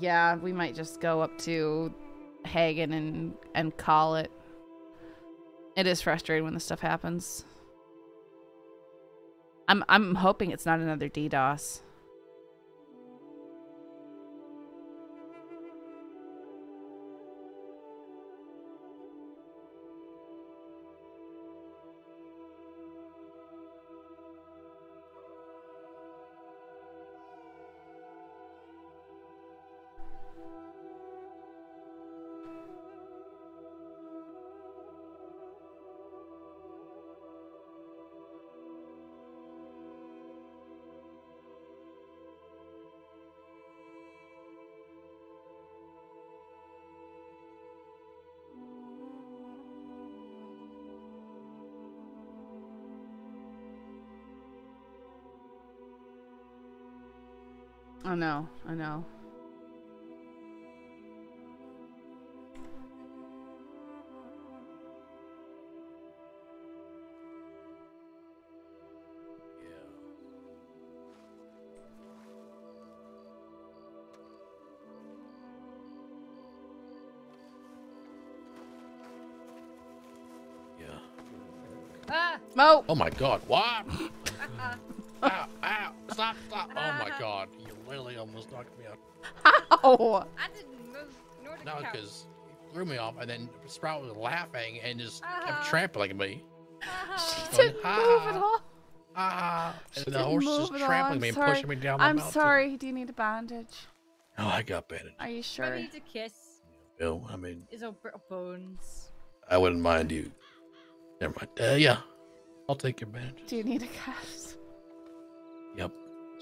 S1: Yeah, we might just go up to Hagen and and call it. It is frustrating when this stuff happens. I'm I'm hoping it's not another DDoS. Know, I know.
S6: Yeah.
S5: Ah!
S1: Mo!
S6: Oh my god, what? ow, ow, stop, stop. Oh my god, you literally almost knocked me out.
S1: Ow!
S5: I didn't move, nor did
S6: No, because you threw me off, and then Sprout was laughing and just
S5: Uh-huh.
S6: kept trampling me.
S1: She didn't move at all.
S6: Ah,
S1: She
S6: and the
S1: didn't
S6: horse
S1: move
S6: just
S1: at all.
S6: trampling
S1: I'm
S6: me and
S1: sorry.
S6: pushing me down the
S1: I'm
S6: mountain.
S1: sorry. Do you need a bandage?
S6: Oh, I got bandaged.
S1: Are you sure?
S5: I
S1: sure?
S5: need a kiss.
S6: Bill, I mean,
S5: Is our brittle bones.
S6: I wouldn't mind you. Never mind. Uh, yeah, I'll take your bandage.
S1: Do you need a kiss?
S6: Yep.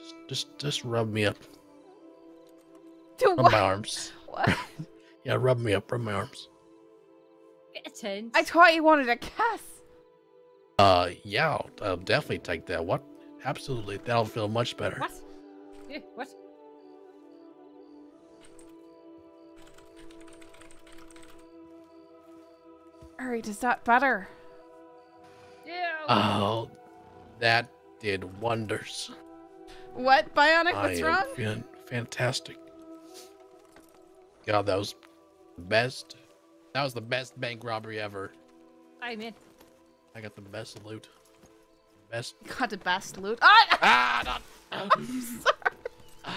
S6: Just, just, just rub me up.
S1: Do
S6: rub
S1: what?
S6: my arms.
S1: What?
S6: Yeah, rub me up. Rub my arms.
S5: Get a tent.
S1: I thought you wanted a kiss.
S6: Uh, yeah, I'll, I'll definitely take that. What? Absolutely, that'll feel much better.
S5: What? Yeah, what?
S1: Alright, is that better?
S5: Yeah.
S6: Oh, that did wonders.
S1: What, Bionic?
S6: I
S1: What's wrong?
S6: feeling fantastic. God, that was the best. That was the best bank robbery ever.
S5: I'm in.
S6: I got the best loot. Best.
S1: Got the best loot. Ah!
S6: Ah, not.
S1: I'm sorry.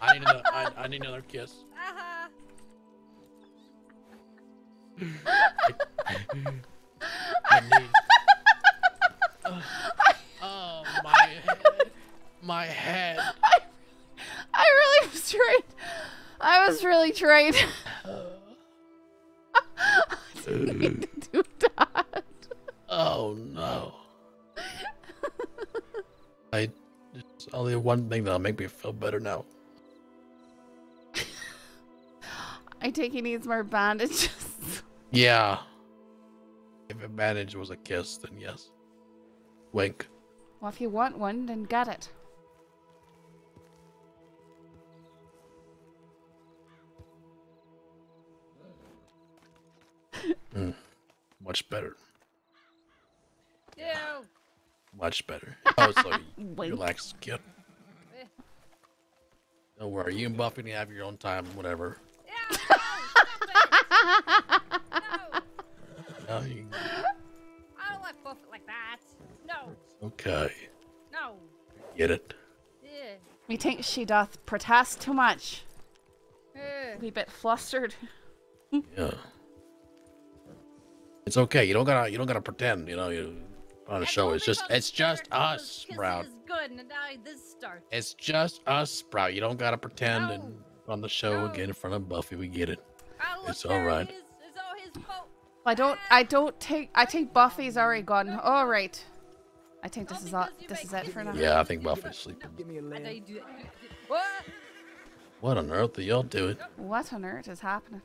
S6: I need another. I, I need another kiss.
S5: Uh-huh.
S6: I need. Oh, my. My head.
S1: I I really was trained. I was really trained. I didn't mean to do that.
S6: Oh no. I it's only one thing that'll make me feel better now.
S1: I think he needs more bandages.
S6: Yeah. If a bandage was a kiss, then yes. Wink.
S1: Well, if you want one, then get it.
S6: Mm, much better.
S5: Ew.
S6: Much better. Oh, so you relax, kid. Don't worry. You and Buffy can have your own time, whatever. No, you,
S5: I don't like Buffett like that. No.
S6: okay.
S5: No.
S6: Get it?
S5: Yeah.
S1: We think she doth protest too much.
S5: Yeah.
S1: A wee bit flustered.
S6: Yeah. It's okay. You don't gotta. You don't gotta pretend. You know. You on a show. It's just. It's just us, Sprout.
S5: It's good, and now this starts.
S6: It's just us, Sprout. You don't gotta pretend and on the show again in front of Buffy. We get it. It's all right.
S5: It's all his fault.
S1: I don't. Ah. I don't take. I think Buffy's already gone. All right. I think this is all. This is it for now.
S6: Yeah, I think Buffy's sleeping.
S23: Give me a
S5: I know
S23: leg.
S5: you do that. What?
S6: What on earth are y'all doing?
S1: What on earth is happening?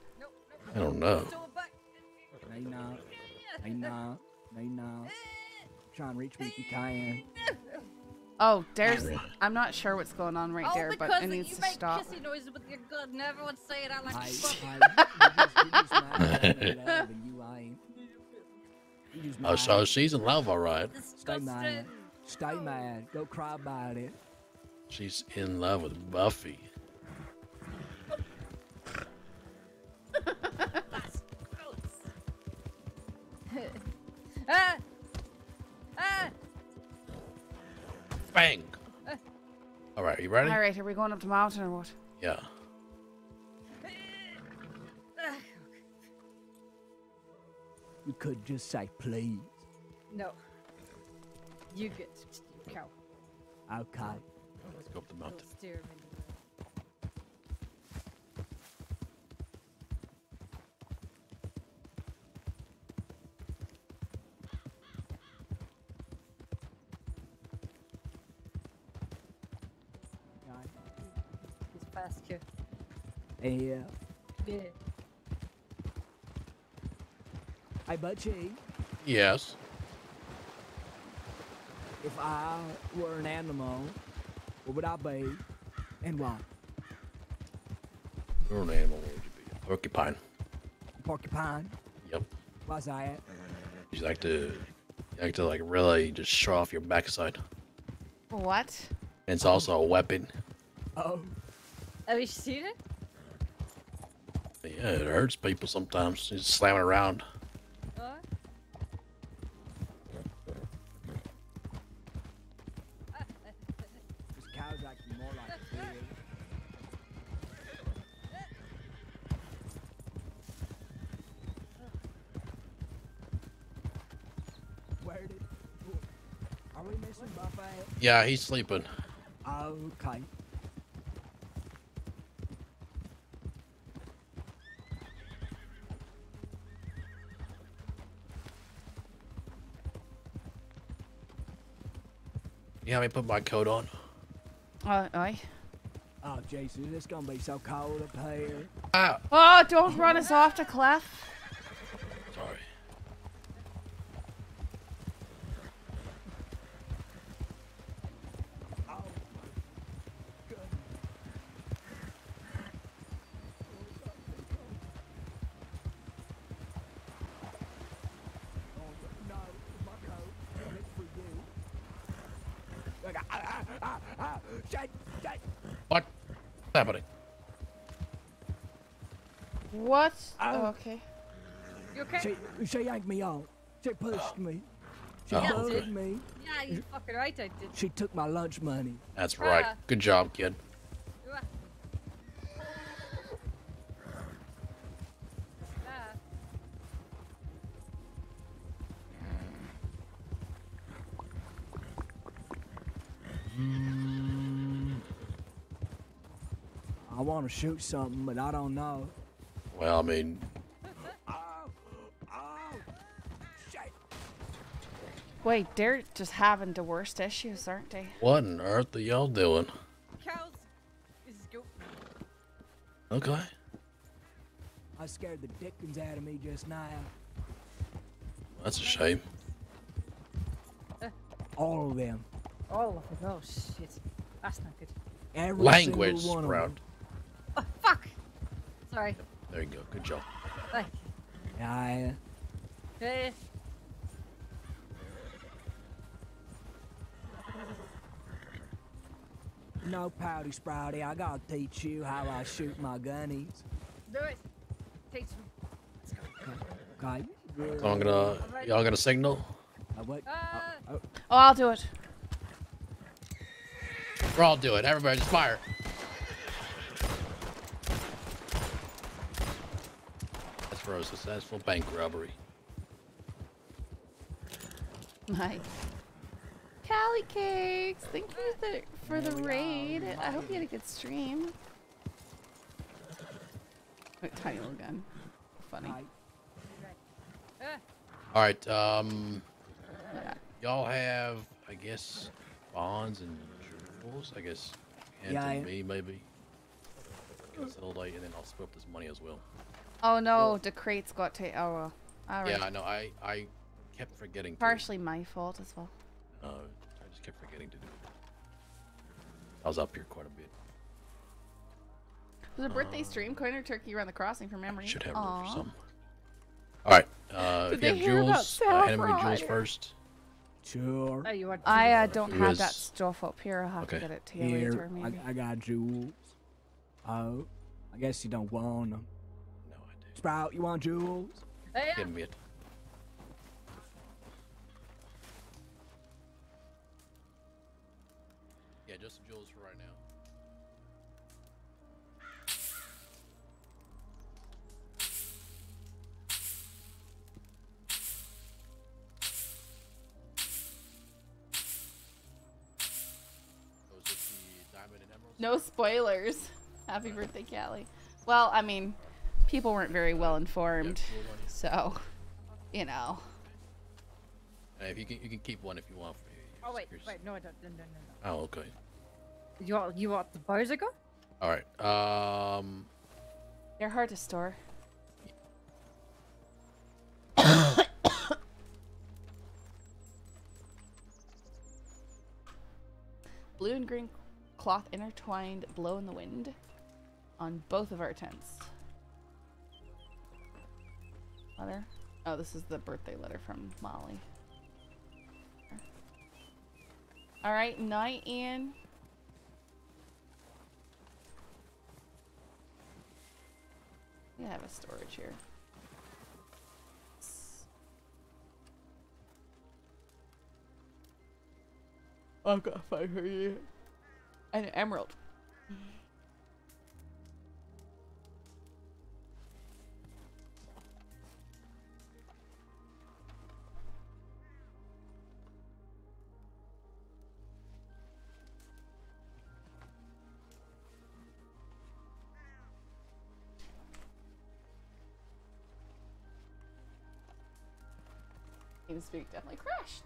S6: I don't know.
S23: They not. They not. They not. Try and reach me if you can.
S1: Oh, there's. I'm not sure what's going on right
S5: All
S1: there, but it needs
S5: you
S1: to
S5: make
S1: stop.
S5: kissy noises with your gun, and everyone's saying I like
S23: I,
S5: Buffett.
S23: I, you just, you just mad at me, love, and you ain't. You just
S6: Oh, so she's in love, all right.
S23: Stay mad. Stay mad. Go cry about it.
S6: She's in love with Buffy.
S5: ah! Ah!
S6: Bang.
S5: Uh.
S6: All right, you ready?
S1: All right, are we going up the mountain or what?
S6: Yeah.
S5: Ah.
S23: You could just say please.
S5: No. You get you cow.
S23: Okay.
S6: Let's go up the mountain.
S5: Steer him into He's fast here.
S23: Yeah.
S5: Yeah.
S23: Hey, Butchie,
S6: Yes.
S23: if I were an animal, what would I be? And why?
S6: You're an animal. What would you be? A porcupine.
S23: A porcupine?
S6: Yep.
S23: What's that?
S6: You like to, you like to like really just show off your backside.
S1: What?
S6: And it's also a weapon.
S23: Oh.
S5: Have you seen it?
S6: Yeah, it hurts people sometimes. Just slam it around.
S23: This cow's acting more like a pig. Where did? Oh, are we missing Buffet?
S6: Yeah, he's sleeping.
S23: Okay.
S6: Me put my coat on.
S1: Uh, aye.
S23: Oh, Jesus, it's gonna be so cold up here.
S6: Ah.
S1: Oh, don't run us off to Clef.
S6: Sorry.
S23: No, my coat. It's for you. Like, ah, ah, ah, ah, shit, shit.
S6: What? What's happening?
S1: What?
S23: Oh.
S1: Oh, okay.
S5: You okay?
S23: She, she yanked me off. She pushed me. She
S6: Oh,
S5: Yeah,
S23: bullied
S5: dude.
S23: me.
S5: Yeah, you fucking right, I did.
S23: She took my lunch money.
S6: That's right.
S5: Ah.
S6: Good job, kid.
S23: To shoot something, but I don't know.
S6: Well, I mean,
S1: Wait, they're just having the worst issues, aren't they?
S6: what on earth are y'all doing?
S5: Cows is go.
S6: Okay.
S23: I scared the dickens out of me just now.
S6: That's a shame.
S23: All of them.
S5: All of it. Oh shit. That's not good.
S23: Every
S6: Language,
S23: single of
S6: Sprout.
S23: Them.
S5: Fuck. Sorry.
S6: There you go. Good job.
S5: Bye.
S23: Yeah.
S5: you. Eh.
S23: No pouty sprouty. I gotta teach you how I shoot my gunnies.
S5: Do it. Teach me.
S23: Okay.
S6: So I'm gonna, y'all gonna signal?
S23: Uh, what?
S5: Uh,
S23: oh,
S1: Oh, I'll do it.
S6: We're all do it. Everybody just fire. That's for a successful bank robbery.
S1: Nice. Callie Cakes, thank you the, for the raid. I hope you had a good stream. Wait, tiny little gun. Funny.
S6: All right. Um, y'all have, I guess, bonds and jewels. I guess. Hand
S23: Yeah,
S6: to
S23: I-
S6: me maybe. Consolidate, and then I'll split up this money as well.
S1: Oh no, the crate's got to. Oh, well. all
S6: Yeah,
S1: right.
S6: I know. I I kept forgetting. To,
S1: Partially my fault as well.
S6: uh, I just kept forgetting to do it. I was up here quite a bit.
S1: It was a birthday stream. Coin or turkey around the crossing from memory.
S6: Should have room for some. All right. Uh,
S1: Did
S6: if
S1: they
S6: you have
S1: hear
S6: jewels, uh, hand me jewels first.
S23: Sure.
S5: Oh, you want
S1: I uh, don't
S6: Who
S1: have that stuff up here. I'll have
S6: Okay.
S1: to get it to you
S23: Here,
S1: later, maybe.
S23: I, I got jewels. Oh, I guess you don't want them.
S6: No, I do.
S23: Sprout, you want jewels?
S5: Hey,
S6: Give me it. Yeah, just jewels for right now. Is the diamond and emeralds?
S1: No spoilers. Happy birthday, Callie. Well, I mean, people weren't very well informed,
S6: jewel
S1: so you know.
S6: Uh, if you can, you can keep one if you want. For you.
S5: Oh wait, wait, no, I don't. No, no, no,
S6: Oh, okay.
S5: You want you want the Bowser gun?
S6: All right. Um.
S1: They're hard to store. Blue and green cloth intertwined blow in the wind on both of our tents. Letter? Oh, this is the birthday letter from Molly. Alright, night in. We have a storage here. I've got five for you. And an emerald. TeamSpeak definitely crashed.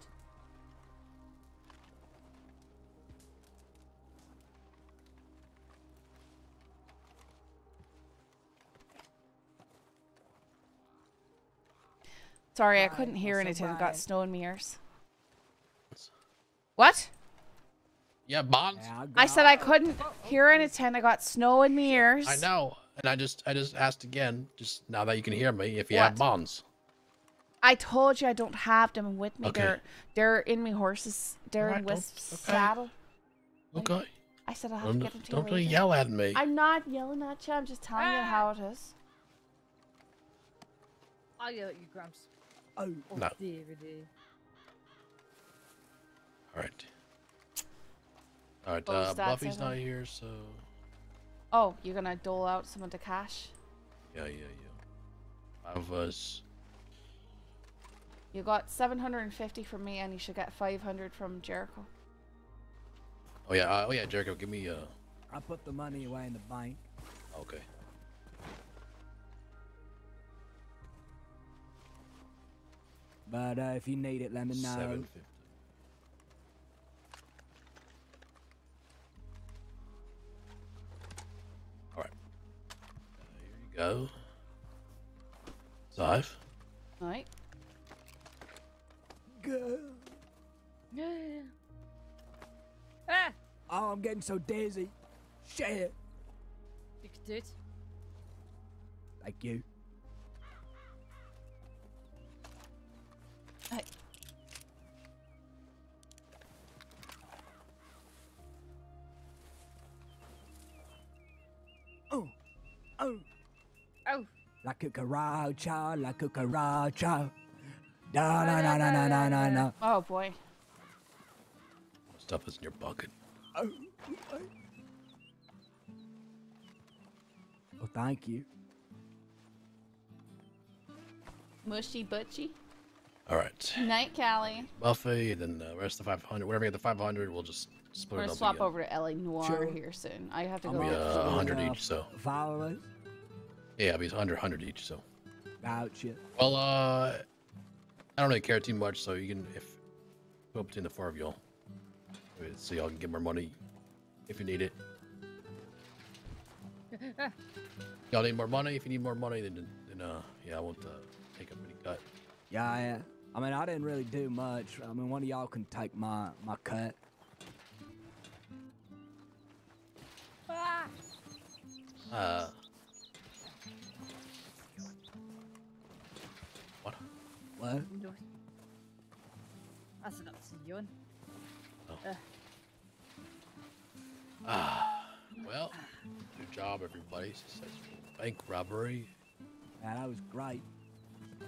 S1: Sorry, I couldn't hear
S23: what's
S1: anything.
S23: up,
S1: I've got snow in my ears. What?
S6: Yeah, bonds.
S1: I said I couldn't hear anything. I got snow in my ears.
S6: I know, and I just I just asked again, just now that you can hear me, if you have bonds.
S1: I told you I don't have them with me.
S6: Okay.
S1: They're they're in my horse's. They're
S6: Alright,
S1: in
S6: don't-
S1: Wisp's
S6: okay.
S1: saddle.
S6: Okay.
S1: I said I'll have
S6: Don't,
S1: to get them to
S6: don't
S1: you later.
S6: yell at me.
S1: I'm not yelling at you. I'm just telling
S5: Ah.
S1: you how it is.
S5: I'll yell at you, Grumps.
S23: Oh,
S6: No.
S5: David.
S6: All right. All right. Uh, Buffy's not
S1: think.
S6: here, so
S1: Oh, you're gonna dole out some of the cash?
S6: yeah, yeah, yeah. Five of us.
S1: You got 750 from me, and you should get 500 from Jericho.
S6: Oh yeah. Uh, oh yeah, Jericho, give me uh.
S23: I put the money away in the bank.
S6: Okay.
S23: But uh, if you need it, let me know.
S6: Seven fifty. All right. Uh, here you go. Five.
S1: Alright.
S23: Go.
S5: Yeah. Ah!
S23: Oh, I'm getting so dizzy. Shit.
S5: Do it.
S23: Thank you.
S1: Hey.
S23: Oh. Oh.
S5: Oh.
S23: La cucaracha, la cucaracha. Da na na na na na na na.
S1: Oh boy.
S6: Stuff is in your bucket.
S23: Oh. Oh, thank you.
S1: Mushy butchy.
S6: All right.
S1: Night, Callie.
S6: Buffy, and then the rest of the 500. Whatever you get the 500, we'll just split
S1: We're
S6: split
S1: gonna
S6: it up.
S1: swap
S6: again.
S1: over to LA Noire
S23: Sure.
S1: here soon. I have to
S23: I'm
S1: go.
S6: Be, uh,
S1: for-
S6: 100 each, so.
S23: Violet.
S6: Yeah, it'll be 100, 100 each, so.
S23: Gotcha.
S6: Well, uh, I don't really care too much, so you can, if, go between the four of y'all. So y'all can get more money if you need it. Y'all need more money? If you need more money, then, then uh, yeah, I won't uh, take up any cut.
S23: Yeah, yeah. I mean, I didn't really do much. I mean, one of y'all can take my my cut.
S5: Ah!
S6: Uh,
S5: No. That's enough to yawn.
S6: Oh.
S5: Uh,
S6: ah, well, good job, everybody. Successful bank robbery,
S23: Yeah, that was great.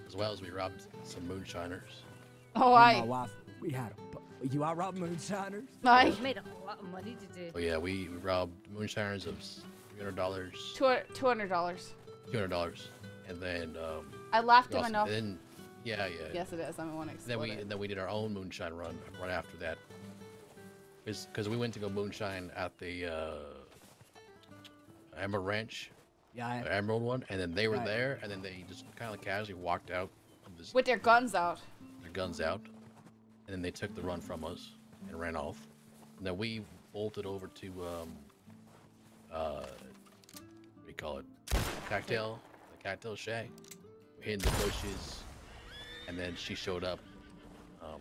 S6: as well as we robbed some moonshiners.
S1: Oh,
S23: Me
S1: I.
S23: My wife, we had a. You out robbing moonshiners?
S1: I.
S5: you made a lot of money today.
S6: Oh yeah, we, we robbed moonshiners of three hundred dollars,
S1: Two hundred dollars.
S6: two hundred dollars, and then um.
S1: I laughed him enough.
S6: and Then, yeah, yeah.
S1: Yes, it is. I'm want to
S6: Then we
S1: it.
S6: and then we did our own moonshine run right after that. Because we went to go moonshine at the uh, Emerald Ranch,
S23: Yeah.
S6: the Emerald one, and then they were
S23: Right.
S6: there, and then they just kind of casually walked out of this,
S1: With their guns out.
S6: their guns out, and then they took the run from us and ran off. And then we bolted over to um, uh, what do you call it? Cocktail, the cocktail shack. We hid in the bushes, and then she showed up. Um,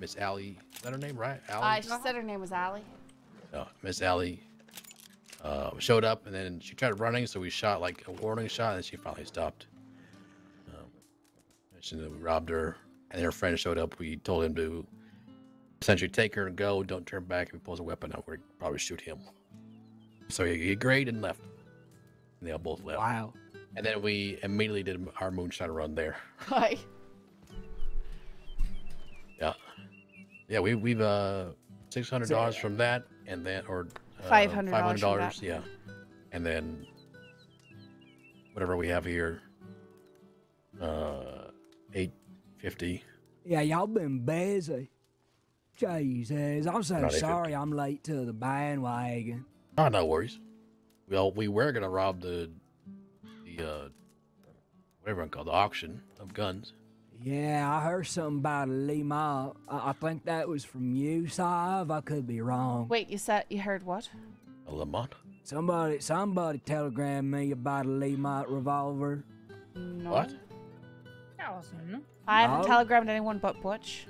S6: Miss Allie, is that her name, right? Allie.
S1: Uh, she said her name was Allie.
S6: uh, Miss Allie uh, showed up, and then she tried running, so we shot like a warning shot, and she finally stopped. Um, mentioned that we robbed her, and then her friend showed up. We told him to essentially take her and go. Don't turn back. If he pulls a weapon out, we'd probably shoot him. So he, he agreed and left. And they all both left.
S23: Wow.
S6: And then we immediately did our moonshine run there.
S1: Hi.
S6: Yeah. Yeah, we we've uh six hundred dollars from that and then or uh,
S1: $500
S6: $500, yeah. And then whatever we have here. Uh eight fifty.
S23: Yeah, y'all been busy. Jesus, I'm so
S6: Not
S23: sorry I'm late to the bandwagon.
S6: Oh no worries. Well we were gonna rob the the uh whatever it's called, the auction of guns.
S23: Yeah, I heard something about a LeMat. I, I think that was from you, Sav. I could be wrong.
S1: Wait, you said you heard what?
S6: A LeMat?
S23: Somebody, somebody telegrammed me about a LeMat revolver.
S1: No.
S6: What?
S12: Allison.
S1: I haven't
S23: No.
S1: telegrammed anyone but Butch.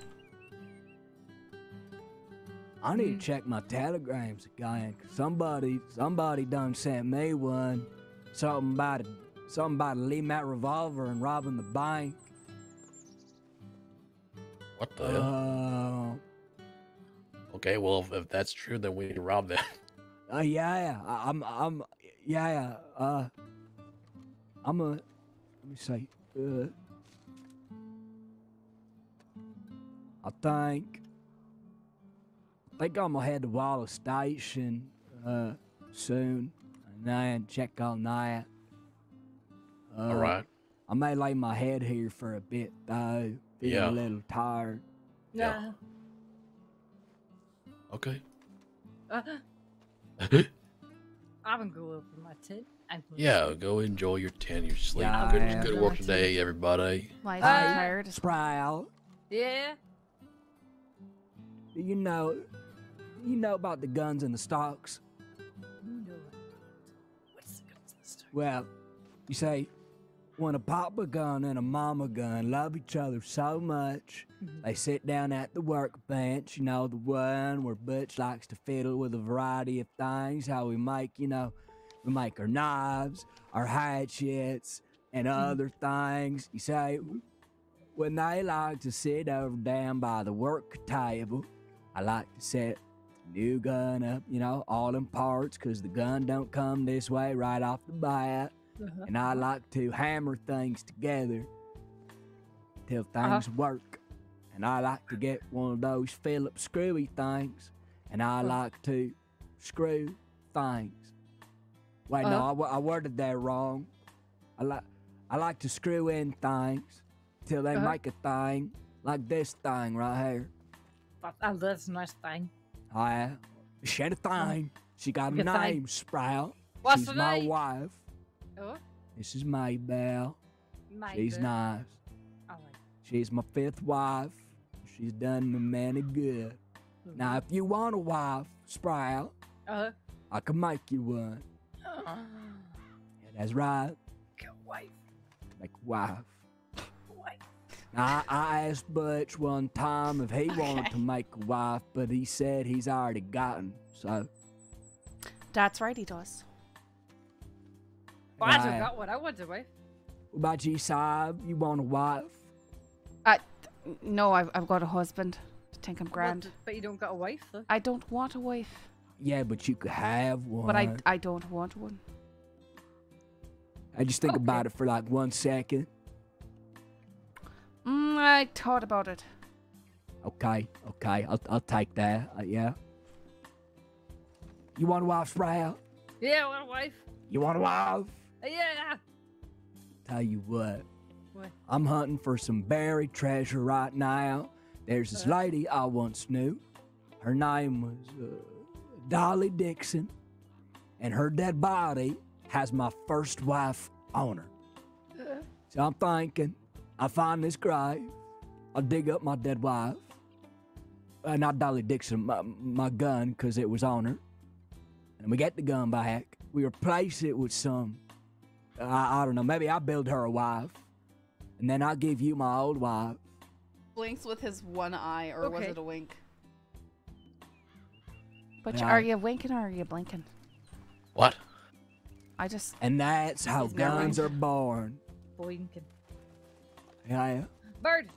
S23: I need to check my telegrams again. 'cause Somebody, somebody done sent me one. Something about a, something about a LeMat revolver and robbing the bank.
S6: What the hell?
S23: Uh,
S6: Okay, well if, if that's true then we need to rob that.
S23: Uh, yeah, I- I'm, I'm, yeah, uh, I'm a, let me see, uh, I think, I think I'm gonna head to Wallace Station, uh, soon, and then check on that. Uh,
S6: All right.
S23: I may lay my head here for a bit though, feeling
S6: Yeah.
S23: a little tired.
S12: Yeah.
S6: Okay.
S12: Uh, I'm gonna go over my tent. and go to
S6: Yeah, go enjoy your tent, your sleep.
S23: Yeah,
S6: good
S23: yeah.
S6: good work today, everybody.
S1: Life
S12: Uh,
S1: is tired.
S23: Sprout,
S12: Yeah.
S23: do you know, you know about the guns and the stocks?
S12: No. What's the guns and stuff?
S23: Well, you say, when a papa gun and a mama gun love each other so much, mm-hmm. they sit down at the workbench, you know, the one where Butch likes to fiddle with a variety of things, how we make, you know, we make our knives, our hatchets, and mm-hmm. other things. You say, when they like to sit over down by the work table, I like to set the new gun up, you know, all in parts, 'cause the gun don't come this way right off the bat.
S12: Uh-huh.
S23: And I like to hammer things together till
S12: Uh-huh.
S23: things work. And I like to get one of those Phillips screwy things, and I
S12: Uh.
S23: like to screw things. Wait, no,
S12: Uh-huh.
S23: I, I worded that wrong. I like I like to screw in things till they
S12: Uh-huh.
S23: make a thing like this thing right here.
S12: Oh, that's a nice thing.
S23: I she had a thing. She got a
S12: Good thing.
S23: name, Sprout.
S12: What's
S23: She's
S12: the
S23: my
S12: name?
S23: wife.
S12: Oh,
S23: This is Maybell. She's nice.
S12: I like
S23: She's my fifth wife. She's done me many good. Now, if you want a wife, Sprout,
S12: uh-huh.
S23: I can make you one.
S12: uh,
S23: Yeah, that's right.
S12: get wife.
S23: Make a wife.
S12: Wife.
S23: Now, I, I asked Butch one time if he wanted to make a wife, but he said he's already gotten. So,
S1: That's right, he does.
S12: Well, I
S23: Right.
S12: just got what I want a wife.
S23: what about you, Sadhbh? You want a wife?
S1: I, no, I've, I've got a husband. I think I'm
S12: What,
S1: grand.
S12: but you don't got a wife, though.
S1: I don't want a wife,
S23: Yeah, but you could have one.
S1: but I, I don't want one.
S23: I just think about it for like one second.
S1: Mm, I thought about it.
S23: Okay, okay, I'll, I'll take that. Uh, yeah. You want a wife, Sprout?
S12: Yeah, I want a wife.
S23: You want a wife?
S12: Uh, Yeah.
S23: Tell you what,
S12: What?
S23: I'm hunting for some buried treasure right now. There's this lady I once knew. Her name was uh, Dolly Dixon, and her dead body has my first wife on her. So I'm thinking, I find this grave, I'll dig up my dead wife. Uh, not Dolly Dixon, my, my gun, because it was on her. And we get the gun back. We replace it with some, I, I don't know, maybe I build her a wife. And then I give you my old wife.
S1: Blinks with his one eye, or was it a wink? But
S23: Yeah.
S1: are you winking or are you blinking?
S6: What?
S1: I just.
S23: And that's how guns are born.
S12: Boinking.
S23: Yeah.
S5: Bird.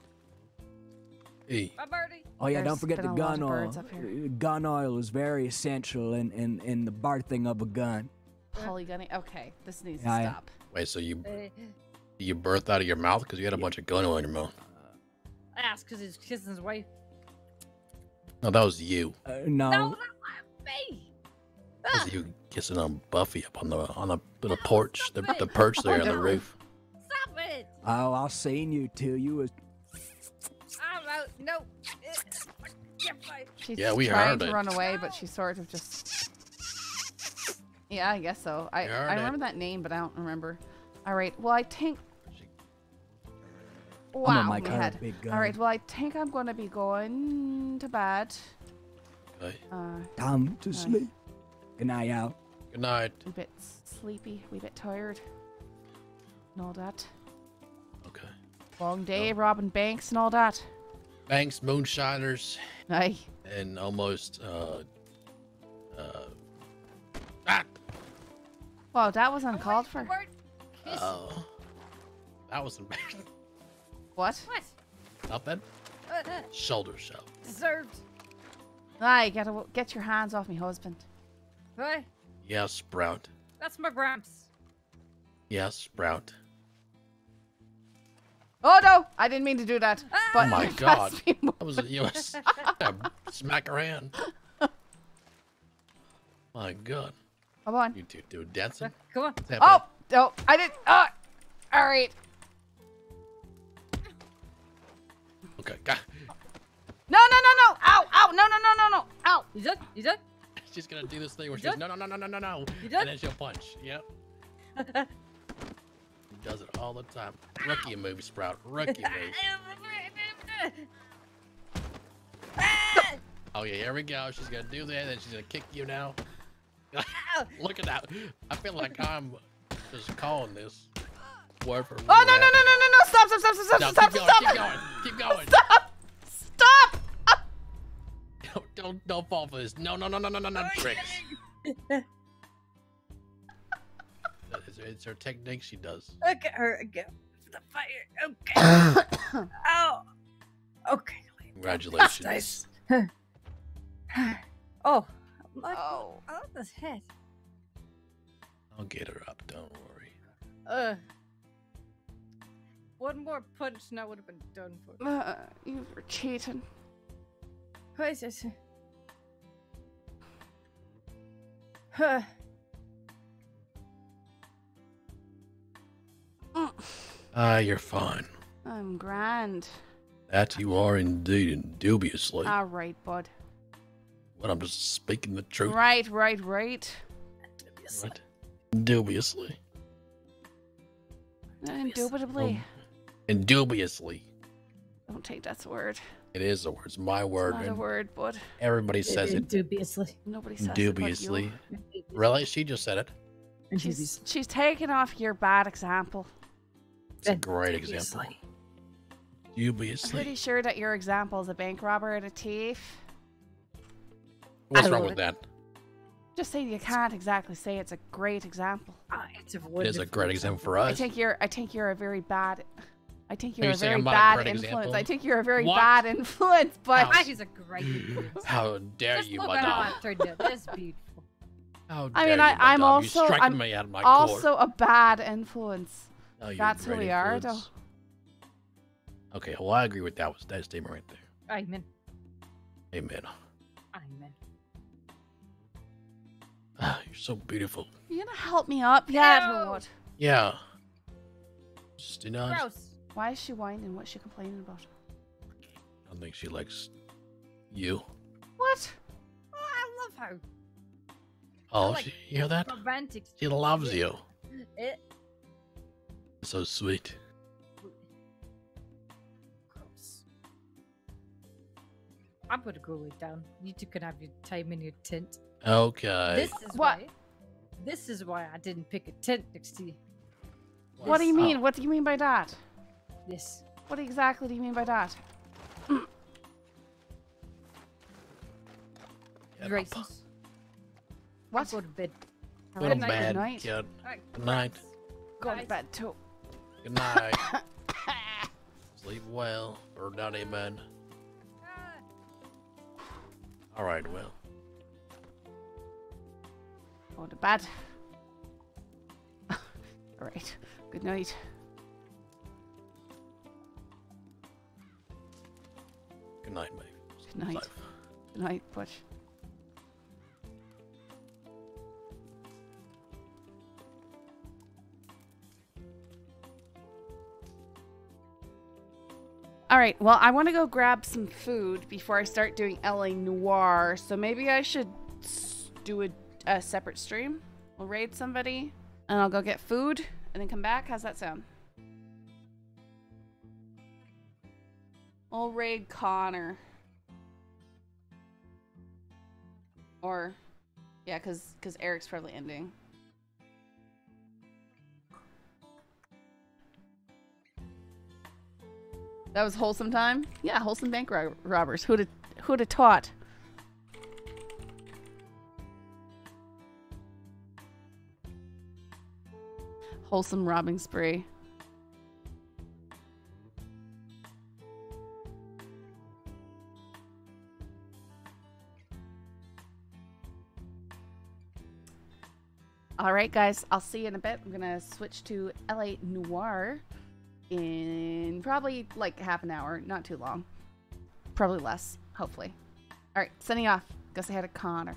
S6: Hey.
S5: My birdie.
S23: Oh yeah, don't forget the gun oil.
S1: birds up here.
S23: Gun oil is very essential in, in, in the birthing of a gun.
S1: Polygunny. Okay, this needs
S23: Yeah,
S1: to stop.
S6: Wait, so you
S5: Uh,
S6: you birthed out of your mouth because you had a bunch of gun oil in your mouth?
S5: ass because he's kissing his wife.
S6: No, that was you.
S23: Uh, no.
S5: No, that wasn't me.
S6: That was you kissing on Buffy up on the on the little porch, the, the perch there on the roof.
S5: Stop it.
S23: Oh, I seen you too. You was
S5: I'm out. No. Get my-
S1: She's
S6: Yeah, we
S1: trying
S6: heard
S1: to
S6: it.
S1: run away, but she sort of just. Yeah, I guess so. I
S6: We
S1: I
S6: it.
S1: remember that name, but I don't remember. All right. Well, I think.
S23: gonna
S1: Wow, my
S23: her a
S1: head.
S23: big
S1: All right. Well, I think I'm gonna be going to bed.
S6: Okay.
S1: Uh,
S23: time to
S1: uh,
S23: sleep. Good night, out.
S6: Good night.
S1: a bit sleepy, a wee bit tired, and all that.
S6: Okay.
S1: Long day, robbing banks and all that.
S6: Banks, moonshiners,
S1: Aye.
S6: and almost uh
S1: Wow, that was uncalled for.
S6: oh that was embarrassing.
S1: What?
S5: What?
S6: Nothing.
S5: Uh,
S6: Shoulder shove.
S5: deserved.
S1: Aye, you gotta get your hands off me husband.
S5: What?
S6: Yes, Sprout.
S5: That's my gramps.
S6: Yes, Sprout.
S1: Oh no, I didn't mean to do that. But
S6: oh my god.
S1: passed
S6: That was a US smack her hand. My god.
S1: Come on.
S6: You two do dancing?
S5: Come on.
S6: What's
S1: Oh,
S6: happening?
S1: no, I didn't. Uh, all right.
S6: Okay, got
S1: No, no, no, no. Ow, ow, no, no, no, no, no. Ow.
S5: You done? You done?
S6: She's gonna do this thing where she
S5: You
S6: goes, no, no, no, no, no, no, no.
S5: You done?
S6: And then she'll punch. Yep. Does it all the time. Rookie move, Sprout. Rookie move. Oh yeah, here we go. She's gonna do that, and she's gonna kick you now. Look at that. I feel like I'm just calling this word for word.
S1: Oh no, no, no, no, no, no. Stop, stop, stop, stop,
S6: No,
S1: stop,
S6: keep
S1: stop,
S6: going,
S1: stop.
S6: keep going, keep going.
S1: Stop. Stop.
S6: Don't, don't, don't fall for this. No, no, no, no, no, no, no, tricks. It's, it's her technique she does.
S5: Look at her again. The fire. Okay. Ow. Oh. Okay.
S6: Congratulations. Nice.
S5: oh. My, oh. I love this head.
S6: I'll get her up. Don't worry.
S5: Uh. One more punch and I would have been done for.
S1: Uh, you were cheating.
S5: What is this? Huh.
S6: Ah, you're fine.
S1: I'm grand.
S6: That you are indeed, and dubiously.
S1: All right, bud.
S6: But I'm just speaking the truth.
S1: Right, right, right.
S6: What? Dubiously.
S1: Indubitably.
S6: And um, dubiously.
S1: Don't take that word.
S6: It is a word. It's my word.
S1: Not a word, bud.
S6: Everybody says it.
S12: Dubiously.
S1: Nobody says
S6: Dubiously.
S1: it but you.
S6: Really? She just said it.
S1: She's, she's taking off your bad example.
S6: It's a great example.
S1: I'm pretty sure that your example is a bank robber and a thief.
S6: What's wrong with that?
S1: Just say you can't exactly say it's a great example.
S5: it's a
S6: It is a great example for us.
S1: I
S6: us.
S1: think you're. I think you're a very bad. I think you're
S6: you
S1: a very
S6: I'm a
S1: bad influence.
S6: example?
S1: I think you're a very
S6: What?
S1: bad influence, but
S5: Ah, he's a great influence.
S6: How dare
S5: Just
S6: you,
S5: look at how
S6: madame?
S5: I turned out. That's beautiful.
S6: How
S1: I
S6: dare
S1: mean,
S6: you,
S1: I, I'm also.
S6: You're striking
S1: I'm
S6: me out of my
S1: also
S6: core.
S1: a bad influence.
S6: No,
S1: That's who
S6: great
S1: we are, though.
S6: Okay, well, I agree with that. Was that statement right there?
S5: Amen.
S6: Amen.
S5: Amen.
S6: Ah, you're so beautiful.
S1: You're gonna help me up Yeah,
S5: No.
S1: or what?
S6: Yeah. Just, you know,
S5: Gross.
S1: Why is she whining? What's she complaining about?
S6: I don't think she likes you.
S1: What?
S5: Oh, I love her.
S6: Oh,
S5: like
S6: she, you hear that?
S5: Romantic.
S6: She loves you.
S5: It.
S6: So sweet.
S5: Gross. I'm gonna go lay down. You two can have your time in your tent.
S6: Okay.
S5: This is why. This is why I didn't pick a tent next to you.
S1: What do you
S6: Oh.
S1: mean? What do you mean by that?
S5: This.
S1: What exactly do you mean by that?
S5: Graces.
S1: What?
S12: I'll go to bed.
S6: Go to bed, kid.
S5: Alright,
S6: Good night.
S1: Go to bed too.
S6: Good night. Sleep well, or not in bed. All right, well.
S1: Go to bed. All right. Good night.
S6: Good night, mate.
S1: Good night. Good night, Butch. All right. Well, I want to go grab some food before I start doing LA Noire. So maybe I should do a, a separate stream. We'll raid somebody, and I'll go get food, and then come back. How's that sound? I'll raid Connor. Or, yeah, because cause Eric's probably ending. That was wholesome time. Yeah, wholesome bank ro- robbers. Who'd have, who'd have taught? Wholesome robbing spree. All right, guys. I'll see you in a bit. I'm gonna switch to LA Noire in probably like half an hour. Not too long. Probably less. Hopefully. All right. Sending off. Go say hi to Connor.